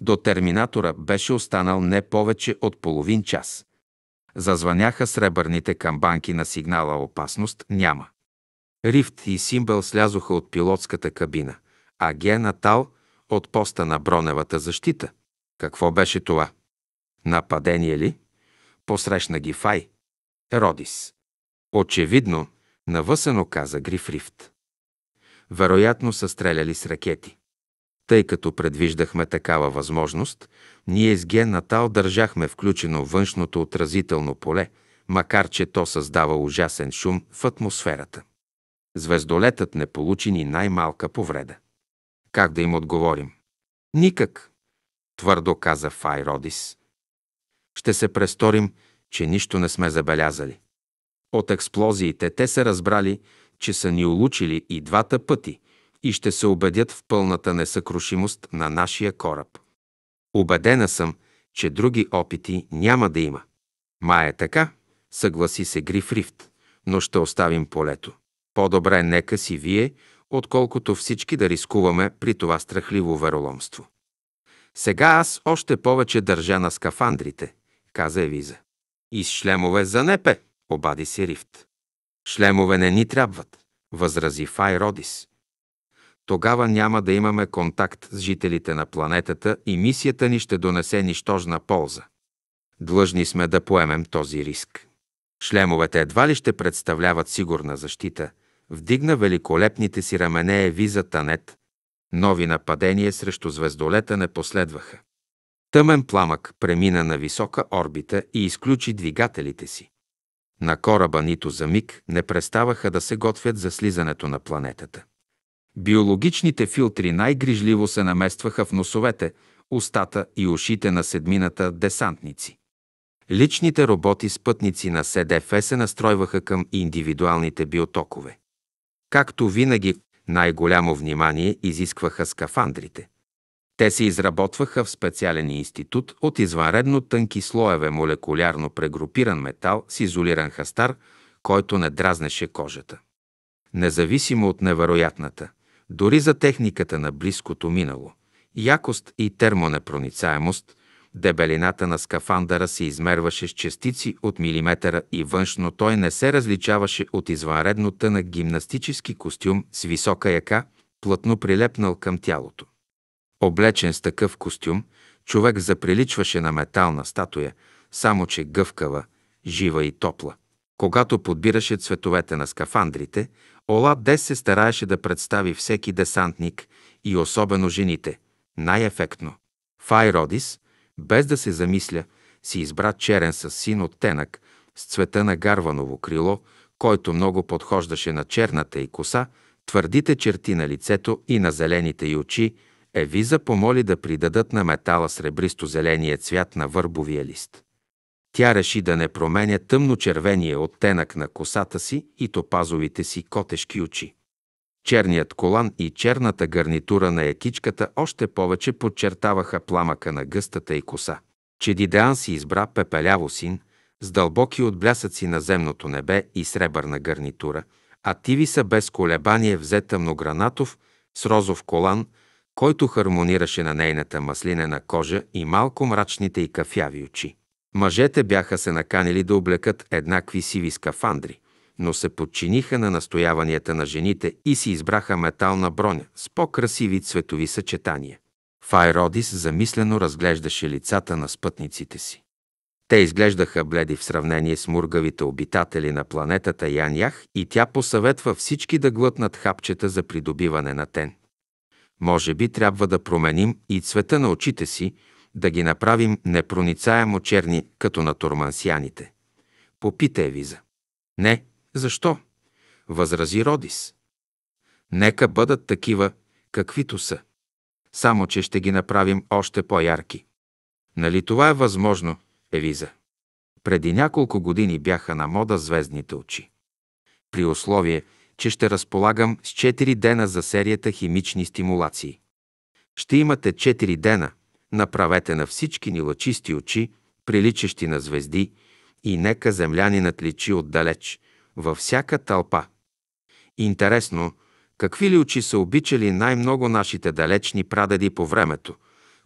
A: До терминатора беше останал не повече от половин час. Зазвъняха сребърните камбанки на сигнала «Опасност няма». Рифт и Симбъл слязоха от пилотската кабина, а Ге Натал от поста на броневата защита. Какво беше това? Нападение ли? Посрещна ги Фай. Родис. Очевидно, навъсено каза Гриф Рифт. Вероятно са стреляли с ракети. Тъй като предвиждахме такава възможност, ние с Ген Натал държахме включено външното отразително поле, макар че то създава ужасен шум в атмосферата. Звездолетът не получи ни най-малка повреда. Как да им отговорим? Никак, твърдо каза Файродис. Ще се престорим, че нищо не сме забелязали. От експлозиите те са разбрали, че са ни улучили и двата пъти и ще се убедят в пълната несъкрушимост на нашия кораб. Убедена съм, че други опити няма да има. Ма е така, съгласи се Гриф Рифт, но ще оставим полето. По-добре нека си вие, отколкото всички да рискуваме при това страхливо вероломство. Сега аз още повече държа на скафандрите, каза Евиза. И с шлемове за непе, обади се Рифт. Шлемове не ни трябват, възрази Фай Родис. Тогава няма да имаме контакт с жителите на планетата и мисията ни ще донесе нищожна полза. Длъжни сме да поемем този риск. Шлемовете едва ли ще представляват сигурна защита. Вдигна великолепните си рамене Евиза Танет. Нови нападения срещу звездолета не последваха. Тъмен пламък премина на висока орбита и изключи двигателите си. На кораба нито за миг не преставаха да се готвят за слизането на планетата. Биологичните филтри най-грижливо се наместваха в носовете, устата и ушите на седмината десантници. Личните роботи спътници на СДФ се настройваха към индивидуалните биотокове. Както винаги, най-голямо внимание изискваха скафандрите. Те се изработваха в специален институт от извънредно тънки слоеве молекулярно прегрупиран метал с изолиран хастар, който не дразнеше кожата. Независимо от невероятната, дори за техниката на близкото минало, якост и термонепроницаемост, дебелината на скафандъра се измерваше с частици от милиметъра и външно той не се различаваше от извънредно тънък гимнастически костюм с висока яка, плътно прилепнал към тялото. Облечен с такъв костюм, човек заприличваше на метална статуя, само че гъвкава, жива и топла. Когато подбираше цветовете на скафандрите, Ола Дес се стараеше да представи всеки десантник и особено жените най-ефектно. Фай Родис, без да се замисля, си избра черен с син оттенък, с цвета на гарваново крило, който много подхождаше на черната и коса, твърдите черти на лицето и на зелените й очи, Евиза помоли да придадат на метала сребристо-зеления цвят на върбовия лист. Тя реши да не променя тъмно-червения оттенък на косата си и топазовите си котешки очи. Черният колан и черната гарнитура на якичката още повече подчертаваха пламъка на гъстата и коса. Чедидеан си избра пепеляво син, с дълбоки отблясъци на земното небе и сребърна гарнитура, а Тивиса без колебание взе тъмногранатов с розов колан, който хармонираше на нейната маслинена кожа и малко мрачните и кафяви очи. Мъжете бяха се наканили да облекат еднакви сиви скафандри, но се подчиниха на настояванията на жените и си избраха метална броня с по-красиви цветови съчетания. Файродис замислено разглеждаше лицата на спътниците си. Те изглеждаха бледи в сравнение с мургавите обитатели на планетата Янях и тя посъветва всички да глътнат хапчета за придобиване на тен. Може би трябва да променим и цвета на очите си, да ги направим непроницаемо черни, като на турмансияните. Попита Евиза. Не, защо? Възрази Родис. Нека бъдат такива, каквито са. Само, че ще ги направим още по-ярки. Нали това е възможно, Евиза? Преди няколко години бяха на мода звездните очи. При условие, че ще разполагам с 4 дена за серията химични стимулации. Ще имате 4 дена. Направете на всички ни лъчисти очи, приличащи на звезди, и нека землянинът личи отдалеч, във всяка тълпа. Интересно, какви ли очи са обичали най-много нашите далечни прадеди по времето,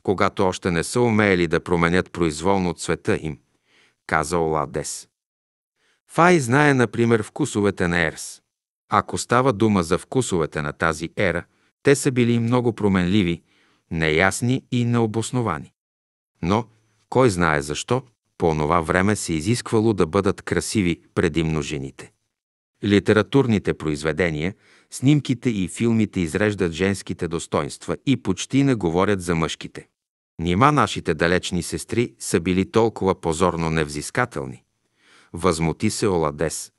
A: когато още не са умеели да променят произволно цвета им, каза Оладес. Фай знае, например, вкусовете на Ерс. Ако става дума за вкусовете на тази ера, те са били много променливи, неясни и необосновани. Но, кой знае защо, по онова време се изисквало да бъдат красиви предимно жените. Литературните произведения, снимките и филмите изреждат женските достоинства и почти не говорят за мъжките. Нима нашите далечни сестри са били толкова позорно невзискателни. Възмути се Оладес.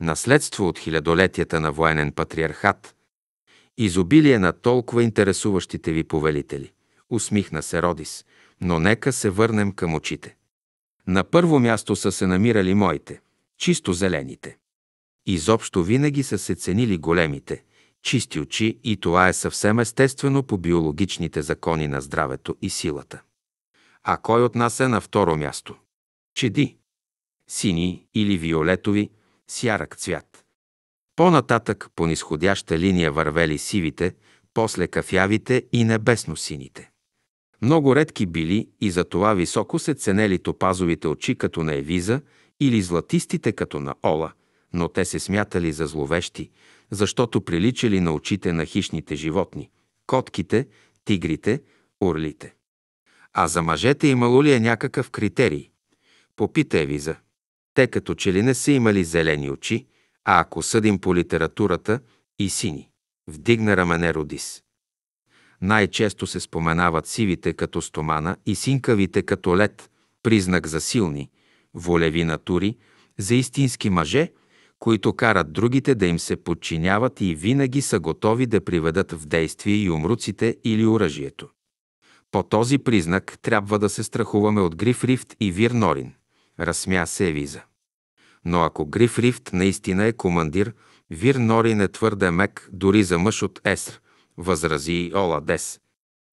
A: Наследство от хилядолетията на военен патриархат. Изобилие на толкова интересуващите ви повелители. Усмихна се Родис, но нека се върнем към очите. На първо място са се намирали моите, чисто зелените. Изобщо винаги са се ценили големите, чисти очи и това е съвсем естествено по биологичните закони на здравето и силата. А кой от нас е на второ място? Чеди. Сини или виолетови, с ярък цвят. По-нататък по нисходяща линия вървели сивите, после кафявите и небесно-сините. Много редки били и за това високо се ценели топазовите очи като на Евиза или златистите като на Ола, но те се смятали за зловещи, защото приличали на очите на хищните животни – котките, тигрите, орлите. А за мъжете имало ли е някакъв критерий? Попита Евиза. Те като че ли не са имали зелени очи, а ако съдим по литературата и сини. Вдигна рамене Родис. Най-често се споменават сивите като стомана и синкавите като лед, признак за силни, волеви натури, за истински мъже, които карат другите да им се подчиняват и винаги са готови да приведат в действие и умруците или оръжието. По този признак трябва да се страхуваме от Гриф Рифт и Вир Норин, разсмя се Евиза. Но ако Гриф Рифт наистина е командир, Вир Норин е твърде мек дори за мъж от Еср, възрази Ола Дес.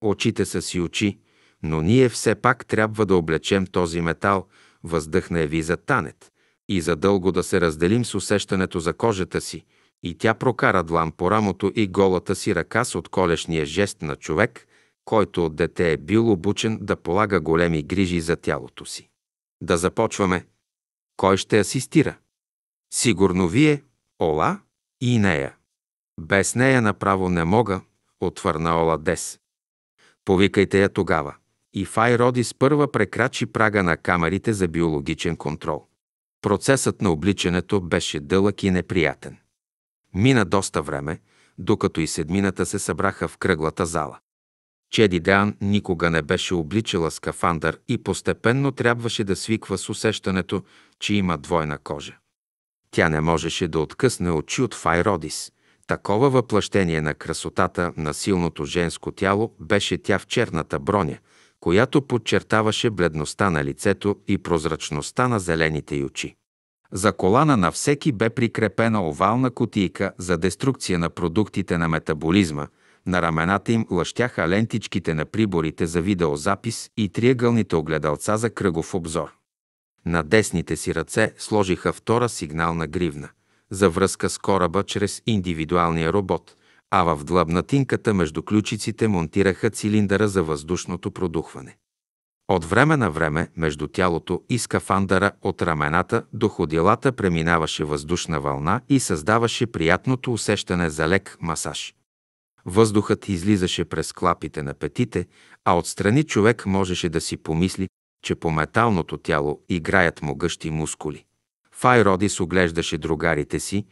A: Очите са си очи, но ние все пак трябва да облечем този метал, въздъхна Евиза Танет, и задълго да се разделим с усещането за кожата си, и тя прокара длан по рамото и голата си ръка с отколешния жест на човек, който от дете е бил обучен да полага големи грижи за тялото си. Да започваме. Кой ще асистира? Сигурно вие, Ола и нея. Без нея направо не мога, отвърна Ола Дес. Повикайте я тогава. И Фай Родис първа прекрачи прага на камерите за биологичен контрол. Процесът на обличането беше дълъг и неприятен. Мина доста време, докато и седмината се събраха в кръглата зала. Чеди Деан никога не беше обличала скафандър и постепенно трябваше да свиква с усещането, че има двойна кожа. Тя не можеше да откъсне очи от Файродис. Такова въплъщение на красотата на силното женско тяло беше тя в черната броня, която подчертаваше бледността на лицето и прозрачността на зелените й очи. За колана на всеки бе прикрепена овална кутийка за деструкция на продуктите на метаболизма, на рамената им лъщяха лентичките на приборите за видеозапис и триъгълните огледалца за кръгов обзор. На десните си ръце сложиха втора сигнална гривна за връзка с кораба чрез индивидуалния робот, а в длъбнатинката между ключиците монтираха цилиндъра за въздушното продухване. От време на време между тялото и скафандъра от рамената до ходилата преминаваше въздушна вълна и създаваше приятното усещане за лек масаж. Въздухът излизаше през клапите на петите, а отстрани човек можеше да си помисли, че по металното тяло играят могъщи мускули. Файродис оглеждаше другарите си,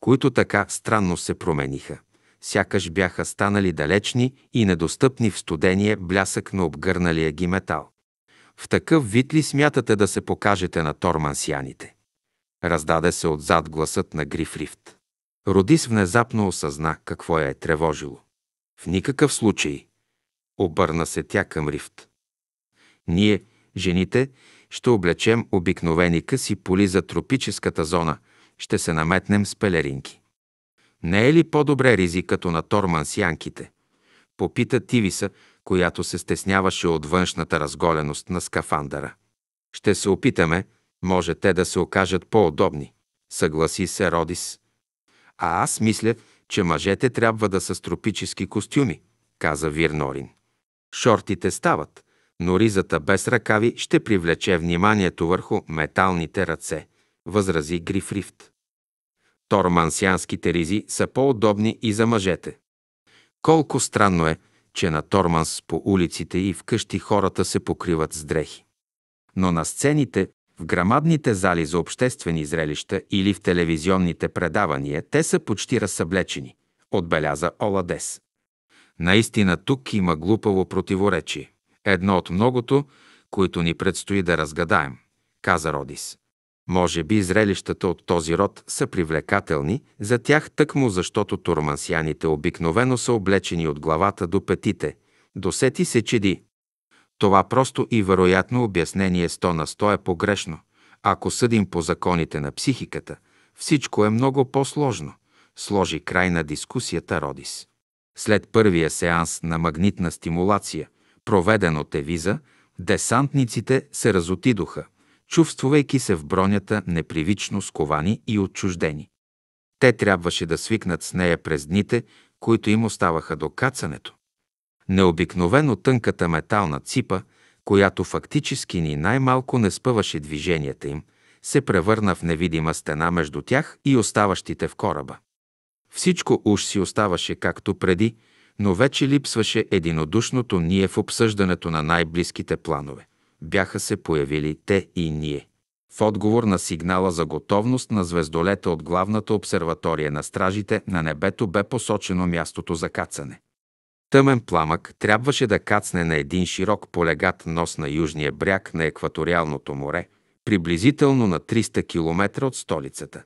A: които така странно се промениха. Сякаш бяха станали далечни и недостъпни в студения блясък на обгърналия ги метал. В такъв вид ли смятате да се покажете на тормансияните? Раздаде се отзад гласът на Грифрифт. Родис внезапно осъзна какво я е тревожило. В никакъв случай. Обърна се тя към Рифт. Ние, жените, ще облечем обикновени къси поли за тропическата зона, ще се наметнем с пелеринки. Не е ли по-добре ризи като на тормансянките? Попита Тивиса, която се стесняваше от външната разголеност на скафандъра. Ще се опитаме, може те да се окажат по-удобни, съгласи се Родис. А аз мисля, че мъжете трябва да са с тропически костюми, каза Вирнорин. Шортите стават, но ризата без ръкави ще привлече вниманието върху металните ръце, възрази Грифрифт. Тормансянските ризи са по-удобни и за мъжете. Колко странно е, че на Торманс по улиците и вкъщи хората се покриват с дрехи. Но на сцените, в грамадните зали за обществени зрелища или в телевизионните предавания те са почти разсъблечени, отбеляза Оладес. Наистина тук има глупаво противоречие. Едно от многото, които ни предстои да разгадаем, каза Родис. Може би зрелищата от този род са привлекателни за тях тъкмо, защото турмансяните обикновено са облечени от главата до петите. Досети се чеди. Това просто и вероятно обяснение сто на сто е погрешно. Ако съдим по законите на психиката, всичко е много по-сложно. Сложи край на дискусията Родис. След първия сеанс на магнитна стимулация, проведен от Евиза, десантниците се разотидоха, чувствувайки се в бронята непривично сковани и отчуждени. Те трябваше да свикнат с нея през дните, които им оставаха до кацането. Необикновено тънката метална ципа, която фактически ни най-малко не спъваше движенията им, се превърна в невидима стена между тях и оставащите в кораба. Всичко уж си оставаше както преди, но вече липсваше единодушното ние в обсъждането на най-близките планове. Бяха се появили те и ние. В отговор на сигнала за готовност на звездолета от главната обсерватория на стражите на небето бе посочено мястото за кацане. Тъмен пламък трябваше да кацне на един широк полегат нос на южния бряг на екваториалното море, приблизително на 300 км от столицата.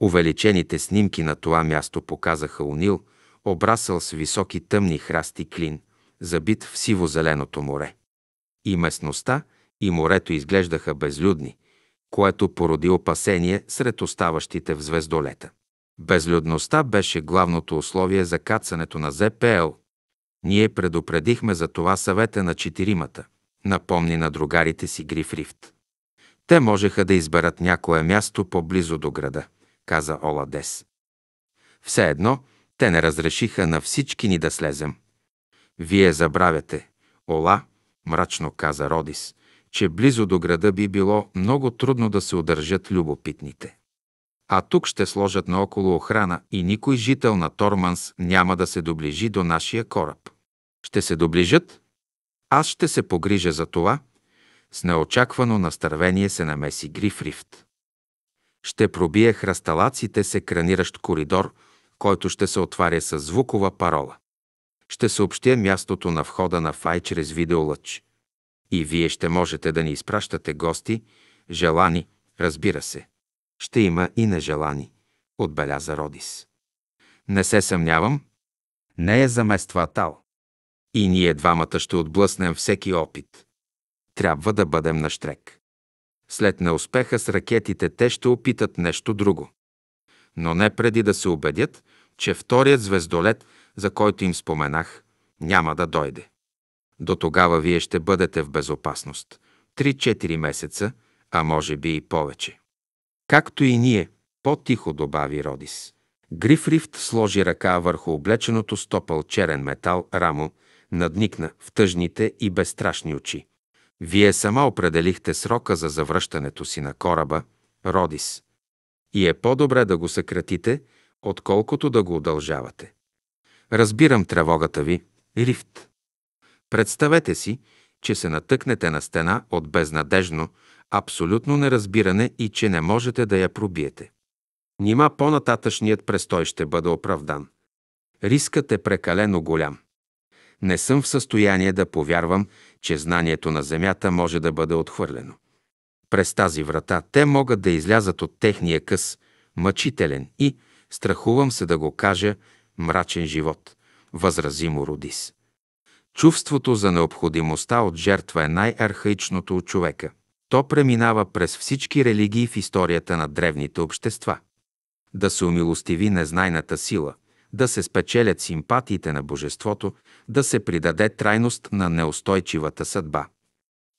A: Увеличените снимки на това място показаха Унил, обрасъл с високи тъмни храсти клин, забит в сиво-зеленото море. И местността, и морето изглеждаха безлюдни, което породи опасение сред оставащите в звездолета. Безлюдността беше главното условие за кацането на ЗПЛ. Ние предупредихме за това съвета на четиримата, напомни на другарите си Гриф Рифт. Те можеха да изберат някое място по-близо до града, каза Оладес. Все едно, те не разрешиха на всички ни да слезем. Вие забравяте, Ола, мрачно каза Родис, че близо до града би било много трудно да се удържат любопитните. А тук ще сложат наоколо охрана и никой жител на Торманс няма да се доближи до нашия кораб. Ще се доближат? Аз ще се погрижа за това. С неочаквано настървение се намеси Грифрифт. Ще пробие храсталаците се краниращ коридор, който ще се отваря с звукова парола. Ще съобщя мястото на входа на Фай чрез видеолъч. И вие ще можете да ни изпращате гости, желани, разбира се. Ще има и нежелани, отбеляза Родис. Не се съмнявам. Не е замества Атал. И ние двамата ще отблъснем всеки опит. Трябва да бъдем на штрек. След неуспеха с ракетите те ще опитат нещо друго. Но не преди да се убедят, че вторият звездолет, за който им споменах, няма да дойде. До тогава вие ще бъдете в безопасност. Три-четири месеца, а може би и повече. Както и ние, по-тихо добави Родис. Грифрифт сложи ръка върху облеченото стопъл черен метал рамо, надникна в тъжните и безстрашни очи. Вие сама определихте срока за завръщането си на кораба, Родис. И е по-добре да го съкратите, отколкото да го удължавате. Разбирам тревогата ви, Рифт. Представете си, че се натъкнете на стена от безнадежно, абсолютно неразбиране и че не можете да я пробиете. Нима по-нататъчният престой ще бъде оправдан. Рискът е прекалено голям. Не съм в състояние да повярвам, че знанието на Земята може да бъде отхвърлено. През тази врата те могат да излязат от техния къс, мъчителен и, страхувам се да го кажа, мрачен живот, възрази му Родис. Чувството за необходимостта от жертва е най-архаичното от човека. То преминава през всички религии в историята на древните общества. да се умилостиви незнайната сила, да се спечелят симпатиите на Божеството, да се придаде трайност на неустойчивата съдба.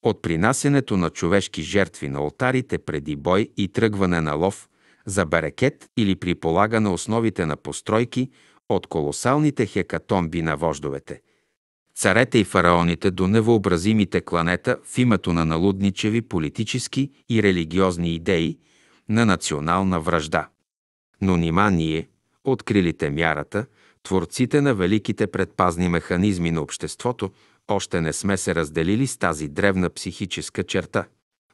A: От принасенето на човешки жертви на алтарите преди бой и тръгване на лов, за берекет или при полагане основите на постройки от колосалните хекатомби на вождовете. Царете и фараоните до невъобразимите кланета в името на налудничеви политически и религиозни идеи на национална връжда. Но нима ние, открилите мярата, творците на великите предпазни механизми на обществото, още не сме се разделили с тази древна психическа черта.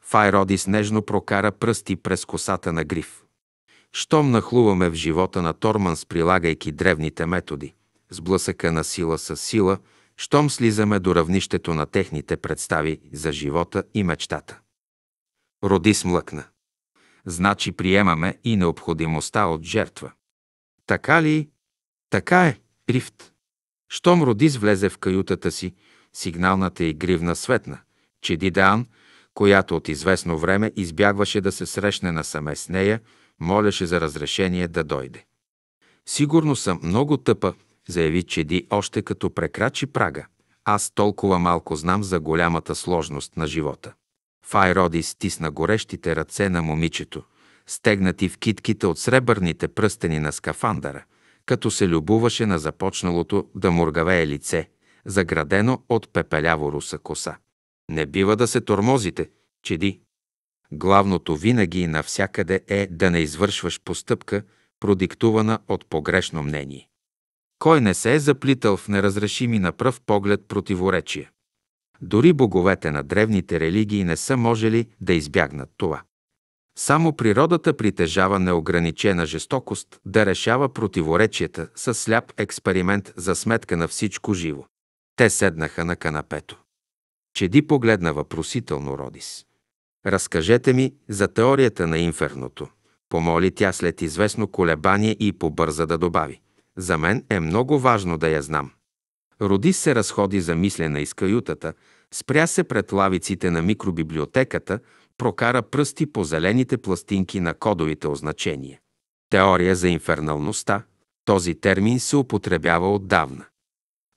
A: Файродис нежно прокара пръсти през косата на гриф. Щом нахлуваме в живота на Торманс, прилагайки древните методи, сблъсъка на сила с сила, щом слизаме до равнището на техните представи за живота и мечтата. Родис млъкна. Значи приемаме и необходимостта от жертва. Така ли? Така е, Рифт. Щом Родис влезе в каютата си, сигналната и гривна светна, че Дидеан, която от известно време избягваше да се срещне насаме с нея, молеше за разрешение да дойде. Сигурно съм много тъпа, заяви Чеди още като прекрачи прага. Аз толкова малко знам за голямата сложност на живота. Файроди стисна горещите ръце на момичето, стегнати в китките от сребърните пръстени на скафандъра, като се любуваше на започналото да мургавее лице, заградено от пепеляво руса коса. Не бива да се тормозите, чеди. Главното винаги и навсякъде е да не извършваш постъпка, продиктувана от погрешно мнение. Кой не се е заплитал в неразрешими на пръв поглед противоречия? Дори боговете на древните религии не са можели да избягнат това. Само природата притежава неограничена жестокост да решава противоречията с сляп експеримент за сметка на всичко живо. Те седнаха на канапето. Чеди погледна въпросително Родис. Разкажете ми за теорията на инферното. Помоли тя след известно колебание и побърза да добави. За мен е много важно да я знам. Родис се разходи замислена из каютата, спря се пред лавиците на микробиблиотеката, прокара пръсти по зелените пластинки на кодовите означения. Теория за инферналността. Този термин се употребява отдавна.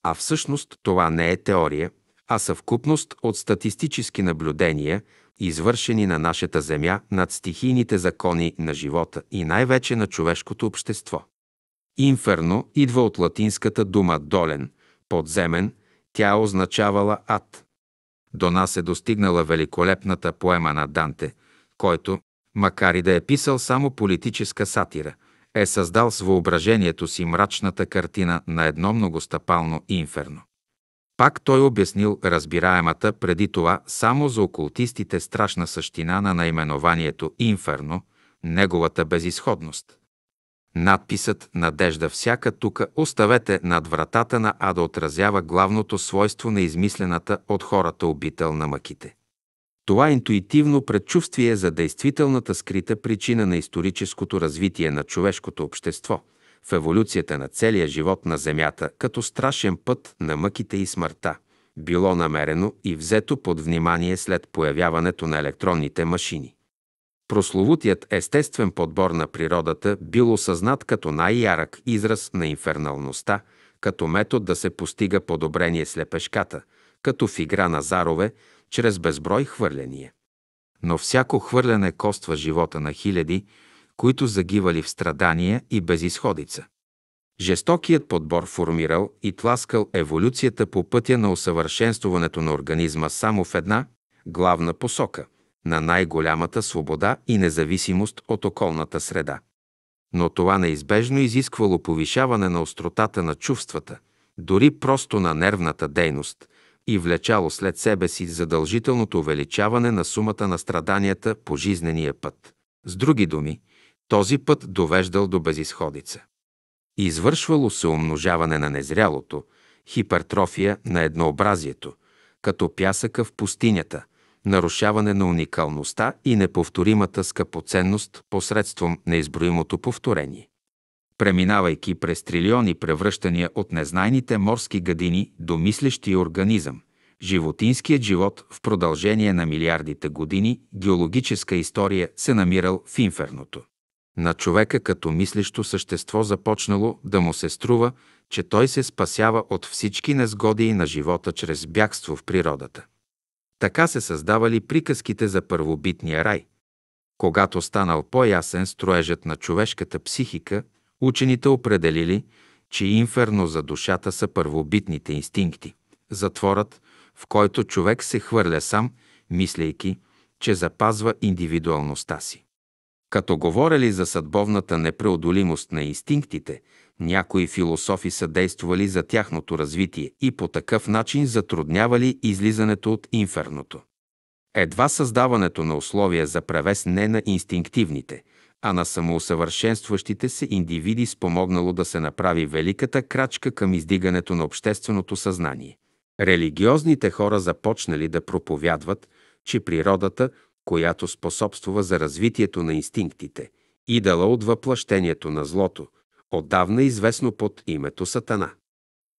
A: А всъщност това не е теория, а съвкупност от статистически наблюдения, извършени на нашата Земя над стихийните закони на живота и най-вече на човешкото общество. Инферно идва от латинската дума долен, подземен, тя означавала ад. До нас е достигнала великолепната поема на Данте, който, макар и да е писал само политическа сатира, е създал с въображението си мрачната картина на едно многостъпално инферно. Пак той обяснил разбираемата преди това само за окултистите страшна същина на наименованието Инферно, неговата безисходност. Надписът «Надежда всяка тука оставете над вратата на ада» отразява главното свойство на измислената от хората обител на мъките. Това интуитивно предчувствие за действителната скрита причина на историческото развитие на човешкото общество – в еволюцията на целия живот на Земята като страшен път на мъките и смъртта, било намерено и взето под внимание след появяването на електронните машини. Прословутият естествен подбор на природата бил осъзнат като най-ярък израз на инферналността, като метод да се постига подобрение с лепешката, като в игра на зарове, чрез безброй хвърляния. Но всяко хвърляне коства живота на хиляди, които загивали в страдания и безисходица. Жестокият подбор формирал и тласкал еволюцията по пътя на усъвършенстването на организма само в една главна посока – на най-голямата свобода и независимост от околната среда. Но това неизбежно изисквало повишаване на остротата на чувствата, дори просто на нервната дейност и влечало след себе си задължителното увеличаване на сумата на страданията по жизнения път. С други думи, този път довеждал до безисходица. Извършвало се умножаване на незрялото, хипертрофия на еднообразието, като пясъка в пустинята, нарушаване на уникалността и неповторимата скъпоценност посредством неизброимото повторение. Преминавайки през трилиони превръщания от незнайните морски гадини до мислещия организъм, животинският живот в продължение на милиардите години геологическа история се намирал в инферното. На човека като мислещо същество започнало да му се струва, че той се спасява от всички незгоди на живота чрез бягство в природата. Така се създавали приказките за първобитния рай. Когато станал по-ясен строежът на човешката психика, учените определили, че инферно за душата са първобитните инстинкти, затворът, в който човек се хвърля сам, мислейки, че запазва индивидуалността си. Като говорили за съдбовната непреодолимост на инстинктите, някои философи са действали за тяхното развитие и по такъв начин затруднявали излизането от инферното. Едва създаването на условия за превес не на инстинктивните, а на самоусъвършенстващите се индивиди спомогнало да се направи великата крачка към издигането на общественото съзнание. Религиозните хора започнали да проповядват, че природата, която способствува за развитието на инстинктите, идала от въплъщението на злото, отдавна известно под името Сатана.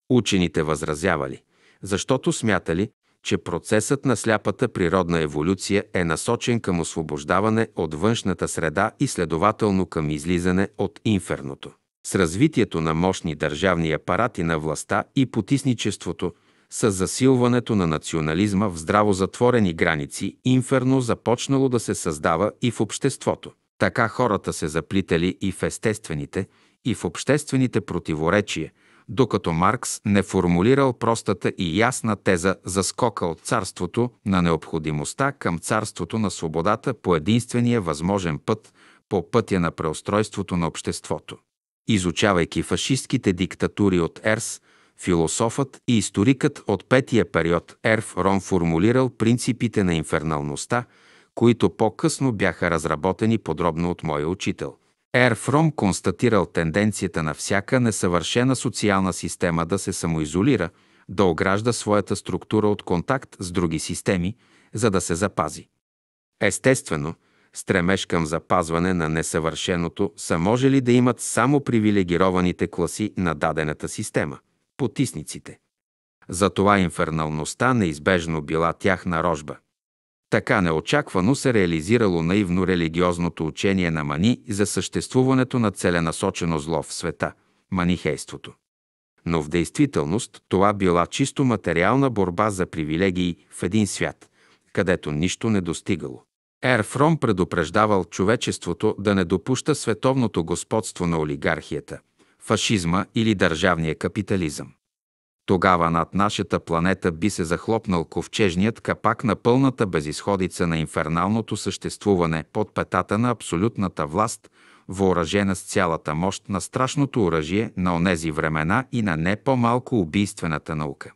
A: Учените възразявали, защото смятали, че процесът на сляпата природна еволюция е насочен към освобождаване от външната среда и следователно към излизане от инферното. С развитието на мощни държавни апарати на властта и потисничеството, с засилването на национализма в здраво затворени граници, инферно започнало да се създава и в обществото. Така хората се заплитали и в естествените, и в обществените противоречия, докато Маркс не формулирал простата и ясна теза за скока от царството на необходимостта към царството на свободата по единствения възможен път, по пътя на преустройството на обществото. Изучавайки фашистските диктатури от Ерс, философът и историкът от петия период Ерф Ром формулирал принципите на инферналността, които по-късно бяха разработени подробно от моя учител – Ер Фром констатирал тенденцията на всяка несъвършена социална система да се самоизолира, да огражда своята структура от контакт с други системи, за да се запази. Естествено, стремеж към запазване на несъвършеното са може ли да имат само привилегированите класи на дадената система – потисниците. Затова инферналността неизбежно била тяхна рожба – така неочаквано се реализирало наивно религиозното учение на Мани за съществуването на целенасочено зло в света – манихейството. Но в действителност това била чисто материална борба за привилегии в един свят, където нищо не достигало. Ерфром предупреждавал човечеството да не допуща световното господство на олигархията, фашизма или държавния капитализъм. Тогава над нашата планета би се захлопнал ковчежният капак на пълната безисходица на инферналното съществуване под петата на абсолютната власт, въоръжена с цялата мощ на страшното оръжие на онези времена и на не по-малко убийствената наука.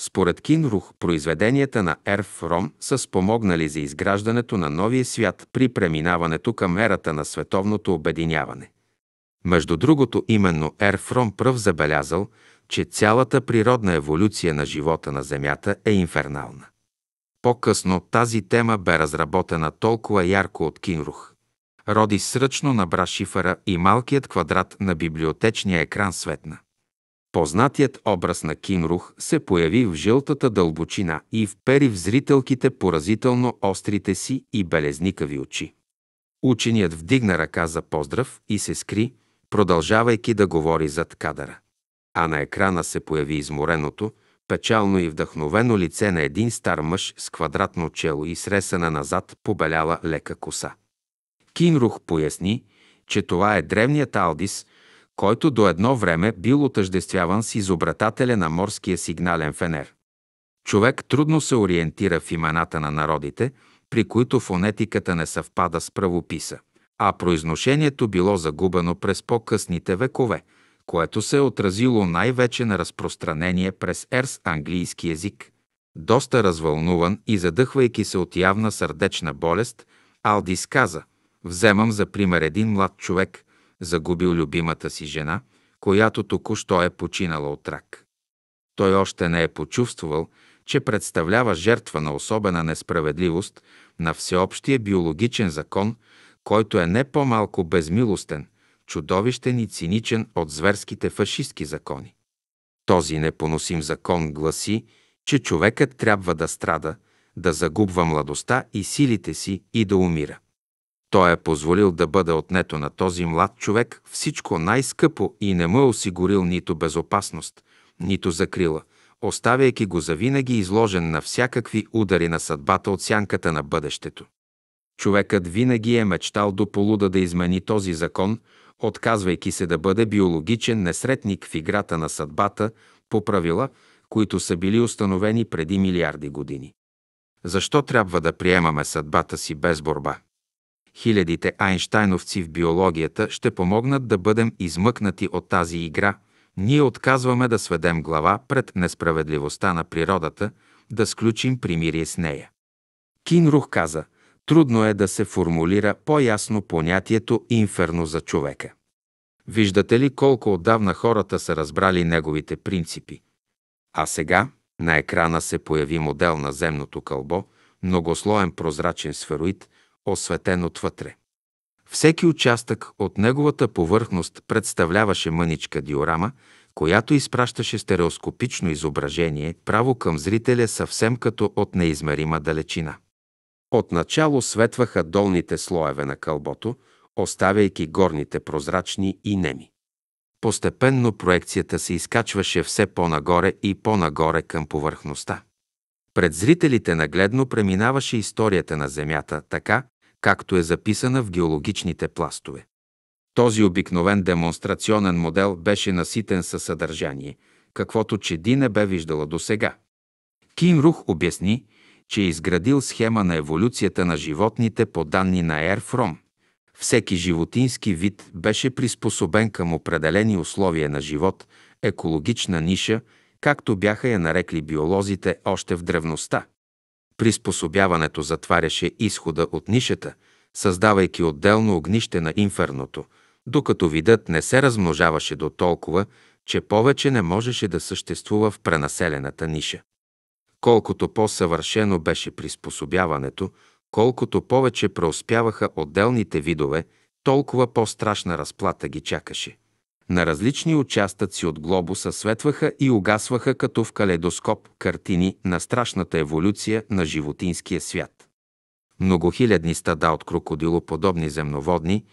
A: Според Кинрух, произведенията на Ерф Ром са спомогнали за изграждането на новия свят при преминаването към ерата на световното обединяване. Между другото, именно Ерф Ром пръв забелязал – че цялата природна еволюция на живота на Земята е инфернална. По-късно тази тема бе разработена толкова ярко от Кинрух. Роди сръчно набра шифъра и малкият квадрат на библиотечния екран светна. Познатият образ на Кинрух се появи в жълтата дълбочина и впери в зрителките поразително острите си и белезникави очи. Ученият вдигна ръка за поздрав и се скри, продължавайки да говори зад кадъра а на екрана се появи измореното, печално и вдъхновено лице на един стар мъж с квадратно чело и сресана назад побеляла лека коса. Кинрух поясни, че това е древният Алдис, който до едно време бил отъждествяван с изобретателя на морския сигнален фенер. Човек трудно се ориентира в имената на народите, при които фонетиката не съвпада с правописа, а произношението било загубено през по-късните векове – което се е отразило най-вече на разпространение през ерс английски език. Доста развълнуван и задъхвайки се от явна сърдечна болест, Алдис каза «Вземам за пример един млад човек, загубил любимата си жена, която току-що е починала от рак. Той още не е почувствал, че представлява жертва на особена несправедливост на всеобщия биологичен закон, който е не по-малко безмилостен, чудовищен и циничен от зверските фашистски закони. Този непоносим закон гласи, че човекът трябва да страда, да загубва младостта и силите си и да умира. Той е позволил да бъде отнето на този млад човек всичко най-скъпо и не му е осигурил нито безопасност, нито закрила, оставяйки го завинаги изложен на всякакви удари на съдбата от сянката на бъдещето. Човекът винаги е мечтал до полуда да измени този закон, отказвайки се да бъде биологичен несретник в играта на съдбата по правила, които са били установени преди милиарди години. Защо трябва да приемаме съдбата си без борба? Хилядите Айнштайновци в биологията ще помогнат да бъдем измъкнати от тази игра. Ние отказваме да сведем глава пред несправедливостта на природата, да сключим примирие с нея. Кинрух каза, трудно е да се формулира по-ясно понятието инферно за човека. Виждате ли колко отдавна хората са разбрали неговите принципи? А сега на екрана се появи модел на земното кълбо, многослоен прозрачен сфероид, осветен отвътре. Всеки участък от неговата повърхност представляваше мъничка диорама, която изпращаше стереоскопично изображение право към зрителя съвсем като от неизмерима далечина. Отначало светваха долните слоеве на кълбото, оставяйки горните прозрачни и неми. Постепенно проекцията се изкачваше все по-нагоре и по-нагоре към повърхността. Пред зрителите нагледно преминаваше историята на Земята така, както е записана в геологичните пластове. Този обикновен демонстрационен модел беше наситен със съдържание, каквото Чеди не бе виждала досега. Ким Рух обясни, че е изградил схема на еволюцията на животните по данни на Ерфром. Всеки животински вид беше приспособен към определени условия на живот, екологична ниша, както бяха я нарекли биолозите още в древността. Приспособяването затваряше изхода от нишата, създавайки отделно огнище на инферното, докато видът не се размножаваше до толкова, че повече не можеше да съществува в пренаселената ниша. Колкото по-съвършено беше приспособяването, колкото повече преуспяваха отделните видове, толкова по-страшна разплата ги чакаше. На различни участъци от глобуса светваха и угасваха като в калейдоскоп картини на страшната еволюция на животинския свят. Многохилядни стада от крокодилоподобни земноводни,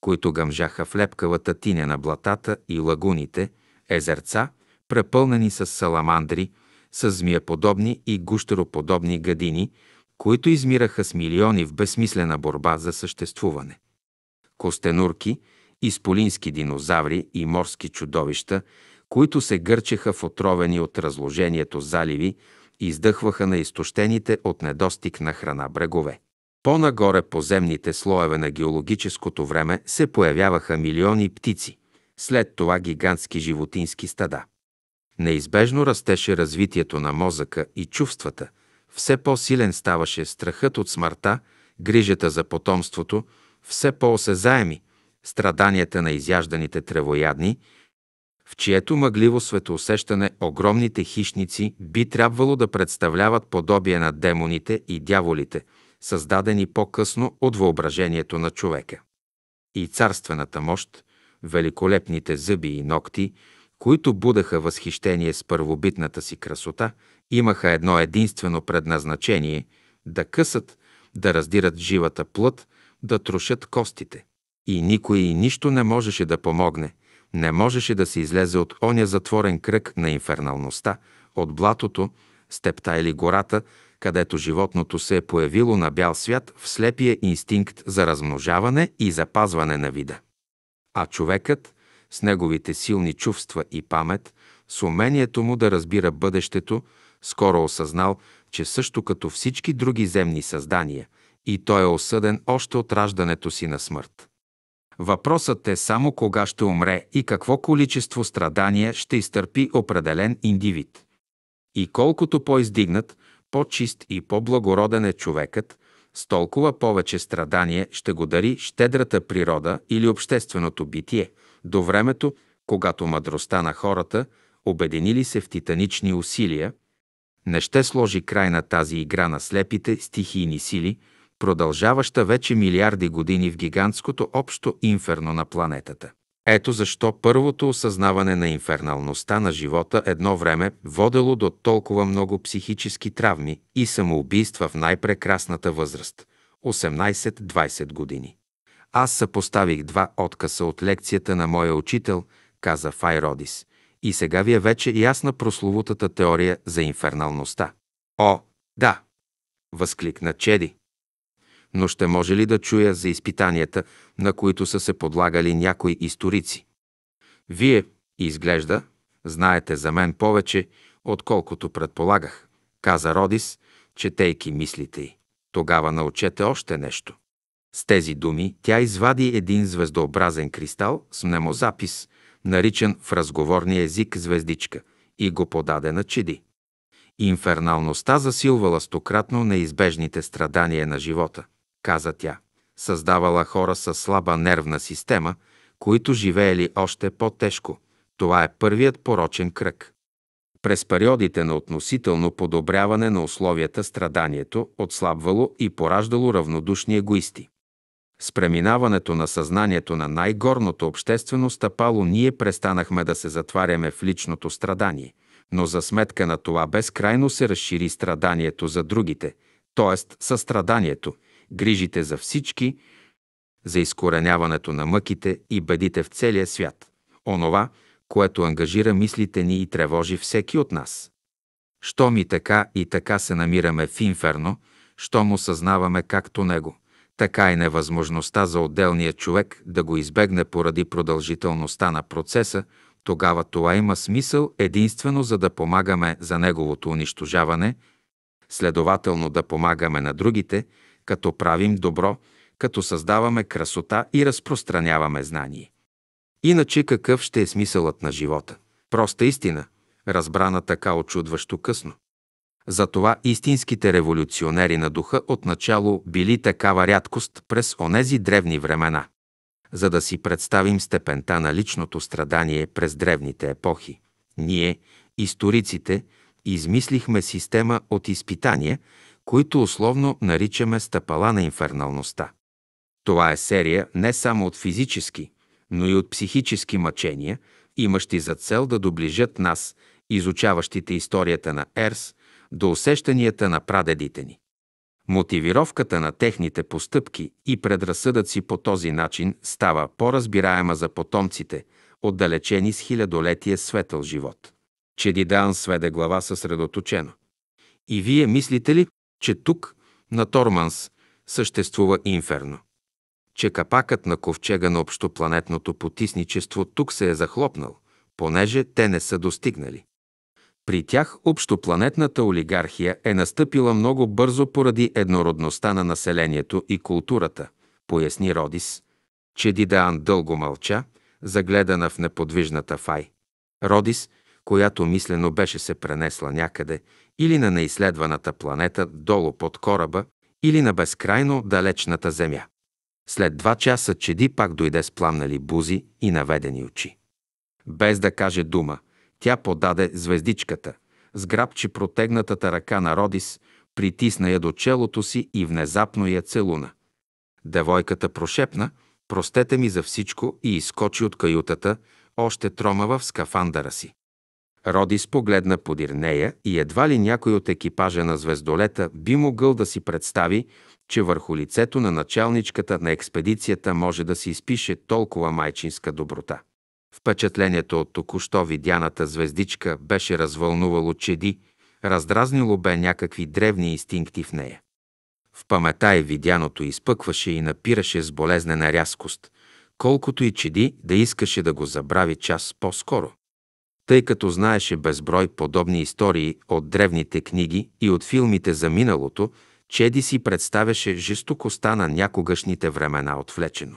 A: които гъмжаха в лепкавата тиня на блатата и лагуните, езерца, препълнени с саламандри, с змиеподобни и гущероподобни гадини, които измираха с милиони в безсмислена борба за съществуване. Костенурки, изполински динозаври и морски чудовища, които се гърчеха в отровени от разложението заливи издъхваха на изтощените от недостиг на храна брегове. По-нагоре по земните слоеве на геологическото време се появяваха милиони птици, след това гигантски животински стада. Неизбежно растеше развитието на мозъка и чувствата, все по-силен ставаше страхът от смъртта, грижата за потомството, все по-осезаеми, страданията на изяжданите тревоядни, в чието мъгливо светоусещане огромните хищници би трябвало да представляват подобие на демоните и дяволите, създадени по-късно от въображението на човека. И царствената мощ, великолепните зъби и ногти, които будаха възхищение с първобитната си красота, имаха едно единствено предназначение – да късат, да раздират живата плът, да трошат костите. И никой и нищо не можеше да помогне, не можеше да се излезе от оня затворен кръг на инферналността, от блатото, степта или гората, където животното се е появило на бял свят в слепия инстинкт за размножаване и запазване на вида. А човекът, с неговите силни чувства и памет, с умението му да разбира бъдещето, скоро осъзнал, че също като всички други земни създания, и той е осъден още от раждането си на смърт. Въпросът е само кога ще умре и какво количество страдания ще изтърпи определен индивид. И колкото по-издигнат, по-чист и по-благороден е човекът, с толкова повече страдание ще го дари щедрата природа или общественото битие, до времето, когато мъдростта на хората, обединили се в титанични усилия, не ще сложи край на тази игра на слепите стихийни сили – продължаваща вече милиарди години в гигантското общо инферно на планетата. Ето защо първото осъзнаване на инферналността на живота едно време водело до толкова много психически травми и самоубийства в най-прекрасната възраст 18-20 години. Аз съпоставих два откъса от лекцията на моя учител, каза Файродис, и сега ви е вече ясна прословутата теория за инферналността. О, да! възкликна Чеди. Но ще може ли да чуя за изпитанията, на които са се подлагали някои историци? Вие, изглежда, знаете за мен повече, отколкото предполагах, каза Родис, четейки мислите й. Тогава научете още нещо. С тези думи тя извади един звездообразен кристал с мнемозапис, наричан в разговорния език звездичка, и го подаде на Чеди. Инферналността засилвала стократно неизбежните страдания на живота, каза тя. Създавала хора с слаба нервна система, които живеели още по-тежко. Това е първият порочен кръг. През периодите на относително подобряване на условията страданието отслабвало и пораждало равнодушни егоисти. С преминаването на съзнанието на най-горното обществено стъпало ние престанахме да се затваряме в личното страдание, но за сметка на това безкрайно се разшири страданието за другите, т.е. състраданието, грижите за всички, за изкореняването на мъките и бедите в целия свят. Онова, което ангажира мислите ни и тревожи всеки от нас. Що ми така и така се намираме в инферно, що му съзнаваме както него, така и невъзможността за отделния човек да го избегне поради продължителността на процеса, тогава това има смисъл единствено за да помагаме за неговото унищожаване, следователно да помагаме на другите, като правим добро, като създаваме красота и разпространяваме знание. Иначе какъв ще е смисълът на живота? Проста истина, разбрана така очудващо късно. Затова истинските революционери на духа отначало били такава рядкост през онези древни времена. За да си представим степента на личното страдание през древните епохи, ние, историците, измислихме система от изпитания, които условно наричаме стъпала на инферналността. Това е серия не само от физически, но и от психически мъчения, имащи за цел да доближат нас, изучаващите историята на Ерс, до усещанията на прадедите ни. Мотивировката на техните постъпки и предразсъдъци по този начин става по-разбираема за потомците, отдалечени с хилядолетия светъл живот. Чедидан сведе глава съсредоточено. И вие мислите ли, че тук, на Торманс, съществува инферно? че капакът на ковчега на общопланетното потисничество тук се е захлопнал, понеже те не са достигнали. При тях общопланетната олигархия е настъпила много бързо поради еднородността на населението и културата, поясни Родис, че Дидаан дълго мълча, загледана в неподвижната фай. Родис, която мислено беше се пренесла някъде или на неизследваната планета долу под кораба, или на безкрайно далечната Земя. След два часа Чеди пак дойде с пламнали бузи и наведени очи. Без да каже дума, тя подаде звездичката, сграбчи протегнатата ръка на Родис, притисна я до челото си и внезапно я целуна. Девойката прошепна, простете ми за всичко и изкочи от каютата, още тромава в скафандъра си. Родис погледна подир нея и едва ли някой от екипажа на звездолета би могъл да си представи, че върху лицето на началничката на експедицията може да се изпише толкова майчинска доброта. Впечатлението от току-що видяната звездичка беше развълнувало чеди, раздразнило бе някакви древни инстинкти в нея. В памета и видяното изпъкваше и напираше с болезнена рязкост, колкото и чеди да искаше да го забрави час по-скоро. Тъй като знаеше безброй подобни истории от древните книги и от филмите за миналото, Чеди си представяше жестокостта на някогашните времена отвлечено.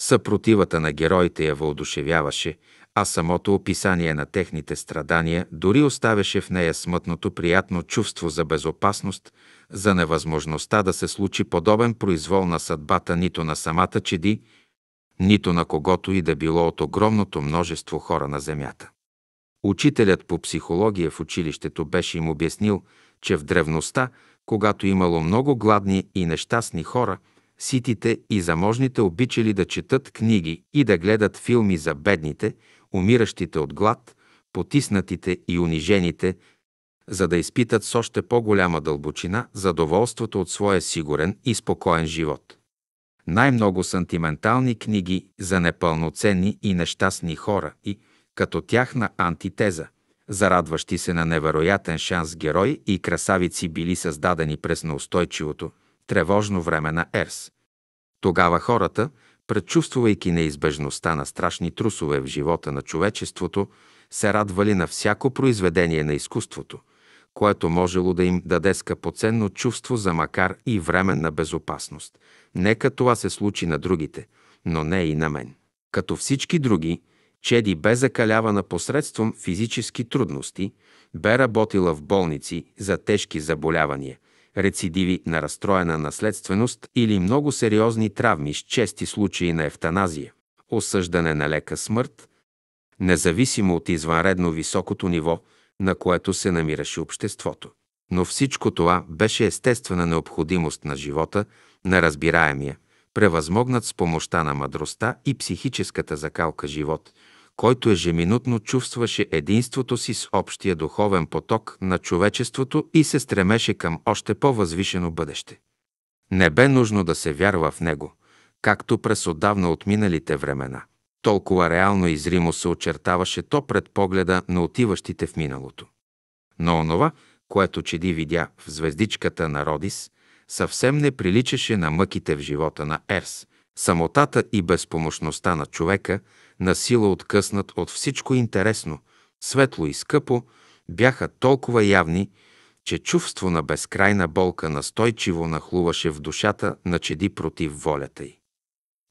A: Съпротивата на героите я въодушевяваше, а самото описание на техните страдания дори оставяше в нея смътното приятно чувство за безопасност, за невъзможността да се случи подобен произвол на съдбата нито на самата Чеди, нито на когото и да било от огромното множество хора на Земята. Учителят по психология в училището беше им обяснил, че в древността когато имало много гладни и нещастни хора, ситите и заможните обичали да четат книги и да гледат филми за бедните, умиращите от глад, потиснатите и унижените, за да изпитат с още по-голяма дълбочина задоволството от своя сигурен и спокоен живот. Най-много сантиментални книги за непълноценни и нещастни хора и, като тяхна антитеза, зарадващи се на невероятен шанс герои и красавици били създадени през неустойчивото, тревожно време на Ерс. Тогава хората, предчувствувайки неизбежността на страшни трусове в живота на човечеството, се радвали на всяко произведение на изкуството, което можело да им даде скъпоценно чувство за макар и временна безопасност. Нека това се случи на другите, но не и на мен. Като всички други, Чеди бе закалявана посредством физически трудности, бе работила в болници за тежки заболявания, рецидиви на разстроена наследственост или много сериозни травми с чести случаи на ефтаназия, осъждане на лека смърт, независимо от извънредно високото ниво, на което се намираше обществото. Но всичко това беше естествена необходимост на живота, на разбираемия, превъзмогнат с помощта на мъдростта и психическата закалка живот, който ежеминутно чувстваше единството си с общия духовен поток на човечеството и се стремеше към още по-възвишено бъдеще. Не бе нужно да се вярва в него, както през отдавна отминалите времена. Толкова реално и зримо се очертаваше то пред погледа на отиващите в миналото. Но онова, което Чеди видя в звездичката на Родис, съвсем не приличаше на мъките в живота на Ерс. Самотата и безпомощността на човека, на сила откъснат от всичко интересно, светло и скъпо, бяха толкова явни, че чувство на безкрайна болка настойчиво нахлуваше в душата на чеди против волята й.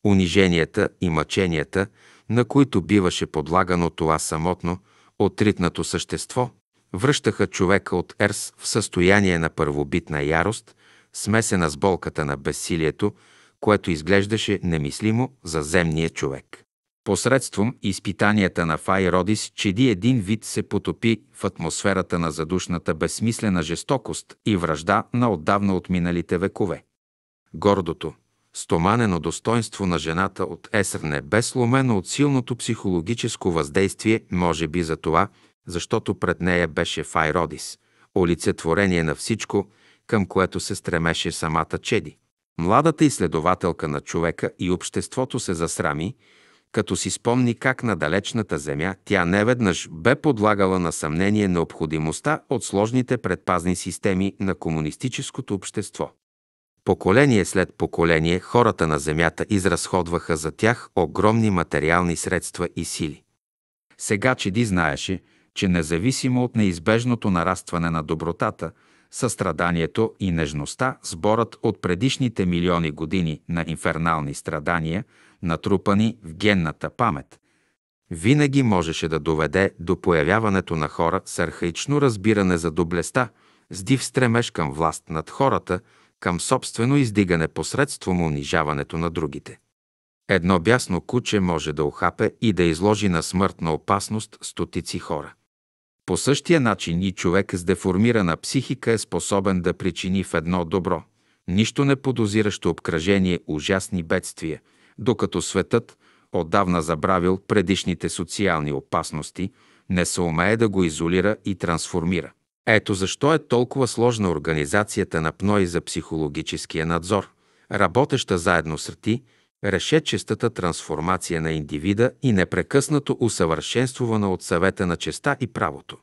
A: Униженията и мъченията, на които биваше подлагано това самотно, отритнато същество, връщаха човека от Ерс в състояние на първобитна ярост, смесена с болката на безсилието, което изглеждаше немислимо за земния човек. Посредством изпитанията на Файродис, чеди един вид се потопи в атмосферата на задушната безсмислена жестокост и връжда на отдавна отминалите векове. Гордото, стоманено достоинство на жената от Есър не бе сломено от силното психологическо въздействие, може би за това, защото пред нея беше Файродис, олицетворение на всичко, към което се стремеше самата Чеди. Младата изследователка на човека и обществото се засрами, като си спомни как на далечната земя тя неведнъж бе подлагала на съмнение необходимостта от сложните предпазни системи на комунистическото общество. Поколение след поколение хората на земята изразходваха за тях огромни материални средства и сили. Сега Чеди знаеше, че независимо от неизбежното нарастване на добротата, състраданието и нежността, сборът от предишните милиони години на инфернални страдания, натрупани в генната памет, винаги можеше да доведе до появяването на хора с архаично разбиране за доблестта, с див стремеж към власт над хората, към собствено издигане посредством унижаването на другите. Едно бясно куче може да охапе и да изложи на смъртна опасност стотици хора. По същия начин и човек с деформирана психика е способен да причини в едно добро, нищо не подозиращо обкръжение ужасни бедствия, докато светът, отдавна забравил предишните социални опасности, не се умее да го изолира и трансформира. Ето защо е толкова сложна организацията на ПНОИ за психологическия надзор, работеща заедно с РТИ, решетчестата трансформация на индивида и непрекъснато усъвършенствувана от съвета на честа и правото.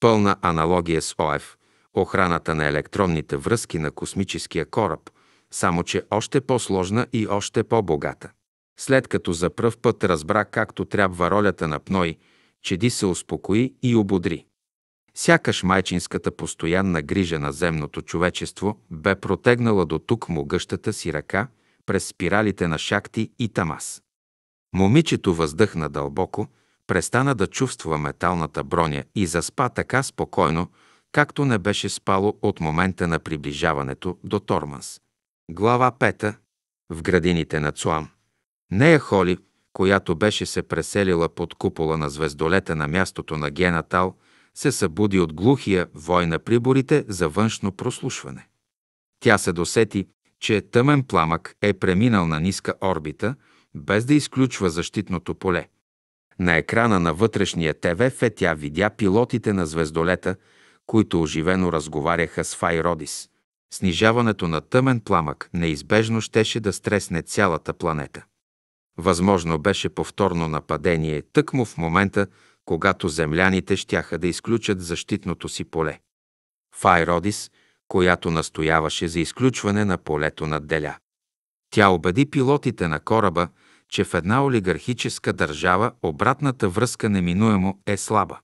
A: Пълна аналогия с ОФ, охраната на електронните връзки на космическия кораб, само че още по-сложна и още по-богата. След като за пръв път разбра както трябва ролята на Пной, Чеди се успокои и ободри. Сякаш майчинската постоянна грижа на земното човечество бе протегнала до тук могъщата си ръка – през спиралите на Шакти и Тамас. Момичето въздъхна дълбоко, престана да чувства металната броня и заспа така спокойно, както не беше спало от момента на приближаването до Торманс. Глава 5. В градините на Цуам. Нея Холи, която беше се преселила под купола на звездолета на мястото на Генатал, се събуди от глухия вой на приборите за външно прослушване. Тя се досети, че тъмен пламък е преминал на ниска орбита, без да изключва защитното поле. На екрана на вътрешния ТВФ тя видя пилотите на звездолета, които оживено разговаряха с Файродис. Снижаването на тъмен пламък неизбежно щеше да стресне цялата планета. Възможно беше повторно нападение тъкмо в момента, когато земляните щяха да изключат защитното си поле. Файродис, която настояваше за изключване на полето над Деля. Тя убеди пилотите на кораба, че в една олигархическа държава обратната връзка неминуемо е слаба.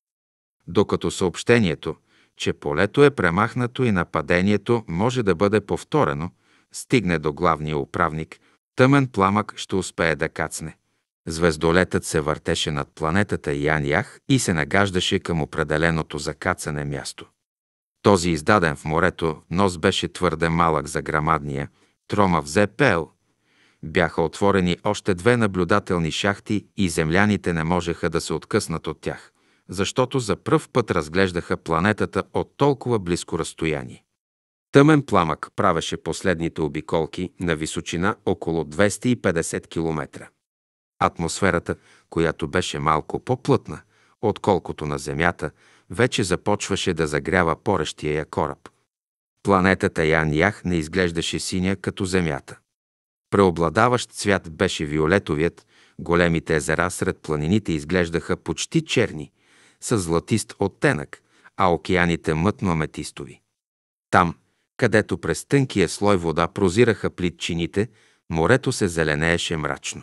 A: Докато съобщението, че полето е премахнато и нападението може да бъде повторено, стигне до главния управник, тъмен пламък ще успее да кацне. Звездолетът се въртеше над планетата Ян-Ях и се нагаждаше към определеното за кацане място. Този издаден в морето нос беше твърде малък за грамадния, трома взе пел. Бяха отворени още две наблюдателни шахти и земляните не можеха да се откъснат от тях, защото за пръв път разглеждаха планетата от толкова близко разстояние. Тъмен пламък правеше последните обиколки на височина около 250 км. Атмосферата, която беше малко по-плътна, отколкото на Земята, вече започваше да загрява порещия я кораб. Планетата Ян Ях не изглеждаше синя като Земята. Преобладаващ цвят беше виолетовият, големите езера сред планините изглеждаха почти черни, с златист оттенък, а океаните мътно-аметистови. Там, където през тънкия слой вода прозираха плитчините, морето се зеленееше мрачно.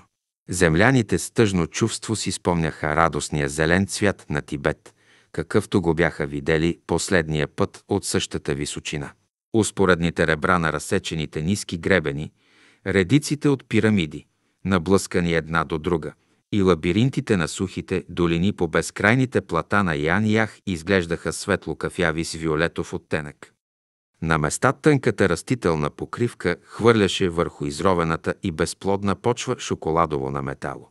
A: Земляните с тъжно чувство си спомняха радостния зелен цвят на Тибет, какъвто го бяха видели последния път от същата височина. Успоредните ребра на разсечените ниски гребени, редиците от пирамиди, наблъскани една до друга, и лабиринтите на сухите долини по безкрайните плата на Ян Ях изглеждаха светло кафяви с виолетов оттенък. На места тънката растителна покривка хвърляше върху изровената и безплодна почва шоколадово на метало.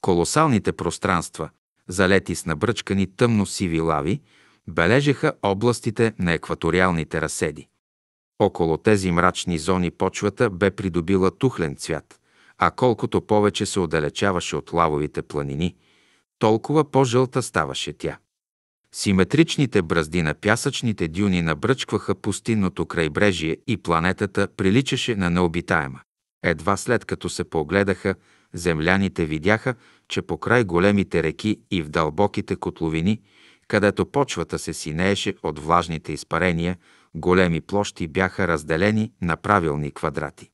A: Колосалните пространства, залети с набръчкани тъмно-сиви лави, бележеха областите на екваториалните разседи. Около тези мрачни зони почвата бе придобила тухлен цвят, а колкото повече се отдалечаваше от лавовите планини, толкова по-жълта ставаше тя. Симетричните бръзди на пясъчните дюни набръчкваха пустинното крайбрежие и планетата приличаше на необитаема. Едва след като се погледаха, земляните видяха, че по край големите реки и в дълбоките котловини, където почвата се синееше от влажните изпарения, големи площи бяха разделени на правилни квадрати.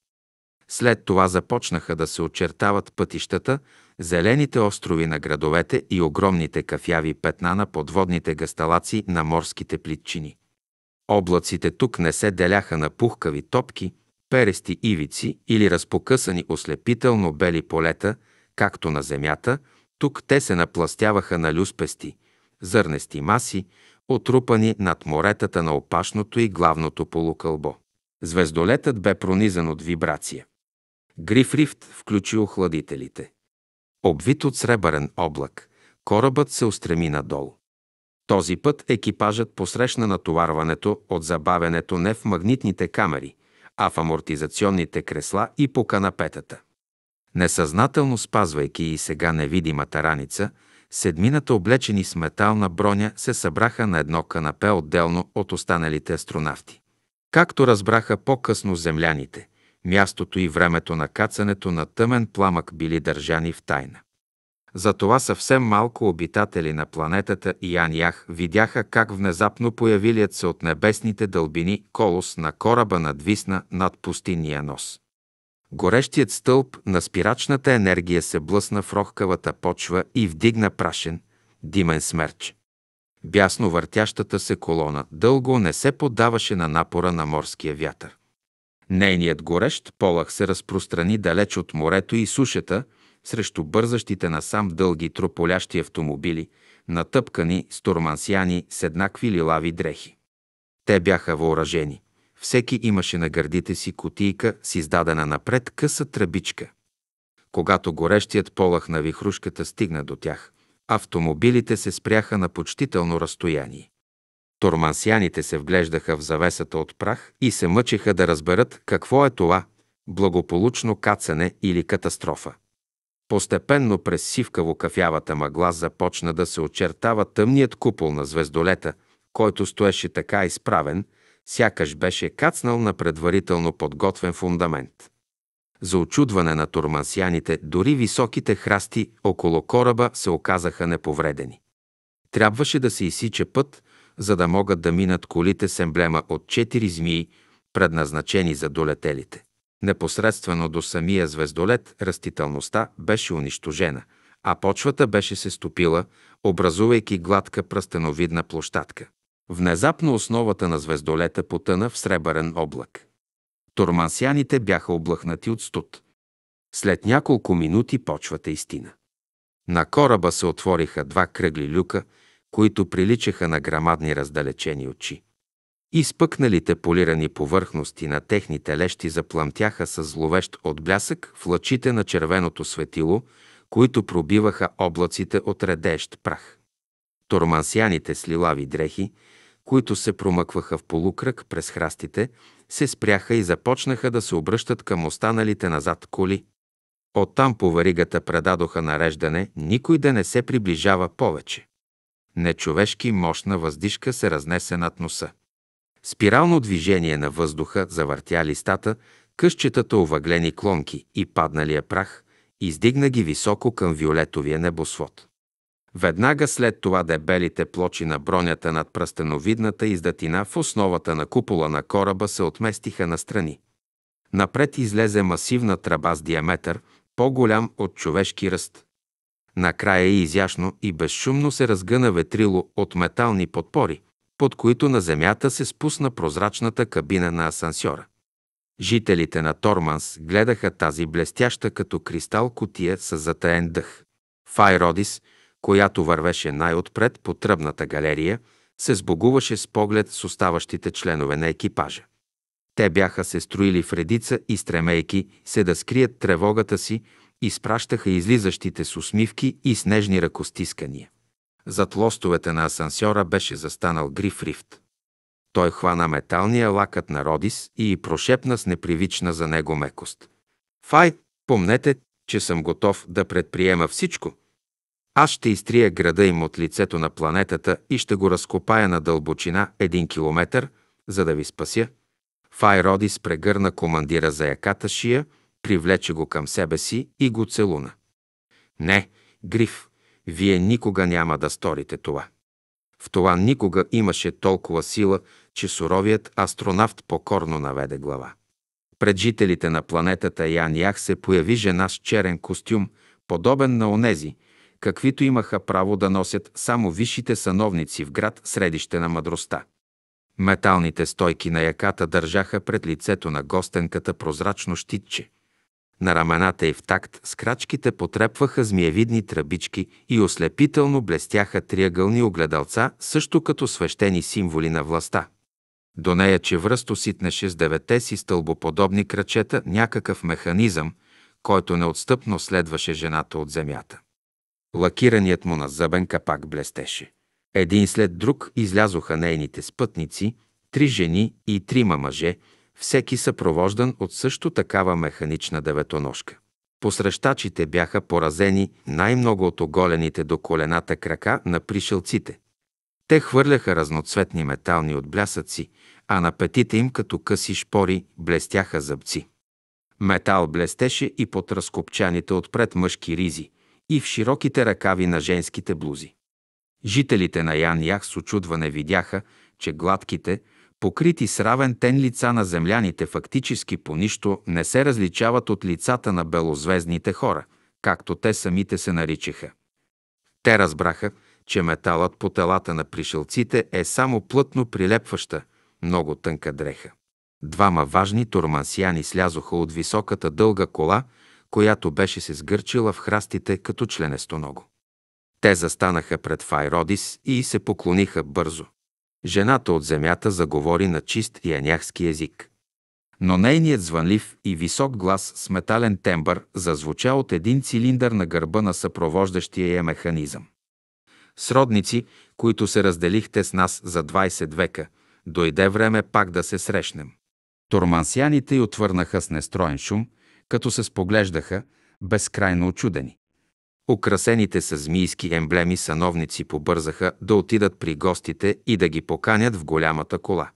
A: След това започнаха да се очертават пътищата, зелените острови на градовете и огромните кафяви петна на подводните гасталаци на морските плитчини. Облаците тук не се деляха на пухкави топки, перести ивици или разпокъсани ослепително бели полета, както на земята, тук те се напластяваха на люспести, зърнести маси, отрупани над моретата на опашното и главното полукълбо. Звездолетът бе пронизан от вибрация. Гриф Рифт включи охладителите. Обвит от сребърен облак, корабът се устреми надолу. Този път екипажът посрещна натоварването от забавянето не в магнитните камери, а в амортизационните кресла и по канапетата. Несъзнателно спазвайки и сега невидимата раница, седмината облечени с метална броня се събраха на едно канапе отделно от останалите астронавти. Както разбраха по-късно земляните, мястото и времето на кацането на тъмен пламък били държани в тайна. Затова съвсем малко обитатели на планетата Ян Ях видяха как внезапно появилият се от небесните дълбини колос на кораба надвисна над пустинния нос. Горещият стълб на спирачната енергия се блъсна в рохкавата почва и вдигна прашен, димен смерч. Бясно въртящата се колона дълго не се поддаваше на напора на морския вятър. Нейният горещ полах се разпространи далеч от морето и сушата срещу бързащите насам дълги трополящи автомобили, натъпкани с турмансияни с еднакви лилави дрехи. Те бяха въоръжени. Всеки имаше на гърдите си кутийка с издадена напред къса тръбичка. Когато горещият полах на вихрушката стигна до тях, автомобилите се спряха на почтително разстояние. Тормансяните се вглеждаха в завесата от прах и се мъчеха да разберат какво е това благополучно кацане или катастрофа. Постепенно през сивкаво кафявата мъгла започна да се очертава тъмният купол на звездолета, който стоеше така изправен, сякаш беше кацнал на предварително подготвен фундамент. За очудване на турмансяните, дори високите храсти около кораба се оказаха неповредени. Трябваше да се изсича път, за да могат да минат колите с емблема от четири змии, предназначени за долетелите. Непосредствено до самия звездолет растителността беше унищожена, а почвата беше се стопила, образувайки гладка пръстеновидна площадка. Внезапно основата на звездолета потъна в сребърен облак. Тормансяните бяха облъхнати от студ. След няколко минути почвата истина. На кораба се отвориха два кръгли люка, които приличаха на грамадни раздалечени очи. Изпъкналите полирани повърхности на техните лещи заплъмтяха с зловещ отблясък в лъчите на червеното светило, които пробиваха облаците от редещ прах. Тормансяните с лилави дрехи, които се промъкваха в полукръг през храстите, се спряха и започнаха да се обръщат към останалите назад коли. Оттам по варигата предадоха нареждане никой да не се приближава повече. Нечовешки мощна въздишка се разнесе над носа. Спирално движение на въздуха завъртя листата, къщетата овъглени клонки и падналия прах, издигна ги високо към виолетовия небосвод. Веднага след това дебелите плочи на бронята над пръстеновидната издатина в основата на купола на кораба се отместиха настрани. Напред излезе масивна тръба с диаметър, по-голям от човешки ръст. Накрая изящно и безшумно се разгъна ветрило от метални подпори, под които на земята се спусна прозрачната кабина на асансьора. Жителите на Торманс гледаха тази блестяща като кристал котия с затаен дъх. Файродис, която вървеше най-отпред по тръбната галерия, се сбогуваше с поглед с оставащите членове на екипажа. Те бяха се строили в редица и стремейки се да скрият тревогата си, изпращаха излизащите с усмивки и снежни ръкостискания. Зад лостовете на асансьора беше застанал Гриф Рифт. Той хвана металния лакът на Родис и прошепна с непривична за него мекост. Фай, помнете, че съм готов да предприема всичко. Аз ще изтрия града им от лицето на планетата и ще го разкопая на дълбочина един километър, за да ви спася. Фай Родис прегърна командира за яката шия, привлече го към себе си и го целуна. Не, Гриф, вие никога няма да сторите това. В това никога имаше толкова сила, че суровият астронавт покорно наведе глава. Пред жителите на планетата Ян Ях се появи жена с черен костюм, подобен на онези, каквито имаха право да носят само висшите сановници в град средище на мъдростта. Металните стойки на яката държаха пред лицето на гостенката прозрачно щитче. На рамената и в такт с крачките потрепваха змиевидни тръбички и ослепително блестяха триъгълни огледалца, също като свещени символи на властта. До нея чевръсто ситнеше с девете си стълбоподобни крачета някакъв механизъм, който неотстъпно следваше жената от земята. Лакираният му на зъбен капак блестеше. Един след друг излязоха нейните спътници, три жени и трима мъже, всеки съпровождан от също такава механична деветоножка. Посрещачите бяха поразени най-много от оголените до колената крака на пришелците. Те хвърляха разноцветни метални отблясъци, а на петите им като къси шпори блестяха зъбци. Метал блестеше и под разкопчаните отпред мъжки ризи и в широките ръкави на женските блузи. Жителите на Ян Ях с очудване видяха, че гладките, покрити с равен тен лица на земляните фактически по нищо не се различават от лицата на белозвездните хора, както те самите се наричаха. Те разбраха, че металът по телата на пришелците е само плътно прилепваща, много тънка дреха. Двама важни турмансияни слязоха от високата дълга кола, която беше се сгърчила в храстите като членестоного. Те застанаха пред Файродис и се поклониха бързо. Жената от земята заговори на чист яняхски език. Но нейният звънлив и висок глас с метален тембър зазвуча от един цилиндър на гърба на съпровождащия я механизъм. Сродници, които се разделихте с нас за 20 века, дойде време пак да се срещнем. Тормансяните й отвърнаха с нестроен шум, като се споглеждаха, безкрайно очудени. украсените с змийски емблеми сановници побързаха да отидат при гостите и да ги поканят в голямата кола.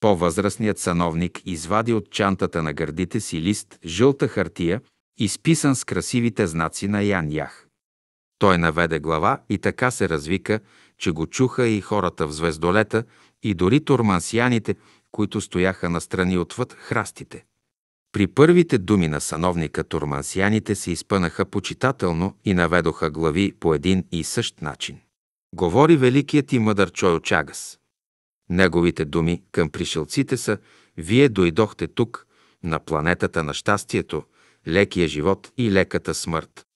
A: По-възрастният сановник извади от чантата на гърдите си лист жълта хартия, изписан с красивите знаци на Ян Ях. Той наведе глава и така се развика, че го чуха и хората в звездолета, и дори турмансияните, които стояха настрани отвъд храстите. При първите думи на сановника турмансияните се изпънаха почитателно и наведоха глави по един и същ начин. Говори великият и мъдър Чойо Чагас. Неговите думи към пришелците са «Вие дойдохте тук, на планетата на щастието, лекия живот и леката смърт.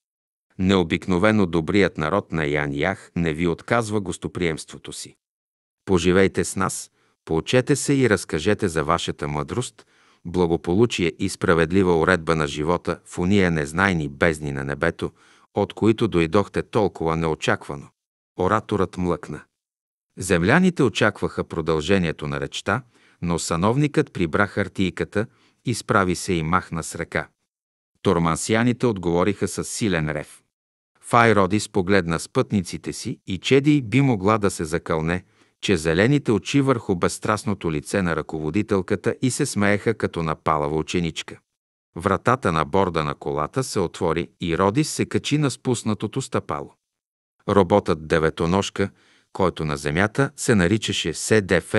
A: Необикновено добрият народ на Ян Ях не ви отказва гостоприемството си. Поживейте с нас, поучете се и разкажете за вашата мъдрост, благополучие и справедлива уредба на живота в уния незнайни бездни на небето, от които дойдохте толкова неочаквано. Ораторът млъкна. Земляните очакваха продължението на речта, но сановникът прибра хартийката, изправи се и махна с ръка. Тормансияните отговориха с силен рев. Файродис погледна спътниците си и Чеди би могла да се закълне, че зелените очи върху безстрастното лице на ръководителката и се смееха като напалава ученичка. Вратата на борда на колата се отвори и Родис се качи на спуснатото стъпало. Роботът деветоножка, който на земята се наричаше СДФ,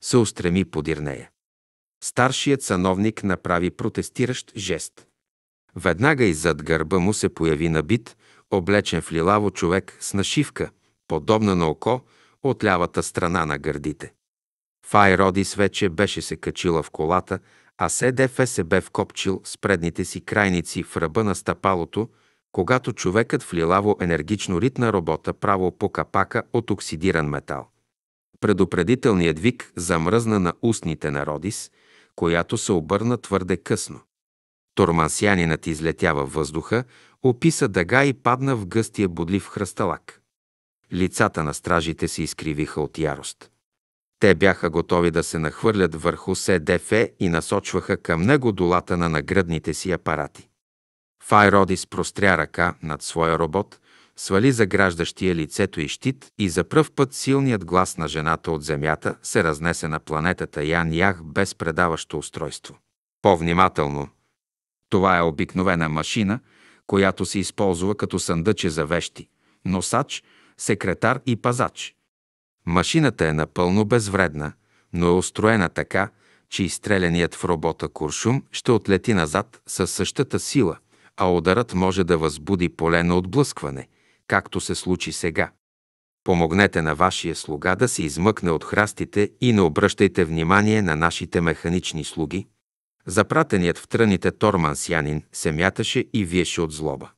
A: се устреми подир нея. Старшият сановник направи протестиращ жест. Веднага и зад гърба му се появи набит, облечен в лилаво човек с нашивка, подобна на око, от лявата страна на гърдите. Фай Родис вече беше се качила в колата, а СДФ се бе вкопчил с предните си крайници в ръба на стъпалото, когато човекът в лилаво енергично ритна робота право по капака от оксидиран метал. Предупредителният вик замръзна на устните на Родис, която се обърна твърде късно. Тормансянинът излетя във въздуха, описа дъга и падна в гъстия бодлив хръсталак. Лицата на стражите се изкривиха от ярост. Те бяха готови да се нахвърлят върху СДФ и насочваха към него долата на нагръдните си апарати. Файродис простря ръка над своя робот, свали заграждащия лицето и щит и за пръв път силният глас на жената от земята се разнесе на планетата Ян Ях без предаващо устройство. По-внимателно. Това е обикновена машина, която се използва като съндъче за вещи, носач, секретар и пазач. Машината е напълно безвредна, но е устроена така, че изстреляният в робота куршум ще отлети назад със същата сила, а ударът може да възбуди поле на отблъскване, както се случи сега. Помогнете на вашия слуга да се измъкне от храстите и не обръщайте внимание на нашите механични слуги. Запратеният в тръните тормансянин се мяташе и виеше от злоба.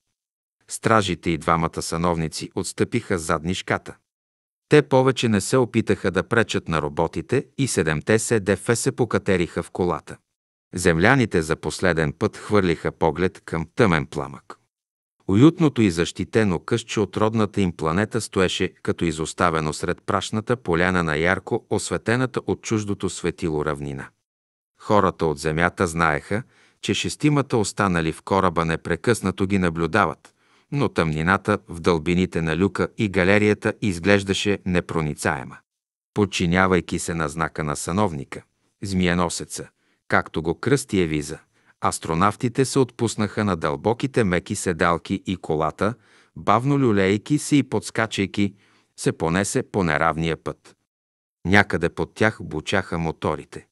A: Стражите и двамата сановници отстъпиха заднишката. Те повече не се опитаха да пречат на роботите и седемте СДФ се покатериха в колата. Земляните за последен път хвърлиха поглед към тъмен пламък. Уютното и защитено къщче от родната им планета стоеше като изоставено сред прашната поляна на ярко осветената от чуждото светило равнина. Хората от земята знаеха, че шестимата останали в кораба непрекъснато ги наблюдават, но тъмнината в дълбините на люка и галерията изглеждаше непроницаема. Подчинявайки се на знака на сановника, змиеносеца, както го кръсти Евиза, астронавтите се отпуснаха на дълбоките меки седалки и колата, бавно люлейки се и подскачайки, се понесе по неравния път. Някъде под тях бучаха моторите.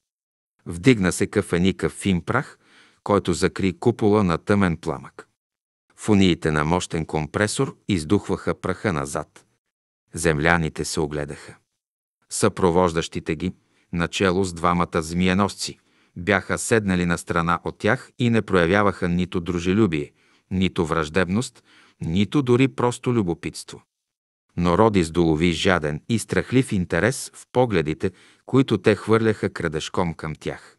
A: Вдигна се кафеникъв фин прах, който закри купола на тъмен пламък. Фуниите на мощен компресор издухваха праха назад. Земляните се огледаха. Съпровождащите ги, начело с двамата змиеносци, бяха седнали на страна от тях и не проявяваха нито дружелюбие, нито враждебност, нито дори просто любопитство. Но Родис долови жаден и страхлив интерес в погледите, които те хвърляха крадешком към тях.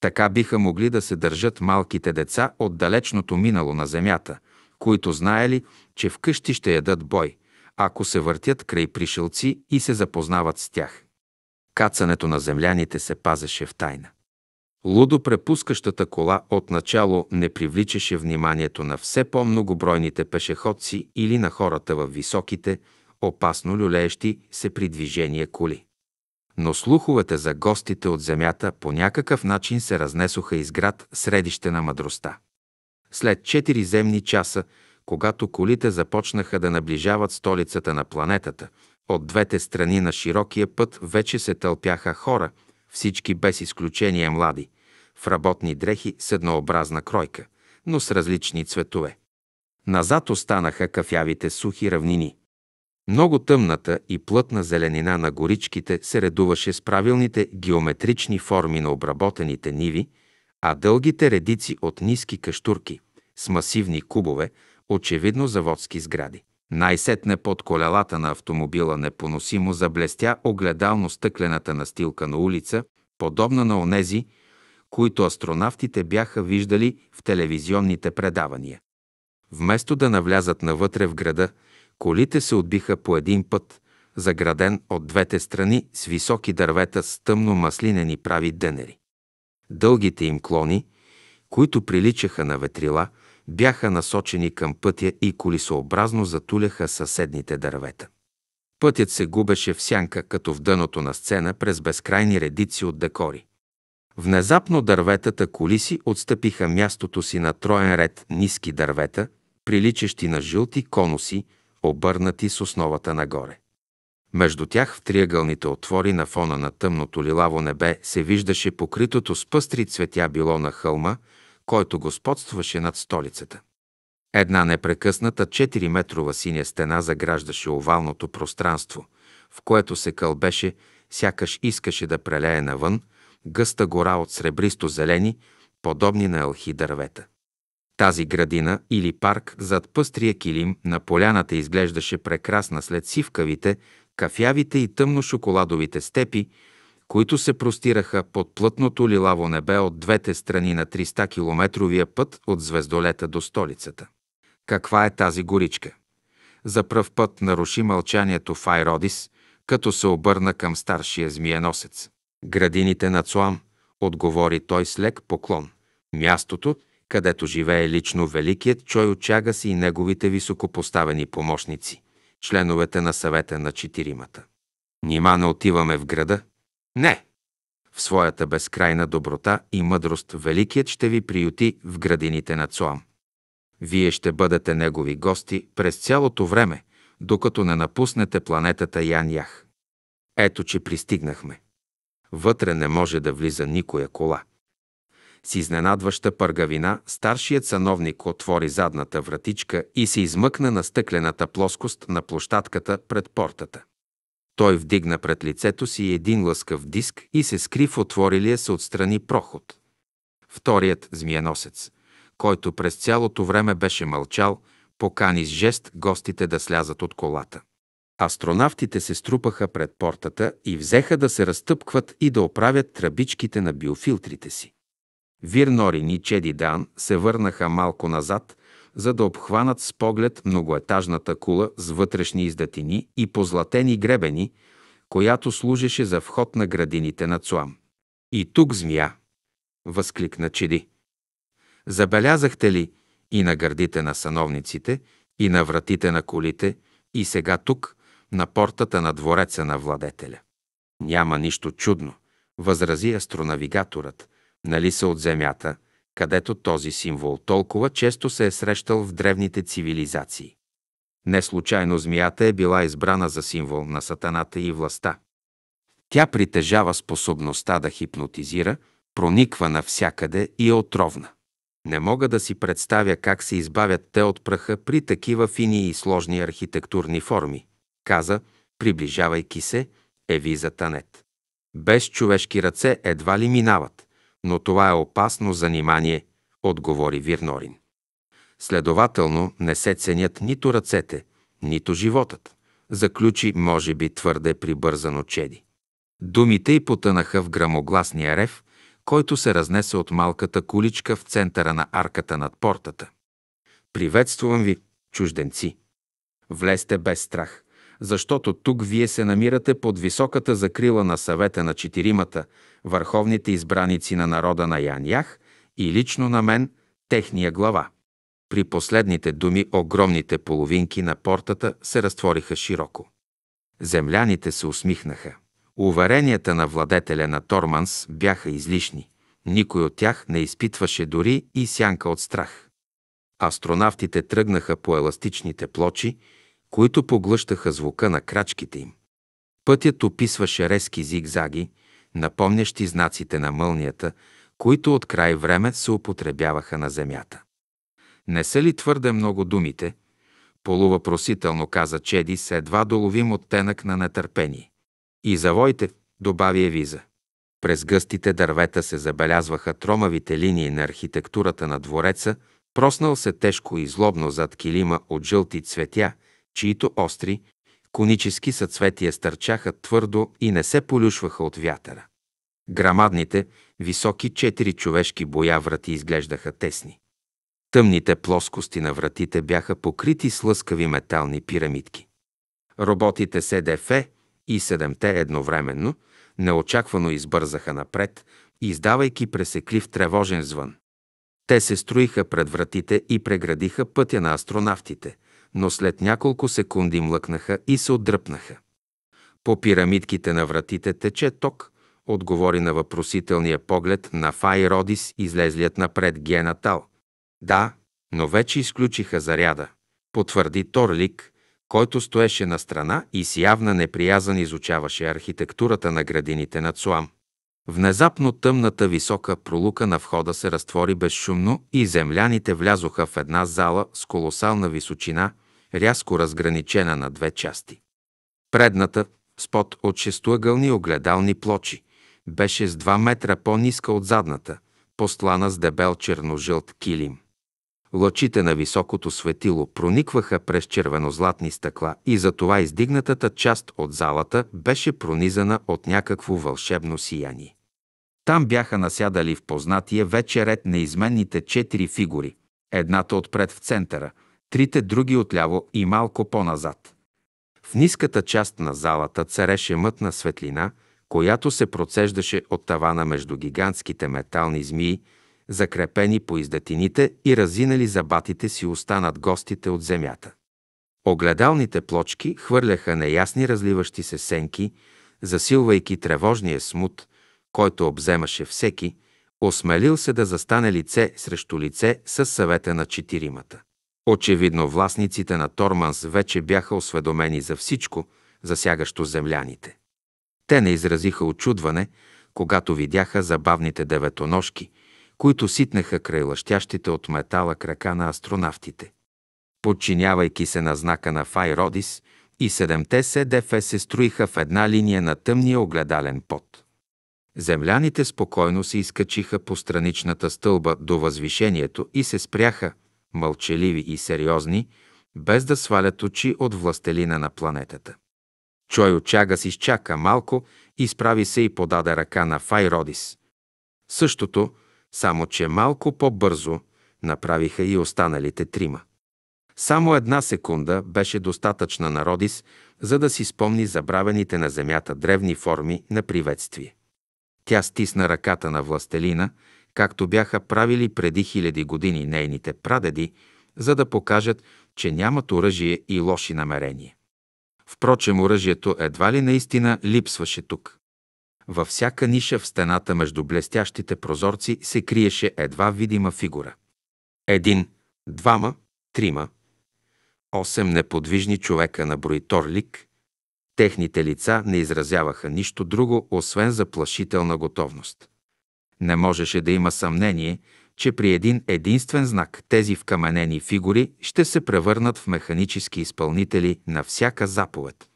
A: Така биха могли да се държат малките деца от далечното минало на земята, които знаели, че вкъщи ще ядат бой, ако се въртят край пришелци и се запознават с тях. Кацането на земляните се пазеше в тайна. Лудо препускащата кола отначало не привличаше вниманието на все по-многобройните пешеходци или на хората в високите, опасно люлеещи се при движение коли. Но слуховете за гостите от земята по някакъв начин се разнесоха из град средище на мъдростта. След четири земни часа, когато колите започнаха да наближават столицата на планетата, от двете страни на широкия път вече се тълпяха хора, всички без изключение млади, в работни дрехи с еднообразна кройка, но с различни цветове. Назад останаха кафявите сухи равнини. Много тъмната и плътна зеленина на горичките се редуваше с правилните геометрични форми на обработените ниви, а дългите редици от ниски каштурки с масивни кубове, очевидно заводски сгради. Най-сетне под колелата на автомобила непоносимо заблестя огледално стъклената настилка на улица, подобна на онези, които астронавтите бяха виждали в телевизионните предавания. Вместо да навлязат навътре в града, колите се отбиха по един път, заграден от двете страни с високи дървета с тъмно маслинени прави дънери. Дългите им клони, които приличаха на ветрила, бяха насочени към пътя и колисообразно затуляха съседните дървета. Пътят се губеше в сянка, като в дъното на сцена през безкрайни редици от декори. Внезапно дърветата колиси отстъпиха мястото си на троен ред ниски дървета, приличащи на жълти конуси, обърнати с основата нагоре. Между тях в триъгълните отвори на фона на тъмното лилаво небе се виждаше покритото с пъстри цветя било на хълма, който господстваше над столицата. Една непрекъсната 4-метрова синя стена заграждаше овалното пространство, в което се кълбеше, сякаш искаше да прелее навън, гъста гора от сребристо-зелени, подобни на елхи дървета. Тази градина или парк зад пъстрия килим на поляната изглеждаше прекрасна след сивкавите, кафявите и тъмно-шоколадовите степи, които се простираха под плътното лилаво небе от двете страни на 300-километровия път от звездолета до столицата. Каква е тази горичка? За пръв път наруши мълчанието Файродис, като се обърна към старшия змиеносец. Градините на Цуам, отговори той с лек поклон. Мястото, където живее лично великият Чой Очага си и неговите високопоставени помощници, членовете на съвета на четиримата. Нима не отиваме в града? Не. В своята безкрайна доброта и мъдрост Великият ще ви приюти в градините на Цуам. Вие ще бъдете негови гости през цялото време, докато не напуснете планетата Ян Ях. Ето, че пристигнахме. Вътре не може да влиза никоя кола. С изненадваща пъргавина старшият сановник отвори задната вратичка и се измъкна на стъклената плоскост на площадката пред портата. Той вдигна пред лицето си един лъскав диск и се скри в отворилия се отстрани проход. Вторият змиеносец, който през цялото време беше мълчал, покани с жест гостите да слязат от колата. Астронавтите се струпаха пред портата и взеха да се разтъпкват и да оправят тръбичките на биофилтрите си. Вирнорин и Чеди Дан се върнаха малко назад, за да обхванат с поглед многоетажната кула с вътрешни издатини и позлатени гребени, която служеше за вход на градините на Цуам. И тук змия! възкликна Чеди. Забелязахте ли и на гърдите на сановниците, и на вратите на колите, и сега тук, на портата на двореца на владетеля? Няма нищо чудно, възрази астронавигаторът. Нали са от земята, където този символ толкова често се е срещал в древните цивилизации. Не случайно змията е била избрана за символ на сатаната и властта. Тя притежава способността да хипнотизира, прониква навсякъде и е отровна. Не мога да си представя как се избавят те от праха при такива фини и сложни архитектурни форми, каза, приближавайки се, Евиза Танет. Без човешки ръце едва ли минават, но това е опасно занимание, отговори Вирнорин. Следователно не се ценят нито ръцете, нито животът, заключи, може би, твърде прибързано Чеди. Думите й потънаха в грамогласния рев, който се разнесе от малката куличка в центъра на арката над портата. Приветствувам ви, чужденци! Влезте без страх, защото тук вие се намирате под високата закрила на съвета на четиримата, върховните избраници на народа на Ян Ях и лично на мен, техния глава. При последните думи огромните половинки на портата се разтвориха широко. Земляните се усмихнаха. Уверенията на владетеля на Торманс бяха излишни. Никой от тях не изпитваше дори и сянка от страх. Астронавтите тръгнаха по еластичните плочи, които поглъщаха звука на крачките им. Пътят описваше резки зигзаги, напомнящи знаците на мълнията, които от край време се употребяваха на Земята. Не са ли твърде много думите? Полувъпросително каза Чеди с едва доловим оттенък на нетърпение. И завойте, добави Евиза. През гъстите дървета се забелязваха тромавите линии на архитектурата на двореца, проснал се тежко и злобно зад килима от жълти цветя, чието остри, конически съцветия стърчаха твърдо и не се полюшваха от вятъра. Грамадните, високи четири човешки боя врати изглеждаха тесни. Тъмните плоскости на вратите бяха покрити с лъскави метални пирамидки. Роботите СДФ и седемте едновременно неочаквано избързаха напред, издавайки пресеклив тревожен звън. Те се строиха пред вратите и преградиха пътя на астронавтите, но след няколко секунди млъкнаха и се отдръпнаха. По пирамидките на вратите тече ток, отговори на въпросителния поглед на Фай Родис, излезлият напред Генатал. Да, но вече изключиха заряда, потвърди Торлик, който стоеше на страна и с явна неприязан изучаваше архитектурата на градините на Цуам. Внезапно тъмната висока пролука на входа се разтвори безшумно и земляните влязоха в една зала с колосална височина, рязко разграничена на две части. Предната, спод от шестоъгълни огледални плочи, беше с 2 метра по-ниска от задната, постлана с дебел черно-жълт килим. Лъчите на високото светило проникваха през червенозлатни стъкла и затова издигнатата част от залата беше пронизана от някакво вълшебно сияние. Там бяха насядали в познатия вече ред неизменните четири фигури, едната отпред в центъра, трите други отляво и малко по-назад. В ниската част на залата цареше мътна светлина, която се процеждаше от тавана между гигантските метални змии – закрепени по издатините и разинали забатите си останат гостите от земята. Огледалните плочки хвърляха неясни разливащи се сенки, засилвайки тревожния смут, който обземаше всеки, осмелил се да застане лице срещу лице с съвета на четиримата. Очевидно властниците на Торманс вече бяха осведомени за всичко, засягащо земляните. Те не изразиха очудване, когато видяха забавните деветоножки – които ситнаха край лъщящите от метала крака на астронавтите. Подчинявайки се на знака на Файродис, и седемте СДФ се строиха в една линия на тъмния огледален пот. Земляните спокойно се изкачиха по страничната стълба до възвишението и се спряха, мълчаливи и сериозни, без да свалят очи от властелина на планетата. Чой очага си изчака малко, изправи се и подаде ръка на Файродис. Същото, само че малко по-бързо направиха и останалите трима. Само една секунда беше достатъчна на Родис, за да си спомни забравените на земята древни форми на приветствие. Тя стисна ръката на властелина, както бяха правили преди хиляди години нейните прадеди, за да покажат, че нямат оръжие и лоши намерения. Впрочем, оръжието едва ли наистина липсваше тук. Във всяка ниша в стената между блестящите прозорци се криеше едва видима фигура. Един, двама, трима, осем неподвижни човека на броиторлик. Техните лица не изразяваха нищо друго, освен заплашителна готовност. Не можеше да има съмнение, че при един единствен знак тези вкаменени фигури ще се превърнат в механически изпълнители на всяка заповед.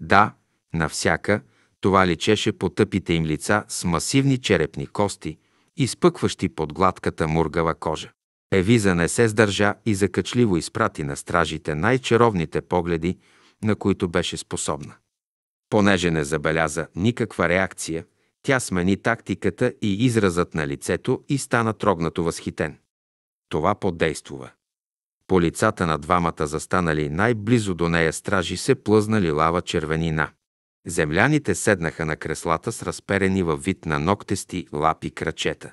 A: Да, на всяка, това личеше по тъпите им лица с масивни черепни кости, изпъкващи под гладката мургава кожа. Евиза не се сдържа и закачливо изпрати на стражите най-чаровните погледи, на които беше способна. Понеже не забеляза никаква реакция, тя смени тактиката и изразът на лицето и стана трогнато възхитен. Това подействува. По лицата на двамата застанали най-близо до нея стражи се плъзнали лава червенина. Земляните седнаха на креслата с разперени във вид на ногтести лапи крачета.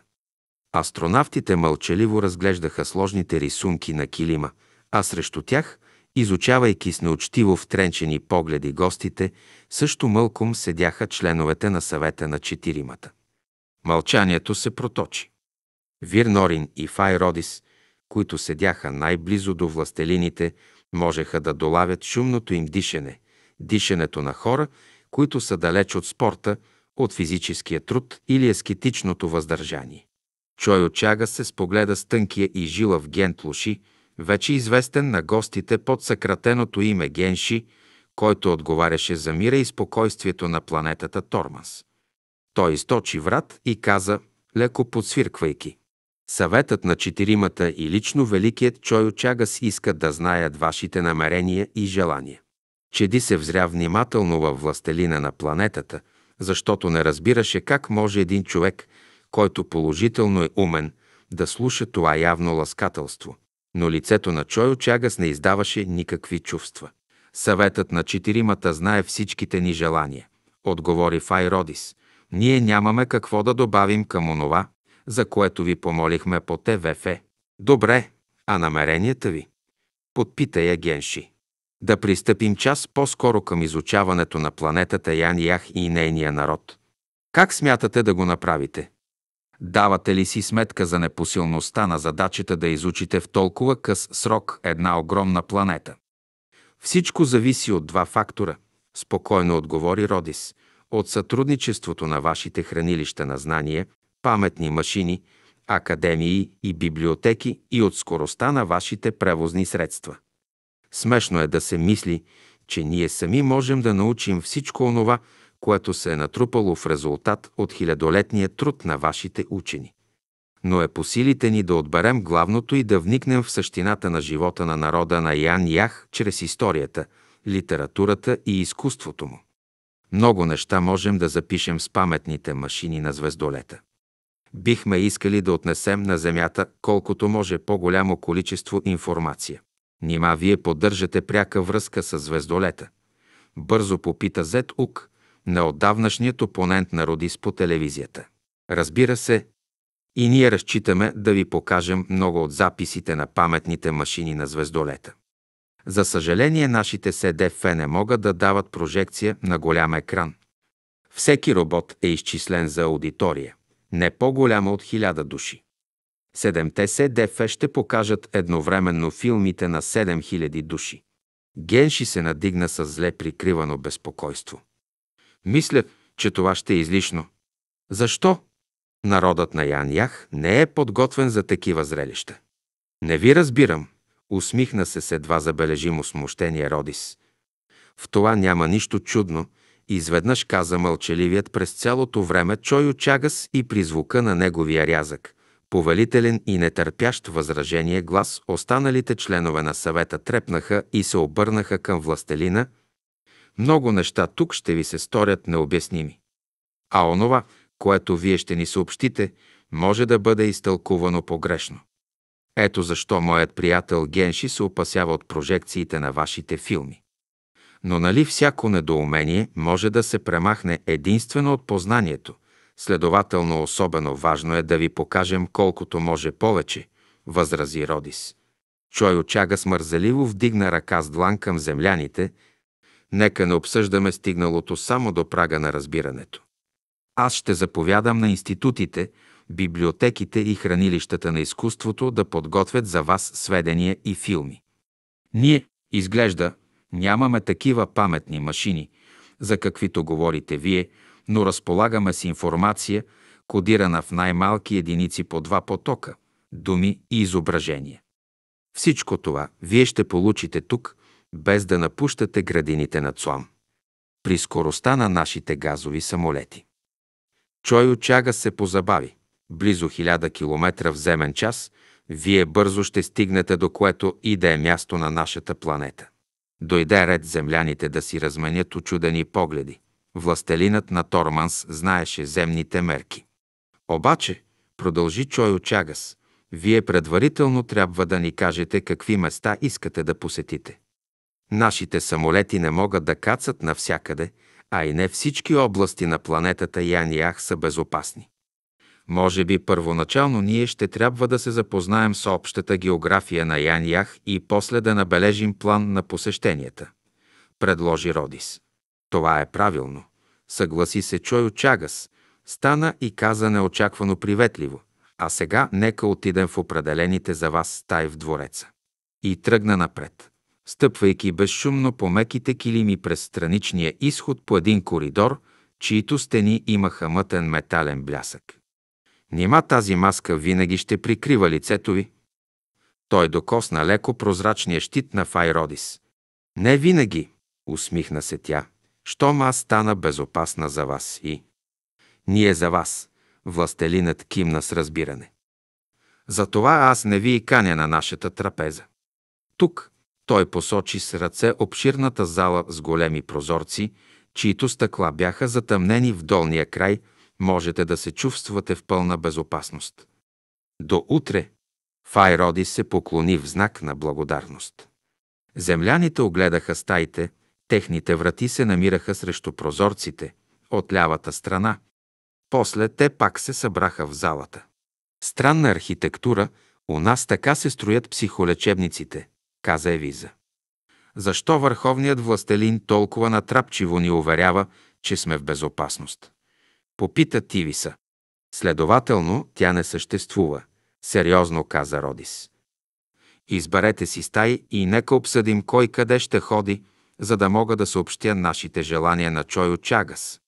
A: Астронавтите мълчаливо разглеждаха сложните рисунки на килима, а срещу тях, изучавайки с неучтиво втренчени погледи гостите, също мълком седяха членовете на съвета на четиримата. Мълчанието се проточи. Вирнорин и Файродис, които седяха най-близо до властелините, можеха да долавят шумното им дишане, дишането на хора, които са далеч от спорта, от физическия труд или ескетичното въздържание. Чой Чага се спогледа с тънкия и жилав Гент Луши, вече известен на гостите под съкратеното име Генши, който отговаряше за мира и спокойствието на планетата Торманс. Той източи врат и каза, леко подсвирквайки. Съветът на четиримата и лично великият Чойо Чагас иска да знаят вашите намерения и желания. Чеди се взря внимателно във властелина на планетата, защото не разбираше как може един човек, който положително е умен, да слуша това явно ласкателство. Но лицето на Чойо Чагас не издаваше никакви чувства. Съветът на четиримата знае всичките ни желания, отговори Файродис. Ние нямаме какво да добавим към онова, за което ви помолихме по ТВФ. Добре, а намеренията ви? Подпита я Генши. Да пристъпим час по-скоро към изучаването на планетата Ян Ях и нейния народ. Как смятате да го направите? Давате ли си сметка за непосилността на задачата да изучите в толкова къс срок една огромна планета? Всичко зависи от два фактора, спокойно отговори Родис, от сътрудничеството на вашите хранилища на знание, паметни машини, академии и библиотеки и от скоростта на вашите превозни средства. Смешно е да се мисли, че ние сами можем да научим всичко онова, което се е натрупало в резултат от хилядолетния труд на вашите учени. Но е по силите ни да отберем главното и да вникнем в същината на живота на народа на Ян Ях чрез историята, литературата и изкуството му. Много неща можем да запишем с паметните машини на звездолета. Бихме искали да отнесем на Земята колкото може по-голямо количество информация. Нима вие поддържате пряка връзка с звездолета. Бързо попита Зет Ук, неотдавнашният опонент на Родис по телевизията. Разбира се, и ние разчитаме да ви покажем много от записите на паметните машини на звездолета. За съжаление, нашите СДФ не могат да дават прожекция на голям екран. Всеки робот е изчислен за аудитория, не по-голяма от хиляда души. Седемте СДФ ще покажат едновременно филмите на 7000 души. Генши се надигна с зле прикривано безпокойство. Мисля, че това ще е излишно. Защо? Народът на Ян Ях не е подготвен за такива зрелища. Не ви разбирам, усмихна се с едва забележимо смущение Родис. В това няма нищо чудно, изведнъж каза мълчаливият през цялото време Чойо Чагас и при звука на неговия рязък, повелителен и нетърпящ възражение глас, останалите членове на съвета трепнаха и се обърнаха към властелина – много неща тук ще ви се сторят необясними. А онова, което вие ще ни съобщите, може да бъде изтълкувано погрешно. Ето защо моят приятел Генши се опасява от прожекциите на вашите филми. Но нали всяко недоумение може да се премахне единствено от познанието, следователно особено важно е да ви покажем колкото може повече, възрази Родис. Чой очага смързеливо вдигна ръка с длан към земляните Нека не обсъждаме стигналото само до прага на разбирането. Аз ще заповядам на институтите, библиотеките и хранилищата на изкуството да подготвят за вас сведения и филми. Ние, изглежда, нямаме такива паметни машини, за каквито говорите вие, но разполагаме с информация, кодирана в най-малки единици по два потока, думи и изображения. Всичко това вие ще получите тук, без да напущате градините на Цуам. При скоростта на нашите газови самолети. Чой очага се позабави. Близо хиляда километра в земен час, вие бързо ще стигнете до което и да е място на нашата планета. Дойде ред земляните да си разменят очудени погледи. Властелинът на Торманс знаеше земните мерки. Обаче, продължи Чой Очагас, Вие предварително трябва да ни кажете какви места искате да посетите. Нашите самолети не могат да кацат навсякъде, а и не всички области на планетата Ян-Ях са безопасни. Може би първоначално ние ще трябва да се запознаем с общата география на Ян-Ях и после да набележим план на посещенията. Предложи Родис. Това е правилно. Съгласи се Чойо Чагас. Стана и каза неочаквано приветливо. А сега нека отидем в определените за вас стаи в двореца. И тръгна напред стъпвайки безшумно по меките килими през страничния изход по един коридор, чието стени имаха мътен метален блясък. Нима тази маска винаги ще прикрива лицето ви? Той докосна леко прозрачния щит на Файродис. Не винаги, усмихна се тя, щом аз стана безопасна за вас и... Ние за вас, властелинът кимна с разбиране. Затова аз не ви и каня на нашата трапеза. Тук, той посочи с ръце обширната зала с големи прозорци, чието стъкла бяха затъмнени в долния край, можете да се чувствате в пълна безопасност. До утре Файроди се поклони в знак на благодарност. Земляните огледаха стаите, техните врати се намираха срещу прозорците, от лявата страна. После те пак се събраха в залата. Странна архитектура, у нас така се строят психолечебниците – каза Евиза. Защо върховният властелин толкова натрапчиво ни уверява, че сме в безопасност? Попита Тивиса. Следователно, тя не съществува, сериозно каза Родис. Изберете си стаи и нека обсъдим кой къде ще ходи, за да мога да съобщя нашите желания на Чойо Чагас.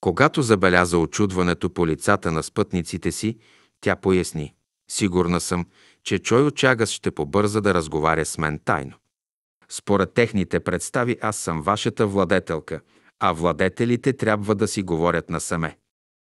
A: Когато забеляза очудването по лицата на спътниците си, тя поясни. Сигурна съм, че Чойо Чагас ще побърза да разговаря с мен тайно. Според техните представи аз съм вашата владетелка, а владетелите трябва да си говорят насаме.